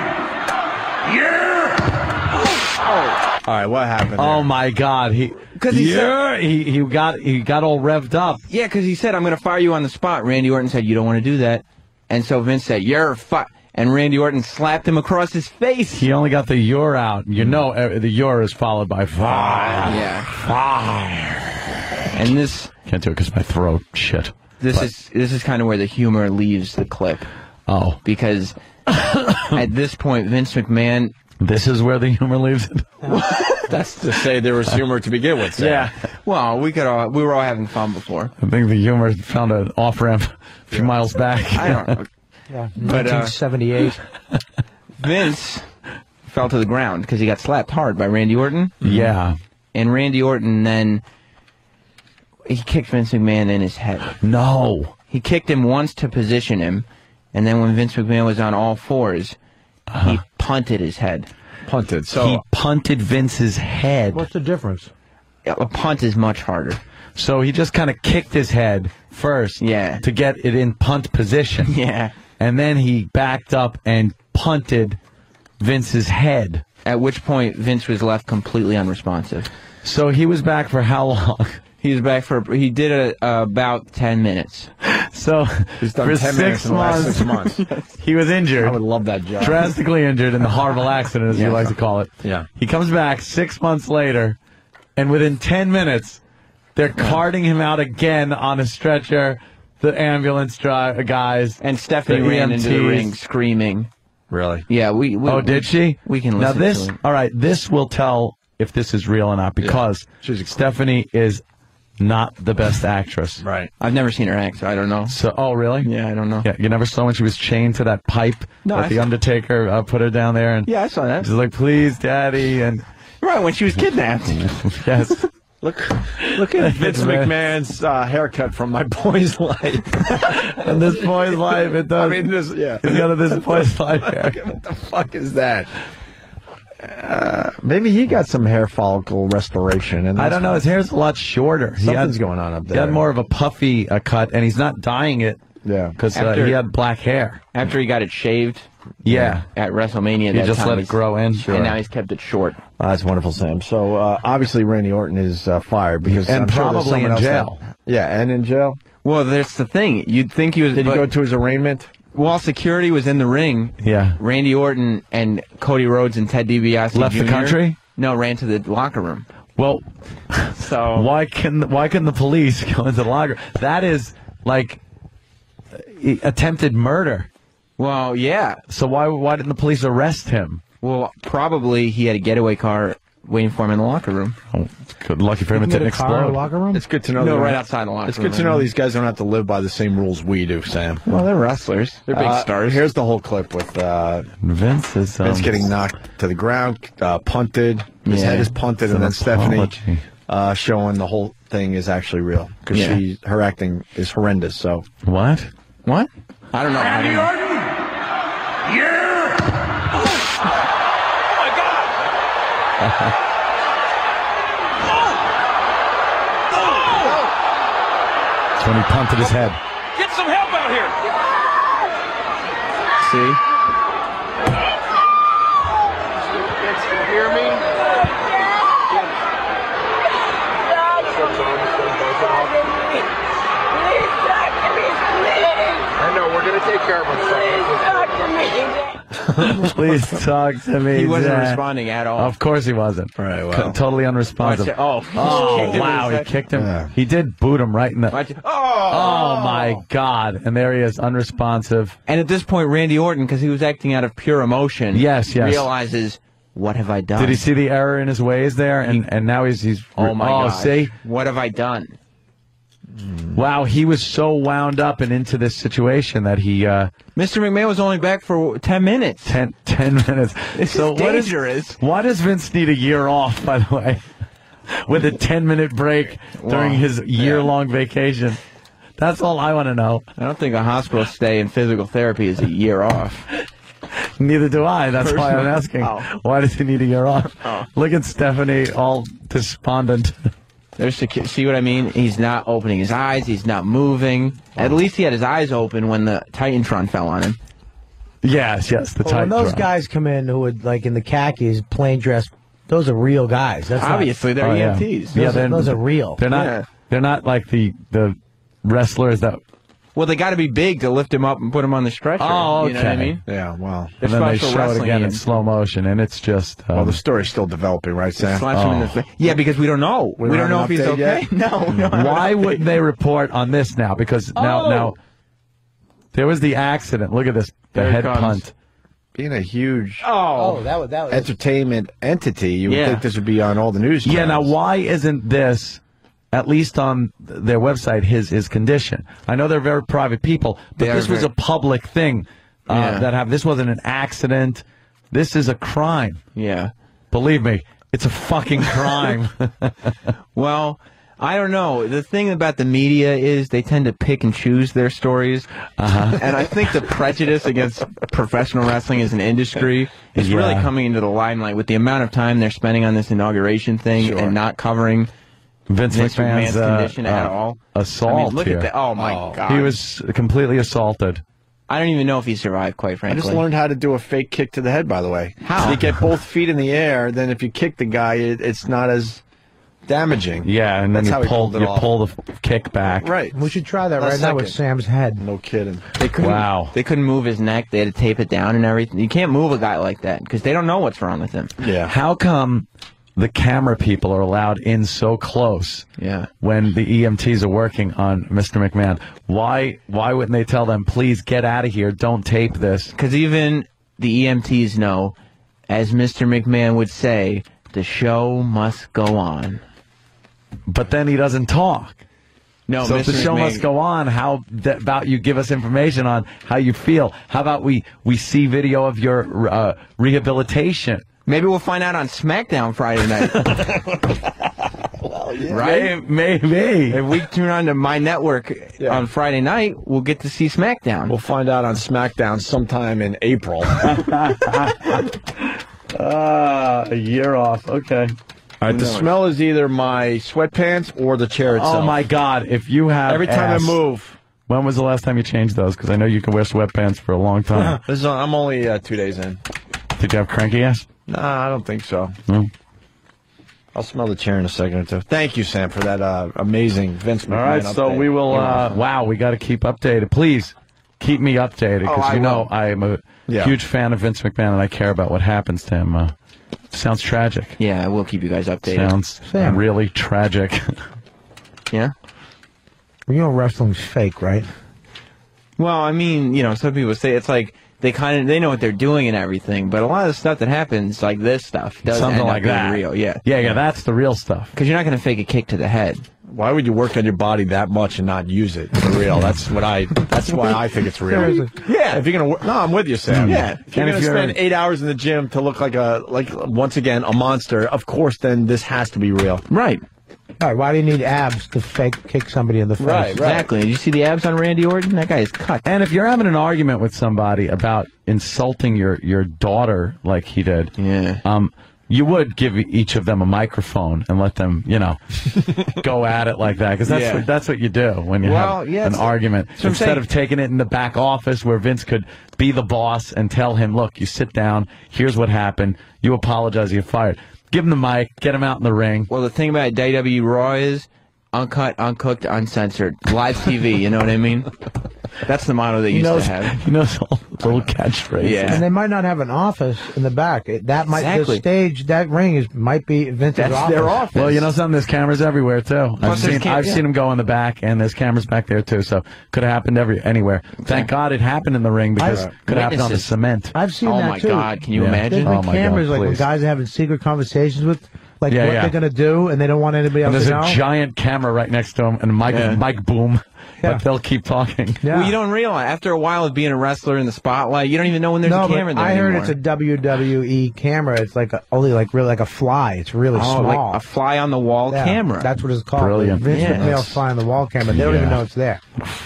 Speaker 28: Yeah!
Speaker 3: All right, what happened?
Speaker 2: Oh my God! He
Speaker 27: Because he
Speaker 2: yeah, he he got he got all revved up.
Speaker 27: Yeah, because he said, I'm going to fire you on the spot. Randy Orton said, You don't want to do that. And so Vince said, You're fi And Randy Orton slapped him across his face.
Speaker 2: He only got the "you're" out. You know, uh, the "you're" is followed by fire.
Speaker 27: Yeah.
Speaker 2: Fire.
Speaker 27: And this
Speaker 2: Can't do it because my throat. Shit.
Speaker 27: this
Speaker 2: But-
Speaker 27: is this is kind of where the humor leaves the clip.
Speaker 2: Oh.
Speaker 27: Because at this point, Vince McMahon.
Speaker 2: This is where the humor leaves it.
Speaker 3: That's to say there was humor to begin with. Sam.
Speaker 27: Yeah. Well, we could all we were all having fun before.
Speaker 2: I think the humor found an off ramp a few miles back.
Speaker 27: I don't. know.
Speaker 8: Yeah,
Speaker 27: But, uh,
Speaker 8: 1978.
Speaker 27: Vince fell to the ground because he got slapped hard by Randy Orton.
Speaker 2: Yeah.
Speaker 27: And Randy Orton then he kicked Vince McMahon in his head.
Speaker 2: No.
Speaker 27: He kicked him once to position him, and then when Vince McMahon was on all 4s he uh-huh. punted his head.
Speaker 3: Punted. So
Speaker 2: he punted Vince's head.
Speaker 4: What's the difference?
Speaker 27: A punt is much harder.
Speaker 2: So he just kind of kicked his head first.
Speaker 27: Yeah.
Speaker 2: To get it in punt position.
Speaker 27: Yeah.
Speaker 2: And then he backed up and punted Vince's head.
Speaker 27: At which point Vince was left completely unresponsive.
Speaker 2: So he was back for how long?
Speaker 27: He was back for he did it uh, about ten minutes.
Speaker 2: So
Speaker 3: He's done
Speaker 2: for
Speaker 3: 10
Speaker 2: six
Speaker 3: minutes in the last
Speaker 2: months,
Speaker 3: six months.
Speaker 2: he was injured.
Speaker 3: I would love that job.
Speaker 2: drastically injured in the horrible accident, as you
Speaker 3: Yeah.
Speaker 2: like to call it.
Speaker 3: Yeah.
Speaker 2: He comes back six months later, and within 10 minutes, they're carting him out again on a stretcher. The ambulance dri- guys.
Speaker 27: And Stephanie
Speaker 2: the
Speaker 27: ran into the
Speaker 2: EMTs.
Speaker 27: ring screaming.
Speaker 3: Really?
Speaker 27: Yeah, we, we
Speaker 2: oh, did she?
Speaker 27: We can listen Now
Speaker 2: this,
Speaker 27: to it.
Speaker 2: all right, this will tell if this is real or not because Stephanie is not the best actress.
Speaker 3: Right.
Speaker 27: I've never seen her act, so I don't know.
Speaker 2: So, oh, really?
Speaker 27: Yeah, I don't know.
Speaker 2: Yeah, you never saw when she was chained to that pipe
Speaker 27: No,
Speaker 2: that
Speaker 27: I
Speaker 2: the
Speaker 27: saw-
Speaker 2: Undertaker uh, put her down there, and
Speaker 27: Yeah, I saw that.
Speaker 2: she's like, "Please, Daddy," and
Speaker 27: Right when she was kidnapped.
Speaker 2: yes,
Speaker 3: Look, look at Vince McMahon's uh, haircut from my boy's life.
Speaker 2: and this boy's life, it does.
Speaker 3: I mean, this, yeah.
Speaker 2: He's got this boy's life hair.
Speaker 3: what the fuck is that? Uh, maybe he got some hair follicle restoration. And
Speaker 2: I don't know. His hair's a lot shorter. He
Speaker 3: Something's
Speaker 2: had,
Speaker 3: going on up there.
Speaker 2: He had more of a puffy uh, cut, and he's not dyeing it
Speaker 3: Yeah.
Speaker 2: because uh, he had black hair.
Speaker 27: After he got it shaved
Speaker 2: Yeah.
Speaker 27: at WrestleMania,
Speaker 2: He
Speaker 27: that
Speaker 2: just
Speaker 27: time
Speaker 2: let it grow in.
Speaker 27: And now he's kept it short.
Speaker 3: Uh, that's wonderful, Sam. So uh, obviously Randy Orton is uh, fired because
Speaker 2: And
Speaker 3: I'm
Speaker 2: probably
Speaker 3: someone
Speaker 2: in jail.
Speaker 3: that- yeah, and in jail.
Speaker 27: Well, that's the thing. You'd think he was.
Speaker 3: Did he go to his arraignment?
Speaker 27: While security was in the ring,
Speaker 2: Yeah.
Speaker 27: Randy Orton and Cody Rhodes and Ted DiBiase
Speaker 2: Left the country?
Speaker 27: No, ran to the locker room.
Speaker 2: Well,
Speaker 27: So
Speaker 2: why can why couldn't the police go into the locker? That is like attempted murder.
Speaker 27: Well, yeah.
Speaker 2: So why why didn't the police arrest him?
Speaker 27: Well, probably he had a getaway car waiting for him in the locker room.
Speaker 2: Oh, good. Lucky for him, it didn't
Speaker 8: a the
Speaker 2: explode.
Speaker 8: locker room?
Speaker 3: It's good to know.
Speaker 27: No, right outside the locker room.
Speaker 3: It's
Speaker 27: room.
Speaker 3: good to know these guys don't have to live by the same rules we do, Sam.
Speaker 27: Well, they're wrestlers. They're big
Speaker 3: Uh,
Speaker 27: stars.
Speaker 3: Here's the whole clip with uh,
Speaker 2: Vince is um,
Speaker 3: Vince getting knocked to the ground, uh, punted. His
Speaker 27: Yeah.
Speaker 3: head is punted,
Speaker 2: It's
Speaker 3: and
Speaker 2: an
Speaker 3: then Stephanie uh, showing the whole thing is actually real because
Speaker 27: Yeah.
Speaker 3: she her acting is horrendous. So
Speaker 2: what?
Speaker 27: What? I don't know. I
Speaker 28: Randy
Speaker 27: don't know.
Speaker 28: Orton! Yeah!
Speaker 2: That's when he punted his head.
Speaker 19: Get some help out here!
Speaker 27: See?
Speaker 24: Kids can hear me. I know, we're going to take care of ourselves.
Speaker 2: Please talk to me.
Speaker 27: He wasn't
Speaker 2: Dad.
Speaker 27: responding at all.
Speaker 2: Of course he wasn't.
Speaker 3: All right,
Speaker 2: Co-
Speaker 3: well.
Speaker 2: totally unresponsive.
Speaker 27: Watch it. Oh,
Speaker 2: Oh,
Speaker 27: kicked him
Speaker 2: wow, he kicked him.
Speaker 3: Yeah.
Speaker 2: He did boot him right in the.
Speaker 27: Watch it.
Speaker 2: Oh! oh my God! And there he is, unresponsive.
Speaker 27: And at this point, Randy Orton, because he was acting out of pure emotion,
Speaker 2: Yes, yes.
Speaker 27: realizes, what have I done?
Speaker 2: Did he see the error in his ways there? And and now he's he's.
Speaker 27: Oh my
Speaker 2: Oh,
Speaker 27: god!
Speaker 2: see,
Speaker 27: what have I done?
Speaker 2: Wow, he was so wound up and into this situation that he uh,
Speaker 27: Mr. McMahon was only back for ten minutes.
Speaker 2: 10, 10 minutes.
Speaker 27: This
Speaker 2: so
Speaker 27: is
Speaker 2: what is-
Speaker 27: dangerous.
Speaker 2: why does Vince need a year off? By the way, with a ten minute break during
Speaker 27: Wow.
Speaker 2: his year long vacation. That's all I want to know.
Speaker 27: I don't think a hospital stay in physical therapy is a year off.
Speaker 2: Neither do I. That's why I'm asking.
Speaker 27: Oh.
Speaker 2: Why does he need a year off?
Speaker 27: Oh.
Speaker 2: Look at Stephanie, all despondent.
Speaker 27: There's secu- see what I mean? He's not opening his eyes. He's not moving. At least he had his eyes open when the Titantron fell on him.
Speaker 2: Yes, yes, the
Speaker 8: But when those guys come in who would like in the khakis, plain dress, those are real guys. That's not-
Speaker 27: Obviously, they're
Speaker 2: Oh, yeah.
Speaker 27: EMTs.
Speaker 2: Yeah,
Speaker 8: Those, are,
Speaker 2: they're-
Speaker 8: those are real.
Speaker 2: They're not. They're not like the the wrestlers that.
Speaker 27: Well, they got to be big to lift him up and put him on the stretcher.
Speaker 2: Oh, okay.
Speaker 27: You know what I mean?
Speaker 3: Yeah, well.
Speaker 27: They're
Speaker 2: and then they
Speaker 27: special
Speaker 2: show it again in slow motion, and it's just. Um,
Speaker 3: Well, the story's still developing, right, Sam?
Speaker 27: Slash him in the face. Yeah, because we don't know. We,
Speaker 3: We
Speaker 27: don't
Speaker 3: don't
Speaker 27: know if he's okay.
Speaker 3: update
Speaker 27: No, no.
Speaker 2: Why wouldn't they report on this now? Because now,
Speaker 27: Oh!
Speaker 2: now, there was the accident. Look at this, the
Speaker 3: There
Speaker 2: head
Speaker 3: comes.
Speaker 2: punt.
Speaker 3: Being a huge
Speaker 27: Oh,
Speaker 8: that was that was
Speaker 3: entertainment entity, you would
Speaker 2: Yeah.
Speaker 3: think this would be on all the news.
Speaker 2: Yeah. Now, why isn't this? At least on their website, his his condition. I know they're very private people, but this was
Speaker 27: very-
Speaker 2: a public thing. Uh,
Speaker 27: Yeah.
Speaker 2: That have this wasn't an accident. This is a crime.
Speaker 27: Yeah.
Speaker 2: Believe me, it's a fucking crime.
Speaker 27: Well, I don't know. The thing about the media is they tend to pick and choose their stories.
Speaker 2: Uh-huh.
Speaker 27: And I think the prejudice against professional wrestling as an industry is really coming into the limelight with the amount of time they're spending on this inauguration thing
Speaker 2: Sure.
Speaker 27: and not covering
Speaker 2: Vince,
Speaker 27: Vince
Speaker 2: McMahon's,
Speaker 27: McMahon's
Speaker 2: uh,
Speaker 27: condition at
Speaker 2: uh,
Speaker 27: all.
Speaker 2: Assault.
Speaker 27: I mean, look
Speaker 2: here.
Speaker 27: at that. Oh, my God.
Speaker 2: He was completely assaulted.
Speaker 27: I don't even know if he survived, quite frankly.
Speaker 3: I just learned how to do a fake kick to the head. By the way,
Speaker 27: How?
Speaker 3: You get both feet in the air. Then if you kick the guy, it, it's not as damaging.
Speaker 2: Yeah, and then
Speaker 3: That's
Speaker 2: you
Speaker 3: how he
Speaker 2: pull
Speaker 3: pulled
Speaker 2: you
Speaker 3: off.
Speaker 2: pull the kick back.
Speaker 3: Right.
Speaker 8: We should try that
Speaker 3: Last
Speaker 8: right now with. Sam's head.
Speaker 3: No kidding.
Speaker 27: They couldn't,
Speaker 2: Wow.
Speaker 27: They couldn't move his neck. They had to tape it down and everything. You can't move a guy like that because they don't know what's wrong with him.
Speaker 3: Yeah.
Speaker 2: How come the camera people are allowed in so close
Speaker 27: Yeah.
Speaker 2: when the EMTs are working on Mr. McMahon? Why why wouldn't they tell them, please get out of here, don't tape this?
Speaker 27: Because even the EMTs know, as Mr. McMahon would say, the show must go on.
Speaker 2: But then he doesn't talk.
Speaker 27: No,
Speaker 2: so if the show
Speaker 27: McMahon-
Speaker 2: must go on, how about you give us information on how you feel? How about we we see video of your uh, rehabilitation?
Speaker 27: Maybe we'll find out on SmackDown Friday night. Right?
Speaker 2: Maybe.
Speaker 27: If we tune on to my network on Friday night, we'll get to see SmackDown.
Speaker 3: We'll find out on SmackDown sometime in April.
Speaker 2: Ah, a year off. Okay.
Speaker 3: All right, the smell is either my sweatpants or the chair itself.
Speaker 2: Oh my God! If you have
Speaker 3: Every time
Speaker 2: ass-
Speaker 3: I move.
Speaker 2: when was the last time you changed those? Because I know you can wear sweatpants for a long time.
Speaker 3: This is, I'm only uh, two days in.
Speaker 2: Did you have cranky ass?
Speaker 3: Nah, I don't think so.
Speaker 2: No.
Speaker 3: I'll smell the chair in a second or two. Thank you, Sam, for that uh, amazing Vince McMahon.
Speaker 2: All right, so we will. Uh, wow, we got to keep updated. Please keep me updated
Speaker 3: Oh,
Speaker 2: because
Speaker 3: I
Speaker 2: you know
Speaker 3: will.
Speaker 2: I am a
Speaker 3: Yeah.
Speaker 2: huge fan of Vince McMahon and I care about what happens to him. Uh, sounds tragic.
Speaker 27: Yeah, we'll keep you guys updated.
Speaker 2: Sounds
Speaker 8: Sam.
Speaker 2: really tragic.
Speaker 27: Yeah.
Speaker 8: You know wrestling's fake, right?
Speaker 27: Well, I mean, you know, some people say it's like they kind of they know what they're doing and everything, but a lot of the stuff that happens, like this stuff, does
Speaker 2: Something
Speaker 27: end up
Speaker 2: like
Speaker 27: being
Speaker 2: that.
Speaker 27: real. Yeah,
Speaker 2: yeah, yeah. That's the real stuff.
Speaker 27: Because you're not going to fake a kick to the head.
Speaker 3: Why would you work on your body that much and not use it for real? That's what I. That's why I think it's real. Yeah, if you're gonna. wor- No, I'm with you, Sam.
Speaker 2: Yeah.
Speaker 3: if you're
Speaker 2: And
Speaker 3: gonna
Speaker 2: if you're-
Speaker 3: spend eight hours in the gym to look like a like once again a monster, of course, then this has to be real.
Speaker 27: Right.
Speaker 8: All right, why do you need abs to fake kick somebody in the face?
Speaker 3: Right,
Speaker 27: Exactly. Did you see the abs on Randy Orton? That guy is cut.
Speaker 2: And if you're having an argument with somebody about insulting your, your daughter like he did,
Speaker 27: Yeah.
Speaker 2: um, you would give each of them a microphone and let them, you know, go at it like that because that's
Speaker 27: Yeah.
Speaker 2: what, that's what you do when you
Speaker 27: Well,
Speaker 2: have
Speaker 27: yeah,
Speaker 2: an argument
Speaker 27: that's
Speaker 2: instead
Speaker 27: saying.
Speaker 2: of taking it in the back office where Vince could be the boss and tell him, "Look, you sit down. Here's what happened. You apologize. You're fired." Give him the mic. Get him out in the ring.
Speaker 27: Well, the thing about DW Raw is uncut, uncooked, uncensored, live TV. You know what I mean? That's the motto they
Speaker 8: He
Speaker 27: used
Speaker 8: knows-
Speaker 27: to have.
Speaker 2: He knows all the little catchphrases.
Speaker 27: Yeah.
Speaker 8: And they might not have an office in the back. It- That might
Speaker 27: Exactly.
Speaker 8: the stage, that ring is might be Vince's
Speaker 27: That's
Speaker 8: office.
Speaker 27: their office.
Speaker 2: Well, you know something. There's cameras everywhere too. I've seen
Speaker 27: cam-
Speaker 2: I've
Speaker 27: yeah.
Speaker 2: seen him go in the back, and there's cameras back there too. So could have happened every anywhere. Thank God it happened in the ring because
Speaker 8: I've-
Speaker 2: could have happened on the cement.
Speaker 8: I've seen
Speaker 27: Oh
Speaker 8: that
Speaker 27: my. God, can you
Speaker 2: Yeah.
Speaker 27: imagine?
Speaker 8: There's
Speaker 2: Oh my
Speaker 8: cameras
Speaker 2: God,
Speaker 8: like when
Speaker 2: please.
Speaker 8: guys are having secret conversations with, like
Speaker 2: Yeah,
Speaker 8: what
Speaker 2: yeah.
Speaker 8: they're gonna do, and they don't want anybody
Speaker 2: And
Speaker 8: else
Speaker 2: there's
Speaker 8: to
Speaker 2: a giant camera right next to him and a mic
Speaker 27: Yeah.
Speaker 2: mic boom,
Speaker 8: Yeah.
Speaker 2: but they'll keep talking.
Speaker 8: yeah.
Speaker 27: Well, you don't realize after a while of being a wrestler in the spotlight, you don't even know when there's
Speaker 8: no,
Speaker 27: a camera
Speaker 8: but
Speaker 27: there
Speaker 8: I heard
Speaker 27: anymore.
Speaker 8: it's a WWE camera. It's like a, only like really like a fly. It's really
Speaker 27: oh,
Speaker 8: small.
Speaker 27: like a fly on the wall
Speaker 8: Yeah,
Speaker 27: camera.
Speaker 8: That's what it's called.
Speaker 2: Brilliant.
Speaker 8: Vince
Speaker 27: Yeah.
Speaker 8: McMahon's fly on the wall camera. They don't even know it's there.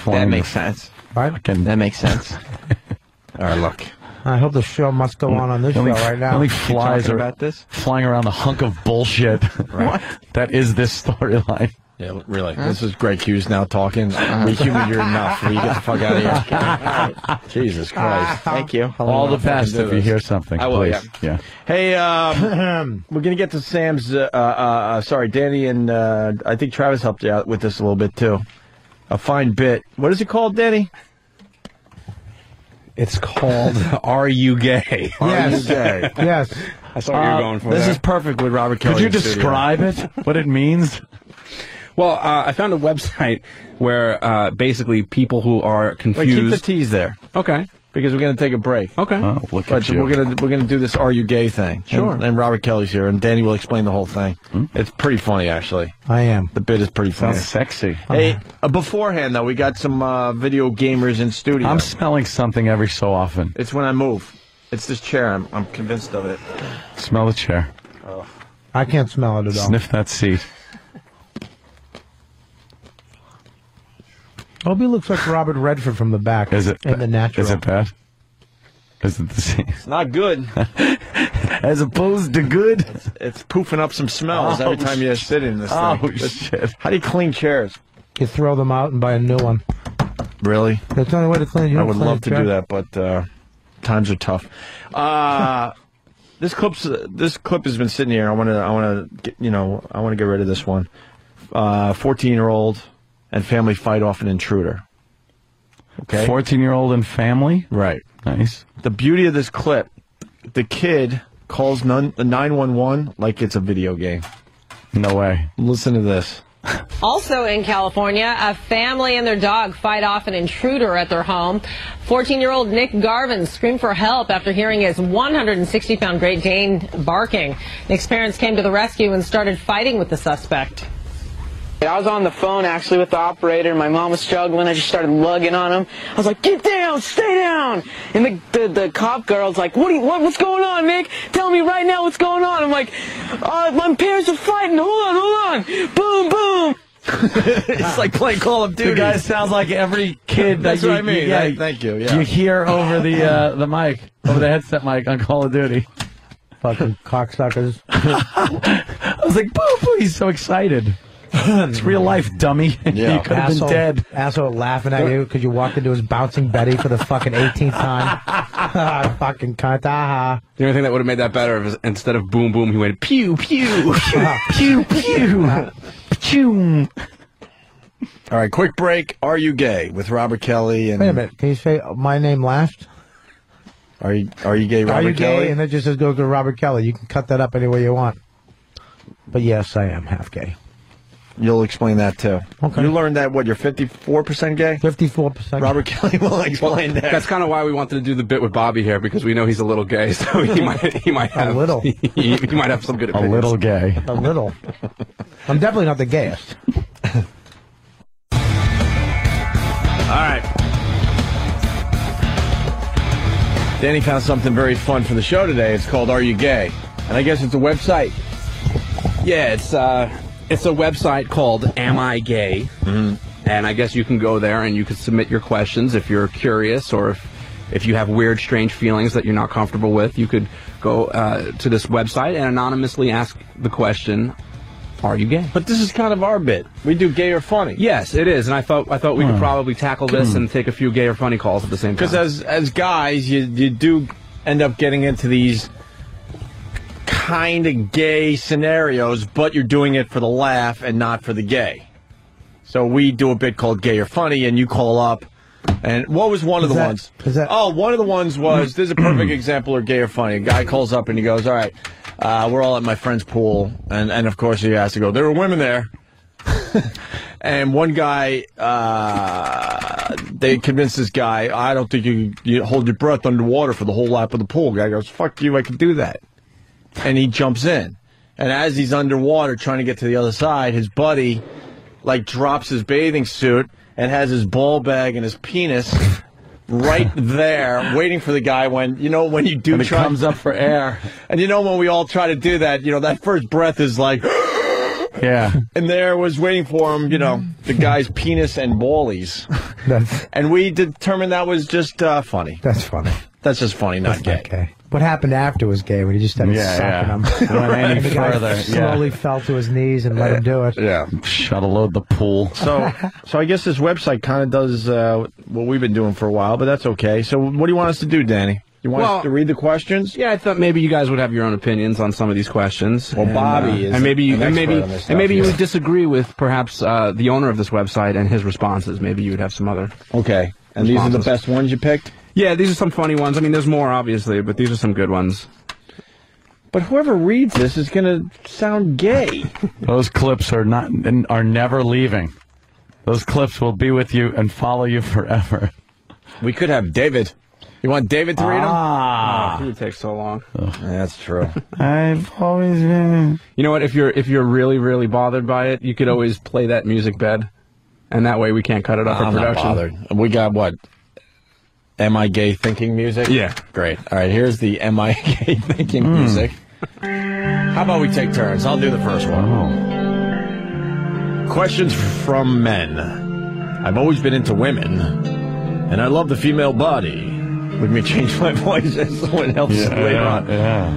Speaker 27: that makes sense.
Speaker 8: Right?
Speaker 27: That makes sense.
Speaker 3: All right, look.
Speaker 8: I hope the show must go on on this show
Speaker 2: Only-
Speaker 8: right now.
Speaker 2: Only flies are
Speaker 3: about this?
Speaker 2: flying around the hunk of bullshit.
Speaker 3: Right.
Speaker 2: that is this storyline.
Speaker 3: Yeah, really. This is Gregg Hughes now talking. We humored you enough. We get the fuck out of here? Jesus Christ.
Speaker 27: Thank you.
Speaker 2: All the best
Speaker 3: do
Speaker 2: if you
Speaker 3: this.
Speaker 2: hear something.
Speaker 3: I will,
Speaker 2: please. yeah.
Speaker 3: Hey, um, we're gonna get to Sam's. Uh, uh, uh, sorry, Danny and uh, I think Travis helped you out with this a little bit too. A fine bit. What is it called, Danny?
Speaker 10: It's called Are You Gay?
Speaker 3: Are You Gay?
Speaker 8: yes.
Speaker 10: I saw what you were going for
Speaker 3: This
Speaker 10: there.
Speaker 3: is perfect with Robert Kelly.
Speaker 2: Could you
Speaker 3: in studio.
Speaker 2: describe it? What it means?
Speaker 10: Well, uh, I found a website where uh, basically people who are
Speaker 3: Wait,
Speaker 10: confused.
Speaker 3: keep the tease there.
Speaker 10: Okay.
Speaker 3: Because we're gonna take a break.
Speaker 10: Okay.
Speaker 2: Oh, look
Speaker 3: But
Speaker 2: at you.
Speaker 3: we're gonna we're gonna do this "Are you gay?" thing.
Speaker 10: Sure.
Speaker 3: And, and Robert Kelly's here, and Danny will explain the whole thing. It's pretty funny, actually.
Speaker 8: I am.
Speaker 3: The bit is pretty funny.
Speaker 2: Sounds sexy.
Speaker 3: Hey, uh, beforehand though, we got some uh, video gamers in studio.
Speaker 2: I'm smelling something every so often.
Speaker 3: It's when I move. It's this chair. I'm, I'm convinced of it.
Speaker 2: Smell the chair.
Speaker 8: I can't smell it at all.
Speaker 2: Sniff that seat.
Speaker 8: Hope he looks like Robert Redford from the back.
Speaker 2: Is it?
Speaker 8: in the natural?
Speaker 2: Is it bad? Is it the same?
Speaker 3: It's not good.
Speaker 2: As opposed to good?
Speaker 3: It's poofing up some smells
Speaker 2: Oh,
Speaker 3: every time you sit in this
Speaker 2: Oh,
Speaker 3: thing. It's-
Speaker 2: shit.
Speaker 3: How do you clean chairs?
Speaker 8: You throw them out and buy a new one.
Speaker 3: Really?
Speaker 8: That's the only way to clean. You
Speaker 3: I would
Speaker 8: clean
Speaker 3: love to do that, but uh, times are tough. Uh, this clip's this clip has been sitting here. I want to I want to you know I want to get rid of this one. Fourteen year old and family fight off an intruder. Okay.
Speaker 2: 14 year old and family?
Speaker 3: Right.
Speaker 2: Nice.
Speaker 3: The beauty of this clip, the kid calls uh, nine one one like it's a video game.
Speaker 2: No way.
Speaker 3: Listen to this.
Speaker 29: Also in California, a family and their dog fight off an intruder at their home. 14-year-old Nick Garvin screamed for help after hearing his 160-pound Great Dane barking. Nick's parents came to the rescue and started fighting with the suspect.
Speaker 22: I was on the phone actually with the operator. My mom was struggling. I just started lugging on him. I was like, "Get down, stay down!" And the the, the cop girl's like, "What, are you, what? What's going on, Nick? Tell me right now what's going on." I'm like, uh, "My parents are fighting. Hold on, hold on. Boom, boom."
Speaker 3: it's like playing Call of Duty.
Speaker 2: The guy sounds like every kid that
Speaker 3: That's
Speaker 2: you,
Speaker 3: what I mean.
Speaker 2: you- yeah,
Speaker 3: Thank- thank you, yeah.
Speaker 2: You hear over the uh, the mic, over the headset mic on Call of Duty.
Speaker 8: Fucking cocksuckers.
Speaker 2: I was like, boo, boo. He's so excited. it's real life, dummy. you could have been
Speaker 8: asshole,
Speaker 2: dead.
Speaker 8: Asshole laughing at you because you walked into his bouncing Betty for the fucking 18th time. fucking cunt. Aha.
Speaker 10: The only thing that would have made that better is instead of boom boom, he went pew pew
Speaker 2: pew pew pew. pew.
Speaker 3: All right, quick break. Are you gay with Robert Kelly and
Speaker 8: Wait a minute. Can you say my name last?
Speaker 3: Are you are you gay, Robert
Speaker 8: Are you
Speaker 3: Kelly?
Speaker 8: gay? And it just says go to Robert Kelly. You can cut that up any way you want. But yes, I am half gay.
Speaker 3: You'll explain that too.
Speaker 8: Okay.
Speaker 3: You learned that what? You're 54 percent gay.
Speaker 8: 54 percent.
Speaker 3: Robert Kelly will explain that.
Speaker 10: That's kind of why we wanted to do the bit with Bobby here because we know he's a little gay, so he might he might have a
Speaker 8: little.
Speaker 10: he, he might have some good
Speaker 2: A little gay.
Speaker 8: A little. I'm definitely not the gayest.
Speaker 3: All right. Danny found something very fun for the show today. It's called Are You Gay? And I guess it's a website.
Speaker 10: Yeah, it's uh, it's a website called Am I Gay? Mm-hmm. And I guess you can go there and you can submit your questions if you're curious or if if you have weird, strange feelings that you're not comfortable with. You could go uh, to this website and anonymously ask the question, "Are you gay?"
Speaker 3: But this is kind of our bit. We do gay or funny.
Speaker 10: Yes, it is, and I thought I thought we could
Speaker 3: Hmm.
Speaker 10: probably tackle this and take a few gay or funny calls at the same time.
Speaker 3: Because as as guys, you you do end up getting into these kind of gay scenarios, but you're doing it for the laugh and not for the gay. So we do a bit called gay or funny, and you call up. And what was one of the
Speaker 8: that-
Speaker 3: ones?
Speaker 8: is that-
Speaker 3: oh, one of the ones was this is a perfect example of gay or funny. A guy calls up and he goes, "All right, uh, we're all at my friend's pool," and and of course he has to go. There were women there. And one guy, uh, they convinced this guy, I don't think you, you hold your breath underwater for the whole lap of the pool. Guy goes, fuck you, I can do that. And he jumps in. And as he's underwater trying to get to the other side, his buddy, like, drops his bathing suit and has his ball bag and his penis right there waiting for the guy when, you know, when you do
Speaker 2: it
Speaker 3: try.
Speaker 2: comes up for air.
Speaker 3: And you know, when we all try to do that, you know, that first breath is like,
Speaker 2: Yeah.
Speaker 3: and there was waiting for him, you know, the guy's penis and ballies.
Speaker 8: That's
Speaker 3: And we determined that was just uh, funny.
Speaker 8: that's funny.
Speaker 3: That's just funny, not gay.
Speaker 8: Okay. What happened after was gay when he just started
Speaker 2: Yeah,
Speaker 8: sucking
Speaker 2: yeah.
Speaker 8: him.
Speaker 2: Went any
Speaker 8: and the guy
Speaker 2: further, yeah.
Speaker 8: slowly fell to his knees and let him do it.
Speaker 3: Yeah.
Speaker 2: Shuttle load the pool.
Speaker 3: So, so I guess this website kind of does uh, what we've been doing for a while, but that's okay. So, what do you want us to do, Danny? You want
Speaker 10: Well-
Speaker 3: us to read the questions?
Speaker 10: Yeah, I thought maybe you guys would have your own opinions on some of these questions.
Speaker 3: Well,
Speaker 10: and,
Speaker 3: Bobby
Speaker 10: uh,
Speaker 3: is
Speaker 10: and maybe you,
Speaker 3: an
Speaker 10: and maybe
Speaker 3: stuff,
Speaker 10: and maybe you
Speaker 3: yeah.
Speaker 10: would disagree with perhaps uh, the owner of this website and his responses. Maybe you would have some other.
Speaker 3: Okay, and these are the best ones you picked.
Speaker 10: Yeah, these are some funny ones. I mean, there's more obviously, but these are some good ones.
Speaker 3: But whoever reads this is going to sound gay.
Speaker 2: Those clips are not are never leaving. Those clips will be with you and follow you forever.
Speaker 3: We could have David. You want David to read them?
Speaker 2: Ah.
Speaker 10: Oh, it would take so long.
Speaker 3: That's true.
Speaker 2: I've always been.
Speaker 10: You know what? If you're if you're really really bothered by it, you could always play that music bed, and that way we can't cut it off
Speaker 3: I'm
Speaker 10: for
Speaker 3: not
Speaker 10: production.
Speaker 3: bothered. We got what? Am I gay thinking music?
Speaker 10: Yeah.
Speaker 3: Great. All right, here's the Am I gay thinking
Speaker 10: Hmm.
Speaker 3: music. How about we take turns? I'll do the first one. Questions from men. I've always been into women, and I love the female body. Let me change my voice so it helps later on. Yeah.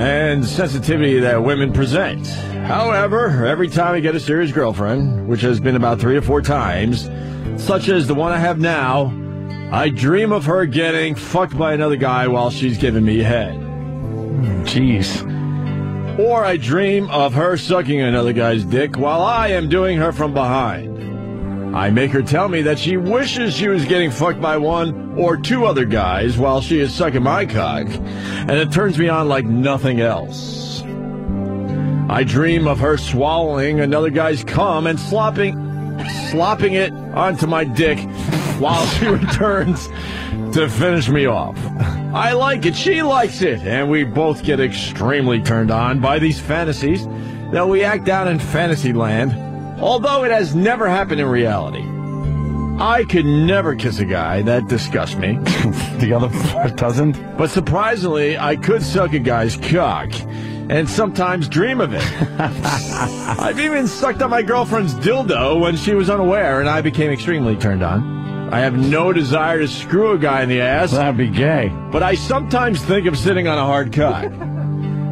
Speaker 3: And sensitivity that women present. However, every time I get a serious girlfriend, which has been about three or four times, such as the one I have now, I dream of her getting fucked by another guy while she's giving me a head.
Speaker 2: Jeez.
Speaker 3: Or I dream of her sucking another guy's dick while I am doing her from behind. I make her tell me that she wishes she was getting fucked by one or two other guys while she is sucking my cock, and it turns me on like nothing else. I dream of her swallowing another guy's cum and slopping, slopping it onto my dick while she returns to finish me off. I like it, she likes it, and we both get extremely turned on by these fantasies that we act out in fantasy land, although it has never happened in reality. I could never kiss a guy, that disgusts me.
Speaker 2: the other part doesn't?
Speaker 3: But surprisingly, I could suck a guy's cock, and sometimes dream of it. I've even sucked on my girlfriend's dildo when she was unaware, and I became extremely turned on. I have no desire to screw a guy in the ass.
Speaker 2: That'd be gay.
Speaker 3: But I sometimes think of sitting on a hard cock.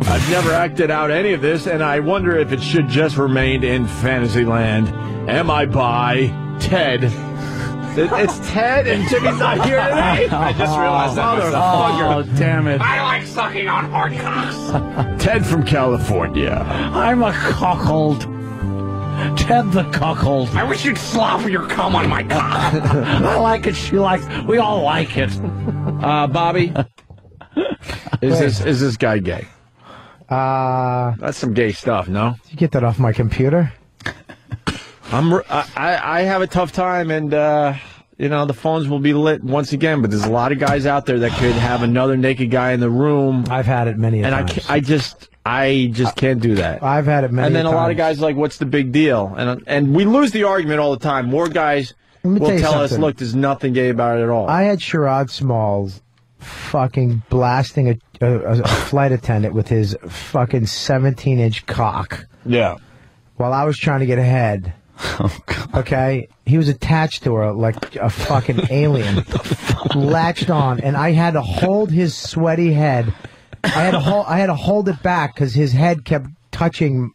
Speaker 3: I've never acted out any of this, and I wonder if it should just remain in fantasy land. Am I by Ted? It- It's Ted, and Jimmy's not here today. I just realized that.
Speaker 2: Oh,
Speaker 3: Motherfucker.
Speaker 2: Oh, damn it.
Speaker 21: I like sucking on hard cocks.
Speaker 3: Ted from California.
Speaker 2: I'm a cuckold. Ted the cuckold.
Speaker 21: I wish you'd slop your cum on my cock.
Speaker 2: I like it. She likes. We all like it.
Speaker 3: Uh, Bobby, is this is this guy gay?
Speaker 8: Uh,
Speaker 3: That's some gay stuff, no?
Speaker 8: did you get that off my computer?
Speaker 3: I'm r- I, I I have a tough time, and uh, you know the phones will be lit once again. But there's a lot of guys out there that could have another naked guy in the room,
Speaker 8: I've had it many a
Speaker 3: and I
Speaker 8: times.
Speaker 3: can't, I just I just can't do that.
Speaker 8: I've had it many
Speaker 3: and then a lot of guys are like, "What's the big deal?" And and we lose the argument all the time. More guys will
Speaker 8: tell
Speaker 3: tell us, "Look, there's nothing gay about it at all."
Speaker 8: I had Sherrod Smalls fucking blasting a, a, a flight attendant with his fucking 17 inch cock
Speaker 3: yeah.
Speaker 8: while I was trying to get ahead. Okay, he was attached to her like a fucking alien, latched on, and I had to hold his sweaty head. I had to hold. I had to hold it back because his head kept touching,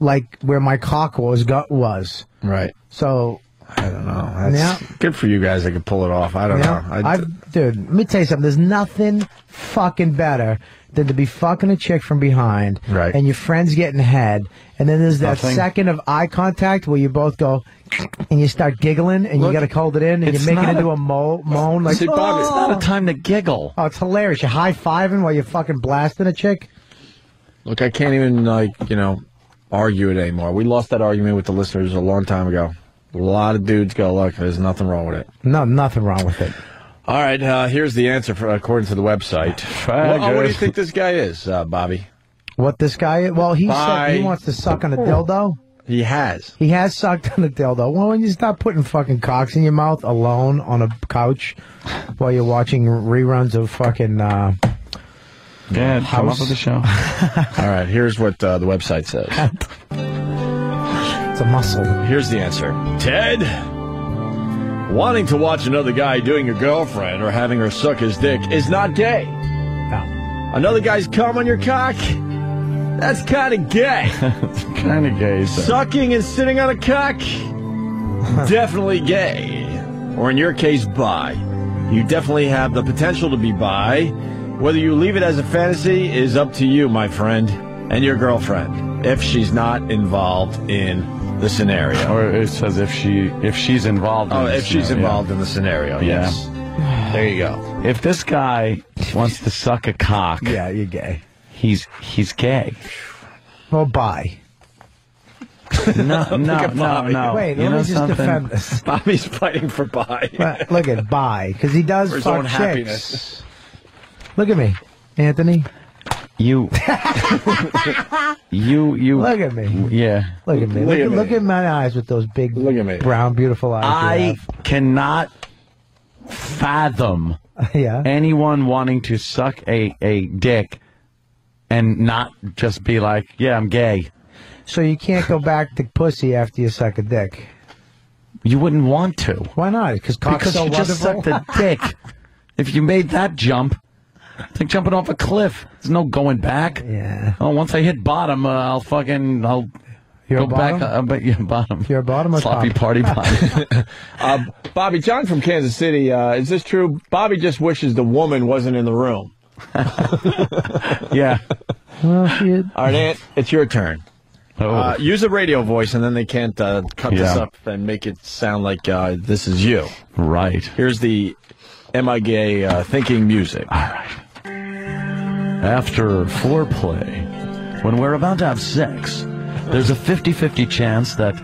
Speaker 8: like where my cock was gut was.
Speaker 3: Right.
Speaker 8: So
Speaker 3: I don't know. That's good for you guys that can pull it off. I don't
Speaker 8: Yeah,
Speaker 3: know. I,
Speaker 8: I've, dude, let me tell you something. There's nothing fucking better than to be fucking a chick from behind,
Speaker 3: Right.
Speaker 8: And your friends getting head, and then there's that
Speaker 2: Nothing.
Speaker 8: second of eye contact where you both go, and you start giggling, and
Speaker 2: Look,
Speaker 8: you got to hold it in, and you make it into
Speaker 2: a-
Speaker 8: a mo- moan, like,
Speaker 2: See, Bobby, it's
Speaker 8: "Oh."
Speaker 2: not a time to giggle.
Speaker 8: Oh, it's hilarious. You're high fiving while you're fucking blasting a chick.
Speaker 3: Look, I can't even like you know argue it anymore. We lost that argument with the listeners a long time ago. A lot of dudes go, look, there's nothing wrong with it.
Speaker 8: No, nothing wrong with it.
Speaker 3: All right, uh, here's the answer for, according to the website. Well, uh, what do you think this guy is, uh, Bobby?
Speaker 8: What this guy? Well, he said he wants to suck on a dildo.
Speaker 3: He has.
Speaker 8: He has sucked on a dildo. Well, when you stop putting fucking cocks in your mouth alone on a couch while you're watching reruns of fucking uh,
Speaker 2: Yeah, come up
Speaker 8: House.
Speaker 2: with the show.
Speaker 3: All right, here's what uh, the website says.
Speaker 8: it's a muscle.
Speaker 3: Here's the answer. Ted, Wanting to watch another guy doing your girlfriend or having her suck his dick is not gay. Another guy's cum on your cock? That's kind of gay.
Speaker 2: kind of gay. sir.
Speaker 3: Sucking and sitting on a cock? definitely gay. Or in your case, bi. You definitely have the potential to be bi. Whether you leave it as a fantasy is up to you, my friend, and your girlfriend, if she's not involved in the scenario.
Speaker 2: Or it says if she if she's involved.
Speaker 3: Oh,
Speaker 2: in the
Speaker 3: if she's
Speaker 2: scenario.
Speaker 3: involved in the scenario,
Speaker 2: Yeah.
Speaker 3: yes. There you go.
Speaker 2: If this guy wants to suck a cock,
Speaker 8: yeah, you're gay.
Speaker 2: He's he's gay.
Speaker 8: Well, bye.
Speaker 2: No,
Speaker 3: Look
Speaker 2: no, no, no.
Speaker 8: Wait,
Speaker 2: you
Speaker 8: let me just
Speaker 2: something?
Speaker 8: defend this.
Speaker 3: Bobby's fighting for bi.
Speaker 8: But look at bye, because he does
Speaker 3: For his
Speaker 8: fuck
Speaker 3: own
Speaker 8: chicks.
Speaker 3: happiness.
Speaker 8: Look at me, Anthony.
Speaker 2: You, you, you.
Speaker 8: Look at me.
Speaker 2: Yeah.
Speaker 8: Look at me. Look, at, look at my eyes with those big, look at me. brown, beautiful eyes.
Speaker 2: I cannot fathom
Speaker 8: yeah.
Speaker 2: anyone wanting to suck a, a dick and not just be like, yeah, I'm gay.
Speaker 8: So you can't go back to pussy after you suck a dick.
Speaker 2: You wouldn't want to.
Speaker 8: Why not? Because cock's
Speaker 2: Because
Speaker 8: so
Speaker 2: you just
Speaker 8: wonderful.
Speaker 2: sucked a dick. if you made that jump, it's like jumping off a cliff. There's no going back.
Speaker 8: Yeah.
Speaker 2: Oh, once I hit bottom, uh, I'll fucking I'll
Speaker 8: You're
Speaker 2: go back.
Speaker 8: bottom?
Speaker 2: Uh, but yeah, bottom.
Speaker 8: You're bottom or
Speaker 2: Sloppy
Speaker 8: top?
Speaker 2: party bottom.
Speaker 3: Uh, Bobby John from Kansas City. Uh, is this true? Bobby just wishes the woman wasn't in the room.
Speaker 2: yeah.
Speaker 8: Well, she,
Speaker 3: All right, Ant, it's your turn.
Speaker 2: Oh.
Speaker 3: Uh, use a radio voice, and then they can't uh, cut this up and make it sound like uh, this is you.
Speaker 2: Right.
Speaker 3: Here's the Am I Gay uh, thinking music.
Speaker 2: All right. After foreplay, when we're about to have sex, there's a 50 50 chance that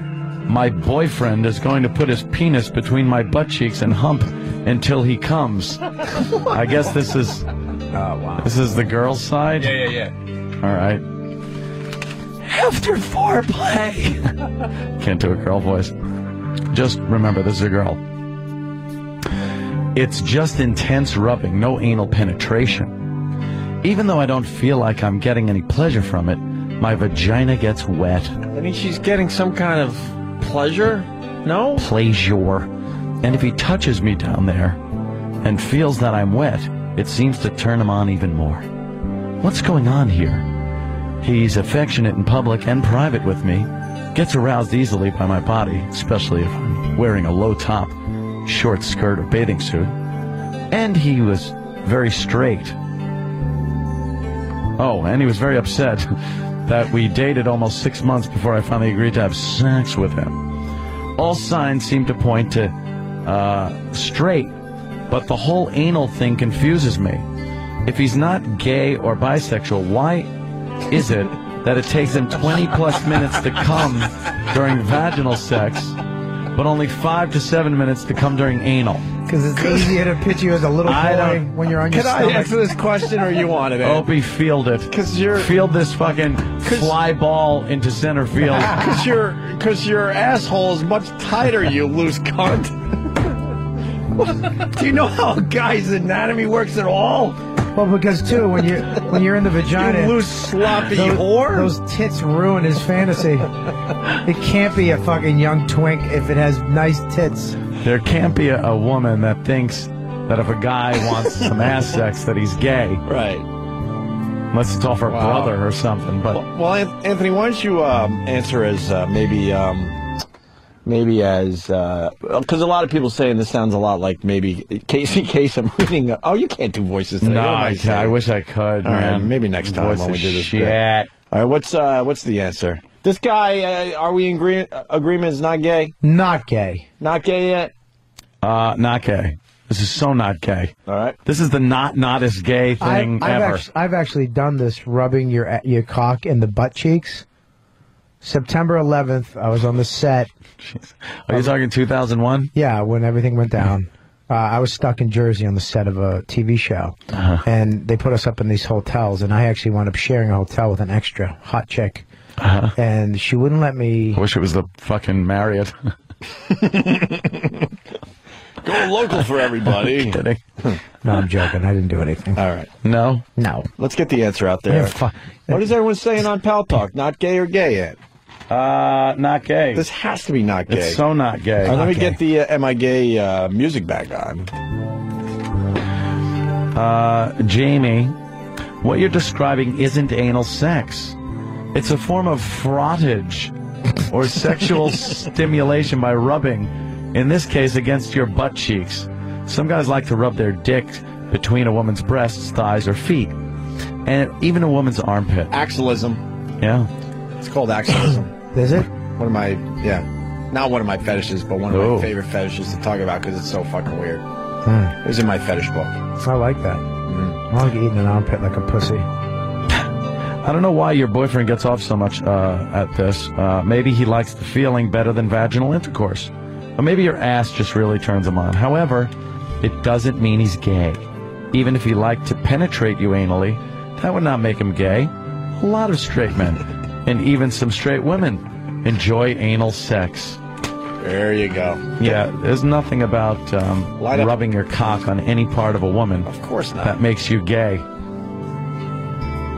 Speaker 2: my boyfriend is going to put his penis between my butt cheeks and hump until he comes. I guess this is. Oh, wow. This is the girl's side?
Speaker 3: yeah, yeah. Yeah.
Speaker 2: All right. After foreplay. Can't do a girl voice. Just remember, this is a girl. It's just intense rubbing, no anal penetration. Even though I don't feel like I'm getting any pleasure from it, my vagina gets wet.
Speaker 3: I mean, she's getting some kind of pleasure. No?
Speaker 2: Pleasure. And if he touches me down there and feels that I'm wet, it seems to turn him on even more. What's going on here? He's affectionate in public and private with me, gets aroused easily by my body, especially if I'm wearing a low top, short skirt or bathing suit. And he was very straight. Oh, and he was very upset that we dated almost six months before I finally agreed to have sex with him. All signs seem to point to uh, straight, but the whole anal thing confuses me. If he's not gay or bisexual, why is it that it takes him 20 plus minutes to come during vaginal sex, but only five to seven minutes to come during anal?
Speaker 8: Because it's easier to pitch you as a little
Speaker 2: I
Speaker 8: boy
Speaker 2: don't-
Speaker 8: when you're on your
Speaker 3: Can I
Speaker 8: stomach.
Speaker 3: answer this question, or you want it? Ant?
Speaker 2: Opie, field it.
Speaker 3: Because you're
Speaker 2: Field this fucking fly ball into center field.
Speaker 3: Because your because your asshole is much tighter, you loose cunt. Do you know how a guy's anatomy works at all?
Speaker 8: Well, because too, when you when you're in the vagina,
Speaker 3: You loose sloppy
Speaker 8: those,
Speaker 3: whore.
Speaker 8: Those tits ruin his fantasy. It can't be a fucking young twink if it has nice tits.
Speaker 2: There can't be a, a woman that thinks that if a guy wants some ass sex that he's gay.
Speaker 3: Right.
Speaker 2: Unless it's off her
Speaker 3: Wow.
Speaker 2: brother or something. But
Speaker 3: Well, An- Anthony, why don't you um, answer as uh, maybe um, maybe as because a lot of people saying this sounds a lot like maybe Casey Kasem reading. Oh, you can't do voices today.
Speaker 2: no,
Speaker 3: What
Speaker 2: I. I wish I could.
Speaker 3: All right,
Speaker 2: man.
Speaker 3: maybe next time
Speaker 2: Voice
Speaker 3: when we do this.
Speaker 2: Shit.
Speaker 3: bit. All right, what's uh, what's the answer? This guy, uh, are we in agree- agreement? Is not gay.
Speaker 8: Not gay.
Speaker 3: Not gay yet.
Speaker 2: Uh, not gay. This is so not gay.
Speaker 3: All right.
Speaker 2: This is the not not as gay thing
Speaker 8: I've, I've,
Speaker 2: ever.
Speaker 8: act- I've actually done this, rubbing your your cock in the butt cheeks. September 11th, I was on the set.
Speaker 2: Are you talking 2001?
Speaker 8: Yeah, when everything went down. Uh, I was stuck in Jersey on the set of a TV show,
Speaker 2: Uh-huh.
Speaker 8: and they put us up in these hotels, and I actually wound up sharing a hotel with an extra hot chick,
Speaker 2: Uh-huh.
Speaker 8: and she wouldn't let me.
Speaker 2: I wish it was the fucking Marriott.
Speaker 3: Go local for everybody.
Speaker 2: Kidding.
Speaker 8: No, I'm joking. I didn't do anything.
Speaker 3: All right.
Speaker 2: No.
Speaker 8: No.
Speaker 3: Let's get the answer out there.
Speaker 8: Fu-
Speaker 3: What is everyone saying on Paltalk? Not gay or gay yet?
Speaker 2: Uh, not gay.
Speaker 3: This has to be not gay.
Speaker 2: It's so not gay.
Speaker 3: All right, let me
Speaker 2: Not
Speaker 3: get the uh, Am I Gay uh, music back on.
Speaker 2: Uh, Jamie, what you're describing isn't anal sex. It's a form of frottage or sexual stimulation by rubbing, in this case against your butt cheeks. Some guys like to rub their dick between a woman's breasts, thighs, or feet, and even a woman's armpit.
Speaker 3: Axillism.
Speaker 2: Yeah.
Speaker 3: It's called axillism.
Speaker 8: Is it?
Speaker 3: One of my, yeah. Not one of my fetishes, but one of
Speaker 2: Oh.
Speaker 3: my favorite fetishes to talk about because it's so fucking weird.
Speaker 8: Hmm.
Speaker 3: It was in my fetish book.
Speaker 8: I like that.
Speaker 3: Mm-hmm.
Speaker 8: I like eating an armpit like a pussy.
Speaker 2: I don't know why your boyfriend gets off so much uh, at this. Uh, maybe he likes the feeling better than vaginal intercourse. Or maybe your ass just really turns him on. However, it doesn't mean he's gay. Even if he liked to penetrate you anally, that would not make him gay. A lot of straight men, and even some straight women, enjoy anal sex.
Speaker 3: There you go.
Speaker 2: Yeah, there's nothing about um, rubbing your cock on any part of a woman.
Speaker 3: Of course not.
Speaker 2: That makes you gay.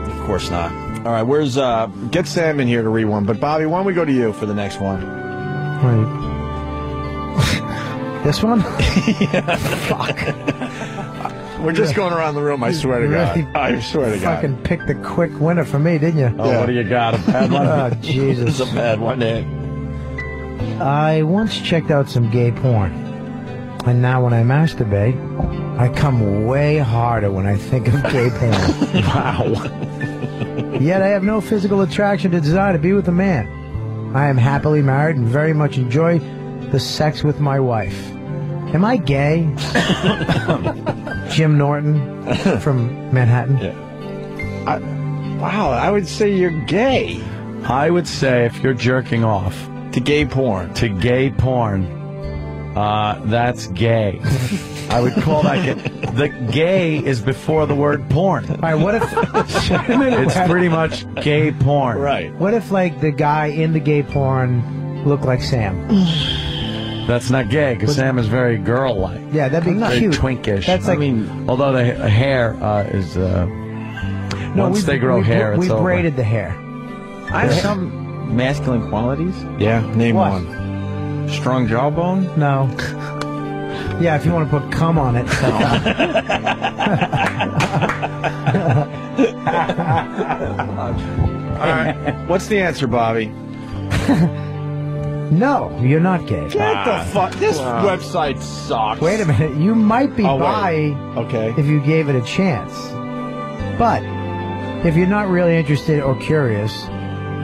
Speaker 3: Of course not. All right, where's uh? Get Sam in here to read one. But Bobby, why don't we go to you for the next one?
Speaker 8: Right. this one? Yeah.
Speaker 3: Fuck. We're just going around the room. I swear to God. I swear to God.
Speaker 8: Fucking picked the quick winner for me, didn't you?
Speaker 2: Oh, what do you got? A bad one?
Speaker 8: oh, Jesus.
Speaker 3: It's a bad one, eh?
Speaker 8: I once checked out some gay porn. And now when I masturbate, I come way harder when I think of gay porn.
Speaker 2: wow.
Speaker 8: Yet I have no physical attraction to desire to be with a man. I am happily married and very much enjoy the sex with my wife. Am I gay? Jim Norton from Manhattan.
Speaker 3: I, wow, I would say you're gay.
Speaker 2: I would say if you're jerking off
Speaker 3: to gay porn,
Speaker 2: to gay porn, uh, that's gay. I would call that gay. The gay is before the word porn. All
Speaker 8: right, what if
Speaker 2: it's pretty much gay porn?
Speaker 3: Right.
Speaker 8: What if like the guy in the gay porn looked like Sam?
Speaker 2: That's not gay because Sam is very girl-like.
Speaker 8: Yeah, that'd be
Speaker 2: very
Speaker 8: cute.
Speaker 2: twinkish.
Speaker 8: That's like I
Speaker 2: mean, although the ha- hair uh, is uh, once
Speaker 8: we,
Speaker 2: they grow
Speaker 8: we,
Speaker 2: hair,
Speaker 8: we
Speaker 2: it's over.
Speaker 8: braided the hair.
Speaker 27: I have some masculine qualities.
Speaker 3: Yeah, name
Speaker 8: What?
Speaker 3: one.
Speaker 27: Strong jawbone.
Speaker 8: No. Yeah, if you want to put cum on it.
Speaker 3: All right. What's the answer, Bobby?
Speaker 8: no, you're not gay.
Speaker 3: Get the ah. fuck. This ah. website sucks.
Speaker 8: Wait a minute. You might be
Speaker 3: Oh, wait.
Speaker 8: bi
Speaker 3: Okay.
Speaker 8: if you gave it a chance. But if you're not really interested or curious,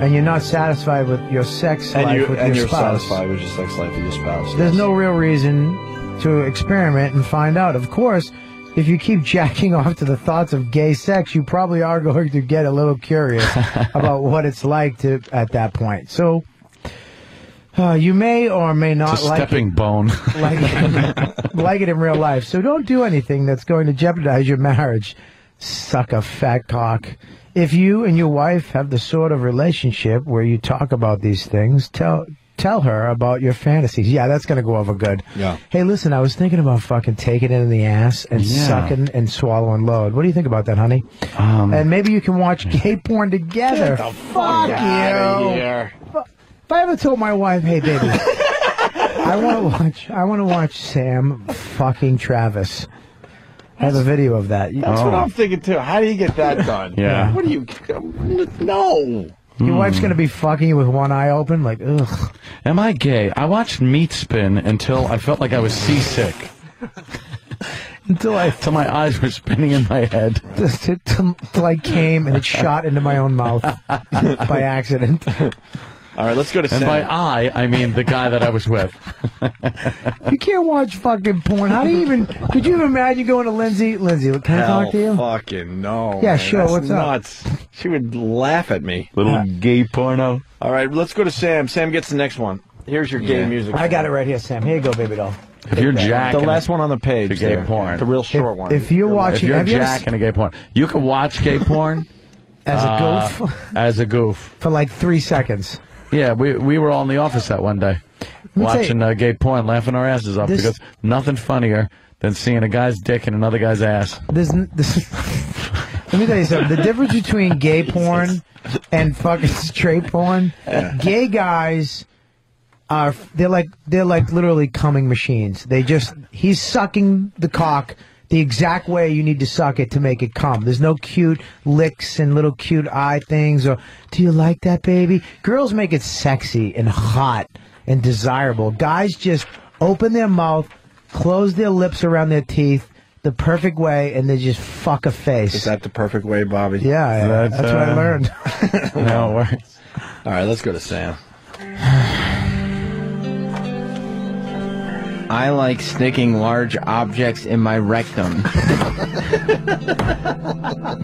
Speaker 8: and you're not satisfied with your sex
Speaker 3: And
Speaker 8: life
Speaker 3: you
Speaker 8: with
Speaker 3: and
Speaker 8: your
Speaker 3: you're
Speaker 8: spouse,
Speaker 3: satisfied with your sex life with your spouse.
Speaker 8: there's
Speaker 3: yes.
Speaker 8: no real reason to experiment and find out. Of course, if you keep jacking off to the thoughts of gay sex, you probably are going to get a little curious about what it's like to at that point. So. Uh, you may or may not
Speaker 2: It's a
Speaker 8: like
Speaker 2: stepping
Speaker 8: it,
Speaker 2: bone.
Speaker 8: like it, like it in real life. So don't do anything that's going to jeopardize your marriage. Suck a fat cock. If you and your wife have the sort of relationship where you talk about these things, tell tell her about your fantasies. Yeah, that's gonna go over good.
Speaker 3: Yeah.
Speaker 8: Hey, listen, I was thinking about fucking taking it in the ass and
Speaker 2: Yeah.
Speaker 8: sucking and swallowing load. What do you think about that, honey?
Speaker 2: Um,
Speaker 8: and maybe you can watch gay porn together.
Speaker 3: Get the
Speaker 8: Fuck
Speaker 3: fuck
Speaker 8: you.
Speaker 3: Outta here.
Speaker 8: If I ever told my wife, "Hey, baby, I want to watch, I want to watch Sam fucking Travis," I have a video of that.
Speaker 3: That's what I'm thinking too. How do you get that done?
Speaker 2: Yeah.
Speaker 3: What do you? No.
Speaker 8: Your wife's gonna be fucking you with one eye open, like ugh.
Speaker 2: Am I gay? I watched Meat Spin until I felt like I was seasick.
Speaker 8: until I,
Speaker 2: Till my eyes were spinning in my head.
Speaker 8: Till I came and it shot into my own mouth by accident.
Speaker 3: All right, let's go to Sam.
Speaker 2: And
Speaker 3: Sam.
Speaker 2: by I, I mean the guy that I was with.
Speaker 8: You can't watch fucking porn. How do you even? Could you imagine going to Lindsay? Lindsay, can I talk to you?
Speaker 3: fucking no.
Speaker 8: Yeah,
Speaker 3: man.
Speaker 8: sure,
Speaker 3: That's
Speaker 8: what's up?
Speaker 3: She would laugh at me.
Speaker 2: Little gay porno.
Speaker 3: All right, let's go to Sam. Sam gets the next one. Here's your gay music.
Speaker 8: I got it right here, Sam. Here you go, baby doll.
Speaker 2: If you're jacking
Speaker 3: The last one on the page.
Speaker 2: to gay
Speaker 3: there.
Speaker 2: porn.
Speaker 3: The real short one.
Speaker 8: If you're watching,
Speaker 2: if
Speaker 8: watching,
Speaker 2: you're
Speaker 8: have you ever
Speaker 2: a gay porn, you can watch gay porn
Speaker 8: as a
Speaker 2: uh,
Speaker 8: goof
Speaker 2: as a goof.
Speaker 8: for like three seconds?
Speaker 2: Yeah, we we were all in the office that one day, watching uh, gay porn, laughing our asses off
Speaker 8: This-
Speaker 2: because nothing funnier than seeing a guy's dick in another guy's ass.
Speaker 8: N- this, Let me tell you something. The difference between gay porn and fucking straight porn, gay guys are they're like they're like literally coming machines. They just he's sucking the cock the exact way you need to suck it to make it come. There's no cute licks and little cute eye things or do you like that baby? Girls make it sexy and hot and desirable. Guys just open their mouth, close their lips around their teeth the perfect way and they just fuck a face.
Speaker 3: Is that the perfect way, Bobby?
Speaker 8: Yeah, that's, what I
Speaker 3: uh,
Speaker 8: learned.
Speaker 3: no, it works. All right, let's go to Sam.
Speaker 27: I like sticking large objects in my rectum,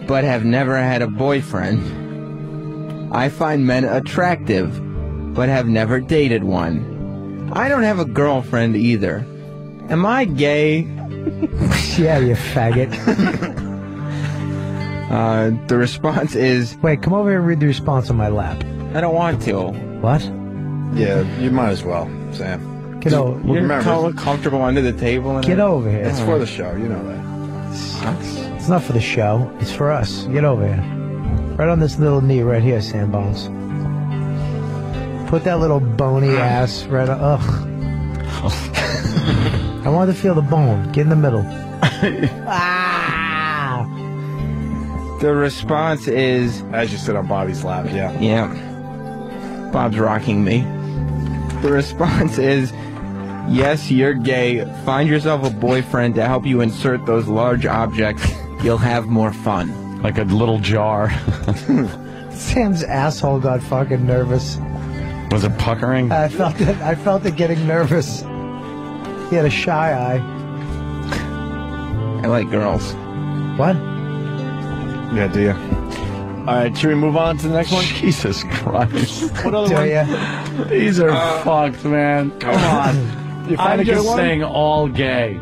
Speaker 27: but have never had a boyfriend. I find men attractive, but have never dated one. I don't have a girlfriend either. Am I gay?
Speaker 8: yeah, you faggot.
Speaker 27: Uh, the response is
Speaker 8: Wait, come over here and read the response on my lap.
Speaker 27: I don't want to.
Speaker 8: What?
Speaker 3: Yeah, you might as well, Sam.
Speaker 8: Get over.
Speaker 27: You're
Speaker 3: Remember-
Speaker 27: comfortable under the table. And
Speaker 8: Get over here.
Speaker 3: It's for the show, you know that. Sucks.
Speaker 8: It's not for the show. It's for us. Get over here. Right on this little knee right here, Sam Bones. Put that little bony ass right on. Ugh. I want to feel the bone. Get in the middle. ah!
Speaker 27: The response is
Speaker 3: as you sit on Bobby's lap. Yeah.
Speaker 27: Yeah. Bob's rocking me. The response is yes, you're gay. Find yourself a boyfriend to help you insert those large objects. You'll have more fun.
Speaker 2: Like a little jar.
Speaker 8: Sam's asshole got fucking nervous.
Speaker 2: Was it puckering?
Speaker 8: I felt it. I felt it getting nervous. He had a shy eye.
Speaker 27: I like girls.
Speaker 8: What?
Speaker 3: Yeah, do you? All right, should we move on to the next one?
Speaker 2: Jesus Christ.
Speaker 3: What other
Speaker 8: Do
Speaker 3: one?
Speaker 8: ya?
Speaker 2: These are
Speaker 3: Uh,
Speaker 2: fucked, man. Come on.
Speaker 3: You find
Speaker 2: I'm
Speaker 3: a good
Speaker 2: just
Speaker 3: one?
Speaker 2: saying all gay.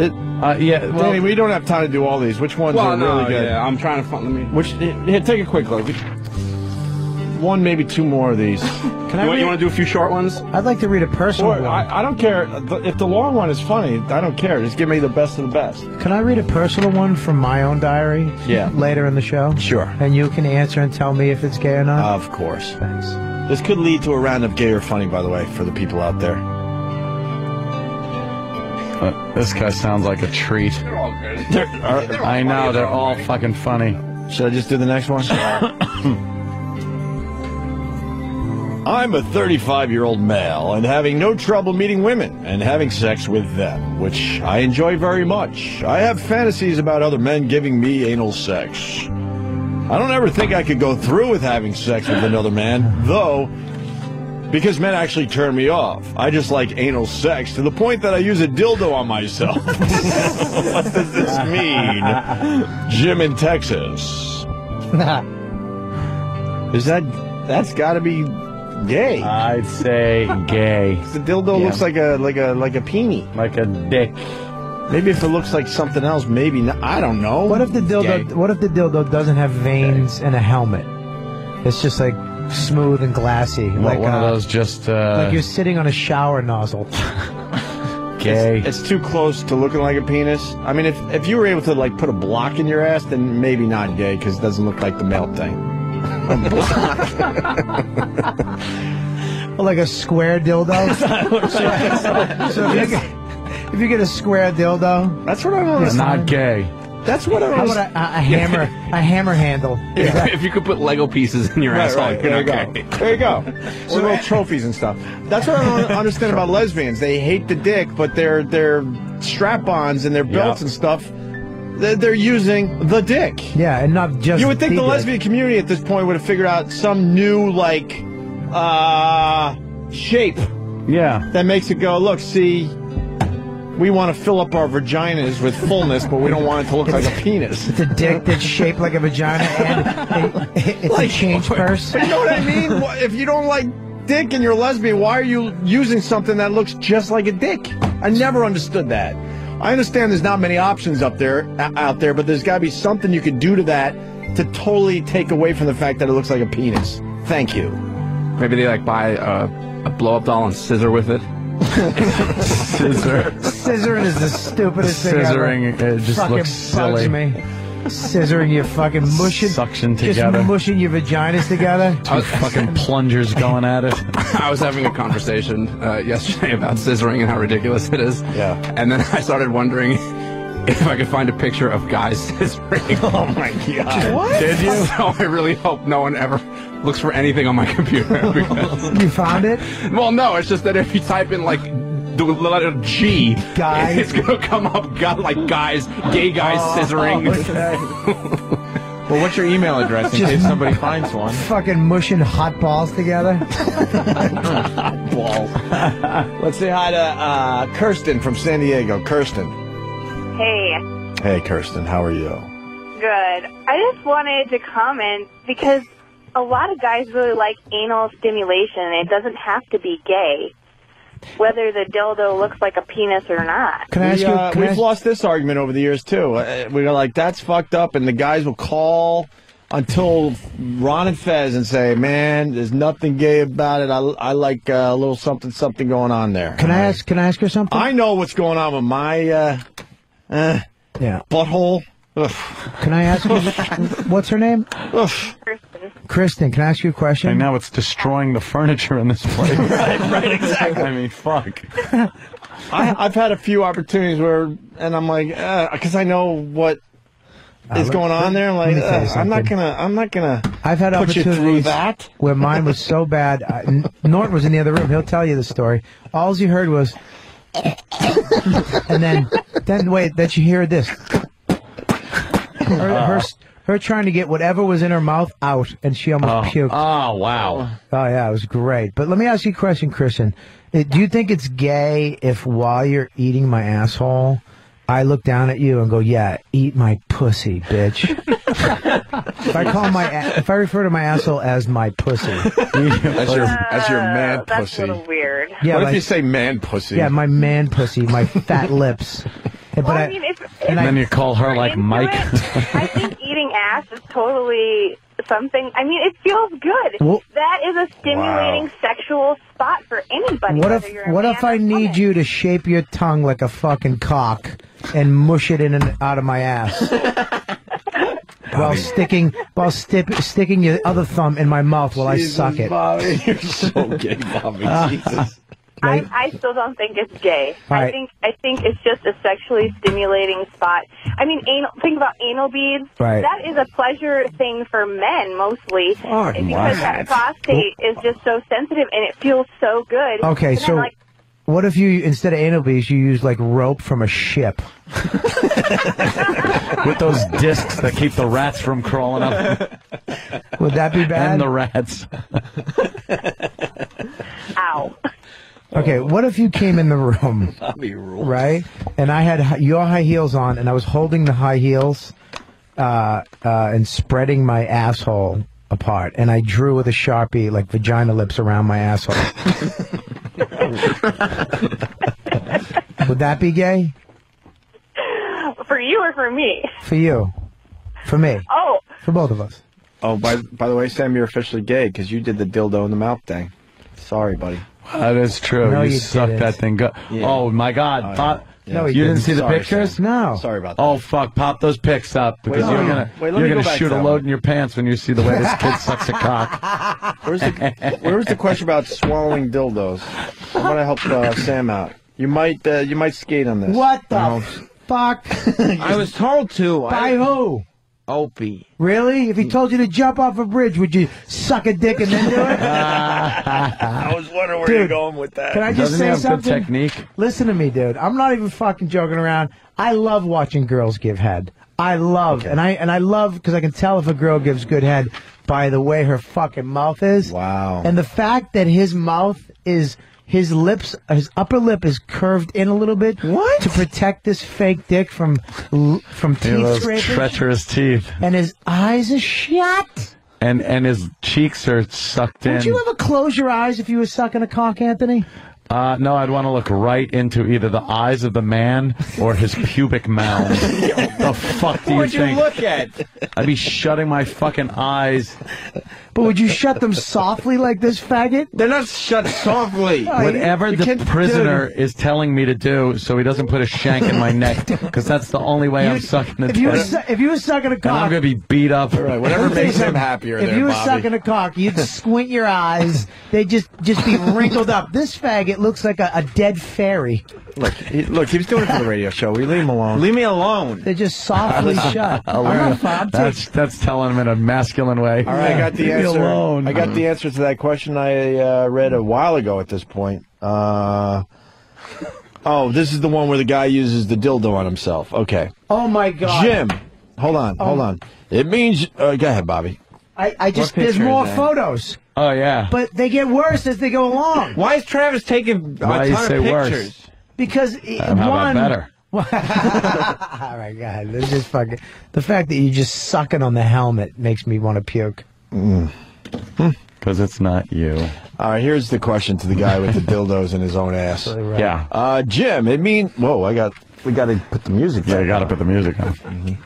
Speaker 2: uh, yeah, well,
Speaker 3: Danny, we don't have time to do all these. Which ones
Speaker 10: Well,
Speaker 3: are
Speaker 10: no,
Speaker 3: really good?
Speaker 10: yeah, I'm trying to find. Let me.
Speaker 3: Which here, take a quick look. One, maybe two more of these.
Speaker 8: Can
Speaker 10: You
Speaker 8: I
Speaker 10: want, you want to do a few short ones?
Speaker 8: I'd like to read a personal
Speaker 3: Or,
Speaker 8: one.
Speaker 3: I, I don't care if the long one is funny. I don't care. Just give me the best of the best.
Speaker 8: Can I read a personal one from my own diary?
Speaker 3: Yeah.
Speaker 8: Later in the show?
Speaker 3: Sure.
Speaker 8: And you can answer and tell me if it's gay or not?
Speaker 3: Of course.
Speaker 8: Thanks.
Speaker 3: This could lead to a round of gay or funny, by the way, for the people out there.
Speaker 2: Uh, this guy sounds like a treat. I know, they're all fucking funny.
Speaker 3: Should I just do the next one? I'm a 35 year old male and having no trouble meeting women and having sex with them, which I enjoy very much. I have fantasies about other men giving me anal sex. I don't ever think I could go through with having sex with another man, though, because men actually turn me off. I just like anal sex to the point that I use a dildo on myself. what does this mean? Jim in Texas. Is that that's got to be gay?
Speaker 2: I'd say gay.
Speaker 3: the dildo
Speaker 2: Yeah.
Speaker 3: looks like a like a like a peenie,
Speaker 2: like a dick.
Speaker 3: Maybe if it looks like something else, maybe not. I don't know.
Speaker 8: What if the dildo?
Speaker 3: Gay.
Speaker 8: What if the dildo doesn't have veins and a helmet? It's just like smooth and glassy,
Speaker 2: What,
Speaker 8: like
Speaker 2: one
Speaker 8: uh,
Speaker 2: of those just uh,
Speaker 8: like you're sitting on a shower nozzle.
Speaker 2: gay.
Speaker 3: It's, it's too close to looking like a penis. I mean, if if you were able to like put a block in your ass, then maybe not gay because it doesn't look like the male thing.
Speaker 8: Or like a square dildo. so, so if, you get, if you get a square dildo,
Speaker 3: That's what I don't
Speaker 2: not gay.
Speaker 3: That's what I
Speaker 8: How about a, a, a hammer? A hammer handle. Is that-
Speaker 10: if you could put Lego pieces in your
Speaker 3: Right,
Speaker 10: asshole,
Speaker 3: right.
Speaker 10: you're
Speaker 3: There
Speaker 10: not
Speaker 3: you go. There you go. Or little trophies and stuff. That's what I don't understand about lesbians. They hate the dick, but their their strap-ons and their belts
Speaker 2: Yeah.
Speaker 3: and stuff, they're, they're using the dick.
Speaker 8: yeah, and not just.
Speaker 3: You would think the
Speaker 8: dick.
Speaker 3: lesbian community at this point would have figured out some new like uh shape
Speaker 2: Yeah.
Speaker 3: that makes it go, look, see, we want to fill up our vaginas with fullness, but we don't want it to look like a penis.
Speaker 8: It's a dick that's shaped like a vagina and it- it's a change purse.
Speaker 3: You know what I mean? If you don't like dick and you're a lesbian, why are you using something that looks just like a dick? I never understood that. I understand there's not many options up there out there, but there's got to be something you could do to that to totally take away from the fact that it looks like a penis. Thank you.
Speaker 10: Maybe they like buy a, a blow up doll and scissor with it.
Speaker 2: Scissor.
Speaker 8: Scissoring is the stupidest thing ever.
Speaker 2: Scissoring, it just
Speaker 8: Fucking
Speaker 2: looks
Speaker 8: bugs
Speaker 2: silly.
Speaker 8: me. scissoring your fucking mushing,
Speaker 2: Suction together.
Speaker 8: just
Speaker 2: together.
Speaker 8: mushing your vaginas together.
Speaker 2: Two fucking plungers going at it.
Speaker 10: I was having a conversation uh, yesterday about scissoring and how ridiculous it is. Yeah. And then I started wondering if I could find a picture of guys scissoring. Oh my god!
Speaker 8: What?
Speaker 10: Did you? So I really hope no one ever looks for anything on my computer. because-
Speaker 8: You found it?
Speaker 10: well, no, it's just that if you type in like the letter G,
Speaker 8: Guys.
Speaker 10: it's gonna come up got like guys, gay guys
Speaker 8: Oh,
Speaker 10: scissoring.
Speaker 3: Well, what's your email address in case somebody finds one?
Speaker 8: Fucking mushing hot balls together.
Speaker 3: Hot balls. Let's say hi to uh, Kirsten from San Diego. Kirsten.
Speaker 30: Hey,
Speaker 3: Hey, Kirsten. How are you?
Speaker 30: good. I just wanted to comment because a lot of guys really like anal stimulation, and it doesn't have to be gay, whether the dildo looks like a penis or not.
Speaker 8: Can I ask
Speaker 3: we,
Speaker 8: you-
Speaker 3: uh,
Speaker 8: can I
Speaker 3: we've
Speaker 8: ask-
Speaker 3: lost this argument over the years too. Uh, we go like, "That's fucked up," and the guys will call until Ron and Fez and say, "Man, there's nothing gay about it. I, I like uh, a little something, something going on there."
Speaker 8: Can I ask? Can I ask her something?
Speaker 3: I know what's going on with my uh, uh,
Speaker 8: yeah
Speaker 3: butthole. Ugh.
Speaker 8: Can I ask you? what's her name? Kristen. Kristen, can I ask you a question?
Speaker 2: And now it's destroying the furniture in this place.
Speaker 3: right, right, exactly.
Speaker 2: I mean, fuck.
Speaker 3: I, I've had a few opportunities where, and I'm like, because I know what
Speaker 8: Uh,
Speaker 3: is going on there. I'm like,
Speaker 8: let me tell you
Speaker 3: uh, I'm not gonna, I'm not gonna.
Speaker 8: I've had
Speaker 3: put you through
Speaker 8: opportunities
Speaker 3: that.
Speaker 8: where mine was so bad. I, N- Norton was in the other room. He'll tell you the story. All you heard was, and then, then wait, then you hear this. Her, her, her trying to get whatever was in her mouth out, and she almost puked.
Speaker 2: Oh, wow.
Speaker 8: Oh yeah, it was great. But let me ask you a question, Christian. Uh, Do you think it's gay if while you're eating my asshole, I look down at you and go, "Yeah, eat my pussy, bitch"? if I call my, a- if I refer to my asshole as my pussy,
Speaker 3: As your, as your man
Speaker 30: Uh, that's
Speaker 3: pussy.
Speaker 30: a little weird.
Speaker 8: Yeah,
Speaker 3: what
Speaker 8: like-
Speaker 3: if you say man pussy?
Speaker 8: yeah, my man pussy, my fat lips. And-
Speaker 30: Well,
Speaker 8: but
Speaker 30: I mean, if, if
Speaker 2: And then you call her like Mike.
Speaker 30: it, I think eating ass is totally something. I mean, it feels good.
Speaker 8: Well-
Speaker 30: that is a stimulating sexual spot for anybody.
Speaker 8: What if
Speaker 30: you're a
Speaker 8: what
Speaker 30: man
Speaker 8: if I need you to shape your tongue like a fucking cock and mush it in and out of my ass? while sticking while stip, sticking your other thumb in my mouth while I suck it.
Speaker 3: Bobby, you're so gay, Bobby. Jesus.
Speaker 30: I, I still don't think it's gay.
Speaker 8: All
Speaker 30: I
Speaker 8: right.
Speaker 30: think I think it's just a sexually stimulating spot. I mean, anal. Think about anal beads.
Speaker 8: Right.
Speaker 30: That is a pleasure thing for men mostly,
Speaker 8: Fuck
Speaker 30: because that
Speaker 8: what?
Speaker 30: prostate is just so sensitive and it feels so good.
Speaker 8: Okay,
Speaker 30: And then,
Speaker 8: so
Speaker 30: like,
Speaker 8: what if you instead of anal beads you use like rope from a ship?
Speaker 2: With those discs that keep the rats from crawling up.
Speaker 8: Would that be bad?
Speaker 2: And the rats.
Speaker 30: ow.
Speaker 8: Okay, what if you came in the room, right? And I had hi- your high heels on, and I was holding the high heels uh, uh, and spreading my asshole apart, and I drew with a sharpie like vagina lips around my asshole. Would that be gay
Speaker 30: For you or for me?
Speaker 8: for you? For me?
Speaker 30: Oh,
Speaker 8: For both of us?
Speaker 3: Oh, by by the way, Sam, you're officially gay because you did the dildo in the mouth thing. Sorry, buddy.
Speaker 2: That is true.
Speaker 3: No,
Speaker 2: you,
Speaker 3: you
Speaker 2: sucked
Speaker 3: didn't.
Speaker 2: that thing. Go-
Speaker 3: Yeah.
Speaker 2: Oh my God!
Speaker 3: Oh, yeah.
Speaker 2: Pop-
Speaker 3: Yeah.
Speaker 2: you didn't see the
Speaker 3: Sorry,
Speaker 2: pictures?
Speaker 3: Sam. No. Sorry about that.
Speaker 2: Oh fuck! Pop those pics up because
Speaker 3: Wait,
Speaker 2: you're
Speaker 3: wait,
Speaker 2: gonna
Speaker 3: wait,
Speaker 2: you're
Speaker 3: me
Speaker 2: gonna
Speaker 3: go
Speaker 2: shoot a load
Speaker 3: one.
Speaker 2: in your pants when you see the way this kid sucks a cock.
Speaker 3: Where's the Where was the question about swallowing dildos? I want to help uh, Sam out. You might uh, you might skate on this.
Speaker 8: What the
Speaker 3: No.
Speaker 8: fuck?
Speaker 27: I was told to.
Speaker 8: By who?
Speaker 27: Opie.
Speaker 8: Really? If he told you to jump off a bridge, would you suck a dick and then do it?
Speaker 3: I was wondering where
Speaker 8: Dude,
Speaker 3: you're going with that.
Speaker 8: Can I just
Speaker 2: Doesn't
Speaker 8: say
Speaker 2: have good
Speaker 8: something?
Speaker 2: technique?
Speaker 8: Listen to me, dude. I'm not even fucking joking around. I love watching girls give head. I love, and I and I love because I can tell if a girl gives good head by the way her fucking mouth is.
Speaker 3: Wow.
Speaker 8: And the fact that his mouth is his lips, his upper lip is curved in a little bit. What? To protect this fake dick from l- from
Speaker 2: Yeah,
Speaker 8: teeth
Speaker 2: those
Speaker 8: scraping.
Speaker 2: treacherous teeth,
Speaker 8: and his eyes are shut.
Speaker 2: and and his cheeks are sucked in.
Speaker 8: Would you ever close your eyes if you were sucking a cock, Anthony?
Speaker 2: Uh, no, I'd want to look right into either the eyes of the man or his pubic mound. the fuck do you
Speaker 27: What'd you
Speaker 2: think?
Speaker 27: look at?
Speaker 2: I'd be shutting my fucking eyes.
Speaker 8: But would you shut them softly like this faggot?
Speaker 3: They're not shut softly.
Speaker 2: Whatever the prisoner is telling me to do, so he doesn't put a shank in my neck, because that's the only way I'm sucking a
Speaker 8: If you were
Speaker 2: dick.
Speaker 8: su- if you were sucking a
Speaker 2: And I'm gonna be beat up.
Speaker 8: Let me tell you something. If you were sucking a cock, you'd squint your eyes. They'd just just be wrinkled up. This faggot looks like a, a dead fairy.
Speaker 3: Look, he, look, he was doing it for the radio show. We leave him alone. Leave me alone.
Speaker 8: They're just softly shut.
Speaker 2: I'll
Speaker 8: I'm
Speaker 2: learn. That's that's telling him in a masculine way.
Speaker 3: All right, I got the
Speaker 2: Leave me
Speaker 3: answer.
Speaker 2: alone.
Speaker 3: I got the answer to that question I uh, read a while ago. At this point, uh, oh, this is the one where the guy uses the dildo on himself. Okay,
Speaker 8: Oh my god,
Speaker 3: Jim, hold on, hold
Speaker 8: Oh.
Speaker 3: on. It means. Uh, go ahead, Bobby.
Speaker 8: I, I just there's more photos,
Speaker 2: Oh yeah.
Speaker 8: but they get worse as they go along.
Speaker 3: Why is Travis taking
Speaker 2: Why
Speaker 3: a ton
Speaker 2: say
Speaker 3: of
Speaker 2: worse?
Speaker 3: Pictures?
Speaker 8: Because
Speaker 2: Um, how
Speaker 8: one,
Speaker 2: about better?
Speaker 8: All right, God, this is fucking. The fact that you're just sucking on the helmet makes me want to puke.
Speaker 2: Because it's not you.
Speaker 3: All right, here's the question to the guy with the dildos in his own ass.
Speaker 2: Yeah.
Speaker 3: Uh, Jim, it mean. Whoa, I got. We got to put the music.
Speaker 2: Yeah,
Speaker 3: back
Speaker 2: you got to put the music on.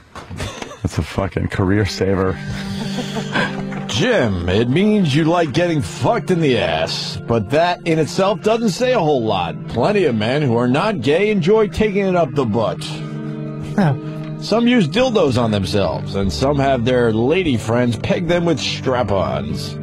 Speaker 2: That's a fucking career saver.
Speaker 3: Jim, it means you like getting fucked in the ass, but that in itself doesn't say a whole lot. Plenty of men who are not gay enjoy taking it up the butt. some use dildos on themselves, and some have their lady friends peg them with strap-ons.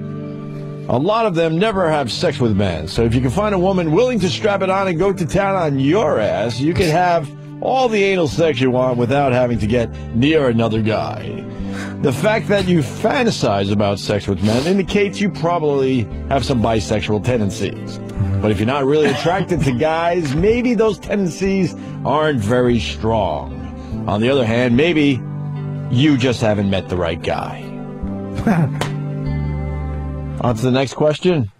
Speaker 3: A lot of them never have sex with men, so if you can find a woman willing to strap it on and go to town on your ass, you can have all the anal sex you want without having to get near another guy. The fact that you fantasize about sex with men indicates you probably have some bisexual tendencies. But if you're not really attracted to guys, maybe those tendencies aren't very strong. On the other hand, maybe you just haven't met the right guy. On to the next question.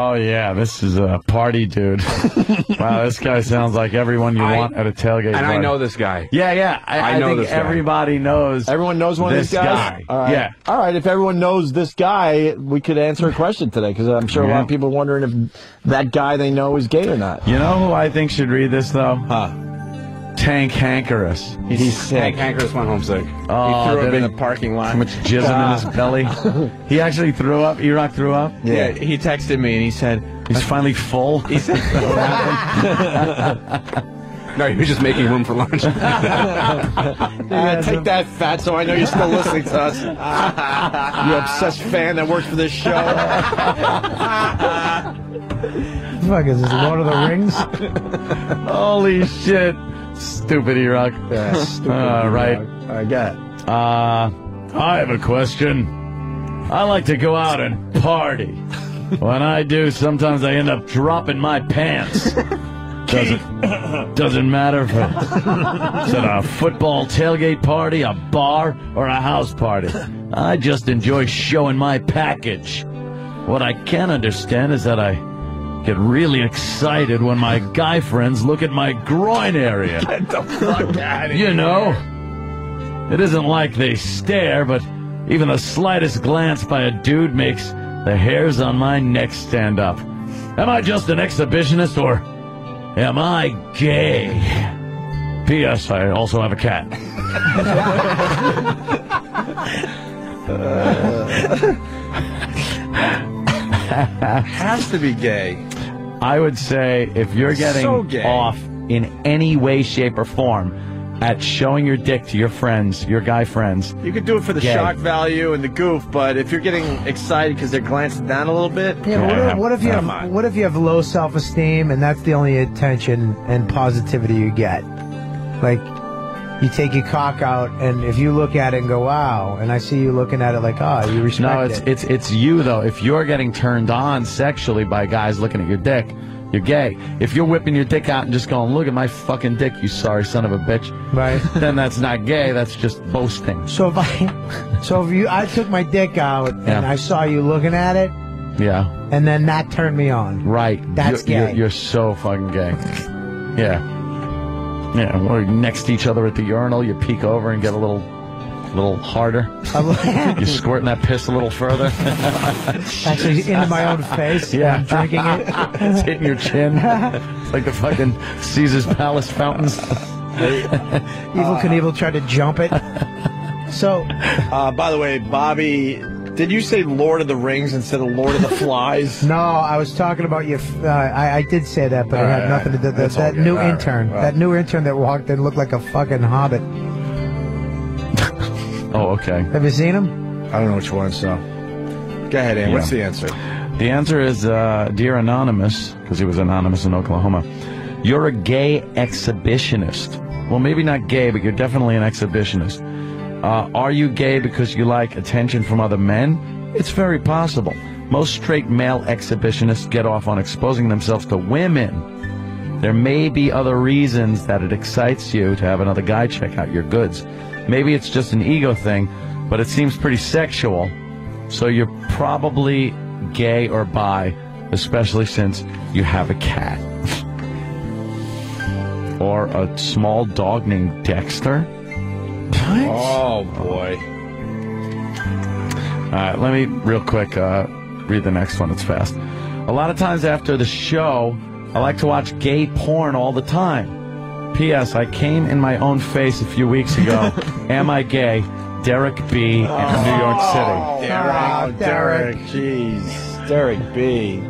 Speaker 2: Oh yeah, this is a party dude. wow, this guy sounds like everyone you
Speaker 10: I-
Speaker 2: want at a tailgate.
Speaker 10: and I know this guy.
Speaker 2: Yeah, yeah. I,
Speaker 10: I
Speaker 2: I
Speaker 10: know
Speaker 2: think
Speaker 10: this guy.
Speaker 2: everybody knows.
Speaker 3: Everyone knows one
Speaker 2: this
Speaker 3: of these guys?
Speaker 2: guy.
Speaker 3: All right.
Speaker 2: Yeah.
Speaker 3: All right. If everyone knows this guy, we could answer a question today because I'm sure a lot of people are wondering if that guy they know is gay or not.
Speaker 2: You know who I think should read this though? Huh? Tank Hankerus. He's, sick.
Speaker 10: Hank Hankerus went home sick.
Speaker 2: Oh,
Speaker 10: he threw up in
Speaker 2: he?
Speaker 10: the parking lot.
Speaker 2: Too much jizzing in his belly. He actually threw up. E-Rock threw up.
Speaker 27: Yeah, he texted me and he said
Speaker 2: he's finally full.
Speaker 27: He said,
Speaker 10: No, he was just making room for lunch.
Speaker 3: Uh, take that, fat, so I know you're still listening to us. you obsessed fan that works for this show.
Speaker 8: Fuck is this Lord of the Rings?
Speaker 2: Holy shit. Stupid E-Rock.
Speaker 3: Yeah, stupid
Speaker 2: All right.
Speaker 3: I got it.
Speaker 2: Uh, I have a question. I like to go out and party. when I do, sometimes I end up dropping my pants. Doesn't, doesn't matter if it's at a football tailgate party, a bar, or a house party. I just enjoy showing my package. What I can't understand is that I get really excited when my guy friends look at my groin area.
Speaker 3: Get the fuck out of
Speaker 2: You know, it isn't like they stare, but even the slightest glance by a dude makes the hairs on my neck stand up. Am I just an exhibitionist or am I gay? P.S. I also have a cat.
Speaker 3: Has to be gay.
Speaker 2: I would say if you're getting
Speaker 3: So
Speaker 2: off in any way, shape, or form at showing your dick to your friends, your guy friends,
Speaker 3: You could do it for the
Speaker 2: Gay.
Speaker 3: shock value and the goof, but if you're getting excited because they're glancing down a little bit,
Speaker 8: Yeah, but what, if, what if you have
Speaker 3: on.
Speaker 8: what if you have low self esteem and that's the only attention and positivity you get? Like you take your cock out and if you look at it and go, Wow, and I see you looking at it like, oh, you respect
Speaker 2: No, it's
Speaker 8: it.
Speaker 2: it's it's you though. If you're getting turned on sexually by guys looking at your dick, you're gay. If you're whipping your dick out and just going, "Look at my fucking dick, you sorry son of a bitch,"
Speaker 8: right?
Speaker 2: Then that's not gay. That's just boasting.
Speaker 8: So if I so if you I took my dick out and
Speaker 2: Yeah.
Speaker 8: I saw you looking at it
Speaker 2: Yeah,
Speaker 8: and then that turned me on.
Speaker 2: right.
Speaker 8: That's
Speaker 2: you're,
Speaker 8: gay.
Speaker 2: You're, you're so fucking gay. Yeah, yeah. We're next to each other at the urinal. You peek over and get a little, little harder. You're squirting that piss a little further.
Speaker 8: Actually into my own face.
Speaker 2: Yeah.
Speaker 8: I'm drinking it.
Speaker 2: it's hitting your chin. It's like the fucking Caesar's Palace fountains.
Speaker 8: Evel Knievel tried to jump it. So,
Speaker 3: uh, by the way, Bobby Did you say Lord of the Rings instead of Lord of the Flies?
Speaker 8: No, I was talking about your. Uh, I, I did say that, but it had
Speaker 3: right,
Speaker 8: nothing to do. That, that new
Speaker 3: All right,
Speaker 8: intern,
Speaker 3: well.
Speaker 8: that new intern that walked in looked like a fucking hobbit.
Speaker 2: Oh, okay.
Speaker 8: Have you seen him?
Speaker 3: I don't know which one. So, go ahead, Ant. What's the answer?
Speaker 2: The answer is, uh, dear Anonymous, because he was anonymous in Oklahoma. You're a gay exhibitionist. Well, maybe not gay, but you're definitely an exhibitionist. Uh, are you gay because you like attention from other men? It's very possible. Most straight male exhibitionists get off on exposing themselves to women. There may be other reasons that it excites you to have another guy check out your goods. Maybe it's just an ego thing, but it seems pretty sexual. So you're probably gay or bi, especially since you have a cat. or a small dog named Dexter.
Speaker 3: Oh boy.
Speaker 2: All right, let me real quick uh, read the next one. It's fast. A lot of times after the show, I like to watch gay porn all the time. P.S. I came in my own face a few weeks ago. Am I gay? Derek B. in New York City.
Speaker 3: Derek, oh, Derek. Jeez. Derek B.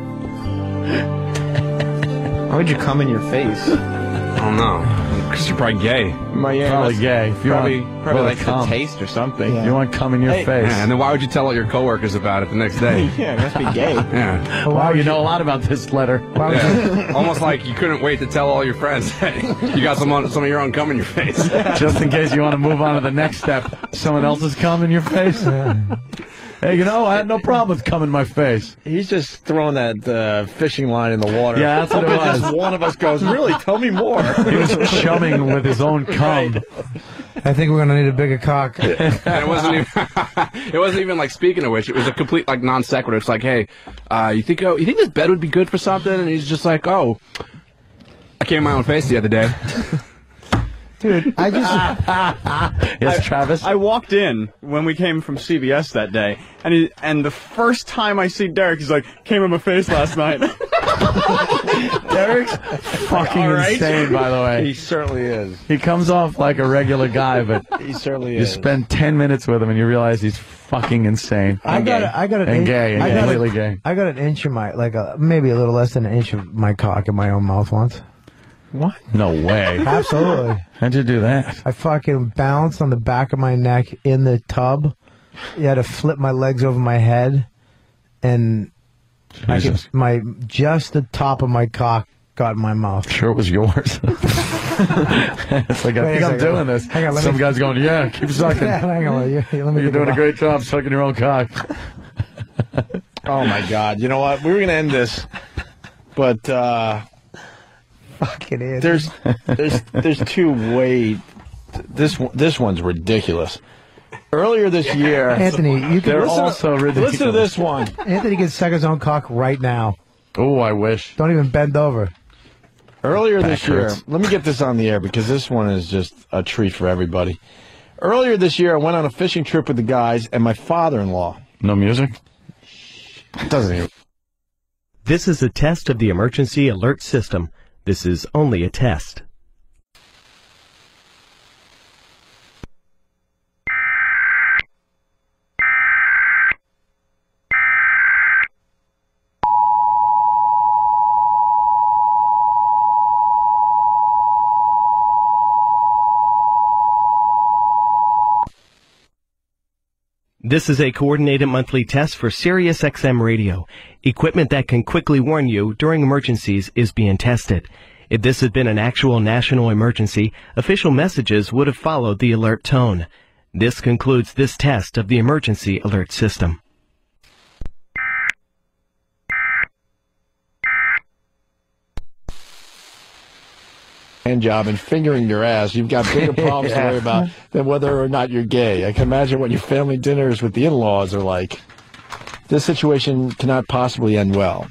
Speaker 27: Why would you come in your face?
Speaker 10: I don't know. Because you're probably gay.
Speaker 3: Miami.
Speaker 2: Probably gay. If you
Speaker 10: probably
Speaker 2: want,
Speaker 10: probably
Speaker 2: well,
Speaker 10: like
Speaker 2: come.
Speaker 10: the taste or something.
Speaker 2: You want to come in your
Speaker 10: Hey,
Speaker 2: face.
Speaker 10: yeah, and then why would you tell all your coworkers about it the next day?
Speaker 27: yeah, it must be gay.
Speaker 10: Yeah.
Speaker 2: wow, you know a lot about this letter.
Speaker 10: Yeah. Almost like you couldn't wait to tell all your friends, hey, you got some on, some of your own cum in your face.
Speaker 2: Just in case you want to move on to the next step. Someone else has come in your face. Hey, you know, I had no problem with cum in my face.
Speaker 3: He's just throwing that uh, fishing line in the water.
Speaker 2: Yeah, that's what it was.
Speaker 3: Just one of us goes, really? Tell me more.
Speaker 2: He was chumming with his own cum.
Speaker 8: I think we're gonna need a bigger cock.
Speaker 10: it wasn't even it wasn't even like speaking of which it was a complete like non sequitur it's like hey uh, you think oh, you think this bed would be good for something and he's just like oh i came in my own face the other day
Speaker 8: Dude, I just.
Speaker 2: yes, Travis.
Speaker 31: I walked in when we came from CBS that day, and he, and the first time I see Derek, he's like, "Came in my face last night."
Speaker 2: Derek's fucking
Speaker 3: All right.
Speaker 2: insane, by the way.
Speaker 3: He certainly is.
Speaker 2: He comes off like a regular guy, but
Speaker 3: He certainly
Speaker 2: you
Speaker 3: is.
Speaker 2: spend 10 minutes with him and you realize he's fucking insane.
Speaker 8: I got a, I got an
Speaker 2: and
Speaker 8: inch,
Speaker 2: gay, and
Speaker 8: I got
Speaker 2: completely
Speaker 8: a,
Speaker 2: gay.
Speaker 8: I got an inch of my like a maybe a little less than an inch of my cock in my own mouth once.
Speaker 2: What? No way.
Speaker 8: Absolutely.
Speaker 2: How'd you do that?
Speaker 8: I fucking bounced on the back of my neck in the tub. You had to flip my legs over my head, and I could,
Speaker 2: Jesus.
Speaker 8: my just the top of my cock got in my mouth.
Speaker 2: Sure, it was yours. it's like, I
Speaker 8: Wait a
Speaker 2: think I'm
Speaker 8: second.
Speaker 2: doing this.
Speaker 8: Hang on, let
Speaker 2: Some
Speaker 8: me-
Speaker 2: guy's going, yeah, keep sucking.
Speaker 8: Yeah, hang on, you- let me
Speaker 2: You're
Speaker 8: get
Speaker 2: doing
Speaker 8: the
Speaker 2: a great job sucking your own cock.
Speaker 3: Oh my God! You know what? We were gonna end this, but uh,
Speaker 8: fucking idiot.
Speaker 3: there's there's there's two way. This one- this one's ridiculous. Earlier this year,
Speaker 8: Anthony, you can
Speaker 2: They're
Speaker 8: listen,
Speaker 2: also ridiculous.
Speaker 3: listen to this one.
Speaker 8: Anthony can suck his own cock right now.
Speaker 2: Oh, I wish.
Speaker 8: Don't even bend over.
Speaker 3: Earlier this
Speaker 2: Back
Speaker 3: year,
Speaker 2: hurts.
Speaker 3: let me get this on the air because this one is just a treat for everybody. Earlier this year, I went on a fishing trip with the guys and my father-in-law.
Speaker 2: No music?
Speaker 3: Doesn't even.
Speaker 32: This is a test of the emergency alert system. This is only a test. This is a coordinated monthly test for Sirius XM radio. Equipment that can quickly warn you during emergencies is being tested. If this had been an actual national emergency, official messages would have followed the alert tone. This concludes this test of the emergency alert system.
Speaker 3: Hand job and fingering your ass, you've got bigger problems to worry about than whether or not you're gay. I can imagine what your family dinners with the in-laws are like. This situation cannot possibly end well.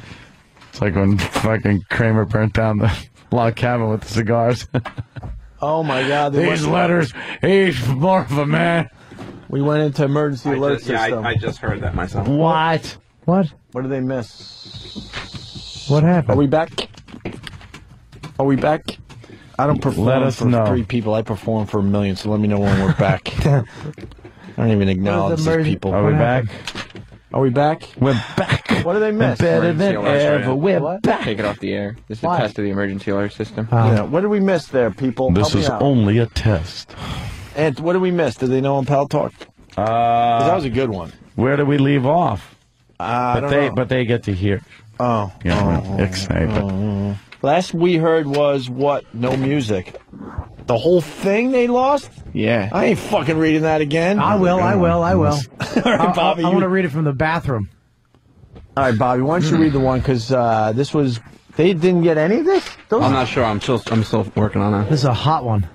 Speaker 2: It's like when fucking Kramer burnt down the log cabin with the cigars.
Speaker 3: Oh my God!
Speaker 2: These letters, he's more of a man.
Speaker 3: We went into emergency alert
Speaker 10: just, yeah. I, I just heard that myself
Speaker 2: What?
Speaker 8: What?
Speaker 3: What did they miss?
Speaker 8: What happened?
Speaker 3: Are we back? Are we back? I don't perform
Speaker 2: Let us
Speaker 3: for
Speaker 2: know.
Speaker 3: three people. I perform for a million. So let me know when we're back. I don't even acknowledge these people.
Speaker 2: Are we
Speaker 8: What
Speaker 2: back?
Speaker 8: happened?
Speaker 3: Are we back?
Speaker 2: We're back.
Speaker 3: What do they miss?
Speaker 2: Better than
Speaker 10: Emergency
Speaker 2: ever.
Speaker 10: right?
Speaker 2: We're
Speaker 3: What?
Speaker 2: back.
Speaker 27: Take it off the air. This is a test of the emergency alert system.
Speaker 3: yeah. What did we miss there, people?
Speaker 2: This
Speaker 3: Help
Speaker 2: is only a test.
Speaker 3: And what did we miss? Did they know on Paltalk?
Speaker 2: Uh,
Speaker 3: that was a good one.
Speaker 2: where do we leave off?
Speaker 3: Uh, I
Speaker 2: but
Speaker 3: don't
Speaker 2: they
Speaker 3: know.
Speaker 2: but they get to hear.
Speaker 3: Oh.
Speaker 2: Yeah,
Speaker 3: oh,
Speaker 2: excited.
Speaker 3: Last we heard was what? No music. The whole thing they lost?
Speaker 27: Yeah.
Speaker 3: I ain't fucking reading that again.
Speaker 8: I will. I will. I will.
Speaker 3: All right, Bobby.
Speaker 8: I,
Speaker 3: you-
Speaker 8: want to read it from the bathroom.
Speaker 3: All right, Bobby. Why don't you read the one? Because uh, this was they didn't get any of this. Those
Speaker 10: I'm not sure. I'm still I'm still working on that.
Speaker 8: This is a hot one.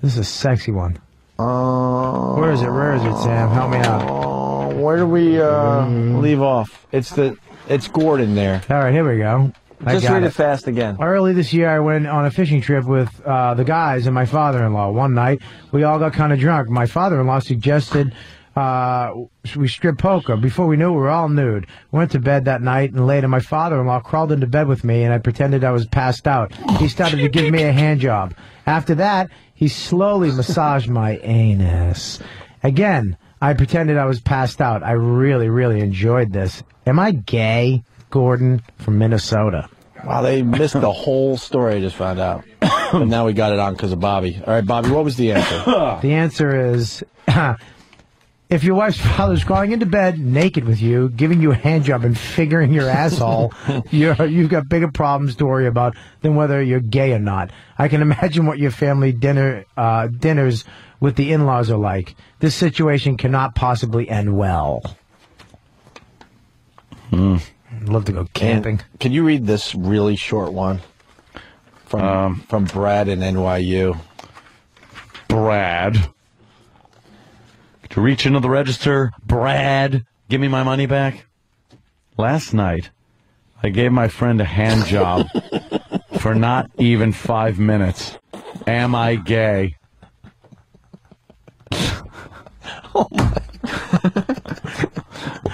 Speaker 8: This is a sexy one.
Speaker 3: Uh,
Speaker 8: Where is it? Where is it, Sam? Help me out.
Speaker 3: where do we uh, leave off? It's the it's Gordon there.
Speaker 8: All right, here we go. I
Speaker 3: Just read
Speaker 8: it.
Speaker 3: it fast again.
Speaker 8: Early this year, I went on a fishing trip with uh, the guys and my father-in-law. One night, we all got kind of drunk. My father-in-law suggested uh, we strip poker. Before we knew, it, we were all nude. Went to bed that night, and later, my father-in-law crawled into bed with me, and I pretended I was passed out. He started to give me a hand job. After that, he slowly massaged my anus. Again, I pretended I was passed out. I really, really enjoyed this. Am I gay? Gordon from Minnesota.
Speaker 3: Wow, they missed the whole story. I just found out, and now we got it on because of Bobby. All right, Bobby, what was the answer?
Speaker 8: The answer is if your wife's father's crawling into bed naked with you, giving you a hand job and figuring your asshole, you're, you've got bigger problems to worry about than whether you're gay or not. I can imagine what your family dinner uh, dinners with the in-laws are like. This situation cannot possibly end well.
Speaker 3: Hmm.
Speaker 8: I'd love to go camping.
Speaker 3: And can you read this really short one from um, from Brad in NYU?
Speaker 2: Brad. To reach into the register, Brad, give me my money back. Last night, I gave my friend a hand job for not even five minutes. Am I gay? oh my.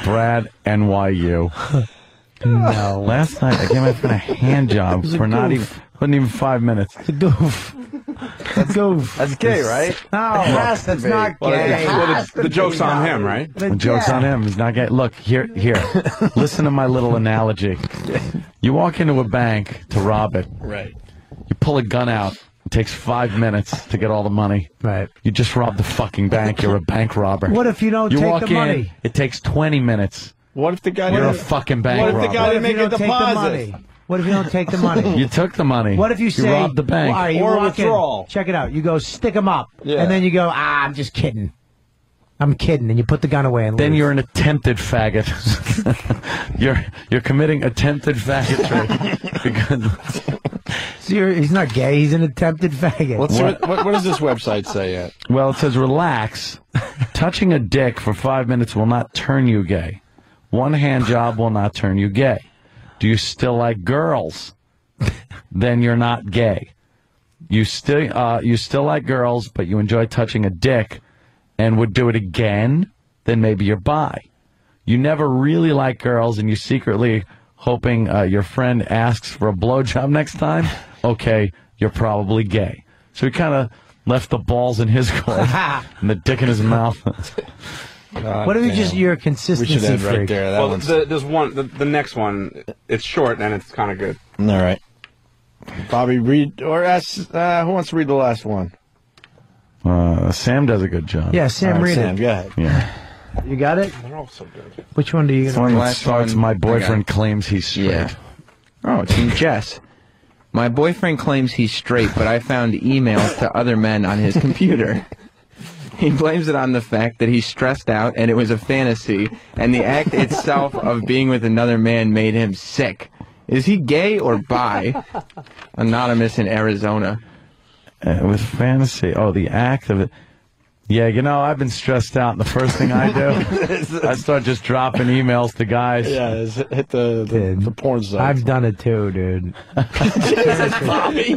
Speaker 2: Brad, NYU.
Speaker 8: No.
Speaker 2: Last night, I gave my friend a hand job
Speaker 8: It was a
Speaker 2: for not even,
Speaker 8: goof.
Speaker 2: wasn't even five minutes.
Speaker 8: It's a goof. That's goof.
Speaker 3: That's gay, right?
Speaker 8: No,
Speaker 3: It has to
Speaker 8: that's
Speaker 3: be.
Speaker 8: not
Speaker 3: Well,
Speaker 8: gay.
Speaker 10: Well,
Speaker 8: Has
Speaker 10: the,
Speaker 8: to
Speaker 10: the joke's on him, right?
Speaker 2: The joke's on him. He's not getting. Look here, here. Listen to my little analogy. You walk into a bank to rob it.
Speaker 3: Right.
Speaker 2: You pull a gun out. It takes five minutes to get all the money.
Speaker 8: Right.
Speaker 2: You just robbed the fucking bank. You're a bank robber.
Speaker 8: What if you don't
Speaker 2: you
Speaker 8: take
Speaker 2: walk
Speaker 8: the
Speaker 2: in,
Speaker 8: money?
Speaker 2: It takes twenty minutes.
Speaker 3: What if the guy?
Speaker 2: You're a
Speaker 3: didn't-
Speaker 2: fucking bank
Speaker 3: What if the
Speaker 2: robber.
Speaker 3: guy didn't make a
Speaker 8: don't take the
Speaker 3: deposit?
Speaker 8: What if you don't take the money?
Speaker 2: You took the money.
Speaker 8: What if you say
Speaker 2: robbed the bank?
Speaker 8: Well, all right, you
Speaker 3: Or a
Speaker 8: walk in,
Speaker 3: withdrawal.
Speaker 8: check it out. You go stick them up,
Speaker 3: Yeah.
Speaker 8: and then you go, ah, I'm just kidding. I'm kidding, and you put the gun away and
Speaker 2: then
Speaker 8: leave.
Speaker 2: you're an attempted faggot. you're you're committing attempted faggotry
Speaker 8: So you're- he's not gay. He's an attempted faggot.
Speaker 3: What's what? What, what does this website say yet?
Speaker 2: Well, it says relax. Touching a dick for five minutes will not turn you gay. One hand job will not turn you gay. Do you still like girls? then you're not gay. You still uh, you still like girls, but you enjoy touching a dick and would do it again. Then maybe you're bi. You never really like girls, and you secretly hoping uh, your friend asks for a blowjob next time. Okay, you're probably gay. So he kind of left the balls in his court and the dick in his mouth.
Speaker 8: what if you just you're a consistency
Speaker 3: end right there. That
Speaker 10: well,
Speaker 3: one's
Speaker 10: the, there's one. The, the next one, it's short and it's kind of good.
Speaker 3: all right. Bobby, read or ask. Uh, who wants to read the last one?
Speaker 2: Uh, Sam does a good job.
Speaker 8: Yeah, Sam,
Speaker 3: All right,
Speaker 8: read
Speaker 3: Sam,
Speaker 8: it.
Speaker 3: go ahead.
Speaker 2: Yeah.
Speaker 8: You got it.
Speaker 3: They're all so good.
Speaker 8: Which one do you?
Speaker 2: It's one that
Speaker 27: Last
Speaker 2: starts,
Speaker 27: one,
Speaker 2: my boyfriend claims he's straight.
Speaker 27: Yeah. Oh, it's from Jess. My boyfriend claims he's straight, but I found emails to other men on his computer. He blames it on the fact that he's stressed out and it was a fantasy, and the act itself of being with another man made him sick. Is he gay or bi? Anonymous in Arizona.
Speaker 2: Uh, with fantasy. Oh, the act of it. Yeah, you know, I've been stressed out. and The first thing I do, I start just dropping emails to guys.
Speaker 3: Yeah, hit the the, the porn site.
Speaker 8: I've done it too, dude.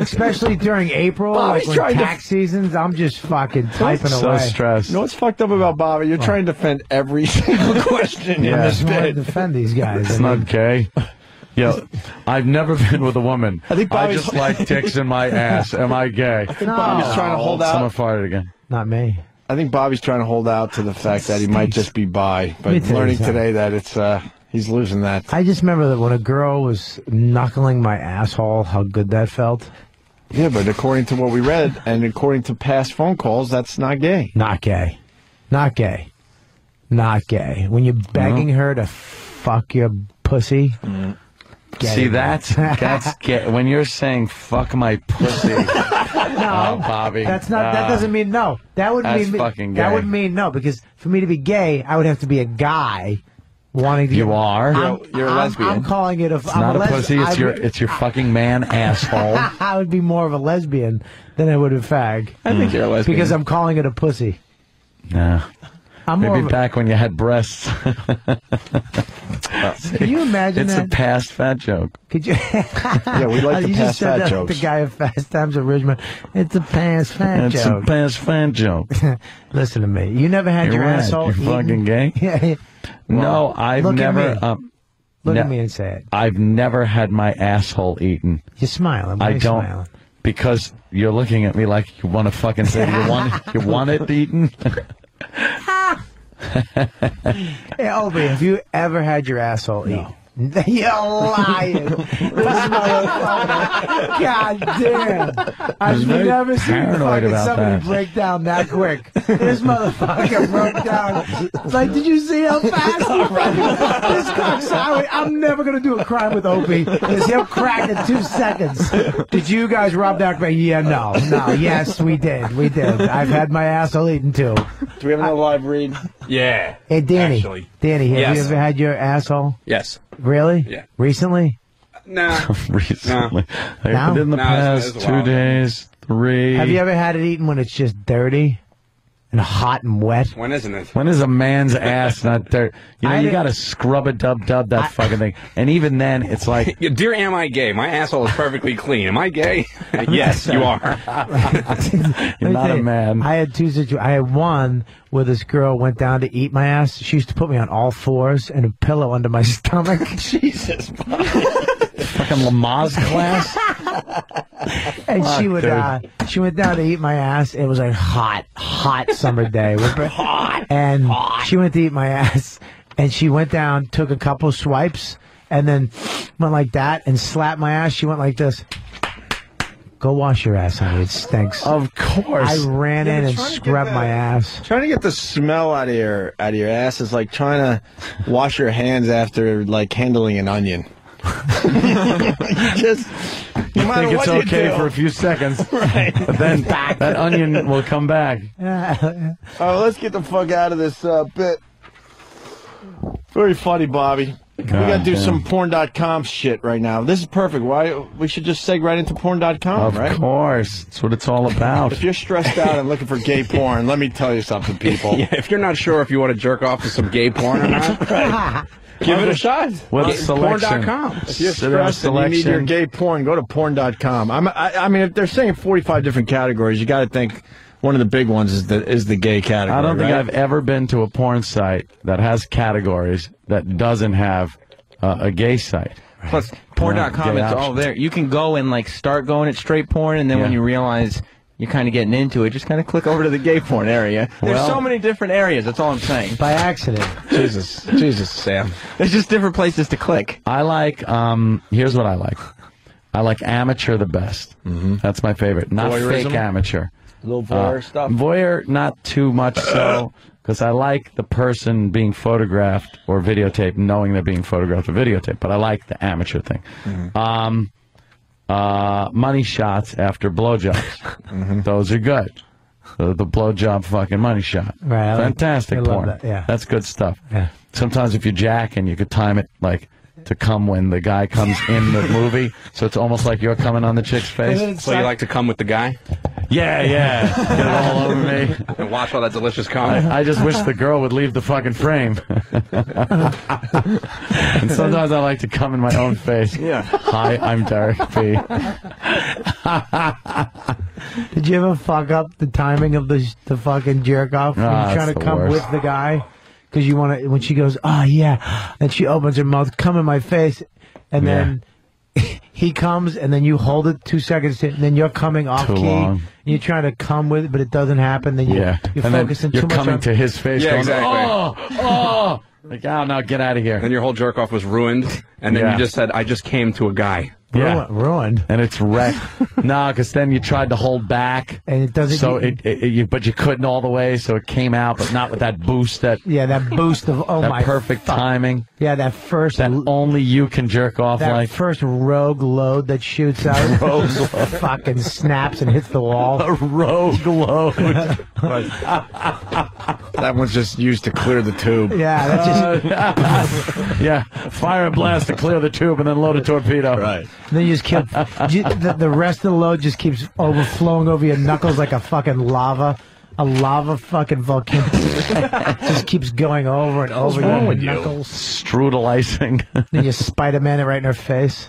Speaker 8: Especially during April,
Speaker 3: Bobby's
Speaker 8: like when
Speaker 3: trying to-
Speaker 8: tax seasons, I'm just fucking typing
Speaker 2: so
Speaker 8: away.
Speaker 2: stressed.
Speaker 3: You know what's fucked up about Bobby? You're trying to defend every single question
Speaker 2: Yeah.
Speaker 8: I
Speaker 3: this
Speaker 8: just want to
Speaker 3: bit.
Speaker 8: defend these guys.
Speaker 2: It's
Speaker 8: I mean,
Speaker 2: not gay. Yo, I've never been with a woman.
Speaker 3: I think
Speaker 2: I
Speaker 3: Bobby's-
Speaker 2: just like dicks in my ass. Am I gay?
Speaker 3: I think Bobby's trying to hold
Speaker 2: Someone
Speaker 3: out.
Speaker 2: farted again.
Speaker 8: not me.
Speaker 3: I think Bobby's trying to hold out to the fact that he might just be bi, but
Speaker 8: me tell you
Speaker 3: learning today that it's uh he's losing that.
Speaker 8: I just remember that when a girl was knuckling my asshole, how good that felt.
Speaker 3: Yeah, but according to what we read and according to past phone calls, that's not gay.
Speaker 8: Not gay. Not gay. Not gay. When you're begging her to fuck your pussy. get
Speaker 2: See,
Speaker 8: it.
Speaker 2: that's that's get, when you're saying "fuck my pussy." no, Bobby.
Speaker 8: That's not. that
Speaker 2: uh,
Speaker 8: doesn't mean no. That would
Speaker 2: that's
Speaker 8: mean
Speaker 2: fucking
Speaker 8: That
Speaker 2: gay.
Speaker 8: would mean no because for me to be gay, I would have to be a guy wanting to.
Speaker 2: You
Speaker 8: get,
Speaker 2: are.
Speaker 8: I'm,
Speaker 2: You're a
Speaker 8: I'm-
Speaker 2: lesbian.
Speaker 8: I'm calling it a.
Speaker 2: It's
Speaker 8: I'm
Speaker 2: not a,
Speaker 8: les-
Speaker 2: pussy. It's
Speaker 8: I
Speaker 2: your it's your fucking man asshole.
Speaker 8: I would be more of a lesbian than I would a fag.
Speaker 2: I think you're a lesbian.
Speaker 8: because I'm calling it a pussy.
Speaker 2: Nah.
Speaker 8: I'm more
Speaker 2: Maybe
Speaker 8: of a-
Speaker 2: back when you had breasts.
Speaker 8: Can you imagine
Speaker 2: it's
Speaker 8: that?
Speaker 2: a past fat joke.
Speaker 8: Could you?
Speaker 3: yeah, we like the
Speaker 8: you
Speaker 3: past
Speaker 8: just said
Speaker 3: fat
Speaker 8: that
Speaker 3: jokes.
Speaker 8: The guy of Fast Times at Ridgemont. It's a past fat
Speaker 2: It's
Speaker 8: joke.
Speaker 2: It's a past fat joke.
Speaker 8: Listen to me. You never had
Speaker 2: You're
Speaker 8: your
Speaker 2: right.
Speaker 8: asshole.
Speaker 2: You're
Speaker 8: eaten?
Speaker 2: fucking gay?
Speaker 8: Yeah. yeah.
Speaker 2: no, I've
Speaker 8: look at
Speaker 2: never.
Speaker 8: me.
Speaker 2: Um,
Speaker 8: Look
Speaker 2: ne-
Speaker 8: at me and say it.
Speaker 2: I've never had my asshole eaten.
Speaker 8: You're smiling. Why
Speaker 2: I
Speaker 8: you
Speaker 2: don't
Speaker 8: smiling?
Speaker 2: because you're looking at me like you want to fucking say you want you want it eaten.
Speaker 8: Hey, Opie, have you ever had your asshole eaten? You're lying. this motherfucker. God damn. I've never seen
Speaker 2: paranoid
Speaker 8: fucking
Speaker 2: about
Speaker 8: somebody
Speaker 2: that.
Speaker 8: break down that quick. This motherfucker broke down. It's like, did you see how fast he fucking- This cocksucker. I'm never going to do a crime with Opie because he'll crack in two seconds. Did you guys rob that bank? Yeah, no. No. Yes, we did. We did. I've had my asshole eaten too.
Speaker 3: Do we have another live read?
Speaker 10: Yeah.
Speaker 8: Hey, Danny.
Speaker 10: Actually.
Speaker 8: Danny, have
Speaker 10: Yes.
Speaker 8: you ever had your asshole?
Speaker 10: Yes.
Speaker 8: Really?
Speaker 10: Yeah.
Speaker 8: Recently?
Speaker 10: No.
Speaker 2: Recently,
Speaker 8: No?
Speaker 2: in the
Speaker 10: No, it's-
Speaker 2: past two days, three.
Speaker 8: Have you ever had it eaten when it's just dirty and hot and wet?
Speaker 10: When isn't it?
Speaker 2: When is a man's ass not dirt? You know,
Speaker 8: I
Speaker 2: you got to scrub a dub dub that fucking thing, and even then, it's like
Speaker 10: Dear, am I gay? My asshole is perfectly clean. Am I gay? yes, you are.
Speaker 2: you're not a man.
Speaker 8: I had two situations. I had one where this girl went down to eat my ass. She used to put me on all fours and a pillow under my stomach.
Speaker 2: Jesus, fucking Lamaze class.
Speaker 8: and she would uh, she went down to eat my ass. It was a hot, hot summer day. hot, and she went to eat my ass, and she went down, took a couple swipes, and then went like that and slapped my ass. She went like this. Go wash your ass, honey. It stinks.
Speaker 2: Of course.
Speaker 8: I ran
Speaker 3: Yeah,
Speaker 8: in and
Speaker 3: trying to get
Speaker 8: scrubbed
Speaker 3: that-
Speaker 8: my ass.
Speaker 3: Trying to get the smell out of your out of your ass is like trying to wash your hands after like handling an onion. you just no
Speaker 2: I
Speaker 3: matter
Speaker 2: think it's
Speaker 3: what you
Speaker 2: okay
Speaker 3: do.
Speaker 2: for a few seconds, right? But then that onion will come back.
Speaker 3: All right, let's get the fuck out of this uh, bit. Very funny, Bobby. we got to do
Speaker 2: damn.
Speaker 3: some porn.com shit right now. This is perfect. Why we should just seg right into porn.com,
Speaker 2: Of
Speaker 3: right?
Speaker 2: course, that's what it's all about.
Speaker 3: If you're stressed out and looking for gay porn, let me tell you something, people.
Speaker 10: yeah, if you're not sure if you want to jerk off to some gay porn or not, give it a shot.
Speaker 2: With
Speaker 10: Get
Speaker 2: selection.
Speaker 10: Porn.com.
Speaker 3: If you're stressed and you need your gay porn, go to porn.com. I'm, I, I mean, if they're saying 45 different categories, you got to think one of the big ones is the is the gay category.
Speaker 2: I don't think
Speaker 3: right?
Speaker 2: I've ever been to a porn site that has categories that doesn't have uh, a gay site.
Speaker 27: Plus, porn.com,
Speaker 2: gay
Speaker 27: it's all there. You can go and like start going at straight porn, and then when you realize you're kind of getting into it, just kind of click over to the gay porn area. There's
Speaker 2: Well-
Speaker 27: so many different areas. That's all I'm saying.
Speaker 8: By accident.
Speaker 3: Jesus, Jesus, Sam.
Speaker 27: There's just different places to click.
Speaker 2: I like. Um, here's what I like. I like amateur the best. Mm-hmm. That's my favorite. Not
Speaker 3: Voyeurism?
Speaker 2: fake amateur.
Speaker 3: little voyeur
Speaker 2: Uh,
Speaker 3: stuff.
Speaker 2: Voyeur, not too much so, because I like the person being photographed or videotaped, knowing they're being photographed or videotaped. But I like the amateur thing.
Speaker 3: Mm-hmm.
Speaker 2: Um, uh, money shots after blowjobs.
Speaker 3: Mm-hmm.
Speaker 2: Those are good. The, the blowjob fucking money shot.
Speaker 8: Right, I like-
Speaker 2: Fantastic porn.
Speaker 8: that, yeah.
Speaker 2: That's good stuff.
Speaker 8: Yeah.
Speaker 2: Sometimes if you jack and you could time it like to come when the guy comes in the movie, so it's almost like you're coming on the chick's face.
Speaker 10: So you like to come with the guy
Speaker 2: Yeah, yeah. Get it all over me.
Speaker 10: and watch all that delicious cum?
Speaker 2: I, I just wish the girl would leave the fucking frame. and sometimes I like to come in my own face.
Speaker 3: Yeah.
Speaker 2: Hi, I'm Derek B.
Speaker 8: Did you ever fuck up the timing of the the fucking jerk off when
Speaker 2: Ah,
Speaker 8: you're trying to come
Speaker 2: worst.
Speaker 8: with the guy? Because you want to, when she goes, oh yeah, and she opens her mouth, come in my face, and then he comes and then you hold it two seconds and then you're coming off
Speaker 2: Too
Speaker 8: key.
Speaker 2: long.
Speaker 8: And you're trying to come with it, but it doesn't happen. Then you,
Speaker 2: Yeah,
Speaker 8: you're
Speaker 2: and then
Speaker 8: focusing
Speaker 2: you're
Speaker 8: too much
Speaker 2: coming
Speaker 8: on
Speaker 2: to his face,
Speaker 10: Yeah,
Speaker 2: going,
Speaker 10: exactly.
Speaker 2: "Oh, oh!" Like, oh no, get out of here.
Speaker 10: And your whole jerk off was ruined, and then
Speaker 2: Yeah.
Speaker 10: you just said, "I just came to a guy."
Speaker 2: Yeah.
Speaker 8: ruined.
Speaker 2: And it's wrecked. no, because then you tried to hold back,
Speaker 8: and it doesn't.
Speaker 2: So it, it, it- you, but you couldn't all the way, so it came out, but not with that boost that.
Speaker 8: Yeah, that boost of oh
Speaker 2: that
Speaker 8: my
Speaker 2: perfect
Speaker 8: fuck.
Speaker 2: timing.
Speaker 8: Yeah, that first
Speaker 2: that only you can jerk off
Speaker 8: that
Speaker 2: like.
Speaker 8: first rogue load that shoots out,
Speaker 2: Rogue load.
Speaker 8: fucking snaps and hits the wall.
Speaker 2: A rogue load.
Speaker 3: that one's just used to clear the tube.
Speaker 8: Yeah, that's just.
Speaker 2: yeah, fire and blast to clear the tube and then load a torpedo.
Speaker 3: Right.
Speaker 8: Then you just keep you, the, the rest of the load just keeps overflowing over your knuckles like a fucking lava, a lava fucking volcano. just keeps going over and
Speaker 2: What's
Speaker 8: over
Speaker 2: wrong
Speaker 8: your
Speaker 2: with you?
Speaker 8: knuckles.
Speaker 2: Strudel icing.
Speaker 8: Then you Spider Man it right in her face.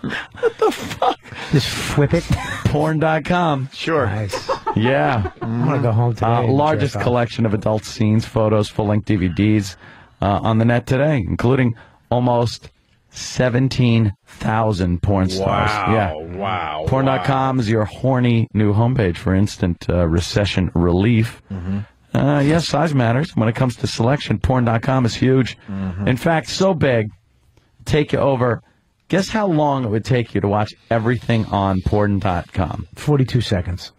Speaker 8: what the fuck? Just whip it.
Speaker 2: Porn.com.
Speaker 3: Sure.
Speaker 8: Nice.
Speaker 2: Yeah.
Speaker 8: I'm gonna go home today.
Speaker 2: Uh, largest collection of adult scenes, photos, full length DVDs uh, on the net today, including almost 17,000 porn stars.
Speaker 3: Wow,
Speaker 2: Yeah.
Speaker 3: wow,
Speaker 2: Porn.com is your horny new homepage for instant uh, recession relief. Uh, yes, size matters. When it comes to selection, porn.com is huge. In fact, so big, take you over. Guess how long it would take you to watch everything on porn.com?
Speaker 8: 42 seconds.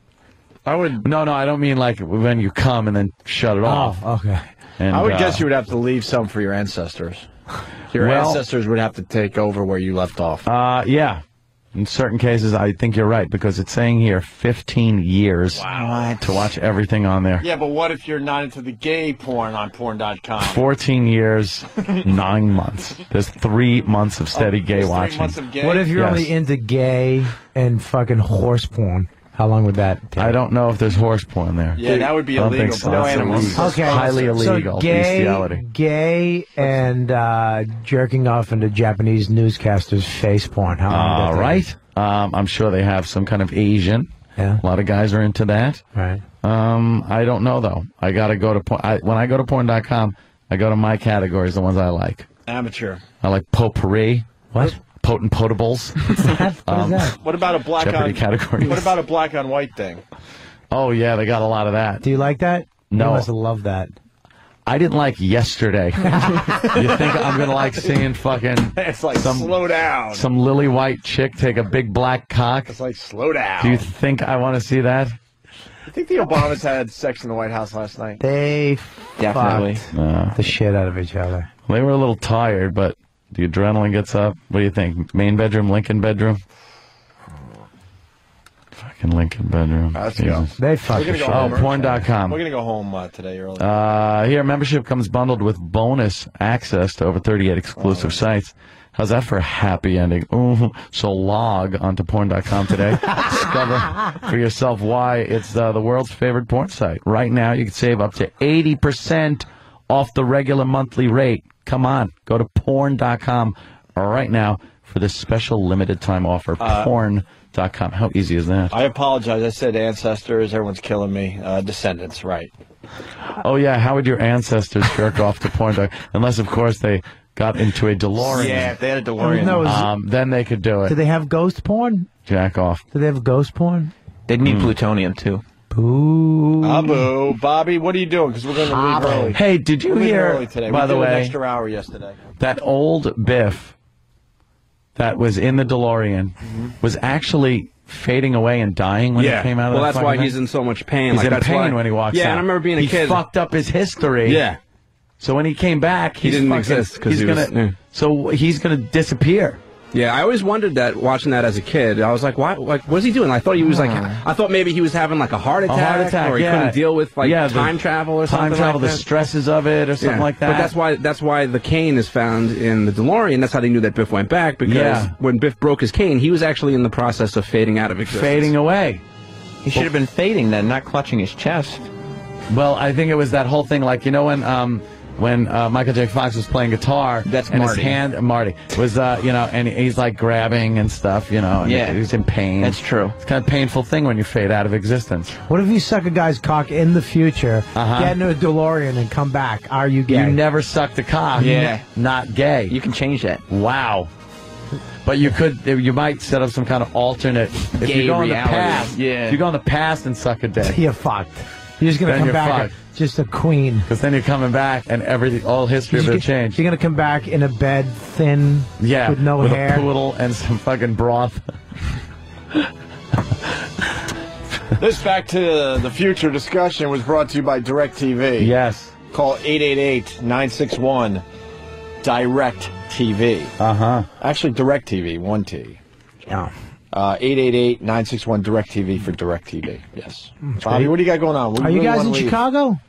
Speaker 3: I would.
Speaker 2: No, no, I don't mean like when you come and then shut it off.
Speaker 8: Oh, okay.
Speaker 2: And,
Speaker 3: I would
Speaker 2: uh,
Speaker 3: guess you would have to leave some for your ancestors. Your
Speaker 2: Well-
Speaker 3: ancestors would have to take over where you left off.
Speaker 2: Uh, yeah. In certain cases, I think you're right because it's saying here 15 years to watch everything on there.
Speaker 3: Yeah, but what if you're not into the gay porn on porn.com?
Speaker 2: 14 years, nine months. There's three months of steady gay
Speaker 3: there's three
Speaker 2: watching.
Speaker 3: months of gay?
Speaker 8: What if you're
Speaker 2: Yes.
Speaker 8: only into gay and fucking horse porn? How long would that take?
Speaker 2: I don't know if there's horse porn there.
Speaker 3: Yeah, that would be
Speaker 2: I
Speaker 3: illegal,
Speaker 2: so.
Speaker 3: no animals.
Speaker 8: Okay,
Speaker 2: Highly illegal.
Speaker 8: So gay,
Speaker 2: bestiality.
Speaker 8: gay, and uh, jerking off into Japanese newscasters' face porn. How long would that
Speaker 2: All
Speaker 8: take?
Speaker 2: right. Um, I'm sure they have some kind of Asian.
Speaker 8: Yeah.
Speaker 2: A lot of guys are into that.
Speaker 8: Right.
Speaker 2: Um, I don't know though. I got to go to porn. I, when I go to porn.com, I go to my categories, the ones I like.
Speaker 3: Amateur.
Speaker 2: I like potpourri.
Speaker 8: What?
Speaker 2: Potent potables. Um,
Speaker 3: What about a black
Speaker 2: Jeopardy
Speaker 3: on
Speaker 2: categories.
Speaker 3: What about a black on white thing?
Speaker 2: Oh yeah, they got a lot of that.
Speaker 8: Do you like that?
Speaker 2: No.
Speaker 8: You must love that.
Speaker 2: I didn't like yesterday. you think I'm gonna like seeing fucking
Speaker 3: It's like
Speaker 2: some
Speaker 3: slow down.
Speaker 2: some lily white chick take a big black cock?
Speaker 3: It's like slow down.
Speaker 2: Do you think I want to see that?
Speaker 3: I think the Obamas had sex in the White House last night?
Speaker 8: They
Speaker 27: Definitely.
Speaker 8: fucked
Speaker 2: No.
Speaker 8: the shit out of each other.
Speaker 2: They were a little tired, but the adrenaline gets up. What do you think? Main bedroom, Lincoln bedroom? Fucking Lincoln bedroom.
Speaker 3: Let's go.
Speaker 8: They fucked
Speaker 3: We're
Speaker 8: the
Speaker 3: gonna
Speaker 8: shit
Speaker 3: go
Speaker 2: Oh,
Speaker 8: of
Speaker 3: home.
Speaker 2: porn.com.
Speaker 3: We're gonna go home uh, today early.
Speaker 2: Uh, here, membership comes bundled with bonus access to over 38 exclusive sites. How's that for a happy ending? Ooh, so log onto porn.com today. Discover for yourself why it's uh, the world's favorite porn site. Right now, you can save up to 80% off the regular monthly rate. Come on, go to porn.com right now for this special limited time offer.
Speaker 3: Uh,
Speaker 2: porn.com. How easy is that?
Speaker 3: I apologize. I said ancestors. Everyone's killing me. Uh, descendants, right?
Speaker 2: Oh yeah, how would your ancestors jerk off to porn? Unless, of course, they got into a DeLorean.
Speaker 3: Yeah, if they had a DeLorean.
Speaker 8: no, is-
Speaker 2: Um, then they could do it.
Speaker 8: Do they have ghost porn?
Speaker 2: Jack off.
Speaker 8: Do they have ghost porn?
Speaker 27: They'd need plutonium too.
Speaker 8: Boo.
Speaker 3: Abu, Bobby, what are you doing? Because we're going to leave
Speaker 8: Abu.
Speaker 3: early.
Speaker 2: Hey, did you hear?
Speaker 3: early today.
Speaker 2: By
Speaker 3: we
Speaker 2: the way,
Speaker 3: an extra hour yesterday.
Speaker 2: that old Biff that was in the DeLorean
Speaker 3: Mm-hmm.
Speaker 2: was actually fading away and dying when
Speaker 10: yeah.
Speaker 2: he came out of
Speaker 10: well, that's why
Speaker 2: thing?
Speaker 10: he's in so much pain.
Speaker 2: He's
Speaker 10: like,
Speaker 2: in pain
Speaker 10: why-
Speaker 2: when he walks
Speaker 10: Yeah,
Speaker 2: out.
Speaker 10: and I remember being a
Speaker 2: he
Speaker 10: kid.
Speaker 2: He fucked up his history.
Speaker 10: Yeah.
Speaker 2: So when he came back,
Speaker 10: He didn't
Speaker 2: fucking-
Speaker 10: exist
Speaker 2: he's
Speaker 10: he was-
Speaker 2: gonna.
Speaker 10: yeah.
Speaker 2: So he's gonna disappear.
Speaker 10: Yeah, I always wondered that watching that as a kid. I was like, why? Like, what's he doing? I thought he was like, I thought maybe he was having like a heart
Speaker 2: A
Speaker 10: attack,
Speaker 2: heart attack,
Speaker 10: or he
Speaker 2: yeah.
Speaker 10: couldn't deal with like
Speaker 2: Yeah,
Speaker 10: time travel or something."
Speaker 2: time
Speaker 10: something
Speaker 2: travel,
Speaker 10: like
Speaker 2: the stresses of it, or something
Speaker 10: Yeah.
Speaker 2: like that.
Speaker 10: But that's why that's why the cane is found in the DeLorean. That's how they knew that Biff went back because
Speaker 2: Yeah.
Speaker 10: when Biff broke his cane, he was actually in the process of fading out of existence.
Speaker 2: fading away.
Speaker 27: He should have been fading then, not clutching his chest.
Speaker 2: Well, I think it was that whole thing, like you know when um when uh, Michael J. Fox was playing guitar,
Speaker 27: That's
Speaker 2: and
Speaker 27: Marty.
Speaker 2: his hand Marty was uh you know, and he's like grabbing and stuff, you know, and
Speaker 27: Yeah.
Speaker 2: he's in pain.
Speaker 27: That's true.
Speaker 2: It's kind of painful thing when you fade out of existence.
Speaker 8: What if you suck a guy's cock in the future,
Speaker 2: Uh-huh.
Speaker 8: get into a DeLorean, and come back? Are you gay?
Speaker 2: You never sucked a cock.
Speaker 27: Yeah.
Speaker 2: not gay.
Speaker 27: You can change that.
Speaker 2: Wow. But you could, you might set up some kind of alternate. If
Speaker 27: Gay
Speaker 2: you go in the past,
Speaker 27: Yeah.
Speaker 2: If you go in the past and suck a dick,
Speaker 8: You're fucked. You're just gonna
Speaker 2: Then
Speaker 8: come
Speaker 2: you're
Speaker 8: back
Speaker 2: fucked.
Speaker 8: Just a queen.
Speaker 2: Because then you're coming back and everything, all history
Speaker 8: You're
Speaker 2: will change.
Speaker 8: You're gonna come back in a bed, thin,
Speaker 2: Yeah,
Speaker 8: with no
Speaker 2: with
Speaker 8: hair.
Speaker 2: a poodle and some fucking broth.
Speaker 3: This Back to the Future discussion was brought to you by DirecTV.
Speaker 2: Yes.
Speaker 3: Call 888-961 Direct TV.
Speaker 2: Uh huh.
Speaker 3: Actually, Direct TV, one T.
Speaker 8: Yeah.
Speaker 3: Uh, 888-961 Direct TV for Direct TV. Yes.
Speaker 8: That's
Speaker 3: Bobby,
Speaker 8: great.
Speaker 3: what do you got going on? We
Speaker 8: Are you
Speaker 3: really
Speaker 8: guys in
Speaker 3: leave.
Speaker 8: Chicago?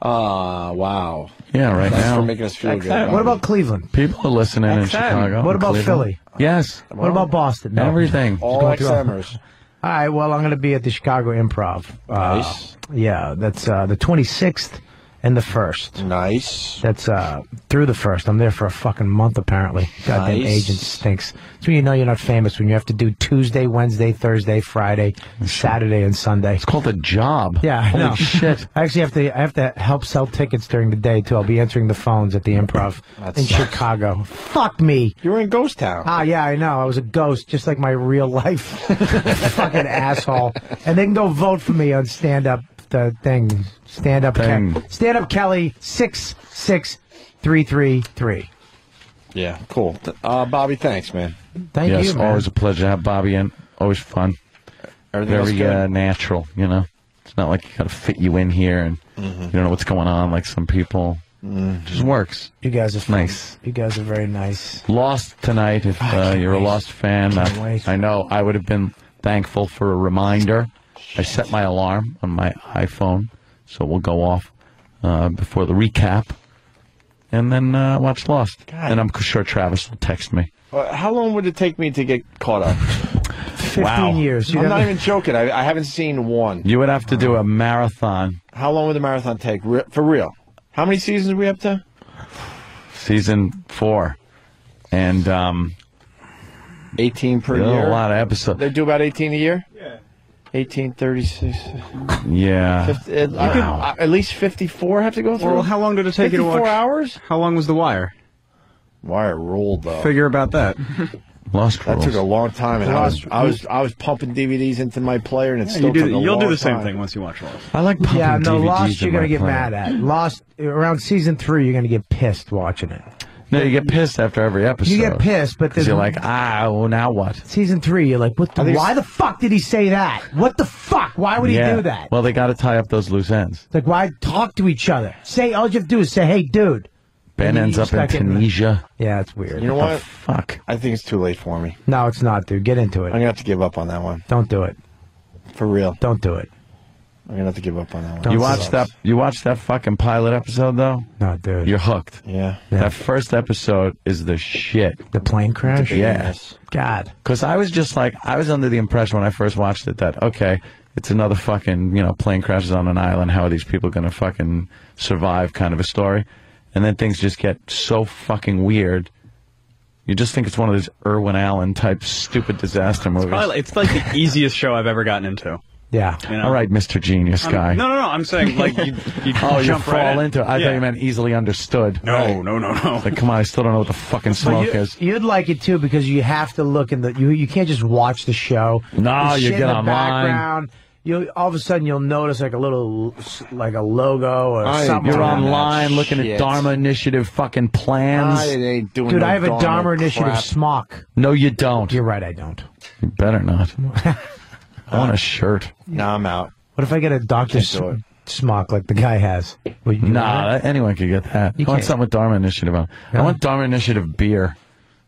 Speaker 3: Uh, wow.
Speaker 2: Yeah, right
Speaker 3: Thanks
Speaker 2: now.
Speaker 3: for making us feel good.
Speaker 8: What
Speaker 3: Bobby.
Speaker 8: about Cleveland?
Speaker 2: People are listening in
Speaker 8: XM.
Speaker 2: Chicago.
Speaker 8: What about
Speaker 2: Cleveland.
Speaker 8: Philly?
Speaker 2: Yes.
Speaker 8: What about Boston? No.
Speaker 2: Everything.
Speaker 3: All
Speaker 8: Going through-
Speaker 3: XMers.
Speaker 8: All right. Well, I'm going to be at the Chicago Improv. Uh,
Speaker 3: Nice.
Speaker 8: Yeah, that's uh, the 26th and the first.
Speaker 3: Nice.
Speaker 8: That's uh, through the first. I'm there for a fucking month apparently. Goddamn
Speaker 3: Nice.
Speaker 8: agent stinks. That's when you know you're not famous when you have to do Tuesday, Wednesday, Thursday, Friday, Saturday, and Sunday. It's
Speaker 2: called a job.
Speaker 8: Yeah,
Speaker 2: Holy
Speaker 8: know.
Speaker 2: shit.
Speaker 8: I actually have to. I have to help sell tickets during the day too. I'll be answering the phones at the Improv in
Speaker 3: sucks.
Speaker 8: Chicago. Fuck me.
Speaker 3: You were in Ghost Town.
Speaker 8: Ah, yeah, I know. I was a ghost, just like my real life. Fucking asshole. And they can go vote for me on stand up the thing. Stand up
Speaker 2: Thing.
Speaker 8: Kelly. Stand up Kelly six six three three three.
Speaker 3: Yeah, cool. Uh, Bobby, thanks, man.
Speaker 8: Thank
Speaker 2: yes,
Speaker 8: you, man.
Speaker 2: always a pleasure to have Bobby in. Always fun.
Speaker 3: Everything else
Speaker 2: Very
Speaker 3: good?
Speaker 2: uh, natural, you know. It's not like you got to fit you in here and
Speaker 3: Mhm.
Speaker 2: you don't know what's going on like some people.
Speaker 3: Mm.
Speaker 2: Just works.
Speaker 8: You guys are fun.
Speaker 2: nice.
Speaker 8: You guys are very nice.
Speaker 2: Lost tonight. If uh, you're a Lost fan,
Speaker 8: Can't
Speaker 2: I,
Speaker 8: wait.
Speaker 2: I know I would have been thankful for a reminder. I set my alarm on my iPhone, so it will go off uh, before the recap, and then uh, watch Lost. And I'm sure Travis will text me.
Speaker 3: Uh, how long would it take me to get caught up?
Speaker 8: 15 years. You
Speaker 3: I'm not
Speaker 8: haven't-
Speaker 3: even joking. I, I haven't seen one.
Speaker 2: You would have to do a marathon.
Speaker 3: How long would the marathon take? Re- for real? How many seasons are we up to?
Speaker 2: season four, and um,
Speaker 3: 18 per year?
Speaker 2: a lot of episodes.
Speaker 3: They do about 18 a year? Yeah. 18, 36.
Speaker 2: Yeah.
Speaker 3: 50, uh, I could- uh, at least 54 have to go through?
Speaker 31: Well, how long did it take you to
Speaker 3: 54 hours?
Speaker 31: How long was The Wire?
Speaker 3: Wire ruled, though.
Speaker 31: Figure about that.
Speaker 2: Lost
Speaker 3: That took a long time, and I was, I was I was pumping DVDs into my player, and it
Speaker 31: Yeah,
Speaker 3: still
Speaker 31: you do,
Speaker 3: took a
Speaker 31: you'll do the same
Speaker 3: time.
Speaker 31: thing once you watch Lost.
Speaker 2: I like pumping
Speaker 8: Yeah, no,
Speaker 2: DVDs
Speaker 8: Lost you're gonna get
Speaker 2: player.
Speaker 8: mad at. Lost around season three, you're gonna get pissed watching it.
Speaker 2: No, you get pissed after every episode.
Speaker 8: You get pissed, but
Speaker 2: because
Speaker 8: there's
Speaker 2: you're like, ah, well, now what?
Speaker 8: season three, you're like, what? The, why the fuck did he say that? What the fuck? Why would
Speaker 2: Yeah.
Speaker 8: he do that?
Speaker 2: Well, they got to tie up those loose ends.
Speaker 8: It's like, why talk to each other? Say all you have to do is say, "Hey, dude."
Speaker 2: Ben
Speaker 8: And
Speaker 2: ends up in
Speaker 8: start getting-
Speaker 2: Tunisia.
Speaker 8: Yeah, it's weird.
Speaker 3: You know
Speaker 2: What
Speaker 3: what?
Speaker 2: fuck?
Speaker 3: I think it's too late for me.
Speaker 8: No, it's not, dude. Get into it.
Speaker 3: I'm gonna have to give up on that one.
Speaker 8: Don't do it.
Speaker 3: For real.
Speaker 8: Don't do it.
Speaker 3: I'm gonna have to give up on that one.
Speaker 8: Don't
Speaker 2: you
Speaker 8: do
Speaker 2: watched that? You watched that fucking pilot episode though?
Speaker 8: No, dude.
Speaker 2: You're hooked.
Speaker 3: Yeah.
Speaker 2: That first episode is the shit.
Speaker 8: The plane crash.
Speaker 2: Yes.
Speaker 8: God.
Speaker 2: Because I was just like, I was under the impression when I first watched it that, okay, it's another fucking, you know, plane crashes on an island. How are these people going to fucking survive kind of a story? And then things just get so fucking weird. You just think it's one of those Irwin Allen type stupid disaster movies.
Speaker 31: Probably, it's like the easiest show I've ever gotten into.
Speaker 8: Yeah.
Speaker 31: You know?
Speaker 2: All right, Mr. Genius
Speaker 31: I'm-
Speaker 2: guy.
Speaker 31: no, no, no. I'm saying like you, you
Speaker 2: oh, you
Speaker 31: jump
Speaker 2: fall
Speaker 31: right
Speaker 2: into it. I
Speaker 31: yeah.
Speaker 2: thought you meant easily understood.
Speaker 31: No, no, no, no.
Speaker 2: Like, come on, I still don't know what the fucking
Speaker 8: But
Speaker 2: smoke
Speaker 8: you,
Speaker 2: is.
Speaker 8: You'd like it too because you have to look in the you you can't just watch the show.
Speaker 2: No,
Speaker 8: There's
Speaker 2: you
Speaker 8: shit
Speaker 2: get
Speaker 8: in the
Speaker 2: online.
Speaker 8: background. You all of a sudden you'll notice like a little like a logo or
Speaker 3: I
Speaker 8: something.
Speaker 2: You're online looking
Speaker 3: shit.
Speaker 2: at Dharma Initiative fucking plans.
Speaker 3: I ain't doing
Speaker 8: Dude,
Speaker 3: no
Speaker 8: I have a Dharma Initiative smock.
Speaker 2: No, you don't.
Speaker 8: You're right, I don't.
Speaker 2: You better not. I want a shirt.
Speaker 3: No, I'm out.
Speaker 8: What if I get a Doctor
Speaker 3: Can't do it.
Speaker 8: smock like the guy has? Will you do
Speaker 2: Nah,
Speaker 8: that?
Speaker 2: anyone could get that.
Speaker 8: You
Speaker 2: I want
Speaker 8: can't.
Speaker 2: something with Dharma Initiative on. I want Dharma Initiative beer.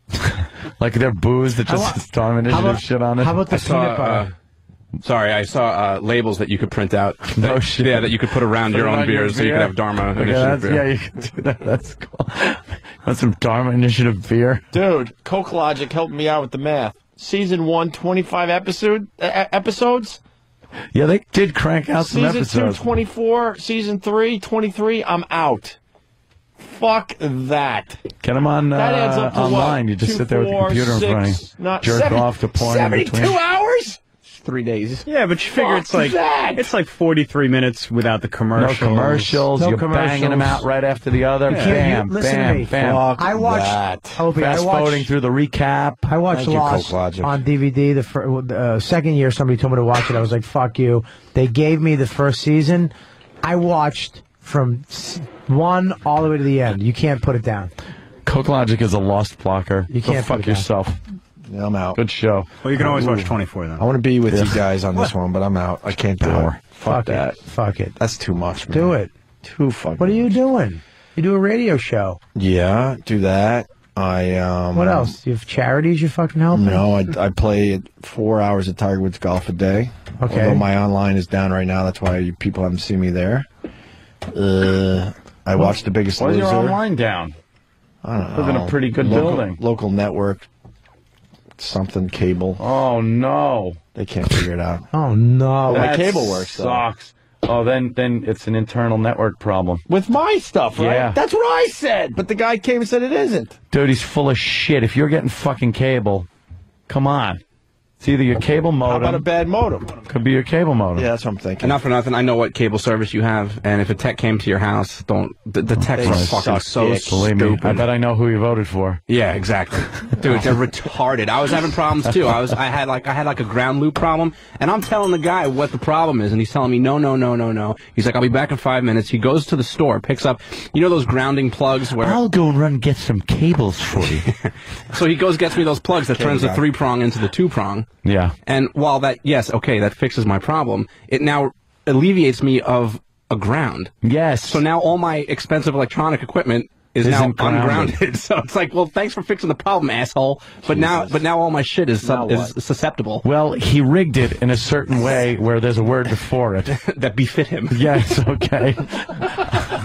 Speaker 2: like their booze that just
Speaker 8: How about-
Speaker 2: says Dharma Initiative
Speaker 8: about,
Speaker 2: shit on it.
Speaker 8: how about the
Speaker 10: I saw,
Speaker 8: peanut butter?
Speaker 10: uh, sorry, I saw uh, labels that you could print out.
Speaker 2: No
Speaker 10: that,
Speaker 2: shit.
Speaker 10: Yeah, that you could put around
Speaker 2: Put
Speaker 10: your
Speaker 2: it
Speaker 10: own
Speaker 2: on your
Speaker 10: beers, so you
Speaker 2: beer.
Speaker 10: could have Dharma
Speaker 2: Okay,
Speaker 10: Initiative
Speaker 2: that's-
Speaker 10: beer.
Speaker 2: Yeah, you can do that. That's cool. want some Dharma Initiative beer?
Speaker 3: Dude, Coke Logic helped me out with the math. Season one, 25 episode, uh, episodes.
Speaker 2: Yeah, they did crank out some
Speaker 3: Season
Speaker 2: episodes.
Speaker 3: two, 24. Season three, 23. I'm out. Fuck that.
Speaker 2: Get them on uh,
Speaker 3: That adds up to
Speaker 2: online.
Speaker 3: what?
Speaker 2: You just
Speaker 3: Two,
Speaker 2: sit there with the computer in front of you.
Speaker 3: not
Speaker 2: Jerk
Speaker 3: seven-
Speaker 2: off to porn in
Speaker 3: 72
Speaker 2: between.
Speaker 3: hours?
Speaker 10: Last three days.
Speaker 31: Yeah, but you figure it's like it's like 43 minutes without the commercials.
Speaker 2: No
Speaker 31: commercials.
Speaker 2: commercials. You're banging them out right after the other.
Speaker 31: Yeah.
Speaker 2: Bam,
Speaker 8: You- listen to
Speaker 2: bam,
Speaker 8: me.
Speaker 2: bam.
Speaker 8: I watched. Opie, I watched,
Speaker 2: forwarding through the recap.
Speaker 8: I watched
Speaker 2: Thank
Speaker 8: Lost
Speaker 2: Coke Logic.
Speaker 8: on DVD. The fir- uh, second year, somebody told me to watch it. I was like, "Fuck you." They gave me the first season. I watched from one all the way to the end. You can't put it down.
Speaker 2: Coke Logic is a lost blocker.
Speaker 8: You can't
Speaker 2: fuck
Speaker 8: put it down.
Speaker 2: Yourself.
Speaker 3: Yeah, I'm out.
Speaker 2: Good show.
Speaker 31: Well, you can always watch 24 then.
Speaker 3: I want to be with
Speaker 2: Yeah.
Speaker 3: you guys on this one, but I'm out. I can't do more. Fuck,
Speaker 8: Fuck it.
Speaker 3: that.
Speaker 8: Fuck it.
Speaker 3: That's too much. Man.
Speaker 8: Do it.
Speaker 3: Too fucking.
Speaker 8: What are you doing? You do a radio show.
Speaker 3: Yeah, do that. I um.
Speaker 8: What else? You have charities you fucking help?
Speaker 3: No, I, I play at four hours at Tiger Woods Golf a day.
Speaker 8: Okay.
Speaker 3: Although my online is down right now, that's why you people haven't seen me there. Uh, I watched The Biggest
Speaker 2: Why's
Speaker 3: Loser.
Speaker 2: your online down?
Speaker 3: I don't know.
Speaker 2: Live in a pretty good
Speaker 3: Local-
Speaker 2: building.
Speaker 3: Local network, something cable.
Speaker 2: Oh no.
Speaker 3: They can't figure it out.
Speaker 8: Oh no.
Speaker 3: my cable works, though.
Speaker 2: Sucks. Oh, then then it's an internal network problem.
Speaker 3: With my stuff, right?
Speaker 2: Yeah.
Speaker 3: That's what I said. But the guy came and said it isn't.
Speaker 2: Dude, he's full of shit. If you're getting fucking cable, come on. It's either your cable modem.
Speaker 3: How about a bad modem?
Speaker 2: Could be your cable modem.
Speaker 3: Yeah, that's what I'm thinking.
Speaker 10: And not for nothing, I know what cable service you have, and if a tech came to your house, don't the, the techs
Speaker 3: They
Speaker 10: are fucking
Speaker 3: suck
Speaker 10: so
Speaker 3: dick.
Speaker 2: Believe me,
Speaker 10: stupid.
Speaker 2: I bet I know who you voted for.
Speaker 10: Yeah, exactly. Dude, they're retarded. I was having problems too. I was I had like I had like a ground loop problem and I'm telling the guy what the problem is and he's telling me no no no no no. He's like I'll be back in 5 minutes. He goes to the store, picks up you know those grounding plugs where
Speaker 2: I'll go and run and get some cables for you.
Speaker 10: So he goes gets me those plugs that
Speaker 3: Cable
Speaker 10: turns the 3 prong into the 2 prong.
Speaker 2: Yeah.
Speaker 10: And while that yes, okay, that fixes my problem, it now alleviates me of a ground.
Speaker 2: Yes.
Speaker 10: So now all my expensive electronic equipment is now
Speaker 2: Isn't grounded.
Speaker 10: ungrounded. So it's like, well, thanks for fixing the problem, asshole. But now, but now all my shit is
Speaker 3: Now
Speaker 10: is susceptible
Speaker 2: Well, he rigged it in a certain way where there's a word before it.
Speaker 10: that befit him.
Speaker 2: Yes, okay.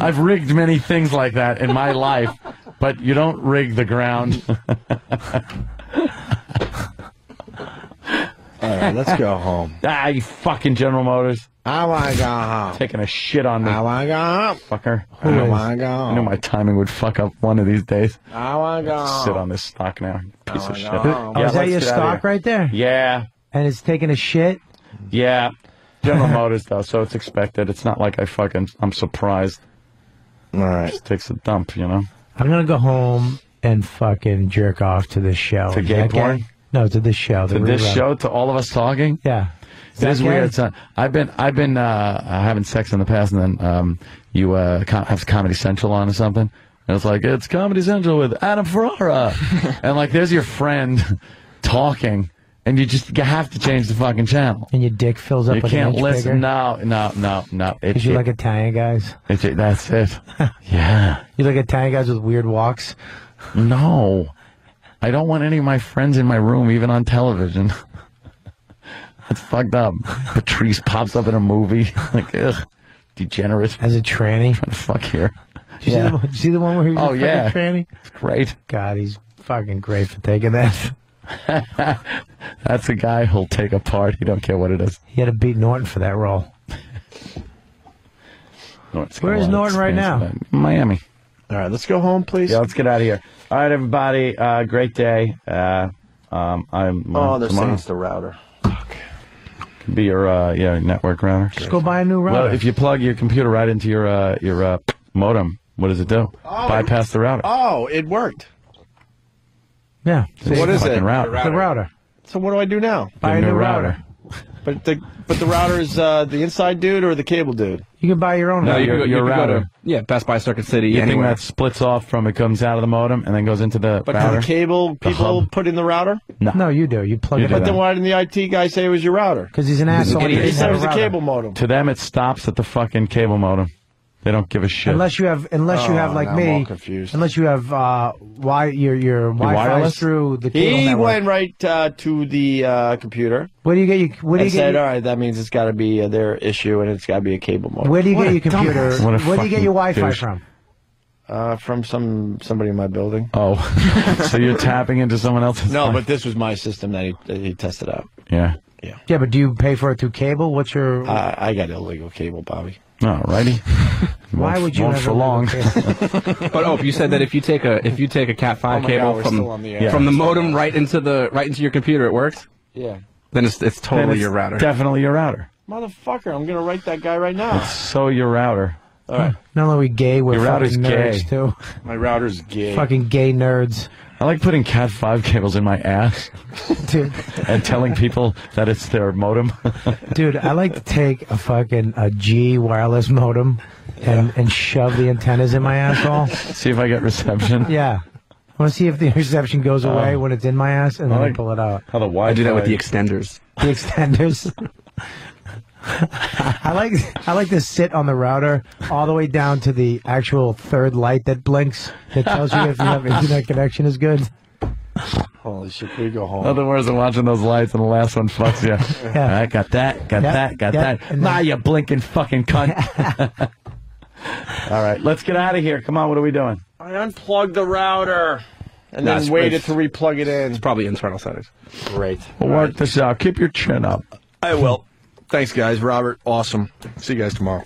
Speaker 2: I've rigged many things like that in my life, but you don't rig the ground.
Speaker 3: All right, let's go home.
Speaker 2: ah, you fucking General Motors.
Speaker 3: I want to go home.
Speaker 2: Taking a shit on me,
Speaker 3: I want to go home.
Speaker 2: fucker.
Speaker 3: I want to go
Speaker 2: I knew my timing would fuck up one of these days.
Speaker 3: I want to go home.
Speaker 2: Sit on this stock now, piece of shit.
Speaker 3: go home.
Speaker 8: Oh,
Speaker 2: Yeah,
Speaker 8: is that your stock right there?
Speaker 2: Yeah,
Speaker 8: And it's taking a shit.
Speaker 2: yeah. General Motors though, so it's expected. It's not like I fucking. I'm surprised.
Speaker 3: All right.
Speaker 2: Just takes a dump, you know.
Speaker 8: I'm gonna go home and fucking jerk off to this show.
Speaker 2: To gay
Speaker 8: that gay? No, to this show.
Speaker 2: To this show, to all of us talking.
Speaker 8: Yeah. Is
Speaker 2: It is weird. Not, I've been I've been uh, having sex in the past, and then um, you uh, com- have Comedy Central on or something, and it's like it's Comedy Central with Adam Ferrara, and like there's your friend talking, and you just you have to change the fucking channel.
Speaker 8: And your dick fills up
Speaker 2: You can't listen.
Speaker 8: bigger.
Speaker 2: No, no, no, no. It,
Speaker 8: you
Speaker 2: it-
Speaker 8: like Italian guys.
Speaker 2: it- that's it. yeah.
Speaker 8: You like Italian guys with weird walks.
Speaker 2: No, I don't want any of my friends in my room, even on television. That's fucked up. Patrice pops up in a movie, like ugh, degenerate.
Speaker 8: As a tranny.
Speaker 2: Trying to fuck here.
Speaker 8: Did you, see, the, you see the one where he's
Speaker 2: Oh,
Speaker 8: a fucking
Speaker 2: yeah.
Speaker 8: tranny?
Speaker 2: It's great.
Speaker 8: God, he's fucking great for taking that.
Speaker 2: That's a guy who'll take a part. He don't care what it is.
Speaker 8: He had to beat Norton for that role. Where is Norton right now?
Speaker 2: Miami.
Speaker 3: All right, let's go home, please.
Speaker 2: Yeah, let's get out of here. All right, everybody. Uh, great day. Uh, um, I'm. Uh,
Speaker 3: Oh, they're
Speaker 2: tomorrow
Speaker 3: saying it's the router.
Speaker 2: could be your uh, yeah network router.
Speaker 8: Just go buy a new router.
Speaker 2: Well, if you plug your computer right into your uh, your uh, modem, what does it do?
Speaker 3: Oh,
Speaker 2: Bypass the router.
Speaker 3: Oh, it worked.
Speaker 8: yeah.
Speaker 3: So what is
Speaker 2: Fucking
Speaker 3: it?
Speaker 2: router.
Speaker 8: The router.
Speaker 3: So what do I do now?
Speaker 8: Buy a
Speaker 2: Your
Speaker 8: new router.
Speaker 3: But the but the router is uh, the inside dude or the cable dude?
Speaker 8: You can buy your own
Speaker 2: No,
Speaker 8: router.
Speaker 10: you
Speaker 2: your-
Speaker 10: could,
Speaker 2: your
Speaker 10: you could go
Speaker 2: router.
Speaker 10: to yeah Best Buy Circuit City
Speaker 2: You think
Speaker 10: anywhere.
Speaker 2: that splits off from it comes out of the modem and then goes into the
Speaker 3: But
Speaker 2: router?
Speaker 3: the cable people
Speaker 2: hub.
Speaker 3: put in the router?
Speaker 8: No, no, you do. You plug
Speaker 2: You
Speaker 8: it
Speaker 2: do
Speaker 8: in.
Speaker 3: But then why didn't the IT guy say it was your router?
Speaker 8: Because he's an asshole. and
Speaker 3: He said it was
Speaker 8: a
Speaker 3: a cable modem.
Speaker 2: To them, it stops at the fucking cable modem. They don't give a shit.
Speaker 8: Unless you have, unless you
Speaker 3: Oh,
Speaker 8: have like
Speaker 3: now I'm all
Speaker 8: me,
Speaker 3: confused.
Speaker 8: unless you have uh, why your your Wi-Fi
Speaker 2: wireless?
Speaker 8: through the cable
Speaker 3: He
Speaker 8: network.
Speaker 3: went right uh, to the uh, computer
Speaker 8: Where do you get your? Where do
Speaker 3: and
Speaker 8: you get?
Speaker 3: said,
Speaker 8: Your,
Speaker 3: "All right, that means it's got to be uh, their issue and it's got to be a cable modem."
Speaker 8: where do you
Speaker 2: What
Speaker 8: get
Speaker 2: a
Speaker 8: your computer?
Speaker 2: dumbass. What a
Speaker 8: Where do you get your Wi-Fi
Speaker 2: douche.
Speaker 8: from?
Speaker 3: Uh, from some somebody in my building.
Speaker 2: Oh, so you're tapping into someone else's?
Speaker 3: No,
Speaker 2: line?
Speaker 3: but this was my system that he that he tested out.
Speaker 2: yeah.
Speaker 8: Yeah, but do you pay for it through cable? What's your?
Speaker 3: Uh, I got illegal cable, Bobby.
Speaker 2: Alrighty.
Speaker 8: Why would you
Speaker 2: won't
Speaker 8: have
Speaker 2: for long?
Speaker 10: But oh, you said that if you take a if you take a Cat
Speaker 3: Oh
Speaker 10: five
Speaker 3: my
Speaker 10: cable
Speaker 3: God,
Speaker 10: from
Speaker 3: the air.
Speaker 10: from the modem right into the right into your computer, it works.
Speaker 3: Yeah.
Speaker 10: Then it's it's totally
Speaker 2: it's
Speaker 10: your router.
Speaker 2: Definitely your router.
Speaker 3: Motherfucker, I'm gonna write that guy right now.
Speaker 2: It's so your router.
Speaker 3: All right.
Speaker 8: Not only gay, we're
Speaker 2: Your router's
Speaker 8: fucking nerds
Speaker 2: gay.
Speaker 8: too.
Speaker 3: My router's gay.
Speaker 8: Fucking gay nerds.
Speaker 2: I like putting Cat five cables in my ass,
Speaker 8: dude,
Speaker 2: and telling people that it's their modem.
Speaker 8: Dude, I like to take a fucking a G wireless modem and, and shove the antennas in my asshole.
Speaker 2: See if I get reception.
Speaker 8: Yeah. I want to see if the reception goes oh. away
Speaker 2: Oh.
Speaker 8: when it's in my ass, and
Speaker 2: I
Speaker 8: then I pull it out.
Speaker 2: How the Wi-Fi.
Speaker 10: I do that with the extenders.
Speaker 8: The extenders. I like I like to sit on the router all the way down to the actual third light that blinks that tells you if your internet connection is good.
Speaker 3: Holy shit, we go home?
Speaker 2: Other words than watching those lights and the last one fucks you.
Speaker 8: Yeah.
Speaker 2: I got that, got
Speaker 8: Yep,
Speaker 2: that, got
Speaker 8: yep,
Speaker 2: that.
Speaker 8: and
Speaker 2: Nah,
Speaker 8: then-
Speaker 2: you blinking fucking cunt. All right, let's get out of here. Come on, what are we doing?
Speaker 3: I unplugged the router and
Speaker 10: No,
Speaker 3: then
Speaker 10: it's-
Speaker 3: waited to replug it in.
Speaker 10: It's probably internal settings.
Speaker 3: Great.
Speaker 2: We'll work this out. Keep your chin up.
Speaker 3: I will. Thanks, guys. Robert, awesome. See you guys tomorrow.